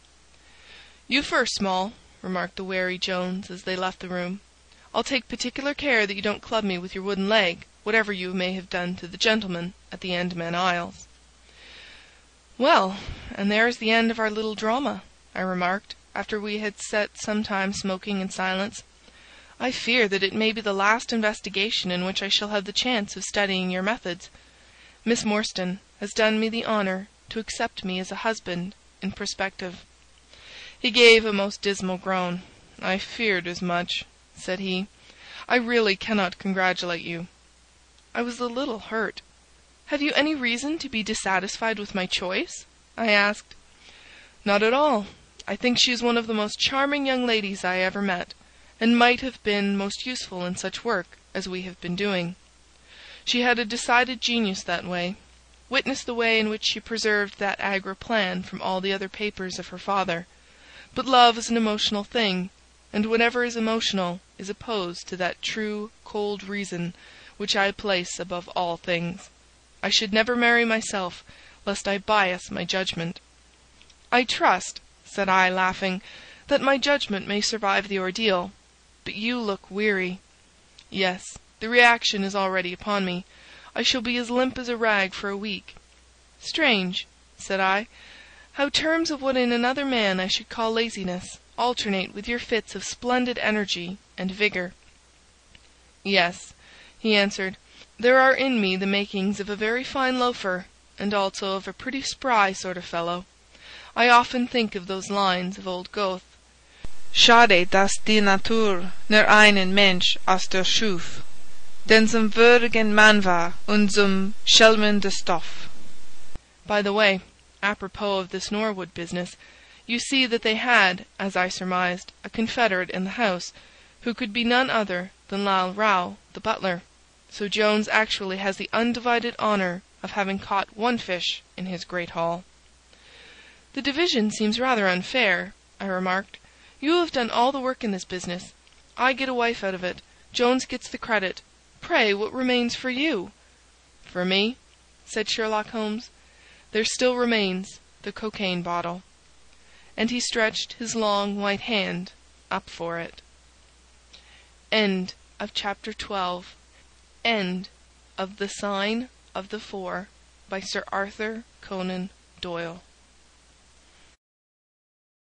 "You first, Small," remarked the wary Jones as they left the room. "I'll take particular care that you don't club me with your wooden leg, whatever you may have done to the gentleman at the Andaman Isles." "Well, and there is the end of our little drama," I remarked after we had sat some time smoking in silence. "I fear that it may be the last investigation in which I shall have the chance of studying your methods. Miss Morstan has done me the honour to accept me as a husband in prospective. He gave a most dismal groan. "I feared as much," said he. "I really cannot congratulate you." I was a little hurt. "Have you any reason to be dissatisfied with my choice?" I asked. "Not at all. I think she is one of the most charming young ladies I ever met, and might have been most useful in such work as we have been doing. She had a decided genius that way. Witness the way in which she preserved that Agra plan from all the other papers of her father. But love is an emotional thing, and whatever is emotional is opposed to that true, cold reason which I place above all things. I should never marry myself, lest I bias my judgment." "I trust," said I, laughing, "that my judgment may survive the ordeal. But you look weary." "Yes, the reaction is already upon me. I shall be as limp as a rag for a week." "Strange," said I, "how terms of what in another man I should call laziness alternate with your fits of splendid energy and vigour." "Yes," he answered, "there are in me the makings of a very fine loafer, and also of a pretty spry sort of fellow. I often think of those lines of old Goethe: Schade, dass die Natur nur einen Mensch aus dir schuf, Den zum würdigen Mann war und zum Schelmen der Stoff. By the way, apropos of this Norwood business, you see that they had, as I surmised, a confederate in the house, who could be none other than Lal Rao, the butler. So Jones actually has the undivided honour of having caught one fish in his great haul. "The division seems rather unfair," I remarked. "You have done all the work in this business. I get a wife out of it. Jones gets the credit. Pray, what remains for you?" "For me," said Sherlock Holmes, "there still remains the cocaine bottle." And he stretched his long white hand up for it. End of Chapter 12 End of The Sign of the Four by Sir Arthur Conan Doyle